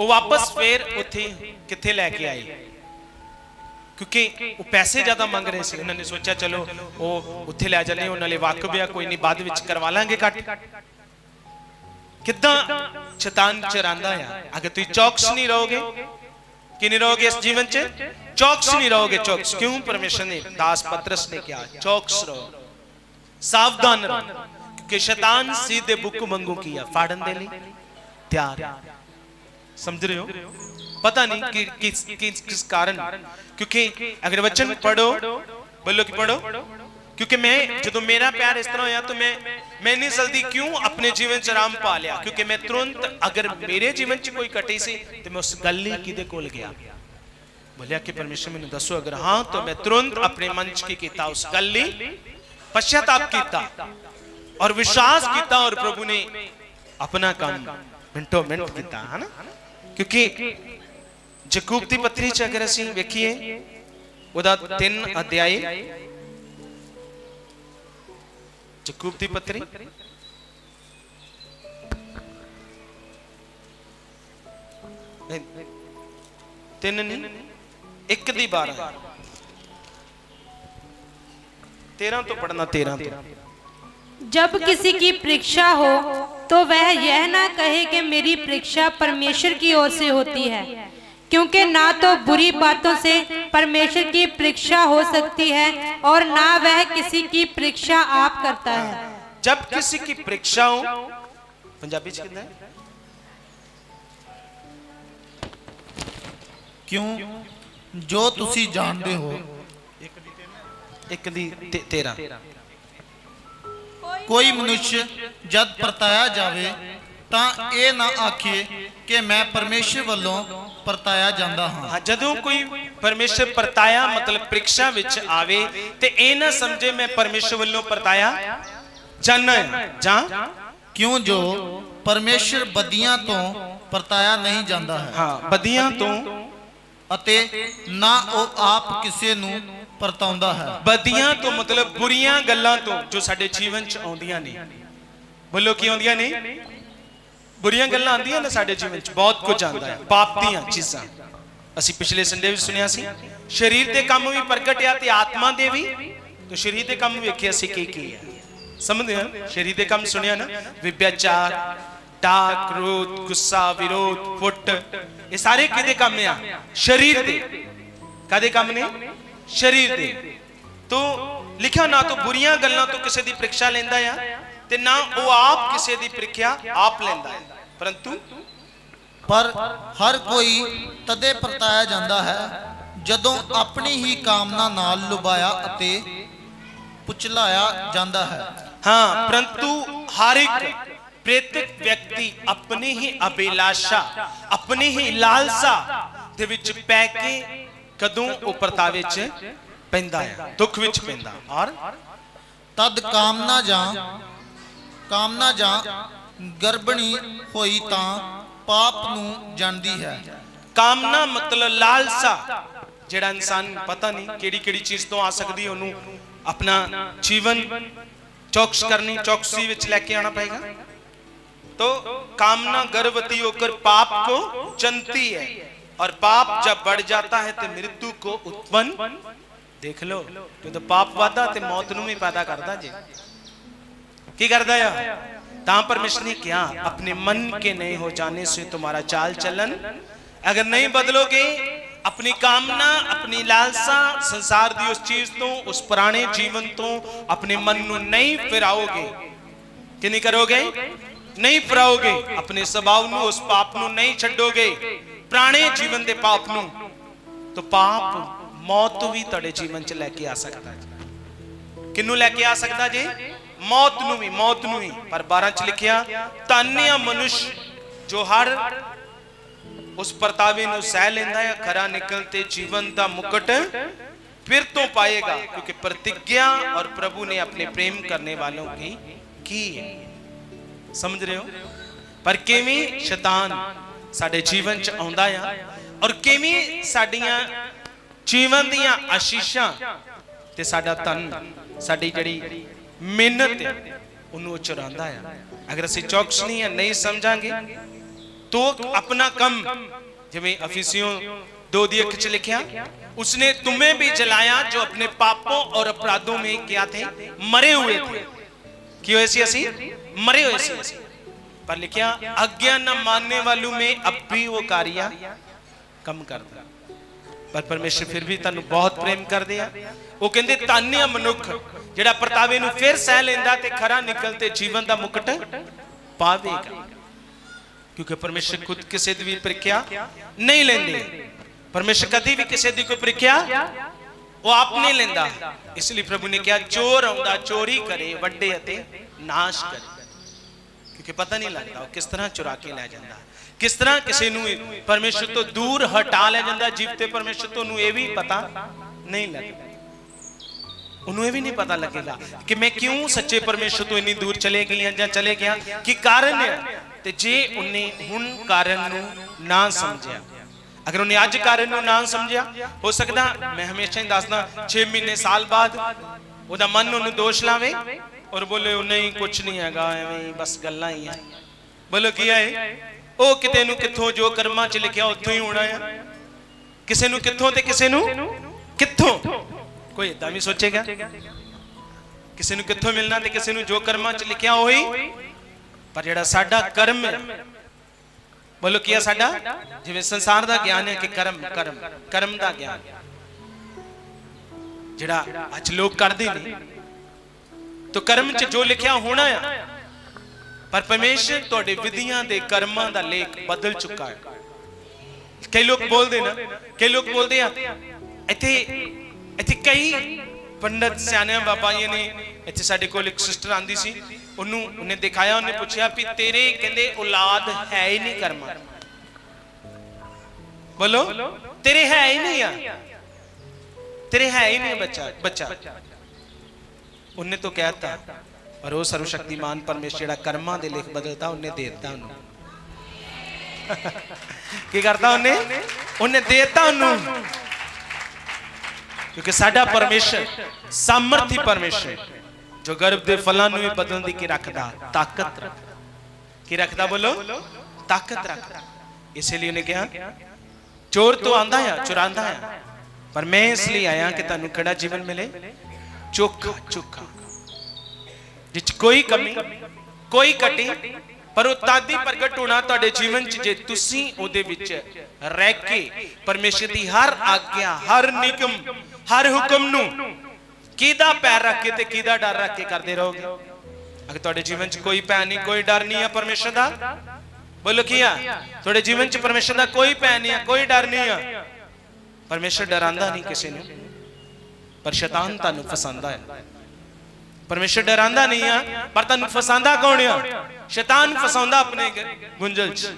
ਉਹ ਵਾਪਸ ਫੇਰ ਉੱਥੇ ਕਿੱਥੇ ਲੈ ਕੇ ਆਏ ਕਿਉਂਕਿ ਉਹ ਪੈਸੇ ਜ਼ਿਆਦਾ ਮੰਗ ਰਹੇ ਸੀ ਉਹਨਾਂ ਨੇ ਸੋਚਿਆ ਚਲੋ ਉਹ ਉੱਥੇ ਲੈ ਜਾਂਦੇ ਉਹਨਾਂ ਲਈ ਵਾਕਬ ਆ ਕੋਈ ਨਹੀਂ ਬਾਅਦ ਵਿੱਚ ਕਰਵਾ ਲਾਂਗੇ ਕੱਟ ਕਿੱਦਾਂ ਸ਼ੈਤਾਨ ਚਰਾਂਦਾ ਆ ਅਗਰ ਤੁਸੀਂ ਚੌਕਸ ਨਹੀਂ ਰਹੋਗੇ ਕਿ ਨਹੀਂ ਰਹੋਗੇ ਇਸ ਜੀਵਨ 'ਚ ਚੌਕਸ ਨਹੀਂ ਰਹੋਗੇ ਚੌਕਸ ਕਿਉਂ ਪਰਮੇਸ਼ਰ ਨੇ ਦਾਸ ਪਤਰਸ ਨੇ ਕਿਹਾ ਚੌਕਸ ਰਹੋ ਸਾਵਧਾਨ ਰਹੋ ਕਿਉਂਕਿ ਸ਼ੈਤਾਨ ਸਿੱਧੇ ਬੁੱਕ ਮੰਗੂ ਕੀਆ ਫਾੜਨ ਦੇ ਲਈ ਤਿਆਰ समझ रहे हो? पता नहीं कि, किस किस किस कारण। क्योंकि अगर वचन पढ़ो बोलो कि पढ़ो। क्योंकि मैं जो मेरा प्यार इस तरह होया तो मैं मैं मैंने जल्दी क्यों अपने जीवन च आराम पा लिया? क्योंकि मैं तुरंत अगर मेरे जीवन च कोई कटी सी तो मैं उस गल किदे कोल गया। बोलिया कि परमेश्वर मैंने दसो अगर हाँ तो मैं तुरंत अपने मंच की किता उस गल पश्चाताप किया और विश्वास किया और प्रभु ने अपना काम मिनटों मिनट किया है ना? क्योंकि ਜਕੂਬ ਦੀ ਪੱਤਰੀ ਚ ਅਗਰ ਅਸੀਂ ਵੇਖੀਏ ਉਹਦਾ 3 ਅਧਿਆਏ ਜਕੂਬ ਦੀ ਪੱਤਰੀ ਨਹੀਂ ਤਿੰਨ ਨਹੀਂ ਇੱਕ ਦੀ 12 13 ਤੋਂ ਪੜਨਾ 13 ਤੋਂ जब किसी की परीक्षा हो तो वह यह ना कहे कि मेरी परीक्षा परमेश्वर की ओर से होती है क्योंकि ना तो बुरी बातों से परमेश्वर की परीक्षा हो सकती है और ना वह किसी की परीक्षा आप करता है जब किसी की परीक्षा हो पंजाबी च कितना है ਕਿਉਂ ਜੋ ਤੁਸੀਂ ਜਾਣਦੇ ਹੋ ਇੱਕ ਦੀ 13 ਕੋਈ ਮਨੁੱਖ ਜਦ ਪਰਤਾਇਆ ਜਾਵੇ ਤਾਂ ਇਹ ਨਾ ਆਖੇ ਕਿ ਮੈਂ ਪਰਮੇਸ਼ਰ ਵੱਲੋਂ ਪਰਤਾਇਆ ਜਾਂਦਾ ਹਾਂ। ਜਦੋਂ ਕੋਈ ਪਰਮੇਸ਼ਰ ਪਰਤਾਇਆ ਮਤਲਬ ਪ੍ਰੀਖਿਆ ਵਿੱਚ ਆਵੇ ਤੇ ਇਹ ਨਾ ਸਮਝੇ ਮੈਂ ਪਰਮੇਸ਼ਰ ਵੱਲੋਂ ਪਰਤਾਇਆ ਜਾਣਾ ਜਾਂ? ਕਿਉਂ ਜੋ ਪਰਮੇਸ਼ਰ ਬਦੀਆਂ ਤੋਂ ਪਰਤਾਇਆ ਨਹੀਂ ਜਾਂਦਾ ਹੈ। ਹਾਂ ਬਦੀਆਂ ਤੋਂ ਅਤੇ ਨਾ ਉਹ ਆਪ ਕਿਸੇ ਨੂੰ ਪਰਤਾਉਂਦਾ ਹੈ ਬਦੀਆਂ ਤੋਂ ਮਤਲਬ ਬੁਰੀਆਂ ਗੱਲਾਂ ਤੋਂ ਜੋ ਸਾਡੇ ਜੀਵਨ 'ਚ ਆਉਂਦੀਆਂ ਨੇ ਬੋਲੋ ਕੀ ਆਉਂਦੀਆਂ ਨੇ ਬੁਰੀਆਂ ਗੱਲਾਂ ਆਉਂਦੀਆਂ ਨੇ ਸਾਡੇ ਜੀਵਨ 'ਚ ਬਹੁਤ ਕੁਝ ਆਉਂਦਾ ਹੈ ਪਾਪ ਦੀਆਂ ਚੀਜ਼ਾਂ ਅਸੀਂ ਪਿਛਲੇ ਸੰਡੇ ਵੀ ਸੁਣਿਆ ਸੀ ਸਰੀਰ ਦੇ ਕੰਮ ਵੀ ਪ੍ਰਗਟ ਆ ਤੇ ਆਤਮਾ ਦੇ ਵੀ ਤੇ ਸਰੀਰ ਦੇ ਕੰਮ ਵੇਖੇ ਅਸੀਂ ਕੀ ਕੀ ਹੈ ਸਮਝਦੇ ਹੋ ਸਰੀਰ ਦੇ ਕੰਮ ਸੁਣਿਆ ਨਾ ਵਿਭਿਆਚਾਰ ਡਾਕ ਕ੍ਰੋਧ ਗੁੱਸਾ ਵਿਰੋਧ ਫੁੱਟ ਇਹ ਸਾਰੇ ਕਿਹਦੇ ਕੰਮ ਆ ਸਰੀਰ ਦੇ ਕਾਦੇ ਕੰਮ ਨੇ ਸ਼ਰੀਰ ਦੀ ਤੂੰ ਲਿਖਿਆ ਨਾ ਤੂੰ ਬੁਰੀਆਂ ਗੱਲਾਂ ਤੋਂ ਕਿਸੇ ਦੀ ਪ੍ਰੀਖਿਆ ਲੈਂਦਾ ਆ ਤੇ ਨਾ ਉਹ ਆਪ ਕਿਸੇ ਦੀ ਪ੍ਰੀਖਿਆ ਆਪ ਲੈਂਦਾ ਹੈ ਪਰੰਤੂ ਪਰ ਹਰ ਕੋਈ ਤਦੇ ਪਰਤਾਇਆ ਜਾਂਦਾ ਹੈ ਜਦੋਂ ਆਪਣੀ ਹੀ ਕਾਮਨਾ ਨਾਲ ਲੁਬਾਇਆ ਅਤੇ ਪੁਚਲਾਇਆ ਜਾਂਦਾ ਹੈ ਹਾਂ ਪਰੰਤੂ ਹਰ ਇੱਕ ਪ੍ਰੇਤਿਕ ਵਿਅਕਤੀ ਆਪਣੀ ਹੀ ਅਭਿਲਾਸ਼ਾ ਆਪਣੀ ਹੀ ਲਾਲਸਾ ਦੇ ਵਿੱਚ ਪੈ ਕੇ ਕਦੋਂ ਉਹ ਪਰਤਾਵੇ 'ਚ ਪੈਂਦਾ ਹੈ ਦੁੱਖ ਵਿੱਚ ਪੈਂਦਾ ਔਰ ਤਦ ਕਾਮਨਾ ਜਾਂ ਕਾਮਨਾ ਜਾਂ ਗਰਭਣੀ ਹੋਈ ਤਾਂ ਪਾਪ ਨੂੰ ਜਾਣਦੀ ਹੈ ਕਾਮਨਾ ਮਤਲਬ ਲਾਲਸਾ ਜਿਹੜਾ ਇਨਸਾਨ ਪਤਾ ਨਹੀਂ ਕਿਹੜੀ ਕਿਹੜੀ ਚੀਜ਼ ਤੋਂ ਆ ਸਕਦੀ ਹੈ ਉਹਨੂੰ ਆਪਣਾ ਜੀਵਨ ਚੌਕਸ ਕਰਨੀ ਚੌਕਸੀ ਵਿੱਚ ਲੈ ਕੇ ਆਣਾ ਪਏਗਾ तो कामना गर्भवती होकर पाप को जनती है और पाप जब बढ़ जाता है तो मृत्यु को उत्पन्न देख लो क्यों तो पाप वादा ते मौत ਨੂੰ ਵੀ ਪੈਦਾ ਕਰਦਾ ਜੀ ਕੀ ਕਰਦਾ ਆ ਤਾਂ ਪਰਮੇਸ਼ਰ ਨੇ ਕਿਹਾ अपने मन के नहीं हो जाने से तुम्हारा चाल चलन अगर नहीं बदलोगे अपनी कामना अपनी लालसा संसार ਦੀ ਉਸ ਚੀਜ਼ ਤੋਂ ਉਸ ਪੁਰਾਣੇ ਜੀਵਨ ਤੋਂ ਆਪਣੇ ਮਨ ਨੂੰ ਨਹੀਂ ਫਿਰਾਓਗੇ ਕਿ ਨਹੀਂ ਕਰੋਗੇ ਨਹੀਂ ਫਰਾਓਗੇ ਆਪਣੇ ਸੁਭਾਅ ਨੂੰ ਉਸ ਪਾਪ ਨੂੰ ਨਹੀਂ ਛੱਡੋਗੇ ਪੁਰਾਣੇ ਜੀਵਨ ਦੇ ਪਾਪ ਨੂੰ ਤਾਂ ਪਾਪ ਮੌਤ ਵੀ ਤੁਹਾਡੇ ਜੀਵਨ 'ਚ ਲੈ ਕੇ ਆ ਸਕਦਾ ਜੀ ਕਿੰਨੂੰ ਲੈ ਕੇ ਆ ਸਕਦਾ ਜੀ ਮੌਤ ਨੂੰ ਵੀ ਮੌਤ ਨੂੰ ਵੀ ਪਰ 12 'ਚ ਲਿਖਿਆ ਤਾਨਿਆ ਮਨੁਸ਼ ਜੋ ਹਰ ਉਸ ਪਰਤਾਵੇ ਨੂੰ ਸਹਿ ਲੈਂਦਾ ਹੈ ਖਰਾ ਨਿਕਲ ਤੇ ਜੀਵਨ ਦਾ ਮੁਕਟ फिर तो पाएगा क्योंकि प्रतिज्ञा और प्रभु ने अपने प्रेम करने वालों की की है ਸਮਝ ਰਹੇ ਹੋ ਪਰ ਕਿਵੇਂ ਸ਼ੈਤਾਨ साढ़े जीवन च आ और किवी साडिया जीवन दिया आशीषा तो सान साड़ी जड़ी मेहनत उन्होंने चुरा है अगर असं चौकसनी है नहीं समझा तो अपना कम जिमें अफीसियों दो अख च लिखा उसने तुम्हें भी जलाया जो अपने पापों और अपराधों में क्या थे मरे हुए थे क्यों ऐसी असी मरे हुए थे पर लिखिया आज्ञा न मानने वालों में अब भी वो कार्य कम कर दिया ਪਰ ਪਰਮੇਸ਼ਰ ਫਿਰ ਵੀ ਤੁਹਾਨੂੰ ਬਹੁਤ ਪ੍ਰੇਮ ਕਰਦੇ ਆ ਉਹ ਕਹਿੰਦੇ ਤਾਨਿਆ ਮਨੁੱਖ ਜਿਹੜਾ ਪਰਤਾਵੇ ਨੂੰ ਫਿਰ ਸਹਿ ਲੈਂਦਾ ਤੇ ਖਰਾ ਨਿਕਲ ਤੇ ਜੀਵਨ ਦਾ ਮੁਕਟ ਪਾਵੇਗਾ ਕਿਉਂਕਿ ਪਰਮੇਸ਼ਰ ਖੁਦ ਕਿਸੇ ਦੀ ਵੀ ਪ੍ਰੀਖਿਆ ਨਹੀਂ ਲੈਂਦੇ ਪਰਮੇਸ਼ਰ ਕਦੀ ਵੀ ਕਿਸੇ ਦੀ ਕੋਈ ਪ੍ਰੀਖਿਆ ਉਹ ਆਪ ਨਹੀਂ ਲੈਂਦਾ ਇਸ ਲਈ ਪ੍ਰਭੂ ਨੇ ਕਿਹਾ ਚੋਰ ਆਉਂਦਾ ਚੋਰੀ ਕਰੇ ਵੱਡੇ ਅਤੇ ਨਾਸ਼ ਕਰੇ ਕਿਉਂਕਿ ਪਤਾ ਨਹੀਂ ਲੱਗਦਾ ਉਹ ਕਿਸ ਤਰ੍ਹਾਂ ਚੁਰਾ ਕੇ ਲੈ ਜਾਂਦਾ। ਕਿਸ ਤਰ੍ਹਾਂ ਕਿਸੇ ਨੂੰ ਪਰਮੇਸ਼ਰ ਤੋਂ ਦੂਰ ਹਟਾ ਲੈ ਜਾਂਦਾ, ਜੀਵ ਤੇ ਪਰਮੇਸ਼ਰ ਤੋਂ ਨੂੰ ਇਹ ਵੀ ਪਤਾ ਨਹੀਂ ਲੱਗਦਾ। ਉਹਨੂੰ ਇਹ ਵੀ ਨਹੀਂ ਪਤਾ ਲੱਗੇਗਾ ਕਿ ਮੈਂ ਕਿਉਂ ਸੱਚੇ ਪਰਮੇਸ਼ਰ ਤੋਂ ਇੰਨੀ ਦੂਰ ਚਲੇ ਗਈਆਂ ਜਾਂ ਚਲੇ ਗਿਆ, ਕੀ ਕਾਰਨ ਹੈ? ਤੇ ਜੇ ਉਹਨੇ ਹੁਣ ਕਾਰਨ ਨੂੰ ਨਾ ਸਮਝਿਆ, ਅਗਰ ਉਹਨੇ ਅੱਜ ਕਾਰਨ ਨੂੰ ਨਾ ਸਮਝਿਆ, ਹੋ ਸਕਦਾ ਮੈਂ ਹਮੇਸ਼ਾ ਹੀ ਦੱਸਦਾ 6 ਮਹੀਨੇ ਸਾਲ ਬਾਅਦ ਉਹਦਾ ਮਨ ਉਹਨੂੰ ਦੋਸ਼ ਲਾਵੇ ਔਰ ਬੋਲੇ ਉਹ ਨਹੀਂ ਕੁਝ ਨਹੀਂ ਹੈਗਾ ਐਵੇਂ ਬਸ ਗੱਲਾਂ ਹੀ ਆ। ਬੋਲੋ ਕੀ ਹੈ ਉਹ ਕਿਤੇ ਨੂੰ ਕਿੱਥੋਂ ਜੋ ਕਰਮਾਂ 'ਚ ਲਿਖਿਆ ਉੱਥੋਂ ਹੀ ਹੋਣਾ ਆ। ਕਿਸੇ ਨੂੰ ਕਿੱਥੋਂ ਤੇ ਕਿਸੇ ਨੂੰ ਕਿੱਥੋਂ? ਕੋਈ ਇਦਾਂ ਵੀ ਸੋਚੇਗਾ? ਕਿਸੇ ਨੂੰ ਕਿੱਥੋਂ ਮਿਲਣਾ ਤੇ ਕਿਸੇ ਨੂੰ ਜੋ ਕਰਮਾਂ ਚ ਲਿਖਿਆ ਉਹੀ? ਪਰ ਜਿਹੜਾ ਸਾਡਾ ਕਰਮ ਹੈ ਬੋਲੋ ਕੀ ਹੈ ਸਾਡਾ? ਜਿਵੇਂ ਸੰਸਾਰ ਦਾ ਗਿਆਨ ਹੈ ਕਿ ਕਰਮ ਕਰਮ ਕਰਮ ਦਾ ਗਿਆਨ। ਜਿਹੜਾ ਅੱਜ ਲੋਕ ਕਰਦੇ ਨੇ ਤੋ ਕਰਮ ਚ ਜੋ ਲਿਖਿਆ ਹੋਣਾ ਆ ਪਰ ਪਰਮੇਸ਼ਰ ਤੁਹਾਡੇ ਵਿਧੀਆਂ ਦੇ ਕਰਮਾਂ ਦਾ ਲੇਖ ਬਦਲ ਚੁੱਕਾ ਹੈ। ਕਈ ਲੋਕ ਬੋਲਦੇ ਨਾ ਕਈ ਲੋਕ ਬੋਲਦੇ ਆ ਇੱਥੇ ਇੱਥੇ ਕਈ ਪੰਡਤ ਸਿਆਣੇ ਬਾਬਾ ਜੀ ਨੇ ਇੱਥੇ ਸਾਡੇ ਕੋਲ ਇੱਕ ਸਿਸਟਰ ਆਂਦੀ ਸੀ। ਉਹਨੂੰ ਉਹਨੇ ਦਿਖਾਇਆ ਉਹਨੇ ਪੁੱਛਿਆ ਵੀ ਤੇਰੇ ਕਹਿੰਦੇ ਔਲਾਦ ਹੈ ਹੀ ਨਹੀਂ ਕਰਮਾ। ਬੋਲੋ ਤੇਰੇ ਹੈ ਹੀ ਨਹੀਂ ਆ। ਤੇਰੇ ਹੈ ਹੀ ਨਹੀਂ ਬੱਚਾ। ਬੱਚਾ। ਉਹਨੇ ਤਾਂ ਕਹਿਤਾ ਪਰ ਉਹ ਸਰਵਸ਼ਕਤੀਮਾਨ ਪਰਮੇਸ਼ਰ ਜਿਹੜਾ ਕਰਮਾਂ ਦੇ ਲਿਖ ਬਦਲਦਾ ਉਹਨੇ ਦੇ ਦਿੱਤਾ ਉਹਨੂੰ ਕੀ ਕਰਦਾ ਉਹਨੇ ਉਹਨੇ ਦੇ ਦਿੱਤਾ ਉਹਨੂੰ ਕਿਉਂਕਿ ਸਾਡਾ ਪਰਮੇਸ਼ਰ ਸਮਰਥੀ ਪਰਮੇਸ਼ਰ ਜੋ ਗਰਭ ਦੇ ਫਲਾਂ ਨੂੰ ਵੀ ਬਦਲਣ ਦੀ ਕੀ ਰੱਖਦਾ ਤਾਕਤ ਰੱਖਦਾ ਕੀ ਰੱਖਦਾ ਬੋਲੋ ਤਾਕਤ ਰੱਖਦਾ ਇਸੇ ਲਈ ਉਹਨੇ ਕਿਹਾ ਚੋਰ ਤੋਂ ਆਂਦਾ ਆ ਚੁਰਾਂਦਾ ਆ ਪਰ ਮੈਂ ਇਸ ਲਈ ਆਇਆ ਕਿ ਤੁਹਾਨੂੰ ਕਿਹੜਾ ਜੀਵਨ ਮਿਲੇ ਚੋਖਾ ਚੋਖਾ ਜਿੱਚ ਕੋਈ ਕਮੀ, ਕੋਈ ਕਟੀ ਪਰ ਉਹ ਤਾਦੀ ਪ੍ਰਗਟ ਹੋਣਾ ਤੁਹਾਡੇ ਜੀਵਨ 'ਚ ਜੇ ਤੁਸੀਂ ਉਹਦੇ ਵਿੱਚ ਰਹਿ ਕੇ ਪਰਮੇਸ਼ਰ ਦੀ ਹਰ ਆਗਿਆ, ਹਰ ਨਿਗਮ, ਹਰ ਹੁਕਮ ਨੂੰ ਕਿਹਦਾ ਪੈਰ ਰੱਖ ਕੇ ਤੇ ਕਿਹਦਾ ਡਰ ਰੱਖ ਕੇ ਕਰਦੇ ਰਹੋਗੇ? ਅਗਰ ਤੁਹਾਡੇ ਜੀਵਨ 'ਚ ਕੋਈ ਭੈ ਨਹੀਂ, ਕੋਈ ਡਰ ਨਹੀਂ ਆ ਪਰਮੇਸ਼ਰ ਦਾ? ਬੋਲੋ ਕੀ ਆ? ਤੁਹਾਡੇ ਜੀਵਨ ਚ ਪਰਮੇਸ਼ਰ ਦਾ ਕੋਈ ਭੈ ਨਹੀਂ ਆ, ਕੋਈ ਡਰ ਨਹੀਂ ਆ। ਪਰਮੇਸ਼ਰ ਡਰਾਂਦਾ ਨਹੀਂ ਕਿਸੇ ਨੂੰ। ਪਰ ਸ਼ੈਤਾਨ ਤੁਹਾਨੂੰ ਫਸਾਉਂਦਾ ਹੈ। ਪਰਮੇਸ਼ਰ ਡਰਾਂਦਾ ਨਹੀਂ ਆ, ਪਰ ਤੁਹਾਨੂੰ ਫਸਾਉਂਦਾ ਕੌਣ ਆ? ਸ਼ੈਤਾਨ ਫਸਾਉਂਦਾ ਆਪਣੇ ਗੁੰਝਲ ਚ।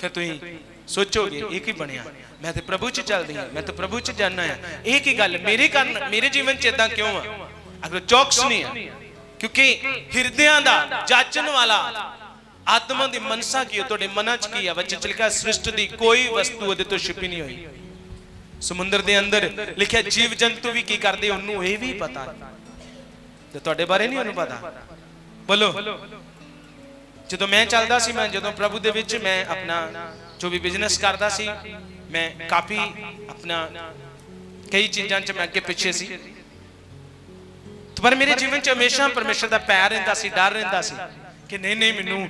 ਫਿਰ ਤੁਸੀਂ ਸੋਚੋਗੇ, ਇਹ ਕੀ ਬਣਿਆ? ਮੈਂ ਤੇ ਪ੍ਰਭੂ ਚ ਚੱਲਦੀ ਹਾਂ, ਮੈਂ ਤੇ ਪ੍ਰਭੂ ਚ ਜਾਣਾ ਆ ਇਹ ਕੀ ਗੱਲ? ਮੇਰੇ ਕਾਰਨ, ਮੇਰੇ ਜੀਵਨ ਚ ਇਦਾਂ ਕਿਉਂ ਆ? ਅਗਰ ਚੌਕਸ ਨਹੀਂ ਆ, ਕਿਉਂਕਿ ਹਿਰਦਿਆਂ ਦਾ, ਜਾਚਣ ਵਾਲਾ, ਆਤਮਾ ਦੀ ਮਨਸਾ ਕੀ ਹੈ ਤੁਹਾਡੇ ਮਨਾਂ ਚ ਕੀ ਹੈ ਬੱਚੇ ਚ ਸ੍ਰਿਸ਼ਟ ਦੀ ਕੋਈ ਵਸਤੂ ਉਹਦੇ ਤੋਂ ਛਿਪੀ ਨਹੀਂ ਹੋਈ। ਸਮੁੰਦਰ ਦੇ ਅੰਦਰ ਲਿਖਿਆ ਜੀਵ ਜੰਤੂ ਵੀ ਕੀ ਕਰਦੇ ਉਹਨੂੰ ਇਹ ਵੀ ਪਤਾ ਤੇ ਤੁਹਾਡੇ ਬਾਰੇ ਨਹੀਂ ਉਹਨੂੰ ਪਤਾ? ਬੋਲੋ। ਜਦੋਂ ਮੈਂ ਚੱਲਦਾ ਸੀ, ਮੈਂ ਜਦੋਂ ਪ੍ਰਭੂ ਦੇ ਵਿੱਚ ਮੈਂ ਆਪਣਾ ਜੋ ਵੀ ਬਿਜ਼ਨਸ ਕਰਦਾ ਸੀ, ਮੈਂ ਕਾਫੀ ਆਪਣਾ ਕਈ ਚੀਜ਼ਾਂ 'ਚ ਮੈਂ ਅੱਗੇ ਪਿੱਛੇ ਸੀ। ਪਰ ਮੇਰੇ ਜੀਵਨ 'ਚ ਹਮੇਸ਼ਾ ਪਰਮੇਸ਼ਰ ਦਾ ਪਿਆਰ ਰਹਿੰਦਾ ਸੀ, ਡਰ ਰਹਿੰਦਾ ਸੀ ਕਿ ਨਹੀਂ ਨਹੀਂ ਮੈਨੂੰ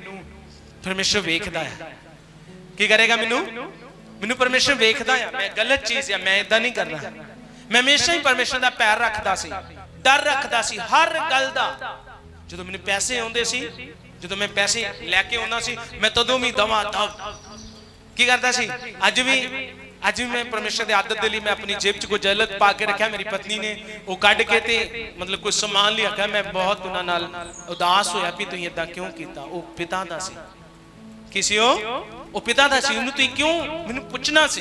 ਪਰਮੇਸ਼ਰ ਵੇਖਦਾ ਹੈ। ਕੀ ਕਰੇਗਾ ਮੈਨੂੰ? ਮੈਨੂੰ ਪਰਮੇਸ਼ਰ ਵੇਖਦਾ ਆ, ਮੈਂ ਗਲਤ ਚੀਜ਼ ਆ, ਮੈਂ ਇਦਾਂ ਨਹੀਂ ਕਰਨਾ ਮੈਂ ਹਮੇਸ਼ਾ ਹੀ ਪਰਮੇਸ਼ਰ ਦਾ ਪਿਆਰ ਰੱਖਦਾ ਸੀ, ਡਰ ਰੱਖਦਾ ਸੀ, ਹਰ ਗੱਲ ਦਾ। ਜਦੋਂ ਮੈਨੂੰ ਪੈਸੇ ਆਉਂਦੇ ਸੀ, ਜਦੋਂ ਮੈਂ ਪੈਸੇ ਲੈ ਕੇ ਆਉਂਦਾ ਸੀ, ਮੈਂ ਤਦੋਂ ਵੀ ਦਵਾ ਦਵ। ਕੀ ਕਰਦਾ ਸੀ? ਅੱਜ ਵੀ ਅੱਜ ਵੀ ਮੈਂ ਪਰਮੇਸ਼ਰ ਦੇ ਆਦਤ ਦੇ ਲਈ ਮੈਂ ਆਪਣੀ ਜੇਬ 'ਚ ਕੋਈ ਜਲਤ ਪਾ ਕੇ ਰੱਖਿਆ, ਮੇਰੀ ਪਤਨੀ ਨੇ ਉਹ ਕੱਢ ਕੇ ਤੇ ਮਤਲਬ ਕੋਈ ਸਮਾਨ ਲਿਆ ਕੇ ਮੈਂ ਬਹੁਤ ਉਹਨਾਂ ਨਾਲ ਉਦਾਸ ਹੋਇਆ ਵੀ ਤੁਸੀਂ ਇਦਾਂ ਕਿਉਂ ਕੀਤਾ? ਉਹ ਪਿਤਾ ਦਾ ਸੀ। ਕਿਸੇ ਉਹ? ਉਹ ਪਿਤਾ ਦਾ ਸੀ, ਉਹਨੂੰ ਤੁਸੀਂ ਕਿਉਂ ਮੈਨੂੰ ਪੁੱਛਣਾ ਸੀ?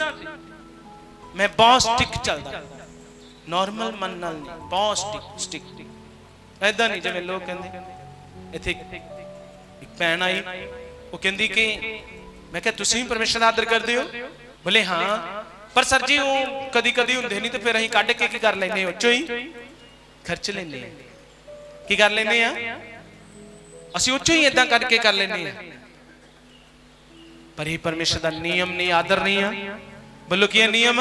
ਮੈਂ ਬਹੁਤ ਸਟਿਕ ਚੱਲਦਾ। ਨਾਰਮਲ ਮਨ ਨਾਲ ਨਹੀਂ ਬਹੁਤ ਸਟਿਕ ਸਟਿਕ ਐਦਾਂ ਨਹੀਂ, ਜਿਵੇਂ ਲੋਕ ਕਹਿੰਦੇ। ਇੱਥੇ ਇੱਕ ਭੈਣ ਆਈ, ਉਹ ਕਹਿੰਦੀ ਕਿ, ਮੈਂ ਕਿਹਾ, ਤੁਸੀਂ ਵੀ ਪਰਮੇਸ਼ਰ ਦਾ ਆਦਰ ਕਰਦੇ ਹੋ? ਬੋਲੇ, ਹਾਂ। ਪਰ ਸਰ ਜੀ, ਉਹ ਕਦੀ ਕਦੀ ਹੁੰਦੇ ਨਹੀਂ, ਤੇ ਫਿਰ ਅਸੀਂ ਕੱਢ ਕੇ ਕੀ ਕਰ ਲੈਨੇ ਹੋ? ਚੋਂ ਹੀ ਖਰਚ ਲੈਨੇ ਆ ਕੀ ਕਰ ਲੈਨੇ ਆ ਅਸੀਂ ਉੱਚੋਂ ਹੀ ਇਦਾਂ ਕਰਕੇ ਕਰ ਲੈਨੇ ਆ ਪਰ ਇਹ ਪਰਮੇਸ਼ਰ ਦਾ ਨਿਯਮ ਨਹੀਂ, ਆਦਰ ਨਹੀਂ ਆ। ਬੋਲੋ ਕੀ ਨਿਯਮ?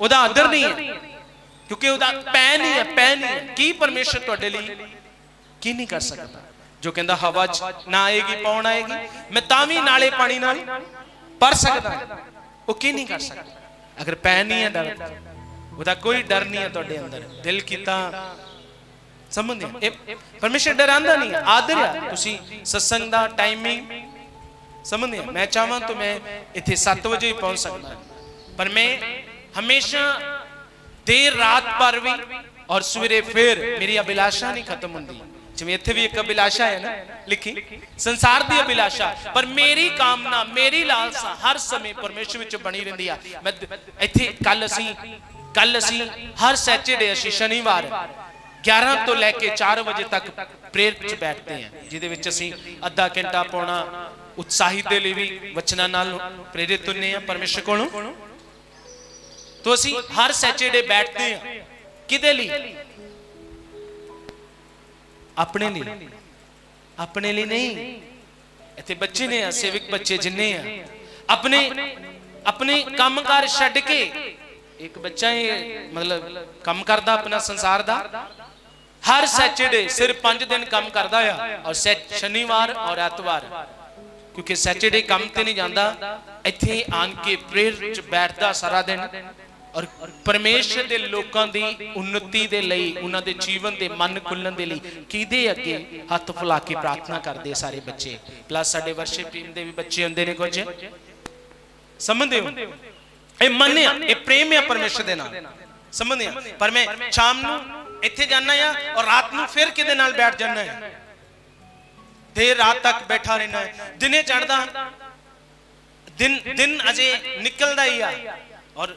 ਉਹਦਾ ਆਦਰ ਨਹੀਂ ਹੈ ਕਿਉਂਕਿ ਉਹਦਾ ਪੈ ਨਹੀਂ ਹੈ ਪੈ ਨਹੀਂ ਹੈ ਕੀ ਪਰਮੇਸ਼ਰ ਤੁਹਾਡੇ ਲਈ ਕੀ ਨਹੀਂ ਕਰ ਸਕਦਾ? ਜੋ ਕਹਿੰਦਾ ਹਵਾ ਚ ਨਾ ਆਏਗੀ, ਪੌਣ ਆਏਗੀ, ਮੈਂ ਤਾਂ ਵੀ ਨਾਲੇ ਪਾਣੀ ਨਾਲ ਪਰ ਸਕਦਾ। ਉਹ ਕੀ ਨਹੀਂ ਕਰ ਸਕਦਾ? ਅਗਰ ਪੈ ਨਹੀਂ ਹੈ ਡਰ, ਉਹਦਾ ਕੋਈ ਡਰ ਨਹੀਂ ਹੈ ਤੁਹਾਡੇ ਅੰਦਰ। ਦਿਲ ਕੀਤਾ ਸਮਝਦੇ ਹੋ? ਇਹ ਪਰਮੇਸ਼ਰ ਡਰਾਂਦਾ ਨਹੀਂ, ਆਦਰ ਹੈ ਤੁਸੀਂ ਸਤਸੰਗ ਦਾ ਟਾਈਮਿੰਗ ਸਮਝਦੇ ਹੋ? ਮੈਂ ਚਾਹਾਂ ਤਾਂ ਮੈਂ ਇੱਥੇ 7 ਵਜੇ ਹੀ ਪਹੁੰਚ ਸਕਦਾ। ਪਰ ਮੈਂ ਹਮੇਸ਼ਾ ਦੇਰ ਰਾਤ ਪਰ ਵੀ ਔਰ ਸਵੇਰੇ ਫਿਰ ਮੇਰੀ ਅਭਿਲਾਸ਼ਾ ਨਹੀਂ ਖਤਮ ਹੁੰਦੀ। ਜਿਵੇਂ ਇੱਥੇ ਵੀ ਇੱਕ ਅਭਿਲਾਸ਼ਾ ਹੈ ਨਾ, ਲਿਖੀ? ਸੰਸਾਰ ਦੀ ਅਭਿਲਾਸ਼ਾ। ਪਰ ਮੇਰੀ ਕਾਮਨਾ, ਮੇਰੀ ਲਾਲਸਾ ਹਰ ਸਮੇਂ ਪਰਮੇਸ਼ਰ ਵਿੱਚ ਬਣੀ ਰਹਿੰਦੀ ਆ। ਮੈਂ ਇੱਥੇ ਕੱਲ ਅਸੀਂ ਕੱਲ ਅਸੀਂ ਹਰ ਸੈਚਰਡੇ ਅਸੀਂ ਸ਼ਨੀਵਾਰ 11 ਤੋਂ ਲੈ ਕੇ 4 ਵਜੇ ਤੱਕ ਪ੍ਰੇਅਰ 'ਚ ਬੈਠਦੇ ਹਾਂ। ਜਿਹਦੇ ਵਿੱਚ ਅਸੀਂ ਅੱਧਾ ਘੰਟਾ ਪਾਉਣਾ ਉਤਸ਼ਾਹਿਤ ਦੇ ਲਈ ਵੀ ਵਚਨਾਂ ਨਾਲ ਪ੍ਰੇਰਿਤ ਹੁੰਨੇ ਆ ਪਰਮੇਸ਼ਰ ਕੋਲੋਂ। तो ਅਸੀਂ ਹਰ ਸੈਚਰਡੇ ਬੈਠਦੇ ਹਾਂ। ਕਿਹਦੇ ਲਈ? ਆਪਣੇ ਲਈ। ਆਪਣੇ ਲਈ ਨਹੀਂ। ਇੱਥੇ ਬੱਚੇ ਨੇ ਆ, ਸੇਵਕ ਬੱਚੇ ਜਿੰਨੇ ਆ। ਆਪਣੇ ਆਪਣੇ ਕੰਮਕਾਰ ਛੱਡ ਕੇ ਇੱਕ ਬੱਚਾ ਇਹ ਮਤਲਬ ਕੰਮ ਕਰਦਾ ਆਪਣਾ ਸੰਸਾਰ ਦਾ। ਹਰ ਸੈਚਰਡੇ ਸਿਰਫ 5 ਦਿਨ ਕੰਮ ਕਰਦਾ ਆ ਔਰ ਸੈ- ਸ਼ਨੀਵਾਰ ਔਰ ਐਤਵਾਰ। ਕਿਉਂਕਿ ਸੈਚਰਡੇ ਕੰਮ ਤੇ ਨਹੀਂ ਜਾਂਦਾ, ਇੱਥੇ ਆਣ ਕੇ ਪ੍ਰੇਅਰ ਚ ਬੈਠਦਾ ਸਾਰਾ ਦਿਨ। ਔਰ ਪਰਮੇਸ਼ਰ ਦੇ ਲੋਕਾਂ ਦੀ ਉન્નਤੀ ਦੇ ਲਈ, ਉਹਨਾਂ ਦੇ ਜੀਵਨ ਦੇ ਮਨ ਖੁੱਲਣ ਦੇ ਲਈ ਕਿਹਦੇ ਅੱਗੇ ਹੱਥ ਫੁਲਾ ਕੇ ਪ੍ਰਾਰਥਨਾ ਕਰਦੇ ਸਾਰੇ ਬੱਚੇ? ਪਲੱਸ ਸਾਡੇ ਵਰਸ਼ਿਪ ਟੀਮ ਦੇ ਵੀ ਬੱਚੇ ਹੁੰਦੇ ਨੇ ਕੁਝ। ਸਮਝਦੇ ਹੋ? ਇਹ ਮੰਨਿਆ ਇਹ ਪ੍ਰੇਮ ਆ ਪਰਮੇਸ਼ਰ ਦੇ ਨਾਲ। ਸਮਝਦੇ ਆ? ਪਰ ਮੈਂ ਸ਼ਾਮ ਨੂੰ ਇੱਥੇ ਜਾਣਾ ਆ ਔਰ ਰਾਤ ਨੂੰ ਫਿਰ ਕਿਹਦੇ ਨਾਲ ਬੈਠ ਜਾਣਾ ਹੈ ਦੇਰ ਰਾਤ ਤੱਕ ਬੈਠਾ ਰਹਿਣਾ ਹੈ ਦਿਨੇ ਚੜਦਾ ਦਿਨ ਦਿਨ ਅਜੇ ਨਿਕਲਦਾ ਹੀ ਆ ਔਰ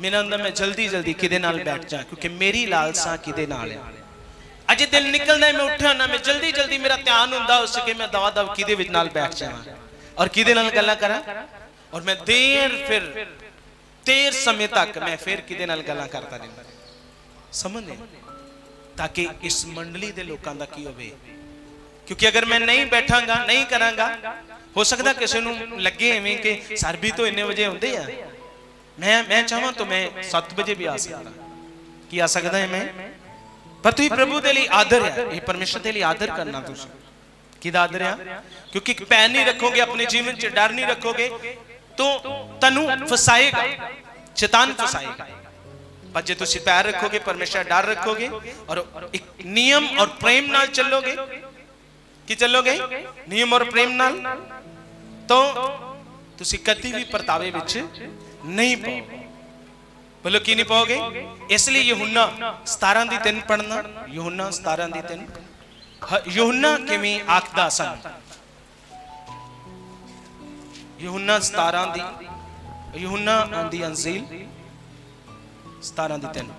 ਮੇਰਾ ਅੰਦਰ ਮੈਂ ਜਲਦੀ ਜਲਦੀ ਕਿਹਦੇ ਨਾਲ ਬੈਠ ਜਾ ਕਿਉਂਕਿ ਮੇਰੀ ਲਾਲਸਾ ਕਿਹਦੇ ਨਾਲ ਹੈ ਅਜੇ ਦਿਨ ਨਿਕਲਦਾ ਹੈ, ਮੈਂ ਉੱਠਿਆ ਨਾ ਮੈਂ ਜਲਦੀ ਜਲਦੀ ਮੇਰਾ ਧਿਆਨ ਹੁੰਦਾ ਉਸ ਕਿ ਮੈਂ ਦਵਾ ਦਵ ਕਿਹਦੇ ਵਿੱਚ ਨਾਲ ਬੈਠ ਜਾਵਾਂ ਔਰ ਕਿਹਦੇ ਨਾਲ ਗੱਲਾਂ ਕਰਾਂ ਔਰ ਮੈਂ ਦੇਰ ਫਿਰ ਦੇਰ ਸਮੇਂ ਤੱਕ ਮੈਂ ਫਿਰ ਕਿਹਦੇ ਨਾਲ ਗੱਲਾਂ ਕਰਦਾ ਰਹਿੰਦਾ ਸਮਝਦੇ ਤਾਂ ਕਿ ਇਸ ਮੰਡਲੀ ਦੇ ਲੋਕਾਂ ਦਾ ਕੀ ਹੋਵੇ ਕਿਉਂਕਿ ਅਗਰ ਮੈਂ ਨਹੀਂ ਬੈਠਾਂਗਾ ਨਹੀਂ ਕਰਾਂਗਾ ਹੋ ਸਕਦਾ ਕਿਸੇ ਨੂੰ ਲੱਗੇ ਐਵੇਂ ਕਿ ਸਰ ਵੀ ਤੋਂ ਇੰਨੇ ਵਜੇ ਹੁੰਦੇ ਆ ਮੈਂ ਮੈਂ ਚਾਹਾਂ ਤਾਂ ਮੈਂ 7 ਵਜੇ ਵੀ ਆ ਸਕਦਾ ਕੀ ਆ ਸਕਦਾ ਹੈ ਮੈਂ ਪਰ ਤੁਸੀਂ ਪ੍ਰਭੂ ਦੇ ਲਈ ਆਦਰ ਹੈ ਇਹ ਪਰਮੇਸ਼ਰ ਦੇ ਲਈ ਆਦਰ ਕਰਨਾ ਤੁਸੀਂ ਕਿਹਦਾ ਆਦਰ ਆ ਕਿਉਂਕਿ ਪੈਨ ਨਹੀਂ ਰੱਖੋਗੇ ਆਪਣੇ ਜੀਵਨ 'ਚ ਡਰ ਨਹੀਂ ਰੱਖੋਗੇ ਤਾਂ ਤੁਹਾਨੂੰ ਫਸਾਏਗਾ ਸ਼ੈਤਾਨ ਫਸਾਏਗਾ ਪਰ ਜੇ ਤੁਸੀਂ ਪੈਰ ਰੱਖੋਗੇ ਪਰਮੇਸ਼ਰ ਡਰ ਰੱਖੋਗੇ ਔਰ ਇੱਕ ਨਿਯਮ ਔਰ ਪ੍ਰੇਮ ਨਾਲ ਚੱਲੋਗੇ ਕੀ ਚੱਲੋਗੇ ਨਿਯਮ ਔਰ ਪ੍ਰੇਮ ਨਾਲ ਤਾਂ ਤੁਸੀਂ ਕਦੀ ਵੀ ਪਰਤਾਵੇ ਵਿੱਚ ਨਹੀਂ ਪਾਓਗੇ ਬੋਲੋ ਕੀ ਨਹੀਂ ਪਾਓਗੇ ਇਸ ਲਈ ਯਹੂਨਾ 17 ਦੀ 3 ਪੜਨਾ ਯਹੂਨਾ 17 ਦੀ 3 ਯਹੂਨਾ ਕਿਵੇਂ ਆਖਦਾ ਸਨ ਯਹੂਨਾ 17 ਦੀ ਯਹੂਨਾ ਦੀ ਅੰਜ਼ੀਲ 17 ਦੀ 3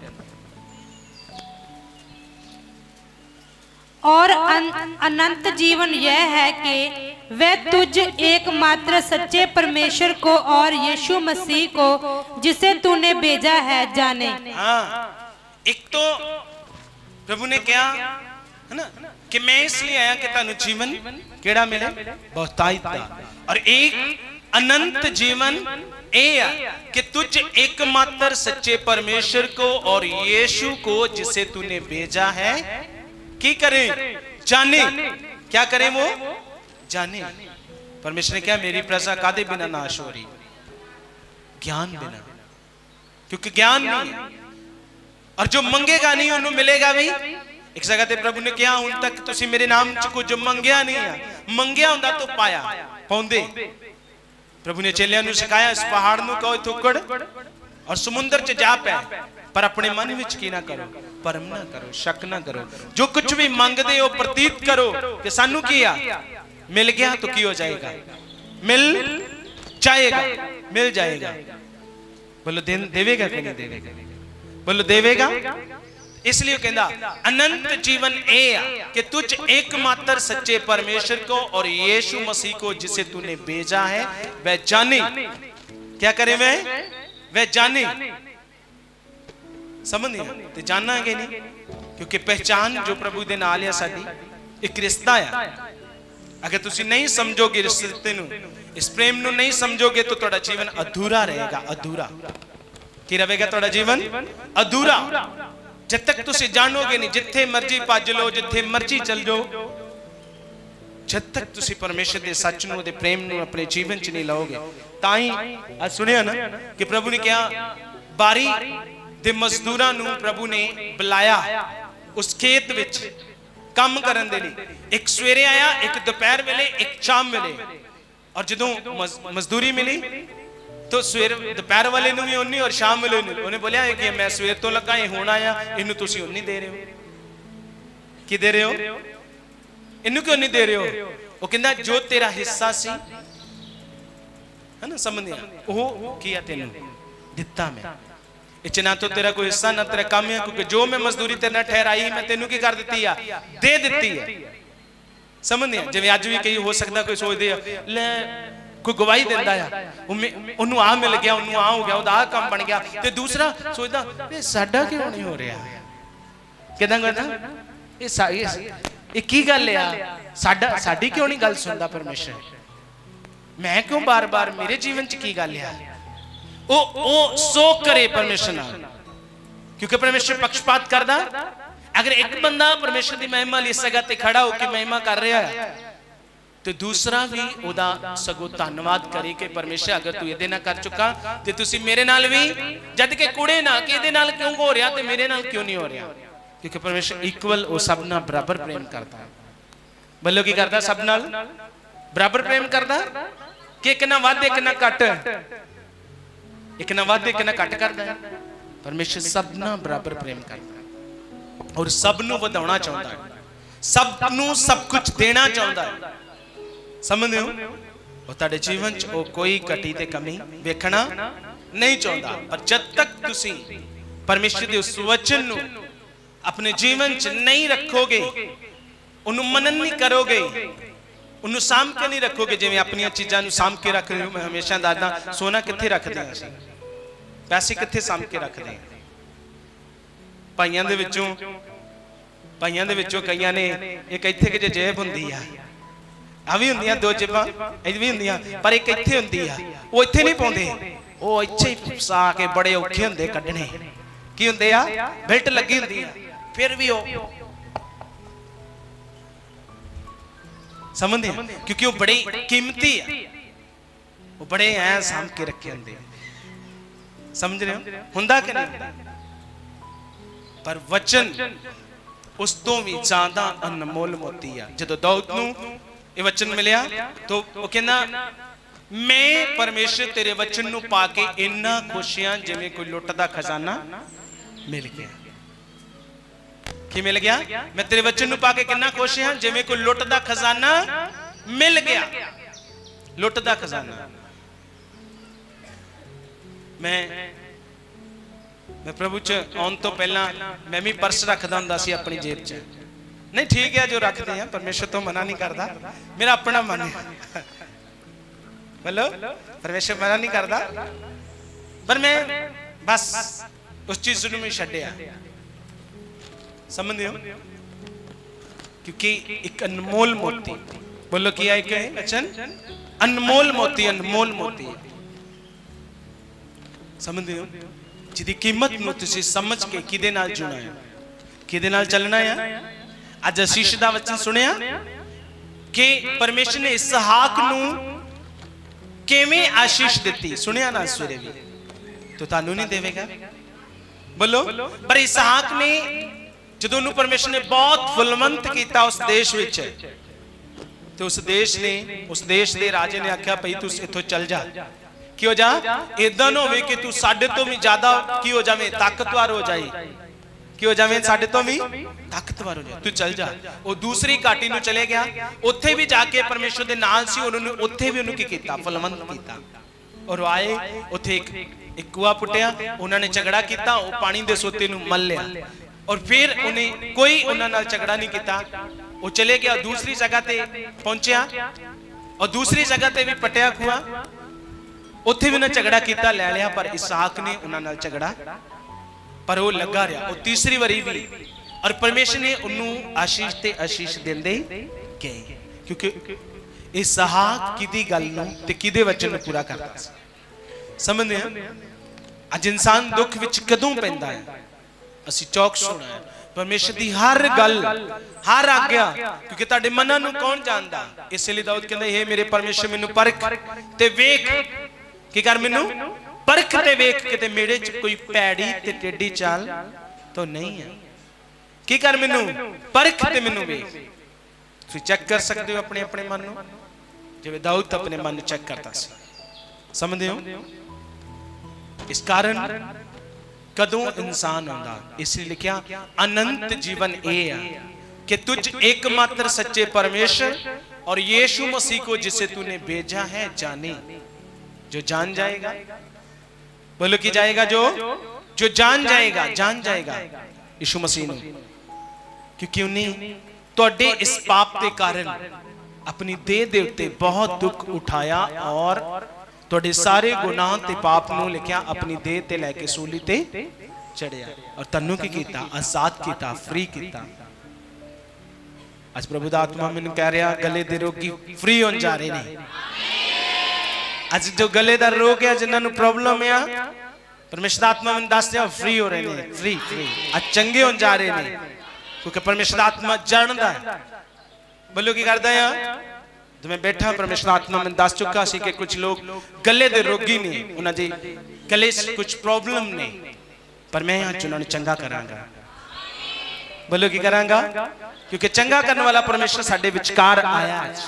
और अन- अनंत जीवन यह है कि वह तुझ एकमात्र सच्चे परमेश्वर को और यीशु मसीह को, जिसे तूने भेजा है, जाने। हाँ। एक तो प्रभु ने क्या, है ना, कि मैं इसलिए आया कि तानु जीवन केड़ा मिले? बहुतायत। दा और एक अनंत जीवन ए कि तुझ एकमात्र सच्चे परमेश्वर को और यीशु को, जिसे तूने भेजा है की करें जाने क्या करें वो जाने परमेश्वर ने क्या मेरी प्रजा कादे बिना नाश हो रही ज्ञान बिना क्योंकि ज्ञान नहीं है ਔਰ ਜੋ ਮੰਗੇਗਾ ਨਹੀਂ ਉਹਨੂੰ ਮਿਲੇਗਾ ਵੀ ਇੱਕ ਜਗ੍ਹਾ ਤੇ ਪ੍ਰਭੂ ਨੇ ਕਿਹਾ ਹੁਣ ਤੱਕ ਤੁਸੀਂ ਮੇਰੇ ਨਾਮ 'ਚ ਕੁਝ ਮੰਗਿਆ ਨਹੀਂ ਆ ਮੰਗਿਆ ਹੁੰਦਾ ਤਾਂ ਪਾਇਆ ਪਾਉਂਦੇ ਪ੍ਰਭੂ ਨੇ ਚੇਲਿਆਂ ਨੂੰ ਸਿਖਾਇਆ ਇਸ ਪਹਾੜ ਨੂੰ ਕਹੋ ਥੁੱਕੜ ਔਰ ਸਮੁੰਦਰ 'ਚ ਜਾ ਪੈ ਪਰ ਆਪਣੇ ਮਨ ਵਿੱਚ ਕੀ ਨਾ ਕਰੋ ਪਰਮ ਨਾ ਕਰੋ ਸ਼ੱਕ ਨਾ ਕਰੋ ਜੋ ਕੁਝ ਵੀ ਮੰਗਦੇ ਹੋ ਪ੍ਰਤੀਤ ਕਰੋ ਕਿ ਸਾਨੂੰ ਕੀ ਆ ਮਿਲ ਗਿਆ ਤਾਂ ਕੀ ਹੋ ਜਾਏਗਾ ਮਿਲ ਜਾਏਗਾ ਮਿਲ ਜਾਏਗਾ ਬੋਲੋ ਦੇਨ ਦੇਵੇਗਾ ਕਿ ਨਹੀਂ ਦੇਵੇਗਾ ਬੋਲੋ ਦੇਵੇਗਾ इसलिए कहना अनंत जीवन ए आ कि तुझ एकमात्र सच्चे परमेश्वर को और यीशु मसीह को जिसे तूने भेजा है वह जाने क्या करे वह वह जाने समझ नहीं तो जानना नहीं? क्योंकि पहचान जो प्रभु के नाल या सा एक रिश्ता है। अगर तुम नहीं समझोगे रिश्ते इस प्रेम को नहीं समझोगे तो थोड़ा जीवन अधूरा रहेगा, अधूरा। कि रहेगा थोड़ा जीवन? अधूरा। जब तक तुम जानोगे नहीं जिथे मर्ज़ी भज लो जिथे मर्ज़ी चल जाओ, जब तक तुम परमेश्वर के सच न प्रेम अपने जीवन च नहीं लोगे ता ही सुनिया ना कि प्रभु ने कहा, बारी ਦੇ ਮਜ਼ਦੂਰਾਂ ਨੂੰ ਪ੍ਰਭੂ ਨੇ ਬੁਲਾਇਆ। ਉਸ ਖੇਤ ਵਿੱਚ ਕੰਮ ਕਰਨ ਦੇ ਲਈ। ਇੱਕ ਸਵੇਰੇ ਆਇਆ, ਇੱਕ ਦੁਪਹਿਰ ਵੇਲੇ, ਇੱਕ ਸ਼ਾਮ ਵੇਲੇ। ਔਰ ਜਦੋਂ ਮਜ਼ਦੂਰੀ ਮਿਲੀ तो ਸਵੇਰ, ਦੁਪਹਿਰ ਵਾਲੇ ਨੂੰ ਵੀ ਉਨੀ ਔਰ ਸ਼ਾਮ ਵਾਲੇ ਨੂੰ ਉਹਨੇ ਬੋਲਿਆ ਕਿ ਮੈਂ ਸਵੇਰ ਤੋਂ ਲੱਗਾ, ਇਹ ਹੁਣ ਆਇਆ। ਇਹਨੂੰ ਤੁਸੀਂ ਉਨੀ ਦੇ ਰਹੇ ਹੋ। ਕੀ ਦੇ ਰਹੇ ਹੋ? ਇਹਨੂੰ ਕਿਉਂ ਨਹੀਂ ਦੇ ਰਹੇ ਹੋ? ਉਹ ਕਹਿੰਦਾ, ਜੋ ਤੇਰਾ ਹਿੱਸਾ ਸੀ। ਹੈ ਨਾ ਸਮਝਿਆ ਉਹ ਕੀ ਆ ਤੈਨੂੰ? ਦਿੱਤਾ ਮੈਂ। ਇਹ 'ਚ ਨਾ ਤਾਂ ਤੇਰਾ ਕੋਈ ਹਿੱਸਾ, ਨਾ ਤੇਰਾ ਕੰਮ ਹੈ ਕਿਉਂਕਿ ਜੋ ਮੈਂ ਮਜ਼ਦੂਰੀ ਤੇਰੇ ਨਾਲ ਠਹਿਰਾਈ, ਮੈਂ ਤੈਨੂੰ ਕੀ ਕਰ ਦਿੱਤੀ ਆ? ਦੇ ਦਿੱਤੀ ਹੈ। ਸਮਝਦੇ ਆ? ਜਿਵੇਂ ਅੱਜ ਵੀ ਕਈ ਹੋ ਸਕਦਾ ਕੋਈ ਸੋਚਦੇ ਆ, ਲੈ, ਕੋਈ ਗਵਾਹੀ ਦਿੰਦਾ ਆ ਉਹਨੂੰ ਆ ਮਿਲ ਗਿਆ, ਉਹਨੂੰ ਆ ਹੋ ਗਿਆ, ਉਹਦਾ ਆ ਕੰਮ ਬਣ ਗਿਆ, ਤੇ ਦੂਸਰਾ ਸੋਚਦਾ ਇਹ ਸਾਡਾ ਕਿਉਂ ਨਹੀਂ ਹੋ ਰਿਹਾ? ਕਿਦਾਂ ਕਰਦਾ ਇਹ ਸਾ- ਇਹ ਇਹ ਕੀ ਗੱਲ ਆ? ਸਾਡਾ ਸਾਡੀ ਕਿਉਂ ਨਹੀਂ ਗੱਲ ਸੁਣਦਾ ਪਰਮੇਸ਼ਰ? ਮੈਂ ਕਿਉਂ ਬਾਰ-ਬਾਰ ਮੇਰੇ ਜੀਵਨ 'ਚ ਕੀ ਗੱਲ ਆ? ਉਹ ਉਹ ਸੋ ਕਰੇ ਪਰਮੇਸ਼ਰ ਨਾਲ। ਕਿਉਂਕਿ ਪਰਮੇਸ਼ਰ ਪੱਖਪਾਤ ਕਰਦਾ। ਅਗਰ ਇੱਕ ਬੰਦਾ ਪਰਮੇਸ਼ਰ ਦੀ ਮਹਿਮਾ ਲਈ ਇਸ ਤੇ ਖੜਾ ਹੋ ਕੇ ਮਹਿਮਾ ਕਰ ਰਿਹਾ ਹੈ, ਤੇ ਦੂਸਰਾ ਵੀ ਉਹਦਾ ਸਗੋਂ ਧੰਨਵਾਦ ਕਰੇ ਕਿ ਪਰਮੇਸ਼ਰ ਅਗਰ ਤੂੰ ਇਹਦੇ ਨਾਲ ਕਰ ਚੁੱਕਾ, ਤੇ ਤੁਸੀਂ ਮੇਰੇ ਨਾਲ ਵੀ, ਜਦ ਕਿ ਕੁੜੇ ਨਾ ਕਿ ਇਹਦੇ ਨਾਲ ਕਿਉਂ ਹੋ ਰਿਹਾ ਤੇ ਮੇਰੇ ਨਾਲ ਕਿਉਂ ਨਹੀਂ ਹੋ ਰਿਹਾ? ਕਿਉਂਕਿ ਪਰਮੇਸ਼ਰ ਇਕੁਅਲ ਉਹ ਸਭ ਨਾਲ ਬਰਾਬਰ ਪ੍ਰੇਮ ਕਰਦਾ ਹੈ। ਬੱਲੋ ਕੀ ਕਰਦਾ ਸਭ ਨਾਲ? ਬਰਾਬਰ ਪ੍ਰੇਮ ਕਰਦਾ? ਕਿ ਕਿੰਨਾ ਵੱਧ, ਇੱਕ ਨਾ ਘੱਟ? ਇੱਕ ਨਾ ਵੱਧ ਇੱਕ ਨਾ ਘੱਟ ਕਰਦਾ ਹੈ ਪਰਮੇਸ਼ਰ ਸਭ ਨਾਲ ਬਰਾਬਰ ਪ੍ਰੇਮ ਕਰਦਾ ਹੈ ਔਰ ਸਭ ਨੂੰ ਵਧਾਉਣਾ ਚਾਹੁੰਦਾ ਹੈ ਸਭ ਨੂੰ ਸਭ ਕੁਝ ਦੇਣਾ ਚਾਹੁੰਦਾ ਹੈ ਸਮਝਦੇ ਹੋ ਉਹ ਤੁਹਾਡੇ ਜੀਵਨ 'ਚ ਉਹ ਕੋਈ ਕਟੀ ਤੇ ਕਮੀ ਵੇਖਣਾ ਨਹੀਂ ਚਾਹੁੰਦਾ ਪਰ ਜਦ ਤੱਕ ਤੁਸੀਂ ਪਰਮੇਸ਼ਰ ਦੇ ਉਸ ਵਚਨ ਨੂੰ ਆਪਣੇ ਜੀਵਨ 'ਚ ਨਹੀਂ ਰੱਖੋਗੇ ਉਹਨੂੰ ਮਨਨ ਨਹੀਂ ਕਰੋਗੇ ਉਹਨੂੰ ਸਾਂਭ ਕੇ ਨਹੀਂ ਰੱਖੋਗੇ ਜਿਵੇਂ ਆਪਣੀਆਂ ਚੀਜ਼ਾਂ ਨੂੰ ਸਾਂਭ ਕੇ ਰੱਖਦੇ ਹੋ ਮੈਂ ਹਮੇਸ਼ਾ ਦੱਸਦਾ ਸੋਨਾ ਕਿੱਥੇ ਰੱਖਦੇ ਹਾਂ ਅਸੀਂ ਪੈਸੇ ਕਿੱਥੇ ਸਾਂਭ ਕੇ ਰੱਖਦੇ ਹਾਂ ਭਾਈਆਂ ਦੇ ਵਿੱਚੋਂ ਭਾਈਆਂ ਦੇ ਵਿੱਚੋਂ ਕਈਆਂ ਨੇ ਇੱਕ ਇੱਥੇ ਕਿ ਜੇਬ ਹੁੰਦੀ ਆ ਆ ਵੀ ਹੁੰਦੀਆਂ ਦੋ ਜੇਬਾਂ ਇਹ ਵੀ ਹੁੰਦੀਆਂ ਪਰ ਇੱਕ ਇੱਥੇ ਹੁੰਦੀ ਆ ਉਹ ਇੱਥੇ ਨਹੀਂ ਪਾਉਂਦੇ ਉਹ ਇੱਥੇ ਹੀ ਫਸਾ ਕੇ ਬੜੇ ਔਖੇ ਹੁੰਦੇ ਕੱਢਣੇ ਕੀ ਹੁੰਦੇ ਆ ਬੈਲਟ ਲੱਗੀ ਹੁੰਦੀ ਆ ਫਿਰ ਵੀ ਉਹ ਸਮਝਦੇ ਆ? ਕਿਉਂਕਿ ਉਹ ਬੜੀ ਕੀਮਤੀ ਆ ਉਹ ਬੜੇ ਐ ਸਾਂਭ ਕੇ ਰੱਖੇ ਹੁੰਦੇ ਆ। ਸਮਝ ਰਹੇ ਹੋ ਹੁੰਦਾ ਕਿ ਨਹੀਂ ਹੁੰਦਾ? ਪਰ ਵਚਨ ਉਸ ਤੋਂ ਵੀ ਜ਼ਿਆਦਾ ਅਨਮੋਲ ਮੋਤੀ ਆ ਜਦੋਂ ਦਾਊਦ ਨੂੰ ਇਹ ਵਚਨ ਮਿਲਿਆ ਤਾਂ ਉਹ ਕਹਿੰਦਾ ਮੈਂ ਪਰਮੇਸ਼ਰ ਤੇਰੇ ਵਚਨ ਨੂੰ ਪਾ ਕੇ ਇੰਨਾ ਖੁਸ਼ੀਆਂ ਜਿਵੇਂ ਕੋਈ ਲੁੱਟ ਦਾ ਖਜ਼ਾਨਾ ਮਿਲ ਗਿਆ ਕੀ ਮਿਲ ਗਿਆ ਮੈਂ ਤੇਰੇ ਵਚਨ ਨੂੰ ਪਾ ਕੇ ਕਿੰਨਾ ਖੁਸ਼ ਹਾਂ ਜਿਵੇਂ ਕੋਈ ਲੁੱਟ ਦਾ ਖਜ਼ਾਨਾ ਮਿਲ ਗਿਆ ਲੁੱਟ ਦਾ ਖਜ਼ਾਨਾ ਮੈਂ ਮੈਂ ਪ੍ਰਭੂ ਚ ਆਉਣ ਤੋਂ ਪਹਿਲਾਂ ਮੈਂ ਵੀ ਪਰਸ ਰੱਖਦਾ ਹੁੰਦਾ ਸੀ ਆਪਣੀ ਜੇਬ 'ਚ ਨਹੀਂ ਠੀਕ ਹੈ ਜੋ ਰੱਖਦੇ ਆ ਪਰਮੇਸ਼ਰ ਤੋਂ ਮਨਾ ਨਹੀਂ ਕਰਦਾ ਮੇਰਾ ਆਪਣਾ ਮਨ ਹੈ ਬੋਲੋ ਪਰਮੇਸ਼ਰ ਮਨਾ ਨਹੀਂ ਕਰਦਾ ਪਰ ਮੈਂ ਬਸ ਉਸ ਚੀਜ਼ ਨੂੰ ਮੈਂ ਛੱਡਿਆ ਸਮਝਦੇ ਹੋ ਕਿਉਂਕਿ ਇੱਕ ਅਨਮੋਲ ਮੋਤੀ ਬੋਲੋ ਕੀ ਆਇਆ ਕਿ ਅਚਨ ਅਨਮੋਲ ਮੋਤੀ ਅਨਮੋਲ ਮੋਤੀ ਸਮਝਦੇ ਹੋ? ਜਿਹਦੀ ਕੀਮਤ ਨੂੰ ਤੁਸੀਂ ਸਮਝ ਕੇ ਕਿਹਦੇ ਨਾਲ ਜੁੜਨਾ ਹੈ? ਕਿਹਦੇ ਨਾਲ ਚੱਲਣਾ ਹੈ? ਅੱਜ ਅਸੀਸ਼ ਦਾ ਵਚਨ ਸੁਣਿਆ ਕਿ ਪਰਮੇਸ਼ਰ ਨੇ ਇਸਹਾਕ ਨੂੰ ਕਿਵੇਂ ਆਸ਼ੀਸ਼ ਦਿੱਤੀ? ਸੁਣਿਆ ਨਾ ਸਵੇਰੇ ਵੀ। ਤੋ ਤੁਹਾਨੂੰ ਨਹੀਂ ਦੇਵੇਗਾ? ਬੋਲੋ? ਪਰ ਇਸਹਾਕ ਨੇ ਜਦੋਂ ਉਹਨੂੰ ਪਰਮੇਸ਼ਰ ਨੇ ਬਹੁਤ ਫੁਲਮੰਤ ਕੀਤਾ ਉਸ ਦੇਸ਼ ਵਿੱਚ, ਤੇ ਉਸ ਦੇਸ਼ ਨੇ, ਉਸ ਦੇਸ਼ ਦੇ ਰਾਜੇ ਨੇ ਆਖਿਆ, ਭਈ ਤੂੰ ਇੱਥੋਂ ਚੱਲ ਜਾ। ਕੀ ਹੋ ਜਾ ਇਦਾਂ ਨਾ ਹੋਵੇ ਕਿ ਤੂੰ ਸਾਡੇ ਤੋਂ ਵੀ ਜ਼ਿਆਦਾ ਕੀ ਹੋ ਜਾਵੇਂ ਤਾਕਤਵਰ ਹੋ ਜਾਏ ਕੀ ਹੋ ਜਾਵੇਂ ਸਾਡੇ ਤੋਂ ਵੀ ਤਾਕਤਵਰ ਹੋ ਜਾਏ ਤੂੰ ਚੱਲ ਜਾ ਉਹ ਦੂਸਰੀ ਘਾਟੀ ਨੂੰ ਚਲੇ ਗਿਆ ਉੱਥੇ ਵੀ ਜਾ ਕੇ ਪਰਮੇਸ਼ਰ ਦੇ ਨਾਲ ਸੀ ਉਹਨਾਂ ਨੂੰ ਉੱਥੇ ਵੀ ਉਹਨੂੰ ਕੀ ਕੀਤਾ ਫਲਵੰਤ ਕੀਤਾ ਔਰ ਉਹ ਆਏ ਉੱਥੇ ਇੱਕ ਇੱਕ ਕੂਆ ਪੁੱਟਿਆ ਉਹਨਾਂ ਨੇ ਝਗੜਾ ਕੀਤਾ ਉਹ ਪਾਣੀ ਦੇ ਸੋਤੇ ਨੂੰ ਮੱਲ ਲਿਆ ਔਰ ਫਿਰ ਉਹਨੇ ਕੋਈ ਉਹਨਾਂ ਨਾਲ ਝਗੜਾ ਨਹੀਂ ਕੀਤਾ ਉਹ ਚਲੇ ਗਿਆ ਦੂਸਰੀ ਜਗ੍ਹਾ ਤੇ ਪਹੁੰਚਿਆ ਔਰ ਦੂਸਰੀ ਜਗ੍ਹਾ ਤੇ ਵੀ ਪਟਿਆ ਖੂਆ ਉੱਥੇ ਵੀ ਉਹਨਾਂ ਝਗੜਾ ਕੀਤਾ ਲੈ ਲਿਆ ਪਰ ਇਸਾਕ ਨੇ ਉਹਨਾਂ ਨਾਲ ਝਗੜਾ ਪਰ ਉਹ ਲੱਗਾ ਰਿਹਾ। ਉਹ ਤੀਸਰੀ ਵਾਰੀ ਵੀ ਔਰ ਪਰਮੇਸ਼ਰ ਨੇ ਉਹਨੂੰ ਆਸ਼ੀਸ਼ ਤੇ ਆਸ਼ੀਸ਼ ਦਿੰਦੇ ਗਏ। ਕਿਉਂਕਿ ਇਸਹਾਕ ਕਿਦੀ ਗੱਲ ਨੂੰ ਤੇ ਕਿਹਦੇ ਵਚਨ ਨੂੰ ਪੂਰਾ ਕਰਦਾ। ਸੀ ਸਮਝਦੇ ਆ ਅੱਜ ਇਨਸਾਨ ਦੁੱਖ ਵਿੱਚ ਕਦੋਂ ਪੈਂਦਾ ਹੈ? ਅਸੀਂ ਚੌਕ ਸੁਣਾ ਹੈ। ਪਰਮੇਸ਼ਰ ਦੀ ਹਰ ਗੱਲ ਹਰ ਆਗਿਆ ਕਿਉਂਕਿ ਤੁਹਾਡੇ ਮਨਾਂ ਨੂੰ ਕੌਣ ਜਾਣਦਾ? ਇਸ ਲਈ ਦਾਊਦ ਕਹਿੰਦਾ ਇਹ ਮੇਰੇ ਪਰਮੇਸ਼ਰ ਮੈਨੂੰ ਪਰਖ ਤੇ ਵੇਖ। ਕੀ ਕਰ ਮੈਨੂੰ ਪਰਖ ਤੇ ਵੇਖ ਕਿਤੇ ਮੇਰੇ ਚ ਕੋਈ ਪੈੜੀ ਤੇ ਟੇਢੀ ਚਾਲ ਤਾਂ ਨਹੀਂ ਹੈ ਕੀ ਕਰ ਮੈਨੂੰ ਪਰਖ ਤੇ ਮੈਨੂੰ ਵੇਖ ਤੁਸੀਂ ਚੈੱਕ ਕਰ ਸਕਦੇ ਹੋ ਆਪਣੇ ਆਪਣੇ ਮਨ ਨੂੰ ਜਿਵੇਂ ਦਾਊਦ ਆਪਣੇ ਮਨ ਨੂੰ ਚੈੱਕ ਕਰਦਾ ਸੀ ਸਮਝਦੇ ਹੋ ਇਸ ਕਾਰਨ ਕਦੋਂ ਇਨਸਾਨ ਹੁੰਦਾ ਇਸ ਲਈ ਲਿਖਿਆ ਅਨੰਤ ਜੀਵਨ ਇਹ ਆ कि तुझ एकमात्र सच्चे परमेश्वर और यीशु मसीह को जिसे तूने भेजा है जाने जो जान जाएगा बोलो कि जाएगा जो जो जान जाएगा जान जाएगा यीशु मसीह ਨੂੰ ਕਿਉਂਕਿ ਉਹਨੇ ਤੁਹਾਡੇ ਇਸ ਪਾਪ ਦੇ ਕਾਰਨ ਆਪਣੀ ਦੇਹ ਦੇ ਉੱਤੇ ਬਹੁਤ ਦੁੱਖ ਉਠਾਇਆ ਔਰ ਤੁਹਾਡੇ ਸਾਰੇ ਗੁਨਾਹ ਤੇ ਪਾਪ ਨੂੰ ਲਿਖਿਆ ਆਪਣੀ ਦੇਹ ਤੇ ਲੈ ਕੇ ਸੂਲੀ ਤੇ ਚੜਿਆ ਔਰ ਤੈਨੂੰ ਕੀ ਕੀਤਾ ਆਜ਼ਾਦ ਕੀਤਾ ਫ੍ਰੀ ਕੀਤਾ ਅੱਜ ਪ੍ਰਭੂ ਦਾ ਆਤਮਾ ਮੈਨੂੰ ਕਹਿ ਰਿਹਾ ਗਲੇ ਦੇ ਰੋਗੀ ਫ੍ਰੀ ਹੋਣ ਜਾ ਰਹੇ ਨੇ ਅੱਜ ਜੋ ਗਲੇ ਦਾ ਰੋਗ ਹੈ ਜਿਨ੍ਹਾਂ ਨੂੰ ਪ੍ਰੋਬਲਮ ਆ ਪਰਮੇਸ਼ਰ ਦਾ ਆਤਮਾ ਮੈਨੂੰ ਦੱਸ ਰਿਹਾ ਫ੍ਰੀ ਹੋ ਰਹੇ ਨੇ ਫ੍ਰੀ ਫ੍ਰੀ ਅੱਜ ਚੰਗੇ ਹੋਣ ਜਾ ਰਹੇ ਨੇ ਕਿਉਂਕਿ ਪਰਮੇਸ਼ਰ ਦਾ ਆਤਮਾ ਜਾਣਦਾ ਹੈ ਬੋਲੋ ਕੀ ਕਰਦਾ ਆ ਜਦੋਂ ਮੈਂ ਬੈਠਾ ਪਰਮੇਸ਼ਰ ਦਾ ਆਤਮਾ ਮੈਨੂੰ ਦੱਸ ਚੁੱਕਾ ਸੀ ਕਿ ਕੁਝ ਲੋਕ ਗਲੇ ਦੇ ਰੋਗੀ ਨੇ ਉਹਨਾਂ ਦੇ ਗਲੇ 'ਚ ਕੁਝ ਪ੍ਰੋਬਲਮ ਨੇ ਪਰ ਮੈਂ ਅੱਜ ਉਹਨਾਂ ਨੂੰ ਚੰਗਾ ਕਰਾਂਗਾ ਬੋਲੋ ਕੀ ਕਰਾਂਗਾ ਕਿਉਂਕਿ ਚੰਗਾ ਕਰਨ ਵਾਲਾ ਪਰਮੇਸ਼ਰ ਸਾਡੇ ਵਿਚਕਾਰ ਆਇਆ ਅੱਜ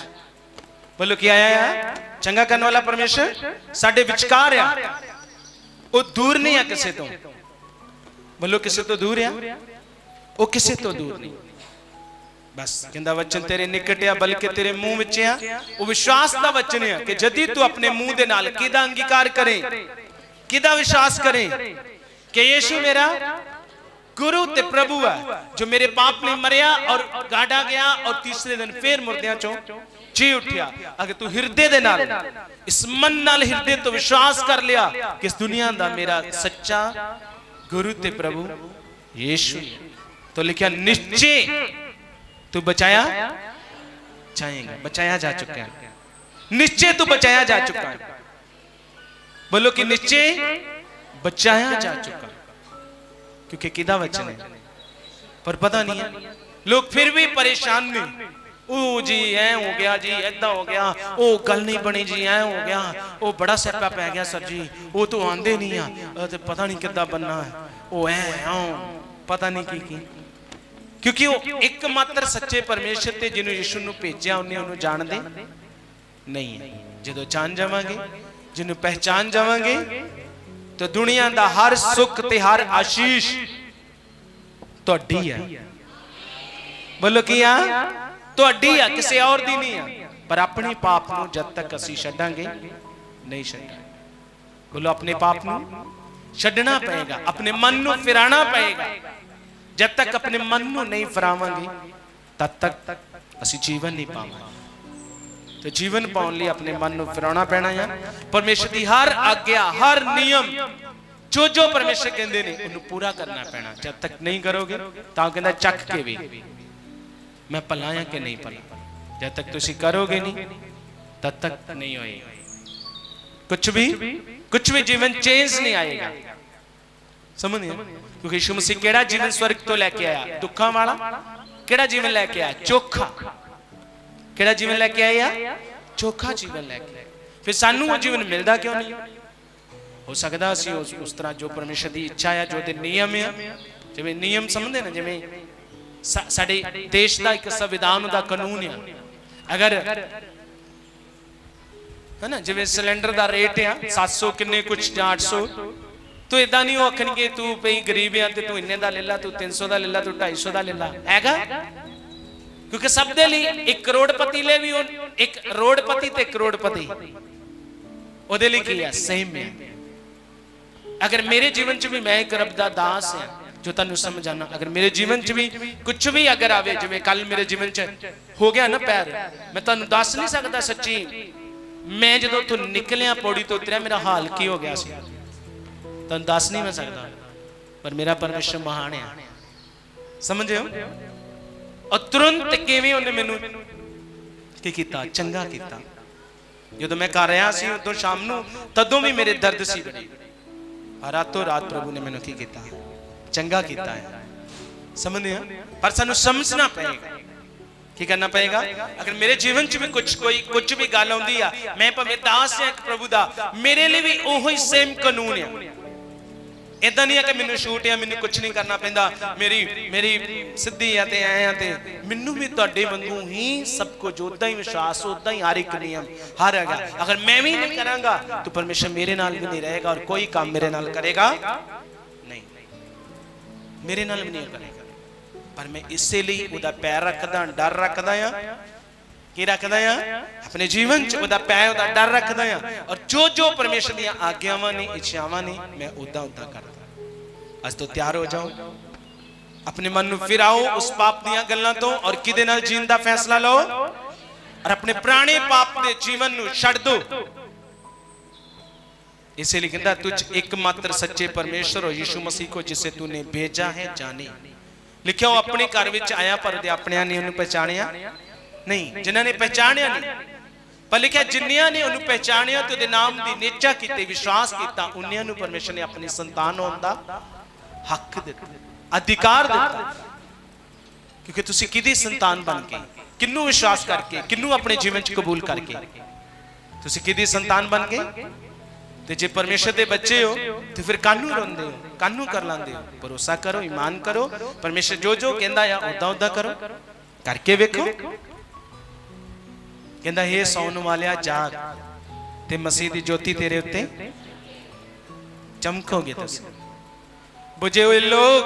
ਬੋਲੋ ਕੀ ਆਇਆ ਹੈ ਚੰਗਾ ਕਰਨ ਵਾਲਾ ਪਰਮੇਸ਼ਰ ਸਾਡੇ ਵਿਚਕਾਰ ਆ ਉਹ ਦੂਰ ਨਹੀਂ ਆ ਕਿਸੇ ਤੋਂ ਬੋਲੋ ਕਿਸੇ ਤੋਂ ਦੂਰ ਆ ਉਹ ਕਿਸੇ ਤੋਂ ਦੂਰ ਨਹੀਂ ਬਸ ਕਹਿੰਦਾ ਵਚਨ ਤੇਰੇ ਨਿਕਟ ਆ ਬਲਕਿ ਤੇਰੇ ਮੂੰਹ ਵਿੱਚ ਆ ਉਹ ਵਿਸ਼ਵਾਸ ਦਾ ਵਚਨ ਆ ਕਿ ਜਦੀ ਤੂੰ ਆਪਣੇ ਮੂੰਹ ਦੇ ਨਾਲ ਕਿਹਦਾ ਅੰਗੀਕਾਰ ਕਰੇ ਕਿਹਦਾ ਵਿਸ਼ਵਾਸ ਕਰੇ ਕਿ ਯੀਸ਼ੂ ਮੇਰਾ ਗੁਰੂ ਤੇ ਪ੍ਰਭੂ ਹੈ ਜੋ ਮੇਰੇ ਪਾਪ ਲਈ ਮਰਿਆ ਔਰ ਗਾੜਾ ਗਿਆ ਔਰ ਤੀਸਰੇ ਦਿਨ ਫੇਰ ਮੁਰਦਿਆਂ ਚੋਂ ਜੀ ਉੱਠਿਆ ਅਗਰ ਤੂੰ ਹਿਰਦੇ ਦੇ ਨਾਲ ਇਸ ਮਨ ਨਾਲ ਹਿਰਦੇ ਤੋਂ ਵਿਸ਼ਵਾਸ ਕਰ ਲਿਆ ਕਿ ਇਸ ਦੁਨੀਆ ਦਾ ਮੇਰਾ ਸੱਚਾ ਗੁਰੂ ਤੇ ਪ੍ਰਭੂ ਯੀਸ਼ੂ तो लिखा निश्चय तू बचाया जाएगा बचाया जा चुका है निश्चय तू बचाया जा चुका है बोलो कि निश्चय बचाया जा चुका क्योंकि किदा वचन है पर पता नहीं है लोग फिर भी परेशान नहीं ਉਹ ਜੀ ਐ ਹੋ ਗਿਆ ਜੀ ਐਦਾਂ ਹੋ ਗਿਆ। ਉਹ ਗੱਲ ਨਹੀਂ ਬਣੀ ਜੀ, ਐ ਹੋ ਗਿਆ। ਉਹ ਬੜਾ ਸਿਆਪਾ ਪੈ ਗਿਆ ਸਰ ਜੀ। ਉਹ ਤੋਂ ਆਂਦੇ ਨਹੀਂ ਆ। ਤੇ ਪਤਾ ਨਹੀਂ ਕਿੱਦਾਂ ਬੰਨਾ ਹੈ। ਉਹ ਐ ਪਤਾ ਨਹੀਂ ਕੀ ਕੀ। ਕਿਉਂਕਿ ਉਹ ਇੱਕਮਾਤਰ ਸੱਚੇ ਪਰਮੇਸ਼ਰ ਤੇ ਜਿਹਨੂੰ ਯਿਸੂ ਨੂੰ ਭੇਜਿਆ, ਉਹਨੇ ਉਹਨੂੰ ਜਾਣਦੇ ਨਹੀਂ ਹੈ। ਜਦੋਂ ਜਾਣ ਜਾਵਾਂਗੇ, ਜਿਹਨੂੰ ਪਹਿਚਾਨ ਜਾਵਾਂਗੇ, ਤਾਂ ਦੁਨੀਆ ਦਾ ਹਰ ਸੁੱਖ ਤੇ ਹਰ ਆਸ਼ੀਸ਼ ਤੁਹਾਡੀ ਹੈ। ਬੋਲੋ ਕੀ ਆ? ਤੁਹਾਡੀ ਆ ਕਿਸੇ ਔਰ ਦੀ ਨਹੀਂ ਆ। ਪਰ ਆਪਣੇ ਪਾਪ ਨੂੰ ਜਦ ਤੱਕ ਅਸੀਂ ਛੱਡਾਂਗੇ ਨਹੀਂ ਛੱਡਾਂਗੇ। ਬੋਲੋ ਆਪਣੇ ਪਾਪ ਨੂੰ ਛੱਡਣਾ ਪਏਗਾ ਆਪਣੇ ਮਨ ਨੂੰ ਫਿਰਾਣਾ ਪਏਗਾ। ਜਦ ਤੱਕ ਆਪਣੇ ਮਨ ਨੂੰ ਨਹੀਂ ਫਿਰਾਵਾਂਗੇ ਤਦ ਤੱਕ ਅਸੀਂ ਜੀਵਨ ਨਹੀਂ ਪਾਵਾਂਗੇ। ਤੇ ਜੀਵਨ ਪਾਉਣ ਲਈ ਆਪਣੇ ਮਨ ਨੂੰ ਫਿਰਾਉਣਾ ਪੈਣਾ ਹੈ ਪਰਮੇਸ਼ਰ ਦੀ ਹਰ ਆਗਿਆ ਹਰ ਨਿਯਮ ਜੋ ਜੋ ਪਰਮੇਸ਼ਰ ਕਹਿੰਦੇ ਨੇ ਉਹਨੂੰ ਪੂਰਾ ਕਰਨਾ ਪੈਣਾ। ਜਦ ਤੱਕ ਨਹੀਂ ਕਰੋਗੇ ਤਾਂ ਕਹਿੰਦਾ ਚੱਕ ਕੇ ਵੀ ਮੈਂ ਭਲਾਇਆ ਕਿ ਨਹੀਂ ਭਲਾ? ਜਦ ਤੱਕ ਤੁਸੀਂ ਕਰੋਗੇ ਨਹੀਂ, ਤਦ ਤੱਕ ਨਹੀਂ ਹੋਏਗਾ। ਕੁਝ ਵੀ ਕੁਝ ਵੀ ਜੀਵਨ ਚੇਂਜ ਨਹੀਂ ਆਏਗਾ। ਸਮਝਦੇ ਹੋ? ਕਿਉਂਕਿ ਯਿਸੂ ਮਸੀਹ ਕਿਹੜਾ ਜੀਵਨ ਸਵਰਗ ਤੋਂ ਲੈ ਕੇ ਆਇਆ? ਦੁੱਖਾਂ ਵਾਲਾ? ਕਿਹੜਾ ਜੀਵਨ ਲੈ ਕੇ ਆਇਆ? ਚੋਖਾ। ਕਿਹੜਾ ਜੀਵਨ ਲੈ ਕੇ ਆਇਆ? ਚੋਖਾ ਜੀਵਨ ਲੈ ਕੇ ਆਇਆ। ਫਿਰ ਸਾਨੂੰ ਉਹ ਜੀਵਨ ਮਿਲਦਾ ਕਿਉਂ ਨਹੀਂ? ਹੋ ਸਕਦਾ ਅਸੀਂ ਉਸ ਉਸ ਤਰ੍ਹਾਂ ਜੋ ਪਰਮੇਸ਼ਰ ਦੀ ਇੱਛਾ ਆ, ਜੋ ਦੇ ਨਿਯਮ ਆ। ਜਿਵੇਂ ਨਿਯਮ ਸਮਝਦੇ ਨਾ, ਜਿਵੇਂ ਸਾਡੇ ਦੇਸ਼ ਦਾ ਇੱਕ ਸੰਵਿਧਾਨ ਦਾ ਕਾਨੂੰਨ ਹੈ ਅਗਰ ਹੈ ਨਾ ਜਿਵੇਂ ਸਿਲੰਡਰ ਦਾ ਰੇਟ ਆ 700 ਕਿੰਨੇ ਕੁਝ ਜਾਂ 800 ਤੂੰ ਇਦਾਂ ਨਹੀਂ ਉਹ ਆਖਣਗੇ, ਤੂੰ ਪਈ ਗਰੀਬ ਆ ਤੇ ਤੂੰ ਇੰਨੇ ਦਾ ਲੈ ਲਾ, ਤੂੰ 300 ਦਾ ਲੈ ਲਾ, ਤੂੰ 250 ਦਾ ਲੈ ਲਾ। ਹੈਗਾ? ਕਿਉਂਕਿ ਸਭ ਦੇ ਲਈ ਇੱਕ ਕਰੋੜਪਤੀ ਲਈ ਵੀ ਉਹ- ਇੱਕ ਕਰੋੜਪਤੀ ਤੇ ਕਰੋੜਪਤੀ। ਉਹਦੇ ਲਈ ਕੀ ਹੈ ਸੇਮ ਹੈ ਅਗਰ ਮੇਰੇ ਜੀਵਨ ਚ ਵੀ ਮੈਂ ਇੱਕ ਰੱਬ ਦਾ ਦਾਸ ਹਾਂ ਜੋ ਤੁਹਾਨੂੰ ਸਮਝ ਆਣਾ ਅਗਰ ਮੇਰੇ ਜੀਵਨ ਚ ਵੀ ਕੁਝ ਵੀ ਅਗਰ ਆਵੇ ਜਿਵੇਂ ਕੱਲ ਮੇਰੇ ਜੀਵਨ ਚ ਹੋ ਗਿਆ ਨਾ ਪੈਰ ਮੈਂ ਤੁਹਾਨੂੰ ਦੱਸ ਨਹੀਂ ਸਕਦਾ ਸੱਚੀ ਮੈਂ ਜਦੋਂ ਤੋਂ ਨਿਕਲਿਆ ਪੌੜੀ ਤੋਂ ਉਤਰਿਆ ਮੇਰਾ ਹਾਲ ਕੀ ਹੋ ਗਿਆ ਸੀ ਤੁਹਾਨੂੰ ਦੱਸ ਨਹੀਂ ਮੈਂ ਸਕਦਾ ਪਰ ਮੇਰਾ ਪਰਮੇਸ਼ਰ ਮਹਾਨ ਹੈ ਸਮਝਿਓ ਔਰ ਤੁਰੰਤ ਕਿਵੇਂ ਉਹਨੇ ਮੈਨੂੰ ਕੀ ਕੀਤਾ ਚੰਗਾ ਕੀਤਾ ਜਦੋਂ ਮੈਂ ਕਰ ਰਿਹਾ ਸੀ ਉਦੋਂ ਸ਼ਾਮ ਨੂੰ ਤਦੋਂ ਵੀ ਮੇਰੇ ਦਰਦ ਸੀ ਬੜੀ ਔਰ ਰਾਤੋਂ ਰਾਤ ਪ੍ਰਭੂ ਨੇ ਮੈਨੂੰ ਕੀ ਕੀਤਾ ਚੰਗਾ ਕੀਤਾ ਹੈ ਸਮਝਦੇ ਆ ਪਰ ਸਾਨੂੰ ਸਮਝਣਾ ਪਏਗਾ ਕੀ ਕਰਨਾ ਪਏਗਾ ਅਗਰ ਮੇਰੇ ਜੀਵਨ ਚ ਵੀ ਕੁਝ ਕੋਈ ਕੁਝ ਵੀ ਗੱਲ ਆਉਂਦੀ ਆ ਮੈਂ ਭਾਵੇਂ ਦਾਸ ਹਾਂ ਇੱਕ ਪ੍ਰਭੂ ਦਾ ਮੇਰੇ ਲਈ ਵੀ ਉਹੋ ਹੀ ਸੇਮ ਕਾਨੂੰਨ ਆ ਇਦਾਂ ਨਹੀਂ ਆ ਕਿ ਮੈਨੂੰ ਛੂਟ ਆ ਮੈਨੂੰ ਕੁਝ ਨਹੀਂ ਕਰਨਾ ਪੈਂਦਾ ਮੇਰੀ ਮੇਰੀ ਸਿੱਧੀ ਆ ਤੇ ਐ ਆ ਤੇ ਮੈਨੂੰ ਵੀ ਤੁਹਾਡੇ ਵਾਂਗੂ ਹੀ ਸਭ ਕੁਝ ਉਦਾਂ ਹੀ ਵਿਸ਼ਵਾਸ ਉਦਾਂ ਹੀ ਹਰ ਇੱਕ ਨਿਯਮ ਹਰ ਹੈਗਾ ਅਗਰ ਮੈਂ ਵੀ ਨਹੀਂ ਕਰਾਂਗਾ ਤਾਂ ਪਰਮੇਸ਼ਰ ਮੇਰੇ ਨਾਲ ਵੀ ਨਹੀਂ ਰਹੇਗਾ ਔਰ ਕੋਈ ਕੰਮ ਮੇਰੇ ਨਾਲ ਕਰੇਗਾ ਨਹੀਂ ਮੇਰੇ ਨਾਲ ਵੀ ਨਹੀਂ ਕਰੇਗਾ ਪਰ ਮੈਂ ਇਸੇ ਲਈ ਉਹਦਾ ਪੈਰ ਰੱਖਦਾ ਡਰ ਰੱਖਦਾ ਆ ਕੀ ਰੱਖਦਾ ਆ ਆਪਣੇ ਜੀਵਨ ਚ ਉਹਦਾ ਪੈਰ, ਉਹਦਾ ਡਰ ਰੱਖਦਾ ਆ ਔਰ ਜੋ ਜੋ ਪਰਮੇਸ਼ਰ ਦੀਆਂ ਆਗਿਆਵਾਂ ਨੇ, ਇੱਛਾਵਾਂ ਨੇ, ਮੈਂ ਉਦਾਂ ਉਦਾਂ ਕਰਦਾ ਅੱਜ ਤੋਂ ਤਿਆਰ ਹੋ ਜਾਓ। ਆਪਣੇ ਮਨ ਨੂੰ ਫਿਰਾਓ ਉਸ ਪਾਪ ਦੀਆਂ ਗੱਲਾਂ ਤੋਂ ਔਰ ਕਿਹਦੇ ਨਾਲ ਜੀਣ ਦਾ ਫੈਸਲਾ ਲਓ? ਔਰ ਆਪਣੇ ਪੁਰਾਣੇ ਪਾਪ ਦੇ ਜੀਵਨ ਨੂੰ ਛੱਡ ਦਿਓ। इसे लिए कहता तुझ एकमात्र सच्चे परमेश्वर और यीशु मसीह को जिसे तूने भेजा है जाने ਲਿਖਿਆ ਉਹ ਆਪਣੇ ਘਰ ਵਿੱਚ ਆਇਆ ਪਰ ਉਹਦੇ ਆਪਣਿਆਂ ਨੇ ਉਹਨੂੰ ਪਛਾਣਿਆ ਨਹੀਂ ਜਿਨ੍ਹਾਂ ਨੇ ਪਛਾਣਿਆ ਨਹੀਂ ਪਰ ਲਿਖਿਆ ਜਿੰਨਿਆਂ ਨੇ ਉਹਨੂੰ ਪਛਾਣਿਆ ਤੇ ਉਹਦੇ ਨਾਮ ਦੀ ਨੇਚਾ ਕੀਤੀ ਵਿਸ਼ਵਾਸ ਕੀਤਾ ਉਹਨਿਆਂ ਨੂੰ ਪਰਮੇਸ਼ਰ ਨੇ ਆਪਣੀ ਸੰਤਾਨ ਹੋਣ ਦਾ ਹੱਕ ਦਿੱਤਾ ਅਧਿਕਾਰ ਦਿੱਤਾ ਕਿਉਂਕਿ ਤੁਸੀਂ ਕਿਹਦੀ ਸੰਤਾਨ ਬਣ ਕੇ ਕਿੰਨੂੰ ਵਿਸ਼ਵਾਸ ਕਰਕੇ ਕਿੰਨੂੰ ਆਪਣੇ ਜੀਵਨ 'ਚ ਕਬੂਲ ਕਰਕੇ ਤੁਸੀਂ ਕਿਹਦੀ ਸੰਤਾਨ ਬਣ ਕੇ ਤੇ ਜੇ ਪਰਮੇਸ਼ਰ ਦੇ ਬੱਚੇ ਹੋ, ਤੇ ਫਿਰ ਕਾਨੂੰ ਰੋਂਦੇ ਹੋ? ਕਾਨੂੰ ਕਰ ਲਾਂਦੇ ਹੋ? ਭਰੋਸਾ ਕਰੋ ਈਮਾਨ ਕਰੋ। ਪਰਮੇਸ਼ਰ ਜੋ ਜੋ ਕਹਿੰਦਾ ਆ ਉਦਾਂ ਉਦਾਂ ਕਰੋ। ਕਰਕੇ ਵੇਖੋ। ਕਹਿੰਦਾ ਇਹ ਸੌਣ ਵਾਲਿਆ, ਜਾਗ। ਤੇ ਮਸੀਹ ਦੀ ਜੋਤੀ ਤੇਰੇ ਉੱਤੇ ਚਮਕੋਗੇ ਤੁਸੀਂ। ਬੁਝੇ ਹੋਏ ਲੋਕ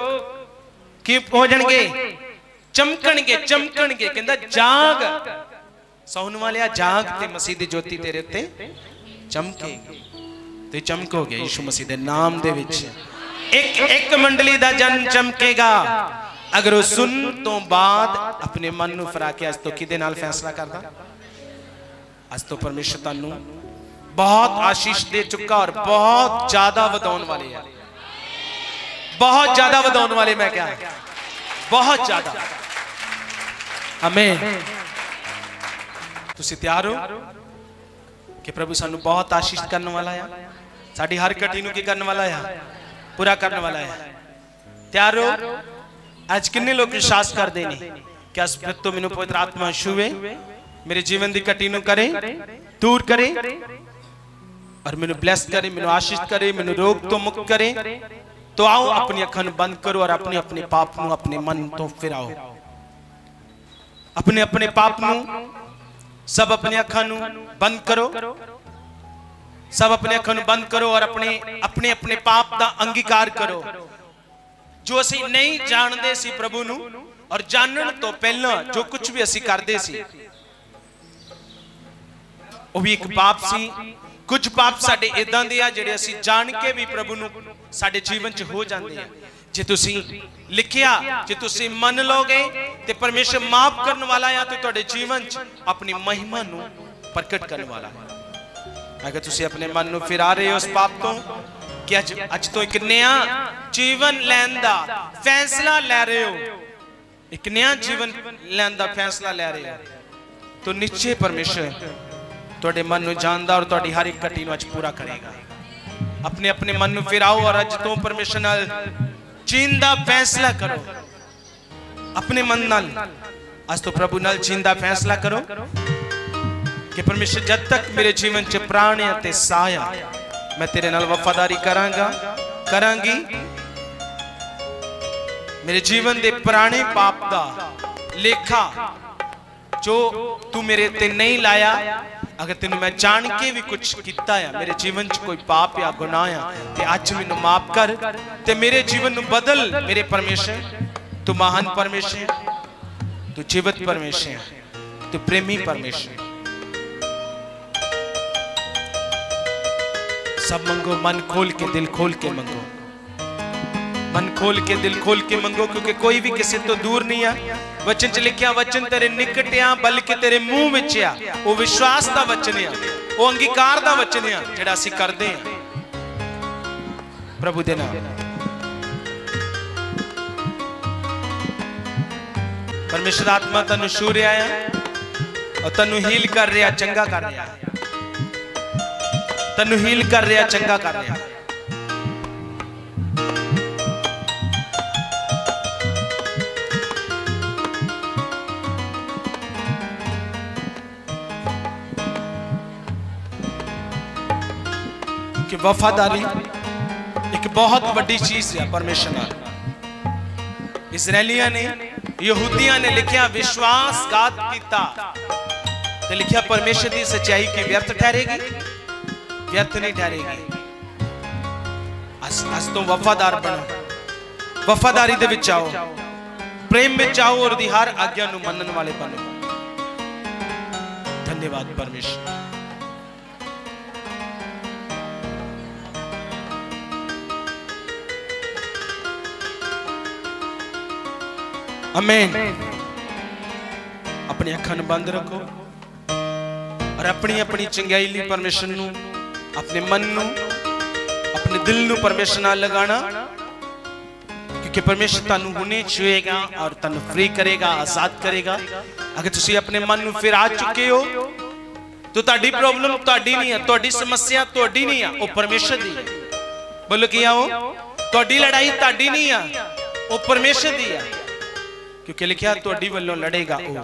ਕੀ ਹੋ ਜਾਣਗੇ? ਚਮਕਣਗੇ ਚਮਕਣਗੇ। ਕਹਿੰਦਾ, ਜਾਗ। ਸੌਣ ਵਾਲਿਆ, ਜਾਗ ਤੇ ਮਸੀਹ ਦੀ ਜੋਤੀ ਤੇਰੇ ਉੱਤੇ ਚਮਕੇਗੀ। ਤੇ ਚਮਕੋਗੇ ਯਿਸੂ ਮਸੀਹ ਦੇ ਨਾਮ ਦੇ ਵਿੱਚ। ਇੱਕ ਇੱਕ ਮੰਡਲੀ ਦਾ ਜਨ ਚਮਕੇਗਾ। ਅਗਰ ਉਹ ਸੁਣ ਤੋਂ ਬਾਅਦ ਆਪਣੇ ਮਨ ਨੂੰ ਫਰਾ ਕੇ ਅੱਜ ਤੋਂ ਕਿਹਦੇ ਨਾਲ ਫੈਸਲਾ ਕਰਦਾ? ਅੱਜ ਤੋਂ ਪਰਮੇਸ਼ਰ ਤੁਹਾਨੂੰ ਬਹੁਤ ਆਸ਼ੀਸ਼ ਦੇ ਚੁੱਕਾ ਔਰ ਬਹੁਤ ਜ਼ਿਆਦਾ ਵਧਾਉਣ ਵਾਲੇ ਆ। ਬਹੁਤ ਜ਼ਿਆਦਾ ਵਧਾਉਣ ਵਾਲੇ ਮੈਂ ਕਿਹਾ। ਬਹੁਤ ਜ਼ਿਆਦਾ। ਆਮੇਨ ਤੁਸੀਂ ਤਿਆਰ ਹੋ? ਕਿ ਪ੍ਰਭੂ ਸਾਨੂੰ ਬਹੁਤ ਆਸ਼ੀਸ਼ ਕਰਨ ਵਾਲਾ ਆ? ਸਾਡੀ ਹਰ ਘਟੀ ਨੂੰ ਕੀ ਕਰਨ ਵਾਲਾ ਆ ਪੂਰਾ ਕਰਨ ਵਾਲਾ ਆ ਤਿਆਰ ਹੋ ਅੱਜ ਕਿੰਨੇ ਲੋਕ ਵਿਸ਼ਵਾਸ ਕਰਦੇ ਨੇ ਕਿ ਅਸ ਤੋਂ ਮੈਨੂੰ ਪਵਿੱਤਰ ਆਤਮਾ ਛੂਵੇ ਮੇਰੇ ਜੀਵਨ ਦੀ ਘਟੀ ਨੂੰ ਕਰੇ ਦੂਰ ਕਰੇ ਔਰ ਮੈਨੂੰ ਬਲੈਸ ਕਰੇ ਮੈਨੂੰ ਆਸ਼ੀਸ਼ ਕਰੇ ਮੈਨੂੰ ਰੋਗ ਤੋਂ ਮੁਕਤ ਕਰੇ तो आओ अपनी अखा बंद करो और अपने अपने पाप ਨੂੰ अपने मन तो फिराओ अपने अपने पाप ਨੂੰ ਸਭ ਆਪਣੀ ਅੱਖਾਂ ਨੂੰ ਬੰਦ ਕਰੋ ਸਭ ਆਪਣੇ ਅੱਖਾਂ ਨੂੰ ਬੰਦ ਕਰੋ ਔਰ ਆਪਣੇ ਆਪਣੇ ਆਪਣੇ ਪਾਪ ਦਾ ਅੰਗੀਕਾਰ ਕਰੋ। ਜੋ ਅਸੀਂ ਨਹੀਂ ਜਾਣਦੇ ਸੀ ਪ੍ਰਭੂ ਨੂੰ ਔਰ ਜਾਣਨ ਤੋਂ ਪਹਿਲਾਂ ਜੋ ਕੁਝ ਵੀ ਅਸੀਂ ਕਰਦੇ ਸੀ, ਉਹ ਵੀ ਇੱਕ ਪਾਪ ਸੀ। ਕੁਝ ਪਾਪ ਸਾਡੇ ਇਦਾਂ ਦੇ ਆ ਜਿਹੜੇ ਅਸੀਂ ਜਾਣ ਕੇ ਵੀ ਪ੍ਰਭੂ ਨੂੰ ਸਾਡੇ ਜੀਵਨ 'ਚ ਹੋ ਜਾਂਦੇ ਆ। ਜੇ ਤੁਸੀਂ ਲਿਖਿਆ, ਜੇ ਤੁਸੀਂ ਮੰਨ ਲਓਗੇ ਤੇ ਪਰਮੇਸ਼ਰ ਮਾਫ ਕਰਨ ਵਾਲਾ ਆ ਤੇ ਤੁਹਾਡੇ ਜੀਵਨ 'ਚ ਆਪਣੀ ਮਹਿਮਾ ਨੂੰ ਪ੍ਰਗਟ ਕਰਨ ਵਾਲਾ ਹੈ ਅਗਰ ਤੁਸੀਂ ਆਪਣੇ ਮਨ ਨੂੰ ਫਿਰਾ ਰਹੇ ਹੋ ਉਸ ਪਾਪ ਤੋਂ ਕਿ ਅੱਜ ਅੱਜ ਤੋਂ ਇੱਕ ਨਿਆ ਜੀਵਨ ਲੈਣ ਦਾ ਫੈਸਲਾ ਲੈ ਰਹੇ ਹੋ। ਇੱਕ ਨਿਆ ਜੀਵਨ ਲੈਣ ਦਾ ਫੈਸਲਾ ਲੈ ਰਹੇ ਹੋ। ਤਾਂ ਨਿਸ਼ਚੈ ਪਰਮੇਸ਼ਰ ਤੁਹਾਡੇ ਮਨ ਨੂੰ ਜਾਣਦਾ ਔਰ ਤੁਹਾਡੀ ਹਰ ਇੱਕ ਘਟੀ ਨੂੰ ਅੱਜ ਪੂਰਾ ਕਰੇਗਾ। ਆਪਣੇ ਆਪਣੇ ਮਨ ਨੂੰ ਫਿਰਾਓ ਔਰ ਅੱਜ ਤੋਂ ਪਰਮੇਸ਼ਰ ਨਾਲ ਜੀਣ ਦਾ ਫੈਸਲਾ ਕਰੋ। ਆਪਣੇ ਮਨ ਨਾਲ। ਅੱਜ ਤੋਂ ਪ੍ਰਭੂ ਨਾਲ ਜੀਣ ਦਾ ਫੈਸਲਾ ਕਰੋ। कि परमेश्वर, जब तक मेरे जीवन च प्राण है साया, मैं तेरे नाल वफादारी करांगा, करांगी। मेरे जीवन दे पुराने पाप दा लेखा, जो तू मेरे ते नहीं लाया, अगर तेन मैं जान के भी कुछ किया है मेरे जीवन च कोई पाप या गुनाह या, ते अज मैं माफ़ कर, ते मेरे जीवन बदल, मेरे परमेश्वर। तू महान परमेश्वर, तू जीवित परमेश्वर, तू प्रेमी परमेश्वर। सब मंगो मन खोल के दिल खोल के मंगो मन खोल के दिल खोल के मंगो क्योंकि कोई भी किसी तो दूर नहीं आ वचन च लिखिया वचन तेरे निकट आ बल्कि तेरे मुंह ਵਿੱਚ ਆ ਉਹ ਵਿਸ਼ਵਾਸ ਦਾ ਵਚਨ ਆ ਉਹ ਅੰਗੀਕਾਰ ਦਾ ਵਚਨ ਆ ਜਿਹੜਾ ਅਸੀਂ ਕਰਦੇ ਆ ਪ੍ਰਭੂ ਦੇ ਨਾਮ ਪਰਮੇਸ਼ਰ ਆਤਮਾ ਤੈਨੂੰ ਛੂ ਰਿਹਾ ਆ ਔਰ ਤੈਨੂੰ ਹੀਲ ਕਰ ਰਿਹਾ ਚੰਗਾ ਕਰ ਰਿਹਾ ਤੈਨੂੰ ਹੀਲ ਕਰ ਰਿਹਾ ਚੰਗਾ ਕਰ ਰਿਹਾ ਕਿ ਵਫਾਦਾਰੀ ਇੱਕ ਬਹੁਤ ਵੱਡੀ ਚੀਜ਼ ਹੈ ਪਰਮੇਸ਼ਰ ਨਾਲ ਇਜ਼ਰਾਈਲੀਆਂ ਨੇ ਯਹੂਦੀਆਂ ਨੇ ਲਿਖਿਆ ਵਿਸ਼ਵਾਸਘਾਤ ਕੀਤਾ ਤੇ ਲਿਖਿਆ ਪਰਮੇਸ਼ਰ ਦੀ ਸਚਾਈ ਕੀ ਵਿਅਰਥ ਠਹਿਰੇਗੀ ਵਿਅਰਥ ਨਹੀਂ ਠਹਿਰੇਗੀ ਅਸ ਅਸ ਤੋਂ ਵਫਾਦਾਰ ਬਣੋ ਵਫਾਦਾਰੀ ਦੇ ਵਿੱਚ ਆਓ ਪ੍ਰੇਮ ਵਿੱਚ ਆਓ ਔਰ ਦੀ ਹਰ ਆਗਿਆ ਨੂੰ ਮੰਨਣ ਵਾਲੇ ਬਣੋ ਧੰਨਵਾਦ ਪਰਮੇਸ਼ਰ ਅਮੇਨ ਆਪਣੀ ਅੱਖਾਂ ਨੂੰ ਬੰਦ ਰੱਖੋ ਔਰ ਆਪਣੀ ਆਪਣੀ ਚੰਗਿਆਈ ਲਈ ਪਰਮੇਸ਼ਰ ਨੂੰ ਆਪਣੇ ਮਨ ਨੂੰ ਆਪਣੇ ਦਿਲ ਨੂੰ ਪਰਮੇਸ਼ਰ ਨਾਲ ਲਗਾਣਾ ਕਿਉਂਕਿ ਪਰਮੇਸ਼ਰ ਤੁਹਾਨੂੰ ਹੁਣੇ ਛੂਏਗਾ ਔਰ ਤੁਹਾਨੂੰ ਫ੍ਰੀ ਕਰੇਗਾ ਆਜ਼ਾਦ ਕਰੇਗਾ ਅਗਰ ਤੁਸੀਂ ਆਪਣੇ ਮਨ ਨੂੰ ਫਿਰਾ ਚੁੱਕੇ ਹੋ ਤਾਂ ਤੁਹਾਡੀ ਪ੍ਰੋਬਲਮ ਤੁਹਾਡੀ ਨਹੀਂ ਹੈ ਤੁਹਾਡੀ ਸਮੱਸਿਆ ਤੁਹਾਡੀ ਨਹੀਂ ਆ ਉਹ ਪਰਮੇਸ਼ਰ ਦੀ ਹੈ ਬੋਲੋ ਕੀ ਆਓ ਤੁਹਾਡੀ ਲੜਾਈ ਤੁਹਾਡੀ ਨਹੀਂ ਆ ਉਹ ਪਰਮੇਸ਼ਰ ਦੀ ਆ ਕਿਉਂਕਿ ਲਿਖਿਆ ਤੁਹਾਡੀ ਵੱਲੋਂ ਲੜੇਗਾ ਉਹ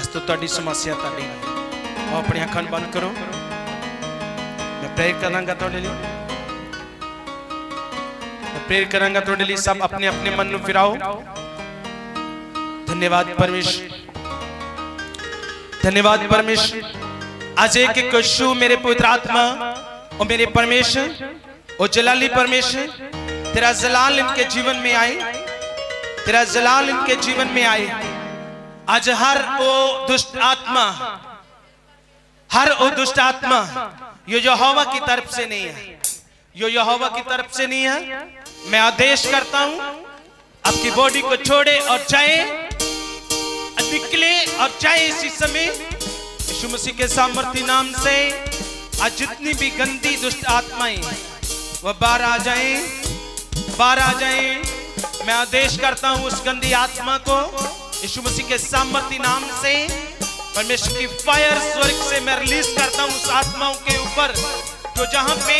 ਅਸ ਤੋਂ ਤੁਹਾਡੀ ਸਮੱਸਿਆ ਤੁਹਾਡੀ ਨਹੀਂ ਆਓ ਆਪਣੀ ਅੱਖਾਂ ਨੂੰ ਬੰਦ ਕਰੋ प्रेर करांगा थोड़े लिए। प्रेर करांगा थोड़े लिए, सब अपने अपने मन में फिराओ। धन्यवाद परमेश धन्यवाद परमेश आज एक कशु मेरे पवित्र आत्मा और मेरे परमेश्वर और जलाली परमेश्वर, तेरा जलाल इनके जीवन में आए। तेरा जलाल इनके जीवन में आए। आज हर वो दुष्ट आत्मा, हर वो दुष्ट आत्मा यो यहोवा की तरफ़ से नहीं है। यो यहोवा की तरफ़ से नहीं है। मैं आदेश करता हूँ, आपकी बॉडी को छोड़े और चाहे निकले और चाहे इसी समय। यीशु मसीह के सामर्थ्य नाम से आज जितनी भी गंदी दुष्ट आत्माएँ, वह बाहर आ जाए, बाहर आ जाए। मैं आदेश करता हूँ उस गंदी आत्मा को, यीशु मसीह के सामर्थ्य नाम से। परमेश्वर की फायर स्वर्ग से मैं रिलीज़ करता हूँ उस आत्माओं के ऊपर, जो जहाँ पे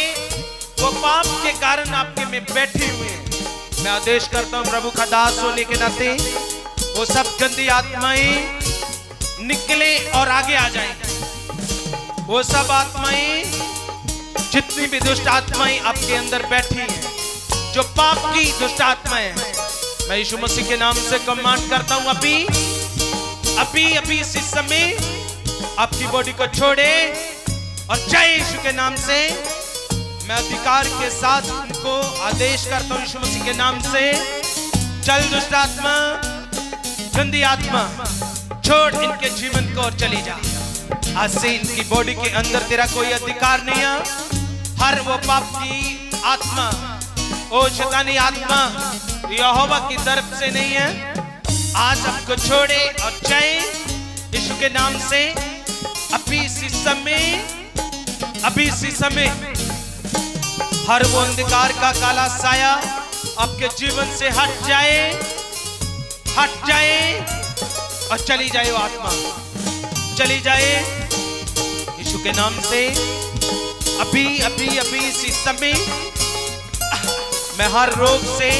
वो पाप के कारण आपके में बैठे हुए हैं। मैं आदेश करता हूँ प्रभु का दास होने के नाते, वो सब गंदी आत्माएँ निकले और आगे आ जाए। वो सब आत्माएँ, जितनी भी दुष्ट आत्माएँ आपके अंदर बैठी हैं, जो पाप की दुष्ट आत्माएँ हैं, मैं यीशु मसीह के नाम से कमांड करता हूँ अभी अभी अभी इसी समय आपकी बॉडी को छोड़े और जय यीशु के नाम से मैं अधिकार के साथ उनको आदेश करता हूँ यीशु मसीह के नाम से। चल दुष्ट आत्मा, गंदी आत्मा, छोड़ इनके जीवन को और चली जा। आज से इनकी बॉडी के अंदर तेरा कोई अधिकार नहीं है। हर वो पाप की आत्मा, ओ शैतानी आत्मा, यहोवा की तरफ़ से नहीं है। आज आपको छोड़े और जाए यीशु के नाम से। अभी इसी समय, अभी इसी समय हर वो अंधकार का काला साया आपके जीवन से हट जाए हट जाए और चली जाए वो आत्मा। चली जाए यीशु के नाम से। अभी अभी अभी इसी समय मैं हर रोग से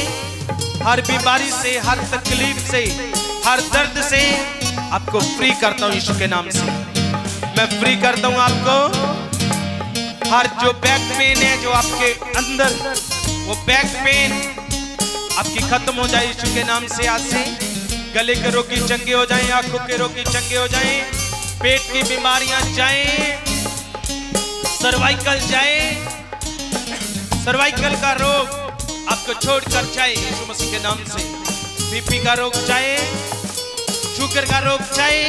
हर बीमारी से, हर तकलीफ़ से, हर दर्द से आपको फ्री करता हूँ यीशु के नाम से। मैं फ्री करता हूँ आपको। हर जो बैक पेन है, जो आपके अंदर, वो बैक पेन आपकी खत्म हो जाए यीशु के नाम से आज से। गले के रोगी चंगे हो जाएँ, आँखों के रोगी चंगे हो जाएँ, पेट की बीमारियाँ जाएँ सर्वाइकल जाए सर्वाइकल का रोग आपको छोड़कर जाए यीशु मसीह के नाम से। बीपी का रोग जाए, शुगर का रोग जाए,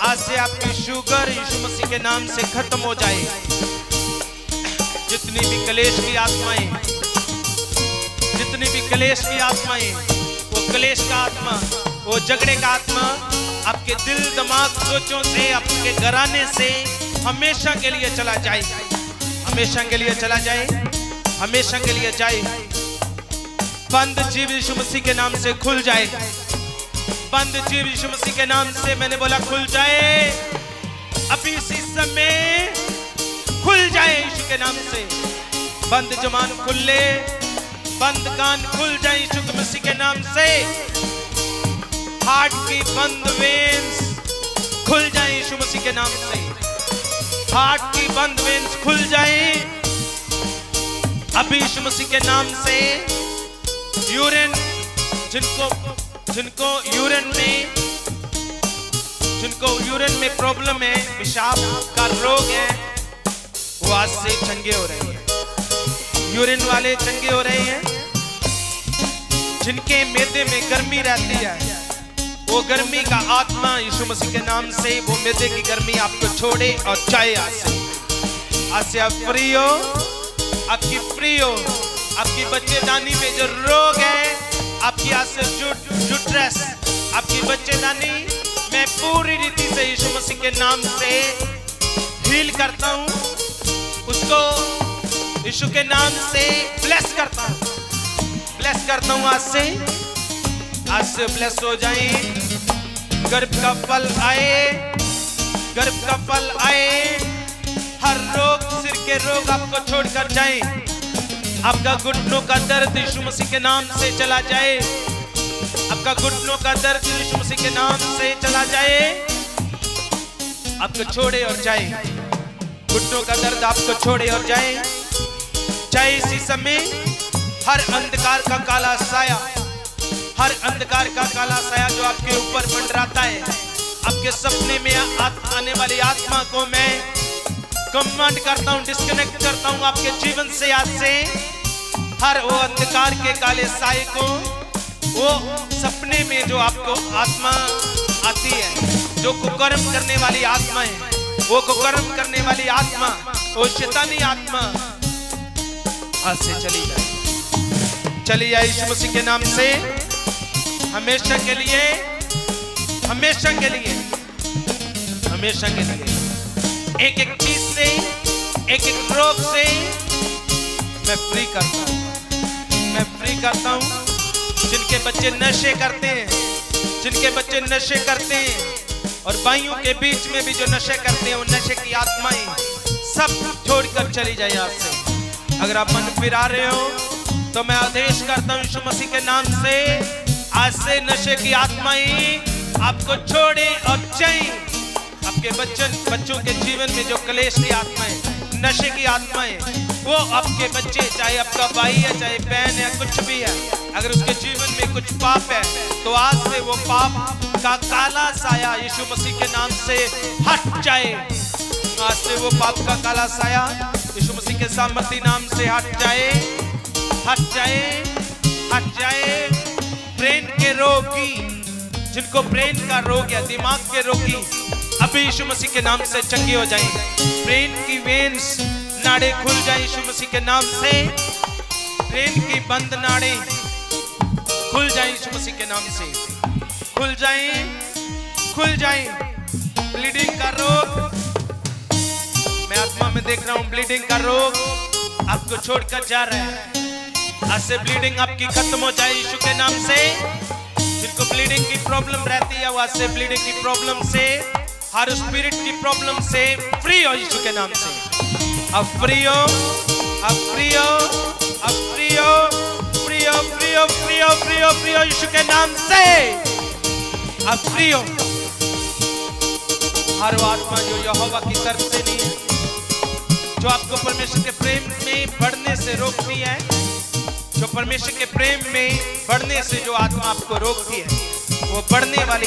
आज से आपकी शुगर यीशु मसीह के नाम से खत्म हो जाए। जितनी भी कलेश की आत्माएँ, जितनी भी कलेश की आत्माएँ, वो कलेश का आत्मा, वो झगड़े का आत्मा, आपके दिल, दिमाग, सोचों से, आपके घराने से हमेशा के लिए चला जाए। हमेशा के लिए चला जाए। हमेशा के लिए जाए। बंद जीव यीशु मसीह के नाम से खुल जाए। बंद जीव यीशु मसीह के नाम से मैंने बोला, खुल जाए। अभी इसी समय खुल जाए यीशु के नाम से। बंद जमान खुल बंद कान खुल जाए यीशु मसीह के नाम से। हार्ट की बंद वेन्स खुल जाए यीशु मसीह के नाम से। हार्ट की बंद वेन्स खुल जाए। अभी मसीह के नाम से यूरिन, जिनको जिनको यूरिन में, जिनको यूरिन में प्रॉब्लम है, पेशाब का रोग है, वो आज से चंगे हो रहे हैं। यूरिन वाले चंगे हो रहे हैं। जिनके मेदे में गर्मी रहती है, वो गर्मी का आत्मा यीशु मसीह के नाम से, वो मेदे की गर्मी आपको छोड़े और चाहे आज से। आज से आप फ्री हो। आपकी प्रियो, आपकी बच्चेदानी में जो रोग है, आपकी आज से जुट जुट्रेस आपकी बच्चेदानी मैं पूरी रीति से यीशु मसीह के नाम से हील करता हूँ। उसको यीशु के नाम से ब्लेस करता हूँ। ब्लेस करता हूँ आज से। आज से ब्लेस हो जाए। गर्भ का फल आए, गर्भ का फल आए। हर रोग सिर के रोग आपको छोड़कर जाए। आपका घुटनों का दर्द यीशु मसीह के नाम से चला जाए। आपका घुटनों का दर्द यीशु मसीह के नाम से चला जाए। आपको छोड़े और जाए। घुटनों का दर्द आपको छोड़े और जाए। चाहे इसी समय हर अंधकार का काला साया, हर अंधकार का काला साया जो आपके ऊपर मंडराता है, आपके सपने में आने वाली आत्मा को मैं कमांड करता हूँ डिस्कनेक्ट करता हूँ आपके जीवन से आज से। हर वो अंधकार के काले साए को, वो सपने में जो आपको आत्मा आती है, जो कुकर्म करने वाली आत्मा है, वो कुकर्म करने वाली आत्मा, वो शैतानी आत्मा, आज से चली जाए। चली जाए यीशु मसीह के नाम से। हमेशा के लिए, हमेशा के लिए, हमेशा के लिए। एक एक चीज़ से, एक एक रोग से मैं फ्री करता हूँ। मैं फ्री करता हूँ। जिनके बच्चे नशे करते हैं, जिनके बच्चे नशे करते हैं, और भाइयों के बीच में भी जो नशे करते हैं, वो नशे की आत्माएँ सब छोड़कर चली जाए यहाँ से। अगर आप मन फिरा रहे हो तो मैं आदेश करता हूँ यीशु मसीह के नाम से, आज से नशे की आत्माएँ आपको छोड़े और जाए। आपके बच्चन बच्चों के जीवन में जो कलेश की आत्माएँ, नशे की आत्माएँ, वो आपके बच्चे, चाहे आपका भाई है, चाहे बहन है, कुछ भी है, अगर उसके जीवन में कुछ पाप है तो आज से वो पाप का काला साया यीशु मसीह के नाम से हट जाए। आज से वो पाप का काला साया यीशु मसीह के सामर्थी नाम से हट जाए हट जाए हट जाए। ब्रेन के रोगी जिनको ब्रेन का रोग या दिमाग के रोगी अभी यीशु मसीह के नाम से चंगे हो जाएँ। ब्रेन की वेन्स नाड़े खुल जाए यीशु मसीह के नाम से। ब्रेन की बंद नाड़े खुल जाए यीशु मसीह के नाम से। खुल जाए खुल जाए। ब्लीडिंग का रोग। मैं आत्मा में देख रहा हूँ ब्लीडिंग का रोग आपको छोड़कर जा रहा है। आज से ब्लीडिंग आपकी खत्म हो जाए यीशु के नाम से। जिनको ब्लीडिंग की प्रॉब्लम रहती है वो आज से ब्लीडिंग की प्रॉब्लम से, हर स्पिरिट की प्रॉब्लम से फ्री हो यीशु के नाम से। अब फ्री हो, अब फ्री हो, अब फ्री हो फ्री हो फ्री हो फ्री हो फ्री हो फ्री हो यीशु के नाम से। अब फ्री हो। हर आत्मा जो यहोवा की तरफ़ से नहीं है, जो आपको परमेश्वर के प्रेम में बढ़ने से रोकती है जो परमेश्वर के प्रेम में बढ़ने से जो आत्मा आपको रोकती है, वो बढ़ने वाली,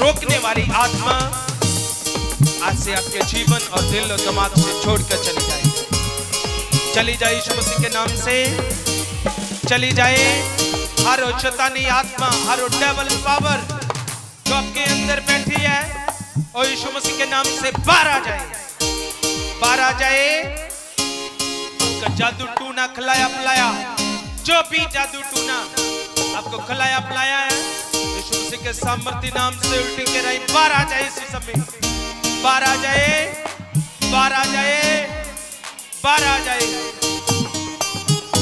रोकने वाली आत्मा आज से आपके जीवन और दिल और दिमाग से छोड़कर चली जाए। चली जाए यीशु मसीह के नाम से। चली जाए हर शैतानी आत्मा, हर डेवल पावर जो आपके अंदर बैठी है और यीशु मसीह के नाम से बाहर आ जाए। बाहर आ जाए। आपका जादू टूना खिलाया पिलाया। जो भी जादू टूना, आपको खिलाया पिलाया है। यीशु मसीह के सामर्थ्य नाम से उल्टी के रही, बाहर आ जाए इसी समय बाहर आ जाए, बाहर आ जाए, बाहर आ जाए।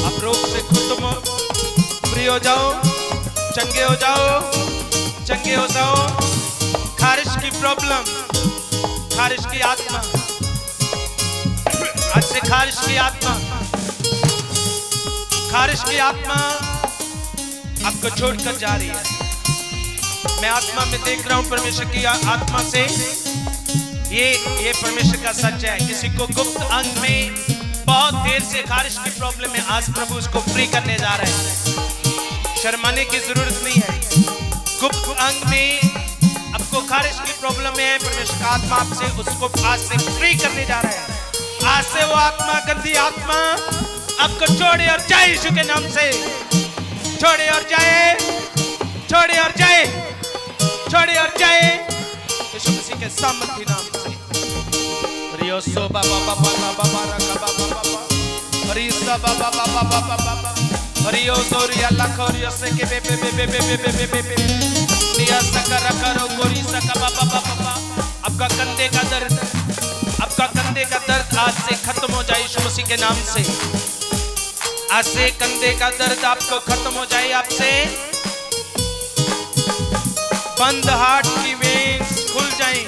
आप रोग से हो फ्री हो जाओ, चंगे हो जाओ, चंगे हो जाओ। खारिश की प्रॉब्लम, खारिश की आत्मा। आज से खारिश की आत्मा। खारिश की आत्मा आपको छोड़कर जा रही है। मैं आत्मा में देख रहा हूँ परमेश्वर की आत्मा से। ये ये परमेश्वर का सच है। किसी को गुप्त अंग में बहुत देर से खारिश की प्रॉब्लम है। आज प्रभु उसको फ्री करने जा रहे हैं। शर्माने की ज़रूरत नहीं है। गुप्त अंग में आपको खारिश की प्रॉब्लम है। परमेश्वर का आत्मा आपसे उसको आज से फ्री करने जा रहा है। आज से वो आत्मा, गंदी आत्मा आपको छोड़े और जाए यीशु के नाम से छोड़े और जाए छोड़े और जाए छोड़े और जाए यीशु मसीह के सामर्थ्य नाम से रियो सो बाबा बाबा बाबा बाबा बाबा बाबा रिसा बाबा बाबा बाबा बाबा रियो सो रिया लाखो रियो से के बे बे बे बे बे बे बे बे बे रिया सकर करो गोरी सका बाबा बाबा बाबा आपका कंधे का दर्द आपका कंधे का दर्द आज से खत्म हो जाए यीशु मसीह के नाम से आज से कंधे का दर्द आपको खत्म हो जाए आपसे। बंद हार्ट की वेन्स खुल जाए।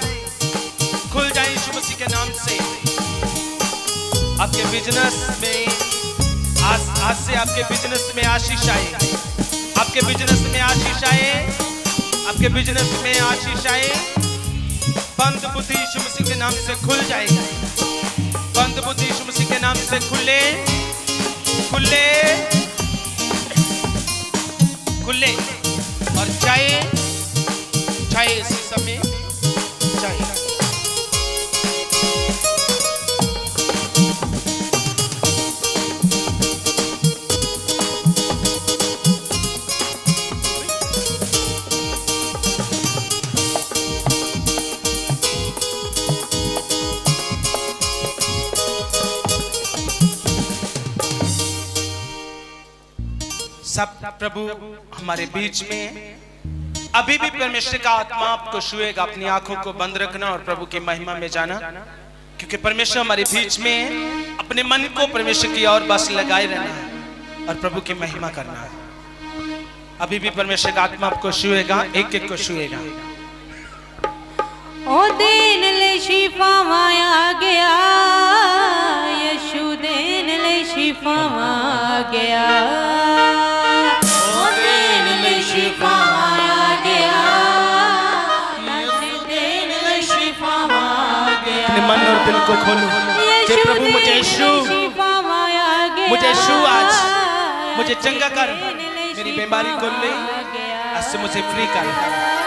खुल जाए मसीह के नाम से। आपके बिज़नेस में आज आज से आपके बिज़नेस में आशीष आए। आपके बिज़नेस में आशीष आए। आपके बिज़नेस में आशीष आए। बंद बुद्धि मसीह के नाम से खुल जाए। बंद बुद्धि मसीह के नाम से खुले। खुले। खुले। और चाय चाय इसी समय। प्रभु, हमारे बीच में अभी भी परमेश्वर का आत्मा आपको छुएगा, अपनी आँखों को बंद रखना और प्रभु की महिमा में जाना। क्योंकि परमेश्वर हमारे बीच में अपने मन को परमेश्वर की ओर बस लगाए रहना है और प्रभु की महिमा करना है। अभी भी परमेश्वर का आत्मा आपको छुएगा एक एक को छुएगा। ओ देन ले शिफा माया गया यशु देन ले शिफा गया और दिल को खोलो। कि प्रभु मुझे यीशु। मुझे यीशु आज। मुझे चंगा कर। मेरी बीमारी को ले। आज से मुझे फ्री कर।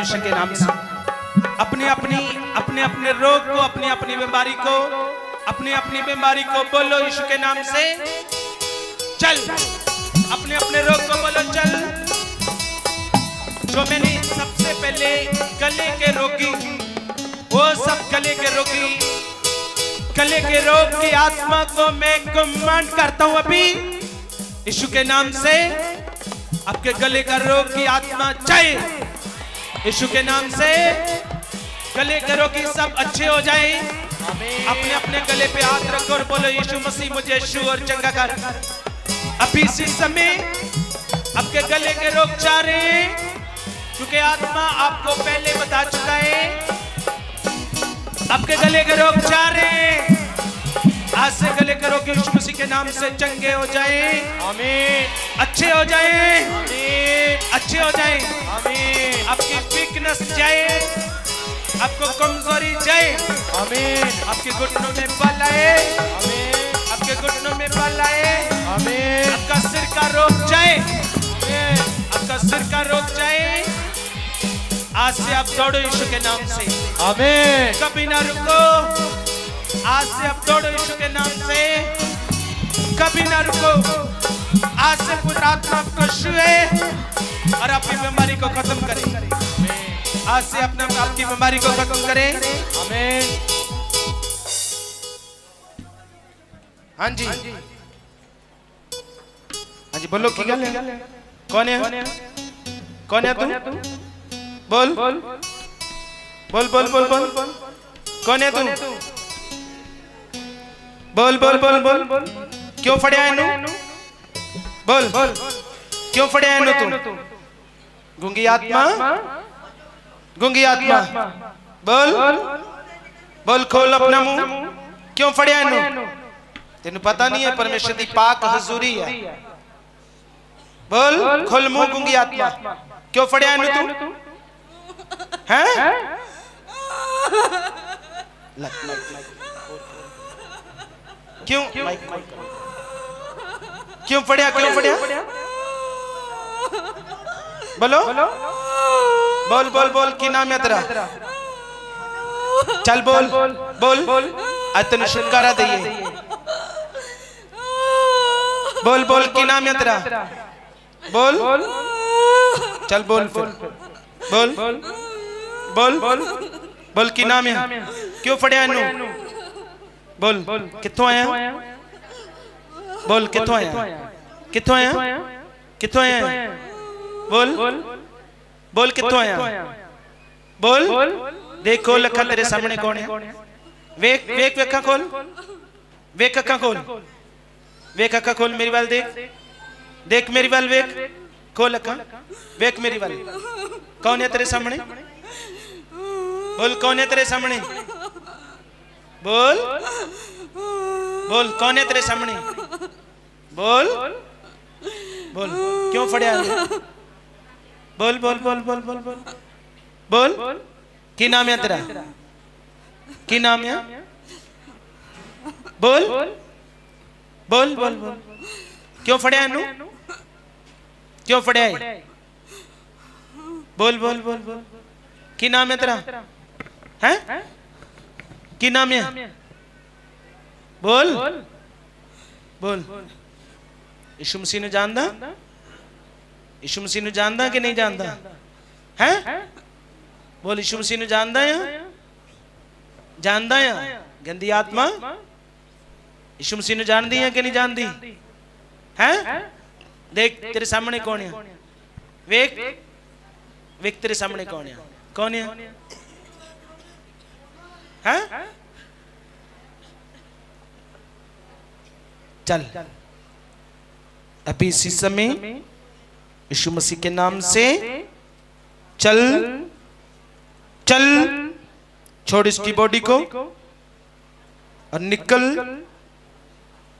परमेश्वर के नाम से। अपनी अपनी, अपने अपने रोग को, अपनी अपनी बीमारी को, अपनी अपनी बीमारी को बोलो यीशु के नाम से। चल, अपने अपने रोग को बोलो, चल। जो मैंने सबसे पहले गले के रोगी, वो सब गले के रोगी, गले के रोग की आत्मा को मैं कमांड करता हूँ अभी। यीशु के नाम से आपके गले का रोग की आत्मा जाए यीशु के नाम से गले के रोगी सब अच्छे हो जाए। अपने अपने गले पे हाथ रखो और बोलो यीशु मसीह मुझे छू और चंगा कर। अभी इसी समय आपके गले के रोग जा रहे हैं क्योंकि आत्मा आपको पहले बता चुका है। आपके गले के रोग जा रहे हैं आज से गले के रोग यीशु मसीह के नाम से चंगे हो जाए। अच्छे हो जाए। अच्छे हो जाए। आमीन आपकी वीकनेस जाए आपको कमज़ोरी जाए आमीन आपके घुटनों में बल आए आमीन आपके घुटनों में बल आए आमीन आपका सिर का रोग जाए आपका सिर का रोग जाए आज से आप दौड़ो यीशु के नाम से। आमीन कभी ना रुको आज से आप दौड़ो यीशु के नाम से। कभी ना रुको आज से पूरा आत्मा आपको छुए और आपकी बीमारी को खत्म करें। आज से अपने आपकी बीमारी को खत्म करे। आमीन। हाँ जी। हाँ जी बोलो की गल है? कौन है? कौन है तू? बोल। बोल। बोल बोल बोल बोल। कौन है तू? बोल बोल बोल बोल। क्यों फड़िया है नू? बोल। बोल क्यों फड़िया है नू तू? गूँगी आत्मा गुंगी आत्मा बोल बोल खोल अपना मुँह क्यों फड़िया है तेन पता नहीं है परमेश्वर की पाक हजूरी है बोल खोल मुँह गूँगी आत्मा क्यों फड़िया है तू हैं क्यों क्यों पढ़िया क्यों पढ़िया बोलो। बोल। बोल बोल की नाम है तेरा? चल बोल बोल। बोल। आज तेन छुटकारा दइए बोल बोल की नाम है तेरा? बोल। चल बोल फिर। बोल। बोल। बोल। बोल। की नाम है? क्यों फड़िया इनू बोल कितों आया? बोल कितों आया? कितों आया? कितों आया? बोल। बोल। कितों आया? बोल। देखो लखा तेरे सामने कौन है। वेख वेख वेखा खोल। वेख अखा खोल। वेख अखा खोल। मेरी वाल देख। देख मेरी वाल वेख। खोल अखा वेख मेरी वाल। कौन है तेरे सामने? बोल कौन है तेरे सामने? बोल। बोल कौन है तेरे सामने? बोल। बोल। क्यों फड़िया? बोल बोल बोल बोल बोल बोल। बोल। की नाम है तेरा? की नाम है? बोल। बोल। बोल बोल क्यों फड़िया नू क्यों फड़िया बोल बोल बोल बोल। की नाम है तेरा? है की नाम है? बोल। बोल। यीशु मसीह ने जानदा यशु मसीह जानता कि नहीं जानता है? बोल यशु मसीह जानता है जानता है गंदी आत्मा? यशु मसीह जान है कि नहीं जानती है? देख तेरे सामने कौन है? वेख। वेख। तेरे सामने कौन है? कौन है? हाँ? चल, अभी इसी समय यीशु मसीह के नाम से चल चल छोड़ इसकी बॉडी को और निकल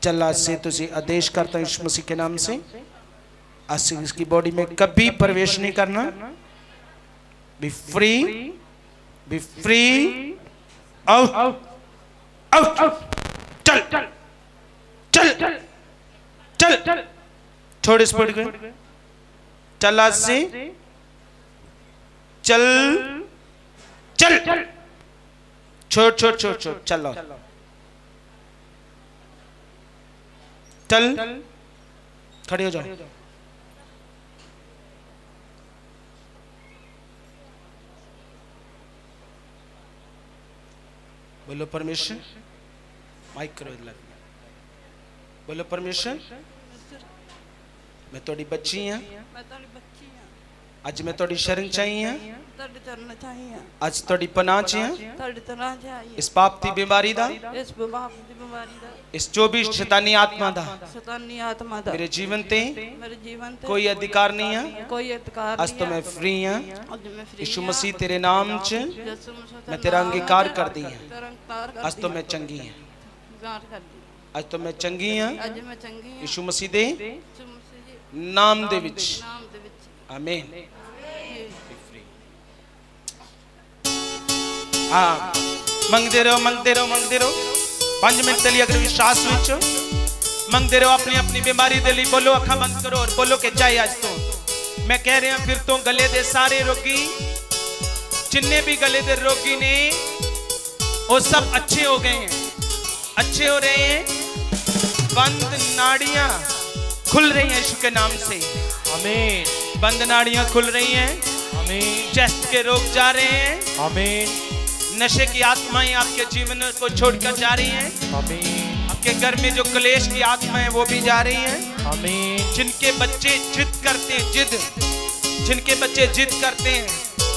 चल से तुझे आदेश करता हूँ यीशु मसीह के नाम से। आज से इसकी बॉडी में कभी प्रवेश नहीं करना। Be free be free out out चल चल चल चल छोड़ इस बॉडी को। चल से चल। चल। छोड़ छोड़ छोड़ छोड़। चलो। चल। खड़े हो जाओ। बोलो परमेश्वर माइक करो। इधर बोलो परमेश्वर मैं थोड़ी बच्ची हाँ। मैं हाँ। हाँ। मैं थोड़ी हाँ। शरण चाहिए हाँ। थोड़ी चरण चाहिए इस पाप की बीमारी दा? इस पाप की शैतानी आत्मा दा। शैतानी आत्मा दा। मेरे जीवन ते? मेरे जीवन ते कोई अधिकार नहीं है। कोई अधिकार नहीं है। तो आज तो मैं फ्री हाँ। आज मैं फ्री यीशु मसीह तेरे नाम च। मैं तेरा अंगीकार करती दी तो आज तो मैं चंगी हाँ। आज तो मैं चंगी हाँ। आज मैं चंगी हाँ। यीशु मसीह दे। ਨਾਮ ਦੇ ਵਿੱਚ ਨਾਮ ਦੇ ਵਿੱਚ ਆਮੀਨ ਹਾਂ ਮੰਗਦੇ ਰਹੋ ਮੰਗਦੇ ਰਹੋ ਮੰਗਦੇ ਰਹੋ 5 ਮਿੰਟ ਲਈ ਅਗਰ ਵਿਸ਼ਵਾਸ ਵਿੱਚ ਮੰਗਦੇ ਰਹੋ ਆਪਣੀ ਆਪਣੀ ਬਿਮਾਰੀ ਦੇ ਲਈ ਬੋਲੋ ਅੱਖਾਂ ਬੰਦ ਕਰੋ ਔਰ ਬੋਲੋ ਕਿ ਚਾਹੇ ਅੱਜ ਤੋਂ ਮੈਂ ਕਹਿ ਰਿਹਾ ਫਿਰ ਤੋਂ ਗਲੇ ਦੇ ਸਾਰੇ ਰੋਗੀ ਜਿੰਨੇ ਵੀ ਗਲੇ ਦੇ ਰੋਗੀ ਨੇ ਉਹ ਸਭ ਅੱਛੇ ਹੋ ਗਏ हैं अच्छे हो रहे हैं बंद नाड़ियां खुल रही हैं यीशु के नाम से। आमीन। बंद नाड़ियाँ खुल रही हैं। आमीन। चेस्ट के रोग जा रहे हैं। आमीन। नशे की आत्माएँ आपके जीवन को छोड़कर जा रही हैं। आमीन। आपके घर में जो क्लेश की आत्मा है वो भी जा रही हैं। आमीन। जिनके बच्चे जिद करते हैं जिद। जिनके बच्चे जिद करते हैं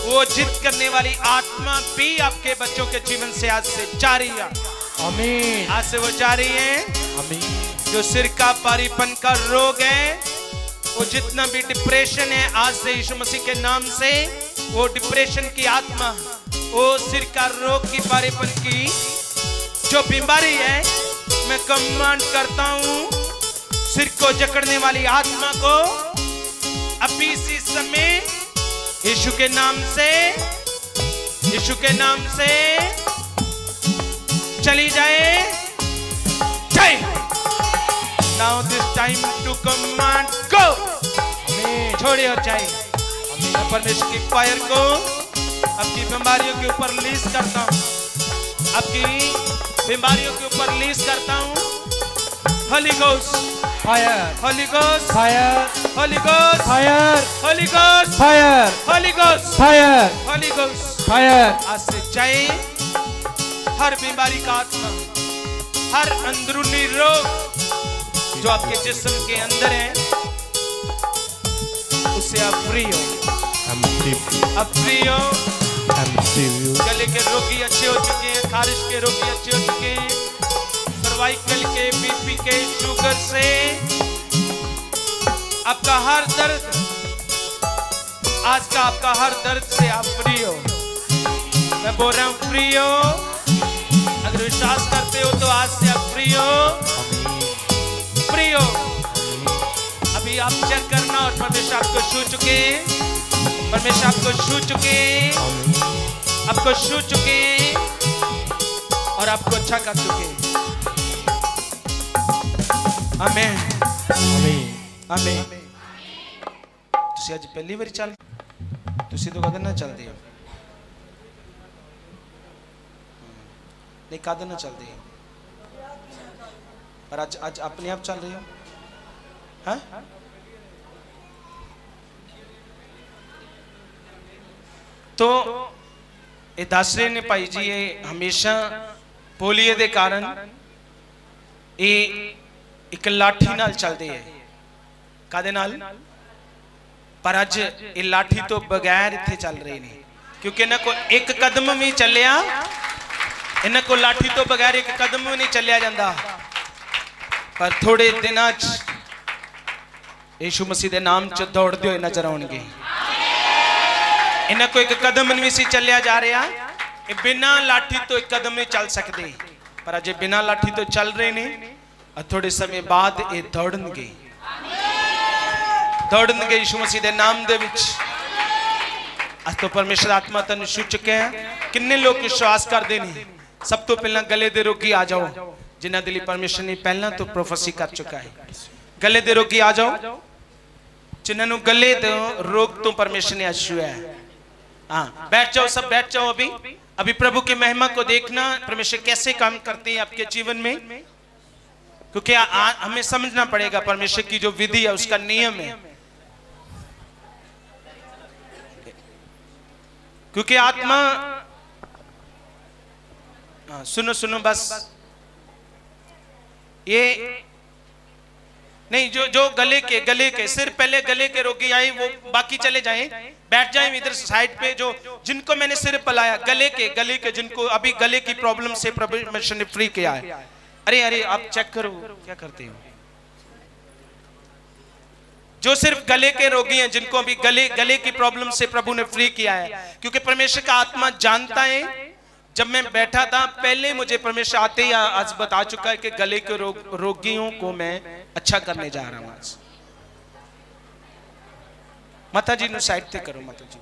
वो जिद करने वाली आत्मा भी आपके बच्चों के जीवन से आज से जा रही है। आमीन। आज से वो जा रही है। आमीन। जो सिर का पारीपन का रोग है, वो जितना भी डिप्रेशन है, आज से यीशु मसीह के नाम से, वो डिप्रेशन की आत्मा, वो सिर का रोग की पारीपन की जो बीमारी है, मैं कमांड करता हूँ, सिर को जकड़ने वाली आत्मा को, अभी इसी समय यीशु के नाम से, यीशु के नाम से चली जाए। जय now this time to command go छोड़िए और जाइए मैं परमेश्वर की फायर को आपकी बीमारियों के ऊपर रिलीज़ करता हूँ। आपकी बीमारियों के ऊपर रिलीज़ करता हूँ। Holy ghost fire holy ghost fire holy ghost fire holy ghost fire holy ghost fire holy ghost fire आज से जय हर बीमारी का आत्मा हर अंदरूनी रोग जो आपके जिस्म के अंदर है उससे आप फ्री हो। फ्री हो। गले के रोगी अच्छे हो चुके हैं खारिश के रोगी अच्छे हो चुके हैं सर्वाइकल के बीपी के शुगर से आपका हर दर्द आज का आपका हर दर्द से आप फ्री हो। मैं बोल रहा हूँ फ्री हो। अगर विश्वास करते हो तो आज से आप फ्री हो। फ्री हो अभी आप चेक करना और परमेश्वर आपको छू चुके हैं परमेश्वर आपको छू चुके हैं आपको छू चुके हैं और आपको अच्छा कर चुके हैं आमेन आमेन ਤੁਸੀਂ ਅੱਜ ਪਹਿਲੀ ਵਾਰੀ ਚੱਲ ਤੁਸੀਂ ਤਾਂ ਕਦੇ ਨਾ ਚੱਲਦੇ ਹੋ ਨਹੀਂ ਕਦੇ ਨਾ ਚੱਲਦੇ ਪਰ ਅੱਜ ਅੱਜ ਆਪਣੇ ਆਪ ਚੱਲ ਰਹੇ ਹੋ ਹਾਂ ਤੋ ਇਹ ਦੱਸ ਰਹੇ ਨੇ ਭਾਈ ਜੀ ਇਹ ਹਮੇਸ਼ਾ ਪੋਲੀਏ ਦੇ ਕਾਰਨ ਇਹ ਇੱਕ ਲਾਠੀ ਨਾਲ ਚੱਲਦੇ ਹੈ ਕਾਦੇ ਨਾਲ ਪਰ ਅੱਜ ਇਹ ਲਾਠੀ ਤੋਂ ਬਗੈਰ ਇੱਥੇ ਚੱਲ ਰਹੇ ਨੇ ਕਿਉਂਕਿ ਇਹਨਾਂ ਕੋ ਇੱਕ ਕਦਮ ਵੀ ਚੱਲਿਆ ਇਹਨਾਂ ਕੋ ਲਾਠੀ ਤੋਂ ਬਗੈਰ ਇੱਕ ਕਦਮ ਵੀ ਨਹੀਂ ਚੱਲਿਆ ਜਾਂਦਾ ਪਰ ਥੋੜੇ ਦਿਨਾਂ 'ਚ ਯੀਸ਼ੂ ਮਸੀਹ ਦੇ ਨਾਮ 'ਚ ਦੌੜਦੇ ਹੋਏ ਨਜ਼ਰ ਆਉਣਗੇ ਇਹਨਾਂ ਕੋ ਇੱਕ ਕਦਮ ਨਹੀਂ ਸੀ ਚੱਲਿਆ ਜਾ ਰਿਹਾ ਇਹ ਬਿਨਾਂ ਲਾਠੀ ਤੋਂ ਇੱਕ ਕਦਮ ਨਹੀਂ ਚੱਲ ਸਕਦੇ ਪਰ ਅਜੇ ਬਿਨਾਂ ਲਾਠੀ ਤੋਂ ਚੱਲ ਰਹੇ ਨੇ ਔਰ ਥੋੜੇ ਸਮੇਂ ਬਾਅਦ ਇਹ ਦੌੜਨਗੇ ਦੌੜਨਗੇ ਯਿਸੂ ਮਸੀਹ ਦੇ ਨਾਮ ਦੇ ਵਿੱਚ ਅੱਜ ਤੋਂ ਪਰਮੇਸ਼ਰ ਆਤਮਾ ਤੈਨੂੰ ਛੂ ਚੁੱਕਿਆ ਹੈ ਕਿੰਨੇ ਲੋਕ ਵਿਸ਼ਵਾਸ ਕਰਦੇ ਨੇ ਸਭ ਤੋਂ ਪਹਿਲਾਂ ਗਲੇ ਦੇ ਰੋਗੀ ਆ ਜਾਓ जिन्हें दिली परमेश्वर ने पहला तो प्रोफेसी कर चुका है। गले दे रोगी आ जाओ। जिन्होंने गले दो रोग तो परमिशन इशू है। हाँ बैठ जाओ, सब बैठ जाओ अभी। अभी प्रभु की महिमा को देखना, परमेश्वर कैसे काम करते हैं आपके जीवन में। क्योंकि हमें समझना पड़ेगा, परमेश्वर की जो विधि है, उसका नियम है। क्योंकि आत्मा हाँ, सुनो सुनो, बस। ये नहीं, जो जो गले के गले के सिर्फ़ पहले गले के रोगी आए वो बाकी चले जाएँ, बैठ जाएँ इधर साइड पे, जो जिनको मैंने सिर पलाया, गले के गले के जिनको अभी गले की प्रॉब्लम से परमेश्वर ने फ्री किया है। अरे अरे, आप चेक करो, क्या करते हो? जो सिर्फ़ गले के रोगी हैं, जिनको अभी गले गले की प्रॉब्लम से प्रभु ने फ्री किया है, क्योंकि परमेश्वर का आत्मा जानता है जब मैं बैठा था पहले मुझे परमेश्वर आते ही आज बता चुका है कि गले के रोग रोगियों को मैं अच्छा करने जा रहा हूँ आज। माता जी साइड ते करो माता जी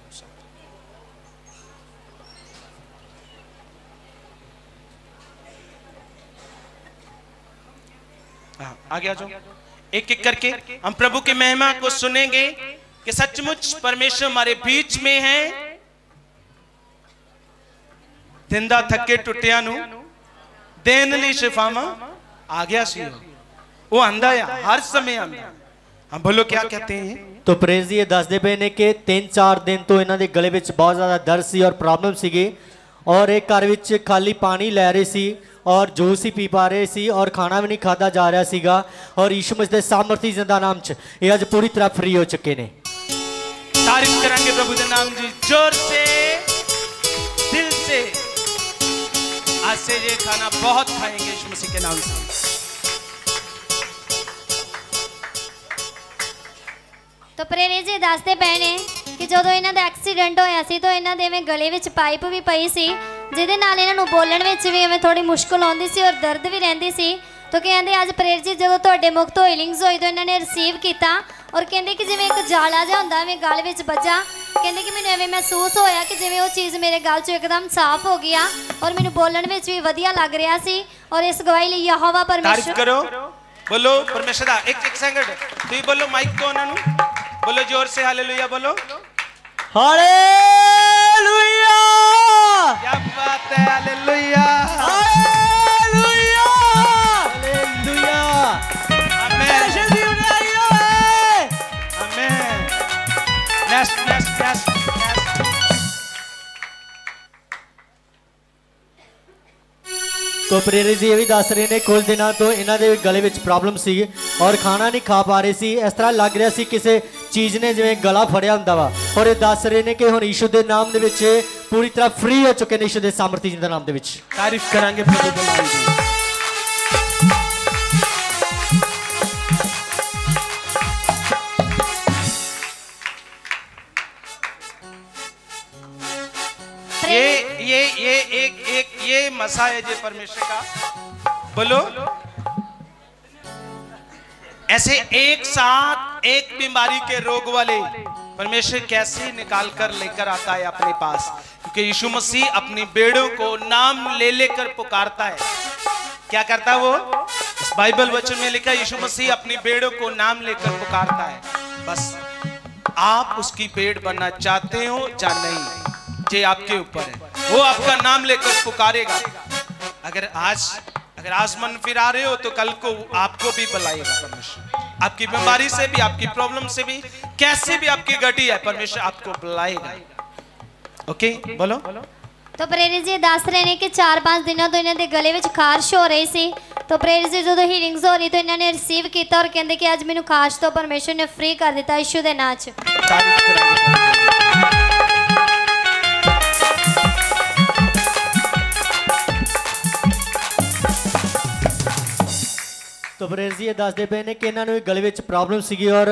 हाँ, आगे आ जाओ। एक एक करके हम प्रभु की महिमा को सुनेंगे कि सचमुच परमेश्वर हमारे बीच में है। ਦਿੰਦਾ ਥੱਕੇ ਟੁੱਟਿਆਂ ਨੂੰ ਦੇਣ ਲਈ ਸ਼ਿਫਾਵਾਂ ਆ ਗਿਆ ਸੀ ਉਹ। ਉਹ ਆਂਦਾ ਆ ਹਰ ਸਮੇਂ ਆਂਦਾ ਹਾਂ ਬੋਲੋ ਕੀ ਕਹਤੇ हैं ਤੋ ਪ੍ਰੇਜ਼ ਜੀ ਇਹ ਦੱਸਦੇ ਪਏ ਨੇ ਕਿ 3-4 ਦਿਨ ਤੋਂ ਇਹਨਾਂ ਦੇ ਗਲੇ ਵਿੱਚ ਬਹੁਤ ਜ਼ਿਆਦਾ ਦਰਦ ਸੀ ਔਰ ਪ੍ਰੋਬਲਮ ਸੀਗੀ ਔਰ ਇਹ ਘਰ ਵਿੱਚ ਖਾਲੀ ਪਾਣੀ ਲੈ ਰਹੇ ਸੀ ਔਰ ਜੂਸ ਹੀ ਪੀ ਪਾ ਰਹੇ ਸੀ ਔਰ ਖਾਣਾ ਵੀ ਨਹੀਂ ਖਾਦਾ ਜਾ ਰਿਹਾ ਸੀਗਾ ਔਰ ਯੀਸ਼ੂ ਮਸੀਹ ਦੇ ਸਾਮਰਥੀ ਜ਼ਿੰਦਾ ਨਾਮ 'ਚ ਇਹ ਅੱਜ ਪੂਰੀ ਤਰ੍ਹਾਂ ਫ੍ਰੀ ਹੋ ਚੁੱਕੇ ਨੇ तारीफ करेंगे प्रभु के नाम जी जोर से आज से ये खाना बहुत खाएंगे यीशु मसीह के नाम से ਤਾਂ ਪ੍ਰੇਰੇ ਜੀ ਦੱਸਦੇ ਪਏ ਨੇ ਕਿ ਜਦੋਂ ਇਹਨਾਂ ਦਾ ਐਕਸੀਡੈਂਟ ਹੋਇਆ ਸੀ ਤਾਂ ਇਹਨਾਂ ਦੇ ਐਵੇਂ ਗਲੇ ਵਿੱਚ ਪਾਈਪ ਵੀ ਪਈ ਸੀ ਜਿਹਦੇ ਨਾਲ ਇਹਨਾਂ ਨੂੰ ਬੋਲਣ ਵਿੱਚ ਵੀ ਐਵੇਂ ਥੋੜੀ ਮੁਸ਼ਕਲ ਆਉਂਦੀ ਸੀ ਔਰ ਦਰਦ ਵੀ ਰਹਿੰਦੀ ਸੀ ਤਾਂ ਕਹਿੰਦੇ ਅੱਜ ਪ੍ਰੇਰ ਜੀ ਜਦੋਂ ਤੁਹਾਡੇ ਮੁਖ ਤੋਂ ਹੀਲਿੰਗਸ ਹੋਈ ਤਾਂ ਇਹਨਾਂ ਨੇ ਰਿਸੀਵ ਕੀਤਾ ਔਰ ਕਹਿੰਦੇ ਕਿ ਜਿਵੇਂ ਇੱਕ ਜਾਲਾ ਜਿਹਾ ਹੁੰਦਾ ਐਵੇਂ ਗਲ ਵਿੱਚ ਵੱਜਾ ਕਹਿੰਦੇ ਕਿ ਮੈਨੂੰ ਐਵੇਂ ਮਹਿਸੂਸ ਹੋਇਆ ਕਿ ਜਿਵੇਂ ਉਹ ਚੀਜ਼ ਮੇਰੇ ਗਲ 'ਚੋਂ ਇੱਕਦਮ ਸਾਫ਼ ਹੋ ਗਈ ਆ ਔਰ ਮੈਨੂੰ ਬੋਲਣ ਵਿੱਚ ਵੀ ਵਧੀਆ ਲੱਗ ਰਿਹਾ ਸੀ ਔਰ ਇਸ ਗਵਾਹੀ ਲਈ ਯਹੋਵਾ ਪਰਮੇਸ਼ਰ ਤਾਰੀਫ ਕਰੋ। ਬੋਲੋ ਪਰਮੇਸ਼ਰ ਦਾ ਇੱਕ ਇੱਕ ਸੰਗੜ ਤੁਸੀਂ ਬੋਲੋ ਮਾਈਕ ਤੋਂ ਉਹਨਾਂ ਨੂੰ। ਬੋਲੋ ਜ਼ੋਰ ਸੇ ਹਾਲੇਲੂਇਆ ਬੋਲੋ। ਹਾਲੇਲੂਇਆ ਕੀ ਬਾਤ ਹੈ ਹਾਲੇਲੂਇਆ ਤੋਂ ਪ੍ਰੇਰਿਤ ਜੀ ਇਹ ਵੀ ਦੱਸ ਰਹੇ ਨੇ, ਕੁਝ ਦਿਨਾਂ ਤੋਂ ਇਹਨਾਂ ਦੇ ਗਲੇ ਵਿੱਚ ਪ੍ਰੋਬਲਮ ਸੀ ਔਰ ਖਾਣਾ ਨਹੀਂ ਖਾ ਪਾ ਰਹੇ ਸੀ। ਇਸ ਤਰ੍ਹਾਂ ਲੱਗ ਰਿਹਾ ਸੀ ਕਿਸੇ ਚੀਜ਼ ਨੇ ਜਿਵੇਂ ਗਲਾ ਫੜਿਆ ਹੁੰਦਾ ਵਾ। ਔਰ ਇਹ ਦੱਸ ਰਹੇ ਨੇ ਕਿ ਹੁਣ ਈਸ਼ੂ ਦੇ ਨਾਮ ਦੇ ਵਿੱਚ ਪੂਰੀ ਤਰ੍ਹਾਂ ਫ੍ਰੀ ਹੋ ਚੁੱਕੇ ਨੇ ਈਸ਼ੂ ਦੇ ਸਾਮਰਥੀ ਜੀ ਦੇ ਨਾਮ ਦੇ ਵਿੱਚ। ਤਾਰੀਫ ਕਰਾਂਗੇ ਪ੍ਰਭੂ ਦੀ। मसा है जे परमेश्वर का। बोलो। ऐसे एक साथ एक बीमारी के रोग वाले परमेश्वर कैसे निकाल कर लेकर आता है अपने पास? क्योंकि यीशु मसीह अपनी बेड़ों को नाम ले लेकर पुकारता है। क्या करता है वो? इस बाइबल वचन में लिखा यीशु मसीह अपनी बेड़ों को नाम लेकर पुकारता है। बस, आप उसकी पेड़ बनना चाहते हो या नहीं? ये आपके ऊपर है। वो आपका नाम लेकर पुकारेगा। अगर आज अगर आज मन फिरा रहे हो तो कल को आपको भी बुलाएगा परमेश्वर। आपकी बीमारी से भी आपकी प्रॉब्लम से भी कैसे भी आपकी गटी है परमेश्वर आपको बुलाएगा। ओके बोलो। तो प्रेरित जी दस रहे ने कि चार पाँच दिनों तो इन्होंने गले में खारश हो रही थी। तो प्रेरित जी जो तो हीलिंग्स हो रही तो इन्होंने रिसीव किया और कहते कि आज मैं खारश तो परमेश्वर ने फ्री कर दिता यीशु के नाच। ਤੋ ਪ੍ਰੇਜ਼ ਜੀ ਇਹ ਦੱਸਦੇ ਪਏ ਨੇ ਕਿ ਇਹਨਾਂ ਨੂੰ ਵੀ ਵਿੱਚ ਪ੍ਰੋਬਲਮ ਸੀਗੀ ਔਰ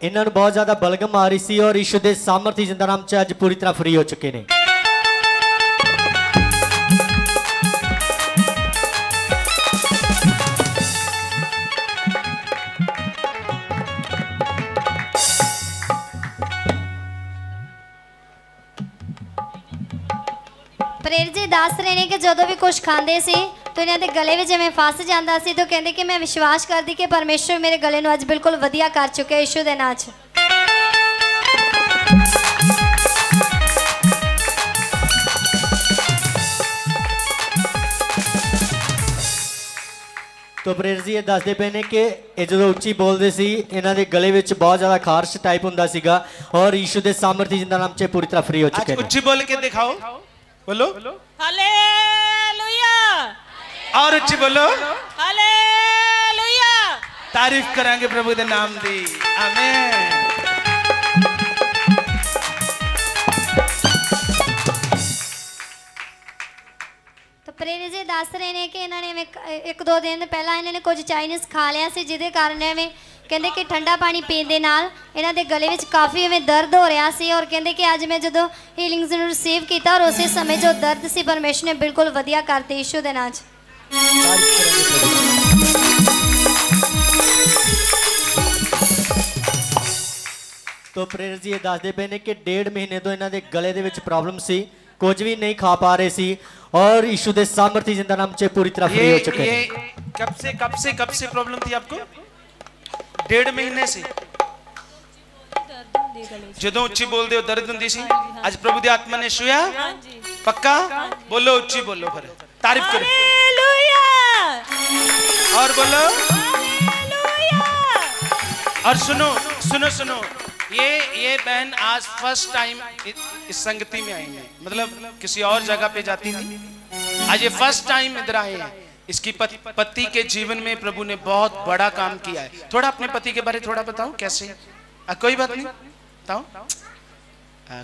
ਇਹਨਾਂ ਨੂੰ ਬਹੁਤ ਜ਼ਿਆਦਾ ਬਲਗਮ ਆ ਰਹੀ ਸੀ ਔਰ ਯੀਸ਼ੂ ਦੇ ਸਾਮਰਥੀ ਜਿੰਦਾ ਨਾਮ ਚ ਅੱਜ ਪੂਰੀ ਤਰ੍ਹਾਂ ਫ੍ਰੀ ਹੋ ਚੁੱਕੇ ਨੇ। ਪ੍ਰੇਰਿਤ ਜੀ ਦੱਸ ਰਹੇ ਨੇ ਕਿ ਜਦੋਂ ਵੀ ਕੁਝ ਖਾਂਦੇ ਸੀ तो दुनिया के गले में जो फस जाता से तो कहें कि मैं विश्वास करती कि परमेश्वर मेरे गले को अच्छ बिल्कुल वजिया कर चुके यशु के नाच तो प्रेर जी ये दसते पे ने कि जो उची बोलते इन्हों के गले में बहुत ज़्यादा खारश टाइप हों और ईशु के सामर्थ्य ज़िंदा नाम से पूरी तरह फ्री हो चुके उच्ची बोल के दिखाओ। बोलो। और उच्ची बोलो ਹਾਲੇਲੂਇਆ तारीफ करांगे प्रभु के नाम दी आमीन ਤਾਂ ਪ੍ਰੇਰਿਤ ਜੀ ਦੱਸ ਰਹੇ ਨੇ ਕਿ ਇਹਨਾਂ ਨੇ ਐਵੇਂ ਕ- ਇੱਕ ਦੋ ਦਿਨ ਪਹਿਲਾਂ ਇਹਨਾਂ ਨੇ ਕੁਝ ਚਾਈਨੀਜ਼ ਖਾ ਲਿਆ ਸੀ ਜਿਹਦੇ ਕਾਰਨ ਐਵੇਂ ਕਹਿੰਦੇ ਕਿ ਠੰਡਾ ਪਾਣੀ ਪੀਣ ਦੇ ਨਾਲ ਇਹਨਾਂ ਦੇ ਗਲੇ ਵਿੱਚ ਕਾਫੀ ਐਵੇਂ ਦਰਦ ਹੋ ਰਿਹਾ ਸੀ ਔਰ ਕਹਿੰਦੇ ਕਿ ਅੱਜ ਮੈਂ ਜਦੋਂ ਹੀਲਿੰਗਸ ਨੂੰ ਰਿਸੀਵ ਕੀਤਾ ਔਰ ਉਸੇ ਸਮੇਂ ਜੋ ਦਰਦ ਸੀ ਪਰਮੇਸ਼ਰ ਨੇ ਬਿਲਕੁਲ ਵਧੀਆ ਕਰਤੀ ਯਿਸੂ ਦੇ ਨਾਂ 'ਚ तो प्रेरित जी ये दसते पे ने कि डेढ़ महीने तो इन्हों के गले के प्रॉब्लम से। कुछ भी नहीं खा पा रहे थे और इशु के सामर्थ्य ज़िंदा नाम से पूरी तरह फ्री हो चुके ये कब से कब से कब से प्रॉब्लम थी आपको? डेढ़ महीने से। जो उची बोलते हो दर्द होंगी सी प्रभु की आत्मा ने छूया? पक्का? बोलो उची बोलो फिर। तारीफ़ करो। और बोलो। और सुनो सुनो सुनो। ये ये बहन आज फ़र्स्ट टाइम इस संगति में आई है। मतलब किसी और जगह पे जाती थी। आज ये फ़र्स्ट टाइम इधर आई है। इसकी पति, पति के जीवन में प्रभु ने बहुत बड़ा काम किया है। थोड़ा अपने पति के बारे में थोड़ा बताओ कैसे? आ, कोई बात नहीं। बताओ।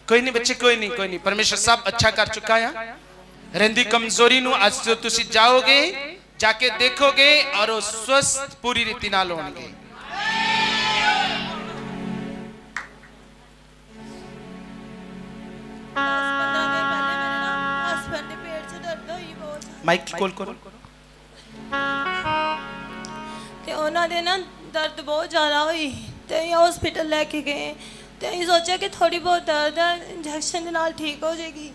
कोई नहीं बच्चे कोई नहीं कोई नहीं। परमेश्वर साहब अच्छा कर चुका है। हाँ। ਰਹਿੰਦੀ ਕਮਜ਼ੋਰੀ ਨੂੰ ਅੱਜ ਤੋਂ ਤੁਸੀਂ ਜਾਓਗੇ ਜਾ ਕੇ ਦੇਖੋਗੇ ਔਰ ਉਹ ਸਵਸਥ ਪੂਰੀ ਰੀਤੀ ਨਾਲ ਹੋਣਗੇ ਹਸਬੰਡ ਦੇ ਪੇਟ 'ਚ ਦਰਦ ਹੋਈ ਬਹੁਤ ਮਾਈਕ ਕੋਲ ਕੋਲ ਤੇ ਉਹਨਾਂ ਦੇ ਨਾ ਦਰਦ ਬਹੁਤ ਜ਼ਿਆਦਾ ਹੋਈ ਤੇ ਅਸੀਂ ਹਸਪੀਟਲ ਲੈ ਕੇ ਗਏ ਤੇ ਅਸੀਂ ਸੋਚਿਆ ਕਿ ਥੋੜੀ ਬਹੁਤ ਦਰਦ ਹੈ ਇੰਜੈਕਸ਼ਨ ਦੇ ਨਾਲ ਠੀਕ ਹੋ ਜਾਏਗੀ ਤੇ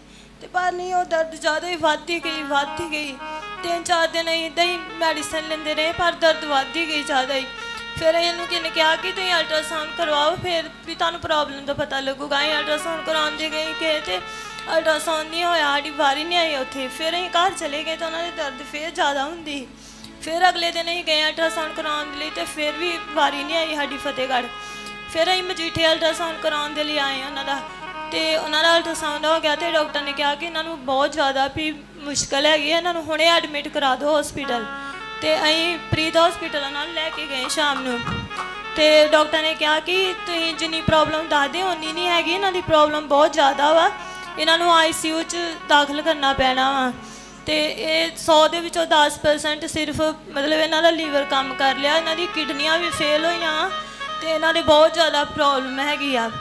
ਪਰ ਨਹੀਂ ਉਹ ਦਰਦ ਜ਼ਿਆਦਾ ਹੀ ਵੱਧਦੀ ਗਈ ਵੱਧਦੀ ਗਈ। ਤਿੰਨ ਚਾਰ ਦਿਨ ਅਸੀਂ ਇਦਾਂ ਹੀ ਮੈਡੀਸਨ ਲੈਂਦੇ ਰਹੇ, ਪਰ ਦਰਦ ਵੱਧਦੀ ਗਈ ਜ਼ਿਆਦਾ ਹੀ। ਫਿਰ ਅਸੀਂ ਇਹਨੂੰ ਕਿਹਨੇ ਕਿਹਾ ਕਿ ਤੁਸੀਂ ਅਲਟਰਾਸਾਊਂਡ ਕਰਵਾਓ, ਫਿਰ ਵੀ ਤੁਹਾਨੂੰ ਪ੍ਰੋਬਲਮ ਦਾ ਪਤਾ ਲੱਗੂਗਾ। ਅਸੀਂ ਅਲਟਰਾਸਾਊਂਡ ਕਰਾਉਣ ਦੇ ਗਏ ਕਿ ਤੇ ਅਲਟਰਾਸਾਊਂਡ ਨਹੀਂ ਹੋਇਆ, ਸਾਡੀ ਵਾਰੀ ਨਹੀਂ ਆਈ ਉੱਥੇ। ਫਿਰ ਅਸੀਂ ਘਰ ਚਲੇ ਗਏ ਤਾਂ ਉਹਨਾਂ ਦੇ ਦਰਦ ਫਿਰ ਜ਼ਿਆਦਾ ਹੁੰਦੀ ਸੀ। ਫਿਰ ਅਗਲੇ ਦਿਨ ਅਸੀਂ ਗਏ ਅਲਟਰਾਸਾਊਂਡ ਕਰਾਉਣ ਦੇ ਲਈ ਤੇ ਫਿਰ ਵੀ ਵਾਰੀ ਨਹੀਂ ਆਈ ਸਾਡੀ ਫਤਿਹਗੜ੍ਹ। ਫਿਰ ਅਸੀਂ ਮਜੀਠੇ ਅਲਟਰਾਸਾਊਂਡ ਕਰਾਉਣ ਦੇ ਲਈ ਆਏ ਉਹਨਾਂ ਦਾ। ਤੇ ਉਹਨਾਂ ਦਾ ਅਲਟਰਾਸਾਊਂਡ ਹੋ ਗਿਆ ਤੇ ਡਾਕਟਰ ਨੇ ਕਿਹਾ ਕਿ ਇਹਨਾਂ ਨੂੰ ਬਹੁਤ ਜ਼ਿਆਦਾ ਵੀ ਮੁਸ਼ਕਲ ਹੈਗੀ ਹੈ, ਇਹਨਾਂ ਨੂੰ ਹੁਣੇ ਐਡਮਿਟ ਕਰਾ ਦਿਓ ਹਸਪੀਟਲ ਤੇ ਅਸੀਂ ਪ੍ਰੀਤ ਹਸਪੀਟਲ ਨਾਲ ਲੈ ਕੇ ਗਏ ਸ਼ਾਮ ਨੂੰ। ਤੇ ਡਾਕਟਰ ਨੇ ਕਿਹਾ ਕਿ ਤੁਸੀਂ ਜਿੰਨੀ ਪ੍ਰੋਬਲਮ ਦੱਸਦੇ ਹੋ, ਉਨੀ ਨਹੀਂ ਹੈਗੀ, ਇਹਨਾਂ ਦੀ ਪ੍ਰੋਬਲਮ ਬਹੁਤ ਜ਼ਿਆਦਾ ਵਾ। ਇਹਨਾਂ ਨੂੰ ਆਈਸੀਯੂ 'ਚ ਦਾਖਲ ਕਰਨਾ ਪੈਣਾ ਵਾ। ਤੇ ਇਹ 100 ਦੇ ਵਿੱਚੋਂ 10% ਸਿਰਫ ਮਤਲਬ ਇਹਨਾਂ ਦਾ ਲੀਵਰ ਕੰਮ ਕਰ ਲਿਆ। ਇਹਨਾਂ ਦੀ ਕਿਡਨੀਆਂ ਵੀ ਫੇਲ ਹੋਈਆਂ। ਤੇ ਇਹਨਾਂ ਦੇ ਬਹੁਤ ਜ਼ਿਆਦਾ ਪ੍ਰੋਬਲਮ ਹੈਗੀ ਆ।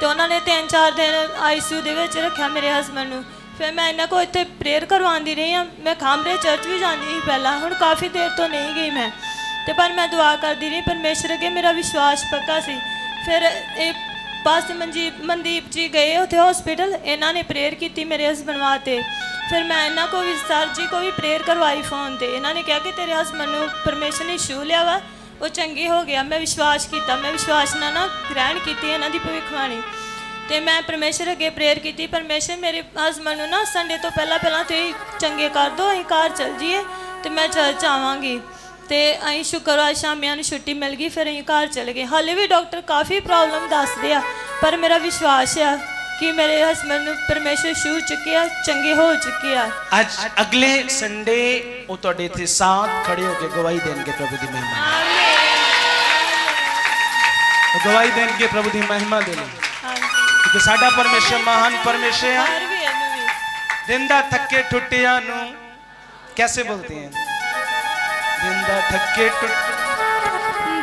ਤੇ ਉਹਨਾਂ ਨੇ 3-4 ਦਿਨ ਆਈਸੀਯੂ ਦੇ ਵਿੱਚ ਰੱਖਿਆ ਮੇਰੇ ਹਸਬੰਡ ਨੂੰ। ਫਿਰ ਮੈਂ ਇਹਨਾਂ ਕੋ ਇੱਥੇ ਪ੍ਰੇਅਰ ਕਰਵਾਉਂਦੀ ਰਹੀ ਆ ਮੈਂ ਖਾਮਰੇ ਚਰਚ ਵੀ ਜਾਂਦੀ ਸੀ ਪਹਿਲਾਂ। ਹੁਣ ਕਾਫੀ ਦੇਰ ਤੋਂ ਨਹੀਂ ਗਈ ਮੈਂ। ਤੇ ਪਰ ਮੈਂ ਦੁਆ ਕਰਦੀ ਰਹੀ, ਪਰਮੇਸ਼ਰ ਅੱਗੇ ਮੇਰਾ ਵਿਸ਼ਵਾਸ ਪੱਕਾ ਸੀ। ਫਿਰ ਇਹ ਪਾਸ ਮਨਜੀਤ, ਮਨਦੀਪ ਜੀ ਗਏ ਉੱਥੇ ਹਸਪੀਟਲ ਇਹਨਾਂ ਨੇ ਪ੍ਰੇਅਰ ਕੀਤੀ ਮੇਰੇ ਹਸਬੰਡ ਵਾਸਤੇ। ਫਿਰ ਮੈਂ ਇਹਨਾਂ ਕੋ ਵੀ ਸਰ ਜੀ ਕੋ ਵੀ ਪ੍ਰੇਅਰ ਕਰਵਾਈ ਫੋਨ ਤੇ। ਇਹਨਾਂ ਨੇ ਕਿਹਾ ਕਿ ਤੇਰੇ ਹਸਬੰਡ ਨੂੰ ਪਰਮੇਸ਼ਰ ਨੇ ਛੂ ਲਿਆ ਵਾ। ਉਹ ਚੰਗੇ ਹੋ ਗਿਆ ਮੈਂ ਵਿਸ਼ਵਾਸ ਕੀਤਾ, ਮੈਂ ਵਿਸ਼ਵਾਸ ਨਾਲ ਨਾ ਗ੍ਰਹਿਣ ਕੀਤੀ ਇਹਨਾਂ ਦੀ ਭਵਿੱਖਬਾਣੀ। ਤੇ ਮੈਂ ਪਰਮੇਸ਼ਰ ਅੱਗੇ ਪ੍ਰੇਅਰ ਕੀਤੀ, ਪਰਮੇਸ਼ਰ ਮੇਰੇ ਹਸਬੰਡ ਨੂੰ ਨਾ ਸੰਡੇ ਤੋਂ ਪਹਿਲਾਂ ਪਹਿਲਾਂ ਤੁਸੀਂ ਚੰਗੇ ਕਰ ਦਿਓ, ਅਸੀਂ ਘਰ ਚਲ ਜੀਏ ਤੇ ਮੈਂ ਚਰਚ ਆਵਾਂਗੀ ਤੇ ਅਸੀਂ ਸ਼ੁੱਕਰਵਾਰ ਸ਼ਾਮਿਆਂ ਨੂੰ ਛੁੱਟੀ ਮਿਲ ਗਈ, ਫਿਰ ਅਸੀਂ ਘਰ ਚਲੇ ਗਏ। ਹਾਲੇ ਵੀ ਡਾਕਟਰ ਕਾਫੀ ਪ੍ਰੋਬਲਮ ਦੱਸਦੇ ਆ, ਪਰ ਮੇਰਾ ਵਿਸ਼ਵਾਸ ਆ। ਕਿ ਮੇਰੇ ਹਸਬੰਡ ਨੂੰ ਪਰਮੇਸ਼ਰ ਛੂ ਚੁੱਕੇ ਆ ਚੰਗੇ ਹੋ ਚੁੱਕੇ ਆ ਅੱਜ ਅਗਲੇ ਸੰਡੇ ਉਹ ਤੁਹਾਡੇ ਇੱਥੇ ਸਾਥ ਖੜੇ ਹੋ ਕੇ ਗਵਾਹੀ ਦੇਣਗੇ ਪ੍ਰਭੂ ਦੀ ਮਹਿਮਾ ਉਹ ਗਵਾਹੀ ਦੇਣਗੇ ਪ੍ਰਭੂ ਦੀ ਮਹਿਮਾ ਦੇ ਲਈ ਕਿਉਂਕਿ ਸਾਡਾ ਪਰਮੇਸ਼ਰ ਮਹਾਨ ਪਰਮੇਸ਼ਰ ਆ ਬਾਹਰ ਵੀ ਇਹਨੂੰ ਵੀ ਦਿਨ ਦਾ ਥੱਕੇ ਟੁੱਟਿਆਂ ਨੂੰ कैसे बोलते हैं दिन दा थके टुट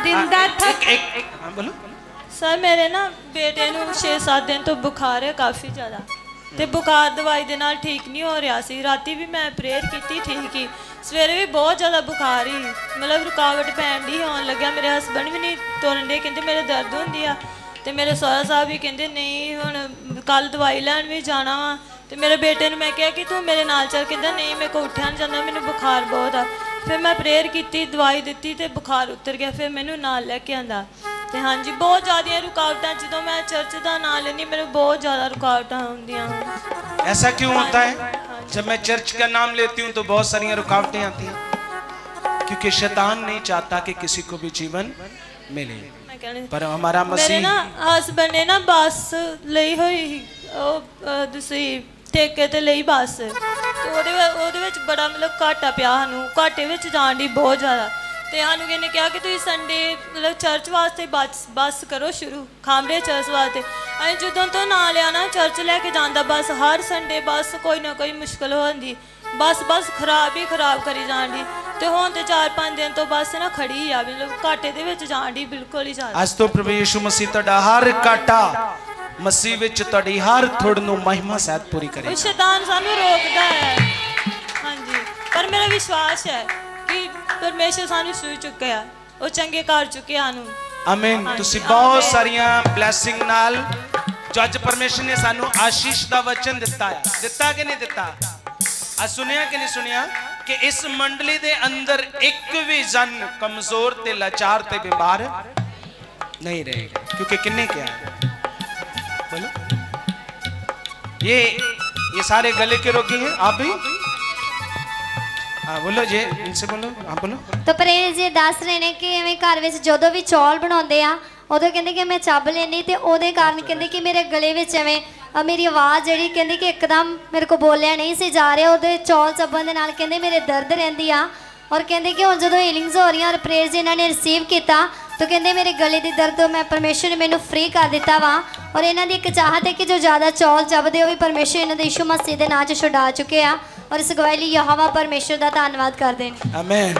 ਦਿਨ ਦਾ ਥੱਕ एक एक हाँ, बोलो ਸਰ ਮੇਰੇ ਨਾ ਬੇਟੇ ਨੂੰ 6-7 ਦਿਨ ਤੋਂ ਬੁਖਾਰ ਹੈ ਕਾਫੀ ਜ਼ਿਆਦਾ। ਤੇ ਬੁਖਾਰ ਦਵਾਈ ਦੇ ਨਾਲ ਠੀਕ ਨਹੀਂ ਹੋ ਰਿਹਾ ਸੀ। ਰਾਤੀ ਵੀ ਮੈਂ ਪ੍ਰੇਅਰ ਕੀਤੀ, ਠੀਕ ਹੀ। ਸਵੇਰੇ ਵੀ ਬਹੁਤ ਜ਼ਿਆਦਾ ਬੁਖਾਰ ਹੀ। ਮਤਲਬ ਰੁਕਾਵਟ ਪੈਣ ਦੀ ਹੋਣ ਲੱਗਿਆ। ਮੇਰੇ ਹਸਬੰਡ ਵੀ ਨਹੀਂ ਤੁਰਨ ਦੇ, ਕਹਿੰਦੇ ਮੇਰੇ ਦਰਦ ਹੁੰਦੀ ਆ। ਤੇ ਮੇਰੇ ਸਹੁਰਾ ਸਾਹਿਬ ਵੀ ਕਹਿੰਦੇ, ਨਹੀਂ, ਹੁਣ ਕੱਲ ਦਵਾਈ ਲੈਣ ਵੀ ਜਾਣਾ ਵਾ। ਤੇ ਮੇਰੇ ਬੇਟੇ ਨੂੰ ਮੈਂ ਕਿਹਾ ਕਿ ਤੂੰ ਮੇਰੇ ਨਾਲ ਚੱਲ। ਕਹਿੰਦਾ, ਨਹੀਂ ਮੇਰੇ ਕੋ ਉੱਠਿਆ ਨਹੀਂ ਜਾਂਦਾ, ਮੈਨੂੰ ਬੁਖਾਰ ਬਹੁਤ ਆ। ਫਿਰ ਮੈਂ ਪ੍ਰੇਅਰ ਕੀਤੀ ਦਵਾਈ ਦਿੱਤੀ ਤੇ ਬੁਖਾਰ ਉਤਰ ਗਿਆ ਫਿਰ ਮੈਨੂੰ ਨਾਲ ਲੈ ਕੇ ਆਂਦਾ ਤੇ ਹਾਂਜੀ ਬਹੁਤ ਜ਼ਿਆਦੀਆਂ ਰੁਕਾਵਟਾਂ ਜਦੋਂ ਮੈਂ ਚਰਚ ਦਾ ਨਾਂ ਲੈਂਦੀ ਮੈਨੂੰ ਬਹੁਤ ਜ਼ਿਆਦਾ ਰੁਕਾਵਟਾਂ ਹੁੰਦੀਆਂ ऐसा क्यों होता है जब मैं चर्च का नाम लेती हूँ तो बहुत सारी रुकावटें आती हैं क्योंकि शैतान नहीं चाहता कि किसी को भी जीवन मिले ਮੈਂ ਕਹਿਣੀ पर हमारा ਮੇਰੇ मसीह ਨਾ ਹਸਬੰਡ ਨੇ ਨਾ ਬੱਸ ਲਈ ਹੋਈ ਸੀ। ਉਹ ਅਹ, ਤੁਸੀਂ ਠੇਕੇ ਤੇ ਲਈ ਬੱਸ ਤੇ ਉਹਦੇ ਵਿੱਚ- ਉਹਦੇ ਵਿੱਚ ਬੜਾ ਮਤਲਬ ਘਾਟਾ ਪਿਆ ਸਾਨੂੰ। ਘਾਟੇ ਵਿੱਚ ਜਾਣ ਦੀ ਬਹੁਤ ਜ਼ਿਆਦਾ। ਤੇ ਸਾਨੂੰ ਕਿਹਨੇ ਕਿਹਾ ਕਿ ਤੁਸੀਂ ਸੰਡੇ ਮਤਲਬ ਚਰਚ ਵਾਸਤੇ ਬੱਸ ਬੱਸ ਕਰੋ ਸ਼ੁਰੂ। ਖਾਂਬਰੇ ਚਰਚ ਵਾਸਤੇ। ਅਸੀਂ ਜਦੋਂ ਤੋਂ ਨਾਂ ਲਿਆ ਨਾ ਚਰਚ ਲੈ ਕੇ ਜਾਂਦਾ ਬੱਸ, ਹਰ ਸੰਡੇ ਬੱਸ ਕੋਈ ਨਾ ਕੋਈ ਮੁਸ਼ਕਲ ਜਾਂਦੀ। ਬੱਸ ਬੱਸ ਖਰਾਬ ਹੀ ਖਰਾਬ ਕਰੀ ਜਾਣ ਜਾਂਦੀ ਤੇ ਹੁਣ ਤੇ 4-5 ਦਿਨ ਤੋਂ ਬੱਸ ਨਾ ਖੜੀ ਆ, ਮਤਲਬ ਘਾਟੇ ਦੇ ਵਿੱਚ ਜਾਣ ਦੀ ਬਿਲਕੁਲ ਹੀ ਜ਼ਿਆਦਾ। ਅੱਜ ਤੋਂ ਪ੍ਰਭੂ ਯਿਸੂ ਮਸੀਹ ਤੁਹਾਡਾ ਹਰ ਕਾਟਾ ਮਸੀਹ ਵਿੱਚ ਤੁਹਾਡੀ ਹਰ ਥੁੜ ਨੂੰ ਮਹਿਮਾ ਸਹਿਤ ਪੂਰੀ ਕਰੇ। ਸ਼ੈਤਾਨ ਸਾਨੂੰ ਰੋਕਦਾ ਹੈ। ਹਾਂਜੀ। ਪਰ ਮੇਰਾ ਵਿਸ਼ਵਾਸ ਹੈ ਕਿ ਪਰਮੇਸ਼ਰ ਸਾਨੂੰ ਛੂ ਚੁੱਕਿਆ ਉਹ ਚੰਗੇ ਕਰ ਚੁੱਕਿਆ ਸਾਨੂੰ। ਆਮੀਨ ਤੁਸੀਂ ਬਹੁਤ। ਸਾਰੀਆਂ ਬਲੇਸਿੰਗ ਨਾਲ ਜੋ ਅੱਜ ਪਰਮੇਸ਼ਰ ਨੇ ਸਾਨੂੰ ਆਸ਼ੀਸ਼ ਦਾ ਵਚਨ ਦਿੱਤਾ ਹੈ। ਦਿੱਤਾ ਕਿ ਨਹੀਂ ਦਿੱਤਾ? ਆ ਸੁਣਿਆ ਕਿ ਨਹੀਂ ਸੁਣਿਆ? ਕਿ ਇਸ ਮੰਡਲੀ ਦੇ ਅੰਦਰ ਇੱਕ ਵੀ ਜਨ ਕਮਜ਼ੋਰ ਤੇ ਲਾਚਾਰ ਤੇ ਬਿਮਾਰ ਨਹੀਂ ਰਹੇਗਾ। ਕਿਉਂਕਿ ਕਿੰਨੇ ਕਿਹਾ ਹੈ? बोलो ये ये सारे गले के रोगी हैं आप भी हाँ बोलो ये इनसे बोलो आप बोलो ਤਾਂ ਪ੍ਰੇਰ ਜੀ ਦੱਸ ਰਹੇ ਨੇ ਕਿ ਐਵੇਂ ਘਰ ਵਿੱਚ ਜਦੋਂ ਵੀ ਚੌਲ ਬਣਾਉਂਦੇ ਆ ਉਦੋਂ ਕਹਿੰਦੇ ਕਿ ਮੈਂ ਚੱਬ ਲੈਣੀ ਤੇ ਉਹਦੇ ਕਾਰਨ ਕਹਿੰਦੇ ਕਿ ਮੇਰੇ ਗਲੇ ਵਿੱਚ ਐਵੇਂ ਅ, ਮੇਰੀ ਆਵਾਜ਼ ਜਿਹੜੀ ਕਹਿੰਦੇ ਕਿ ਇੱਕਦਮ ਮੇਰੇ ਕੋ ਬੋਲਿਆ ਨਹੀਂ ਸੀ ਜਾ ਰਿਹਾ ਉਹਦੇ ਚੌਲ ਚੱਬਣ ਦੇ ਨਾਲ ਕਹਿੰਦੇ ਮੇਰੇ ਦਰਦ ਰਹਿੰਦੀ ਆ ਔਰ ਕਹਿੰਦੇ ਕਿ ਹੁਣ ਜਦੋਂ ਹੀਲਿੰਗਸ ਹੋ ਰਹੀਆਂ ਔਰ ਪ੍ਰੇਰ ਜੀ ਇਹਨਾਂ ਨੇ ਰਿਸੀਵ ਕੀਤਾ ਤਾਂ ਕਹਿੰਦੇ ਮੇਰੇ ਗਲੇ ਦੇ ਦਰਦ ਤੋਂ ਮੈਂ ਪਰਮੇਸ਼ਰ ਨੇ ਮੈਨੂੰ ਫ੍ਰੀ ਕਰ ਦਿੱਤਾ ਵਾ। ਔਰ ਇਹਨਾਂ ਦੀ ਇੱਕ ਚਾਹਤ ਹੈ ਕਿ ਜੋ ਜ਼ਿਆਦਾ ਚੌਲ ਚੱਬਦੇ ਉਹ ਵੀ ਪਰਮੇਸ਼ਰ ਇਹਨਾਂ ਦੇ ਯਿਸੂ ਮਸੀਹ ਦੇ ਨਾਂ 'ਚ ਛੁਡਾ ਚੁੱਕੇ ਆ। ਔਰ ਇਸ ਗਵਾਹੀ ਲਈ ਯਹੋਵਾ ਪਰਮੇਸ਼ਰ ਦਾ ਧੰਨਵਾਦ ਕਰਦੇ ਨੇ। ਆਮੇਨ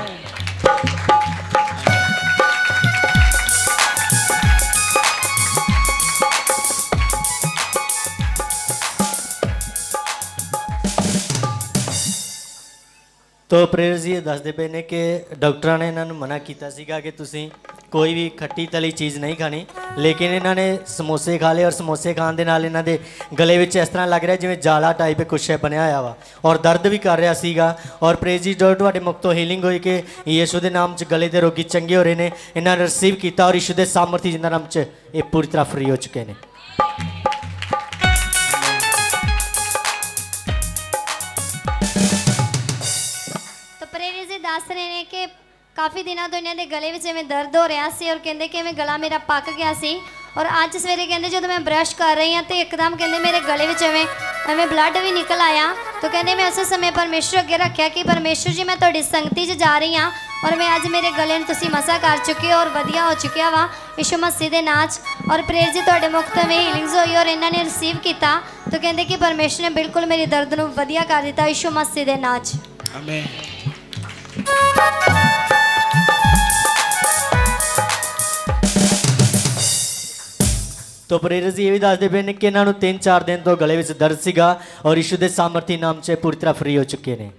ਤੋ ਪ੍ਰੇਰ ਜੀ ਇਹ ਦੱਸਦੇ ਪਏ ਨੇ ਕਿ ਡਾਕਟਰਾਂ ਨੇ ਇਹਨਾਂ ਨੂੰ ਮਨਾ ਕੀਤਾ ਸੀਗਾ ਕਿ ਤੁਸੀਂ ਕੋਈ ਵੀ ਖੱਟੀ ਤਲੀ ਚੀਜ਼ ਨਹੀਂ ਖਾਣੀ ਲੇਕਿਨ ਇਹਨਾਂ ਨੇ ਸਮੋਸੇ ਖਾ ਲਏ ਔਰ ਸਮੋਸੇ ਖਾਣ ਦੇ ਨਾਲ ਇਹਨਾਂ ਦੇ ਗਲੇ ਵਿੱਚ ਇਸ ਤਰ੍ਹਾਂ ਲੱਗ ਰਿਹਾ ਜਿਵੇਂ ਜਾਲਾ ਟਾਈਪ ਕੁਛ ਹੈ ਬਣਿਆ ਹੋਇਆ ਵਾ ਔਰ ਦਰਦ ਵੀ ਕਰ ਰਿਹਾ ਸੀਗਾ ਔਰ ਪ੍ਰੇਰ ਜੀ ਜੋ ਤੁਹਾਡੇ ਮੁਖ ਤੋਂ ਹੀਲਿੰਗ ਹੋਈ ਕਿ ਯੀਸ਼ੂ ਦੇ ਨਾਮ 'ਚ ਗਲੇ ਦੇ ਰੋਗੀ ਚੰਗੇ ਹੋ ਰਹੇ ਨੇ ਇਹਨਾਂ ਨੇ ਰਿਸੀਵ ਕੀਤਾ ਔਰ ਯੀਸ਼ੂ ਦੇ ਸਾਮਰਥੀ ਜਿੰਦਾ ਨਾਮ 'ਚ ਇਹ ਪੂਰੀ ਤਰ੍ਹਾਂ ਫ੍ਰੀ ਹੋ ਚੁੱਕੇ ਨੇ ਰਹੇ ਨੇ ਕਿ ਕਾਫੀ ਦਿਨਾਂ ਤੋਂ ਇਹਨਾਂ ਦੇ ਗਲੇ ਵਿੱਚ ਐਵੇਂ ਦਰਦ ਹੋ ਰਿਹਾ ਸੀ ਔਰ ਕਹਿੰਦੇ ਕਿ ਐਵੇਂ ਗਲਾ ਮੇਰਾ ਪੱਕ ਗਿਆ ਸੀ ਔਰ ਅੱਜ ਸਵੇਰੇ ਕਹਿੰਦੇ ਜਦੋਂ ਮੈਂ ਬ੍ਰਸ਼ ਕਰ ਰਹੀ ਹਾਂ ਤੇ ਇੱਕਦਮ ਕਹਿੰਦੇ ਮੇਰੇ ਗਲੇ ਵਿੱਚ ਐਵੇਂ ਐਵੇਂ ਬਲੱਡ ਵੀ ਨਿਕਲ ਆਇਆ। ਤਾਂ ਕਹਿੰਦੇ ਮੈਂ ਉਸੇ ਸਮੇਂ ਪਰਮੇਸ਼ਰ ਅੱਗੇ ਰੱਖਿਆ ਕਿ ਪਰਮੇਸ਼ਰ ਜੀ ਮੈਂ ਤੁਹਾਡੀ ਸੰਗਤੀ 'ਚ ਜਾ ਰਹੀ ਹਾਂ ਔਰ ਮੈਂ ਅੱਜ ਮੇਰੇ ਗਲੇ ਨੂੰ ਤੁਸੀਂ ਮਸਾ ਕਰ ਚੁੱਕੇ ਹੋ ਔਰ ਵਧੀਆ ਹੋ ਚੁੱਕਿਆ ਵਾ। ਯਿਸੂ ਮਸੀਹ ਦੇ ਨਾਚ ਔਰ ਪ੍ਰੇਰ ਜੀ ਤੁਹਾਡੇ ਮੁਖ ਤੋਂ ਵੀ ਹੀਲਿੰਗਸ ਹੋਈ ਔਰ ਇਹਨਾਂ ਨੇ ਰਿਸੀਵ ਕੀਤਾ। ਤਾਂ ਕਹਿੰਦੇ ਕਿ ਪਰਮੇਸ਼ਰ ਨੇ ਬਿਲਕੁਲ ਮੇਰੇ ਦਰਦ ਨੂੰ ਵਧੀਆ ਕਰ ਦਿੱਤਾ ਯਿਸੂ ਮਸੀਹ ਦੇ ਨਾਚ ਆਮੇਨ ਤੋ ਪ੍ਰੇਰ ਜੀ, ਇਹ ਵੀ ਦੱਸਦੇ ਪਏ ਨੇ ਕਿ ਇਹਨਾਂ ਨੂੰ 3-4 ਦਿਨ ਤੋਂ ਗਲੇ ਵਿੱਚ ਦਰਦ ਸੀਗਾ ਔਰ ਯਿਸੂ ਦੇ ਸਾਮਰਥੀ ਨਾਮ 'ਚ ਪੂਰੀ ਤਰ੍ਹਾਂ ਫ੍ਰੀ ਹੋ ਚੁੱਕੇ ਨੇ।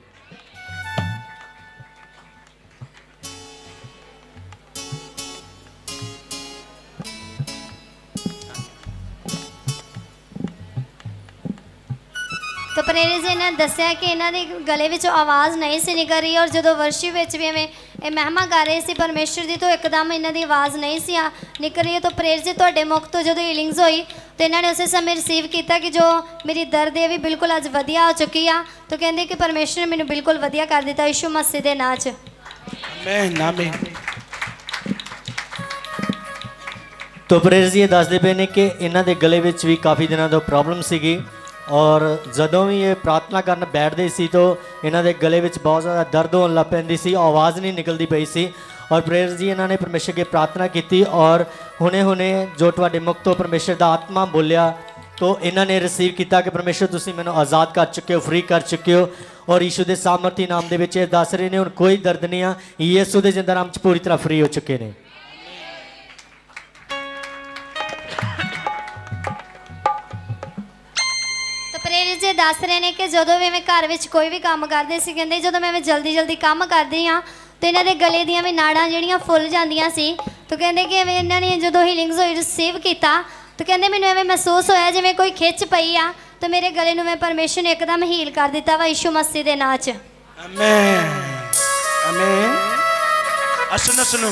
ਪ੍ਰੇਰਿਤ ਇਹਨਾਂ ਦੱਸਿਆ ਕਿ ਇਹਨਾਂ ਦੇ ਗਲੇ ਵਿੱਚ ਆਵਾਜ਼ ਨਹੀਂ ਸੀ ਨਿਕਲ ਰਹੀ ਔਰ ਜਦੋਂ ਵਰਸ਼ੀ ਵਿੱਚ ਵੀ ਐਵੇਂ ਇਹ ਮਹਿਮਾ ਗਾ ਰਹੇ ਸੀ ਪਰਮੇਸ਼ਰ ਦੀ ਤੋਂ ਇੱਕਦਮ ਇਹਨਾਂ ਦੀ ਆਵਾਜ਼ ਨਹੀਂ ਸੀ ਆ ਨਿਕਲ ਰਹੀ ਤਾਂ ਪ੍ਰੇਰ ਜੀ ਤੁਹਾਡੇ ਮੁਖ ਤੋਂ ਜਦੋਂ ਹੀਲਿੰਗਸ ਹੋਈ ਤੇ ਇਹਨਾਂ ਨੇ ਉਸੇ ਸਮੇਂ ਰਿਸੀਵ ਕੀਤਾ ਕਿ ਜੋ ਮੇਰੀ ਦਰਦ ਇਹ ਵੀ ਬਿਲਕੁਲ ਅੱਜ ਵਧੀਆ ਹੋ ਚੁੱਕੀ ਆ ਤਾਂ ਕਹਿੰਦੇ ਕਿ ਪਰਮੇਸ਼ਰ ਨੇ ਮੈਨੂੰ ਬਿਲਕੁਲ ਵਧੀਆ ਕਰ ਦਿੱਤਾ ਯਿਸੂ ਮਸੀਹ ਦੇ ਨਾਂ 'ਚ। ਮੈਂ ਨਾਮੇ ਤੋ ਪ੍ਰੇਰ ਜੀ ਦੱਸਦੇ ਪਏ ਨੇ ਕਿ ਇਹਨਾਂ ਦੇ ਗਲੇ ਵਿੱਚ ਵੀ ਕਾਫੀ ਦਿਨਾਂ ਤੋਂ ਪ੍ਰੋਬਲਮ ਸੀਗੀ। ਔਰ ਜਦੋਂ ਵੀ ਇਹ ਪ੍ਰਾਰਥਨਾ ਕਰਨ ਬੈਠਦੇ ਸੀ ਤਾਂ ਇਹਨਾਂ ਦੇ ਗਲੇ ਵਿੱਚ ਬਹੁਤ ਜ਼ਿਆਦਾ ਦਰਦ ਹੋਣ ਲੱਗ ਪੈਂਦੀ ਸੀ ਆਵਾਜ਼ ਨਹੀਂ ਨਿਕਲਦੀ ਪਈ ਸੀ ਔਰ ਪ੍ਰੇਰ ਜੀ ਇਹਨਾਂ ਨੇ ਪਰਮੇਸ਼ਰ ਅੱਗੇ ਪ੍ਰਾਰਥਨਾ ਕੀਤੀ ਔਰ ਹੁਣੇ-ਹੁਣੇ ਜੋ ਤੁਹਾਡੇ ਮੁਖ ਤੋਂ ਪਰਮੇਸ਼ਰ ਦਾ ਆਤਮਾ ਬੋਲਿਆ ਤੋ ਇਹਨਾਂ ਨੇ ਰਿਸੀਵ ਕੀਤਾ ਕਿ ਪਰਮੇਸ਼ਰ ਤੁਸੀਂ ਮੈਨੂੰ ਆਜ਼ਾਦ ਕਰ ਚੁੱਕੇ ਹੋ ਫ੍ਰੀ ਕਰ ਚੁੱਕੇ ਹੋ ਔਰ ਯੀਸ਼ੂ ਦੇ ਸਾਮਰਥੀ ਨਾਮ ਦੇ ਵਿੱਚ ਇਹ ਦੱਸ ਰਹੇ ਨੇ ਹੁਣ ਕੋਈ ਦਰਦ ਨਹੀਂ ਆ ਯੀਸ਼ੂ ਦੇ ਜਿੰਦਾ ਨਾਮ ਚ ਪੂਰੀ ਤਰ੍ਹਾਂ ਫ੍ਰੀ ਹੋ ਚੁੱਕੇ ਨੇ ਤਾਂ ਪ੍ਰੇਰਿਤ ਜੀ ਦੱਸ ਰਹੇ ਨੇ ਕਿ ਜਦੋਂ ਵੀ ਮੈਂ ਘਰ ਵਿੱਚ ਕੋਈ ਵੀ ਕੰਮ ਕਰਦੇ ਸੀ ਕਹਿੰਦੇ ਜਦੋਂ ਮੈਂ ਜਲਦੀ ਜਲਦੀ ਕੰਮ ਕਰਦੀ ਆ ਤੇ ਇਹਨਾਂ ਦੇ ਗਲੇ ਦੀਆਂ ਵੀ ਨਾੜਾਂ ਜਿਹੜੀਆਂ ਫੁੱਲ ਜਾਂਦੀਆਂ ਸੀ ਤਾਂ ਕਹਿੰਦੇ ਕਿ ਐਵੇਂ ਇਹਨਾਂ ਨੇ ਜਦੋਂ ਹੀਲਿੰਗਸ ਹੋਈ ਰਿਸੀਵ ਕੀਤਾ ਤਾਂ ਕਹਿੰਦੇ ਮੈਨੂੰ ਐਵੇਂ ਮਹਿਸੂਸ ਹੋਇਆ ਜਿਵੇਂ ਕੋਈ ਖਿੱਚ ਪਈ ਆ ਤੇ ਮੇਰੇ ਗਲੇ ਨੂੰ ਮੈਂ ਪਰਮੇਸ਼ਰ ਨੇ ਇੱਕਦਮ ਹੀਲ ਕਰ ਦਿੱਤਾ ਵਾ ਯਿਸੂ ਮਸੀਹ ਦੇ ਨਾਂ 'ਚ आमेन आमेन और सुनो सुनो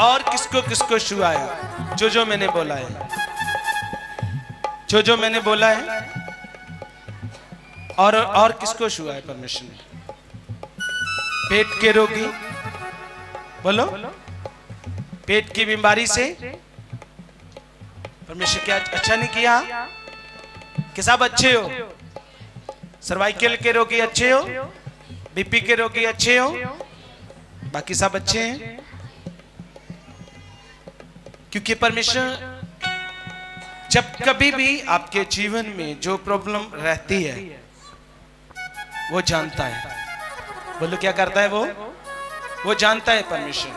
और किसको किसको छुआया जो जो मैंने बोला है जो जो मैंने बोला है, और और किसको छुआ है परमेश्वर ने पेट के रोगी। बोलो। पेट की बीमारी से परमेश्वर क्या? अच्छा नहीं किया? कि सब अच्छे हो? सर्वाइकल के रोगी अच्छे हो? बीपी के रोगी अच्छे हो? बाकी सब अच्छे हैं? क्योंकि परमेश्वर जब कभी भी आपके जीवन में जो प्रॉब्लम रहती है वो जानता है। बोलो क्या करता है वो? वो जानता है परमेश्वर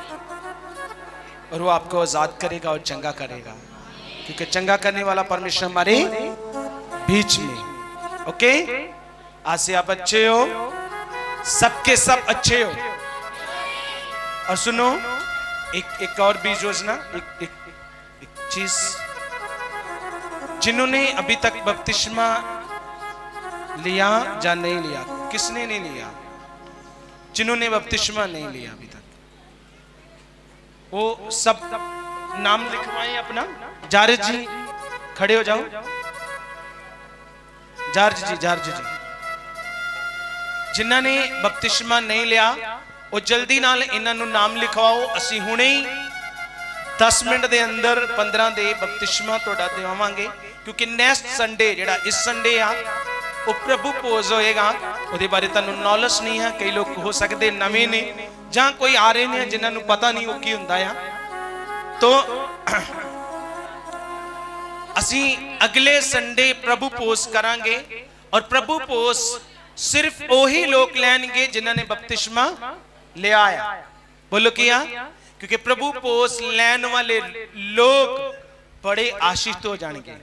और वो आपको आज़ाद करेगा और चंगा करेगा। क्योंकि चंगा करने वाला परमेश्वर हमारे बीच में। ओके आज से आप अच्छे हो। सबके सब अच्छे हो। और सुनो एक एक और बीज योजना एक एक, एक चीज़ जिन्होंने अभी तक बपतिस्मा लिया या नहीं लिया किसने नहीं लिया जिन्होंने बपतिस्मा नहीं लिया अभी तक वो सब नाम लिखवाएं अपना जारज जी खड़े हो जाओ जार्ज जी जार्ज जी ਜਿਨ੍ਹਾਂ ਨੇ ਬਪਤਿਸਮਾ ਨਹੀਂ ਲਿਆ ਉਹ ਜਲਦੀ ਨਾਲ ਇਹਨਾਂ ਨੂੰ ਨਾਮ ਲਿਖਵਾਓ ਅਸੀਂ ਹੁਣੇ ਹੀ 10 ਮਿੰਟ ਦੇ ਅੰਦਰ 15 ਦੇ ਬਪਤਿਸਮਾ ਤੁਹਾਡਾ ਦੇਵਾਂਗੇ ਕਿਉਂਕਿ ਨੈਕਸਟ ਸੰਡੇ ਜਿਹੜਾ ਇਸ ਸੰਡੇ ਆ ਉਹ ਪ੍ਰਭੂ ਪੋਜ਼ ਹੋਏਗਾ ਉਹਦੇ ਬਾਰੇ ਤੁਹਾਨੂੰ ਨੌਲੇਜ ਨਹੀਂ ਹੈ ਕਈ ਲੋਕ ਹੋ ਸਕਦੇ ਨਵੇਂ ਨੇ ਜਾਂ ਕੋਈ ਆ ਰਹੇ ਨੇ ਜਿਨ੍ਹਾਂ ਨੂੰ ਪਤਾ ਨਹੀਂ ਉਹ ਕੀ ਹੁੰਦਾ ਆ ਤੋ ਅਸੀਂ ਅਗਲੇ ਸੰਡੇ ਪ੍ਰਭੂ ਪੋਜ਼ ਕਰਾਂਗੇ ਔਰ ਪ੍ਰਭੂ ਪੋਜ਼ ਸਿਰਫ ਉਹੀ ਲੋਕ ਲੈਣਗੇ ਜਿਨ੍ਹਾਂ ਨੇ ਬਪਤਿਸਮਾ ਲਿਆ ਆ ਬੋਲੋ ਕੀਆ ਕਿਉਂਕਿ ਪ੍ਰਭੂ ਪੋਸ ਲੈਣ ਵਾਲੇ ਲੋਕ ਬੜੇ ਆਸ਼ੀਸ਼ਿਤ ਹੋ ਜਾਣਗੇ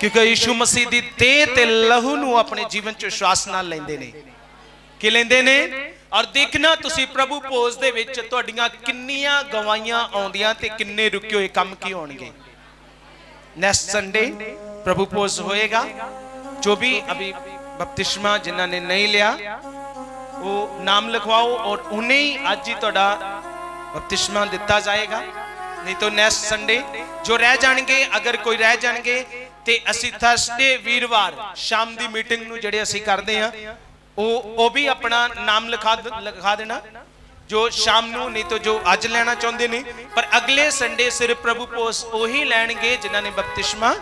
ਕਿਉਂਕਿ ਯਿਸੂ ਮਸੀਹ ਦੀ ਦੇਹ ਤੇ ਲਹੂ ਨੂੰ ਆਪਣੇ ਜੀਵਨ ਚ ਵਿਸ਼ਵਾਸ ਨਾਲ ਲੈਂਦੇ ਨੇ ਕਿ ਲੈਂਦੇ ਨੇ ਔਰ ਦੇਖਣਾ ਤੁਸੀਂ ਪ੍ਰਭੂ ਪੋਸ ਦੇ ਵਿੱਚ ਤੁਹਾਡੀਆਂ ਕਿੰਨੀਆਂ ਗਵਾਈਆਂ ਆਉਂਦੀਆਂ ਤੇ ਕਿੰਨੇ ਰੁਕੇ ਹੋਏ ਕੰਮ ਕੀ ਹੋਣਗੇ नेक्स्ट संडे प्रभु पोज होएगा जो भी अभी बपतिस्मा जिन्हों ने नहीं लिया वो नाम लिखवाओ और उन्हें ही आज ही थोड़ा बपतिस्मा दिता जाएगा ਨਹੀਂ ਤਾਂ ਨੈਕਸਟ ਸੰਡੇ ਜੋ ਰਹਿ ਜਾਣਗੇ ਅਗਰ ਕੋਈ ਰਹਿ ਜਾਣਗੇ ਤੇ ਅਸੀਂ ਥਰਸਡੇ ਵੀਰਵਾਰ ਸ਼ਾਮ ਦੀ ਮੀਟਿੰਗ ਨੂੰ ਜਿਹੜੇ ਅਸੀਂ ਕਰਦੇ ਆ ਉਹ ਉਹ ਵੀ ਆਪਣਾ ਨਾਮ ਲਿਖਾ ਲਿਖਾ ਦੇਣਾ ਜੋ ਸ਼ਾਮ ਨੂੰ ਨਹੀਂ ਤਾਂ ਜੋ ਅੱਜ ਲੈਣਾ ਚਾਹੁੰਦੇ ਨੇ ਪਰ ਅਗਲੇ ਸੰਡੇ ਸਿਰ ਪ੍ਰਭੂ ਪੋਸ ਉਹੀ ਲੈਣਗੇ ਜਿਨ੍ਹਾਂ ਨੇ ਬਪਤਿਸਮਾ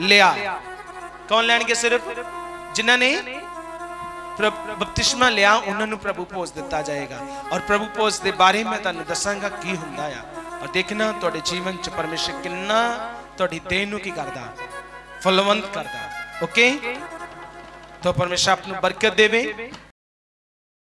ਲਿਆ ਕੌਣ ਲੈਣਗੇ ਸਿਰਫ ਜਿਨ੍ਹਾਂ ਨੇ ਬਪਤਿਸਮਾ ਲਿਆ ਉਹਨਾਂ ਨੂੰ ਪ੍ਰਭੂ ਪੋਸ ਦਿੱਤਾ ਜਾਏਗਾ ਔਰ ਪ੍ਰਭੂ ਪੋਸ ਦੇ ਬਾਰੇ ਮੈਂ ਤੁਹਾਨੂੰ ਦੱਸਾਂਗਾ ਕੀ ਹੁੰਦਾ ਆ ਔਰ ਦੇਖਣਾ ਤੁਹਾਡੇ ਜੀਵਨ ਚ ਪਰਮੇਸ਼ਰ ਕਿੰਨਾ ਤੁਹਾਡੀ ਦੇਹ ਨੂੰ ਕੀ ਕਰਦਾ ਫਲਵੰਤ ਕਰਦਾ ਓਕੇ ਤਾਂ ਪਰਮੇਸ਼ਰ ਆਪ ਨੂੰ ਬਰਕਤ ਦੇਵੇ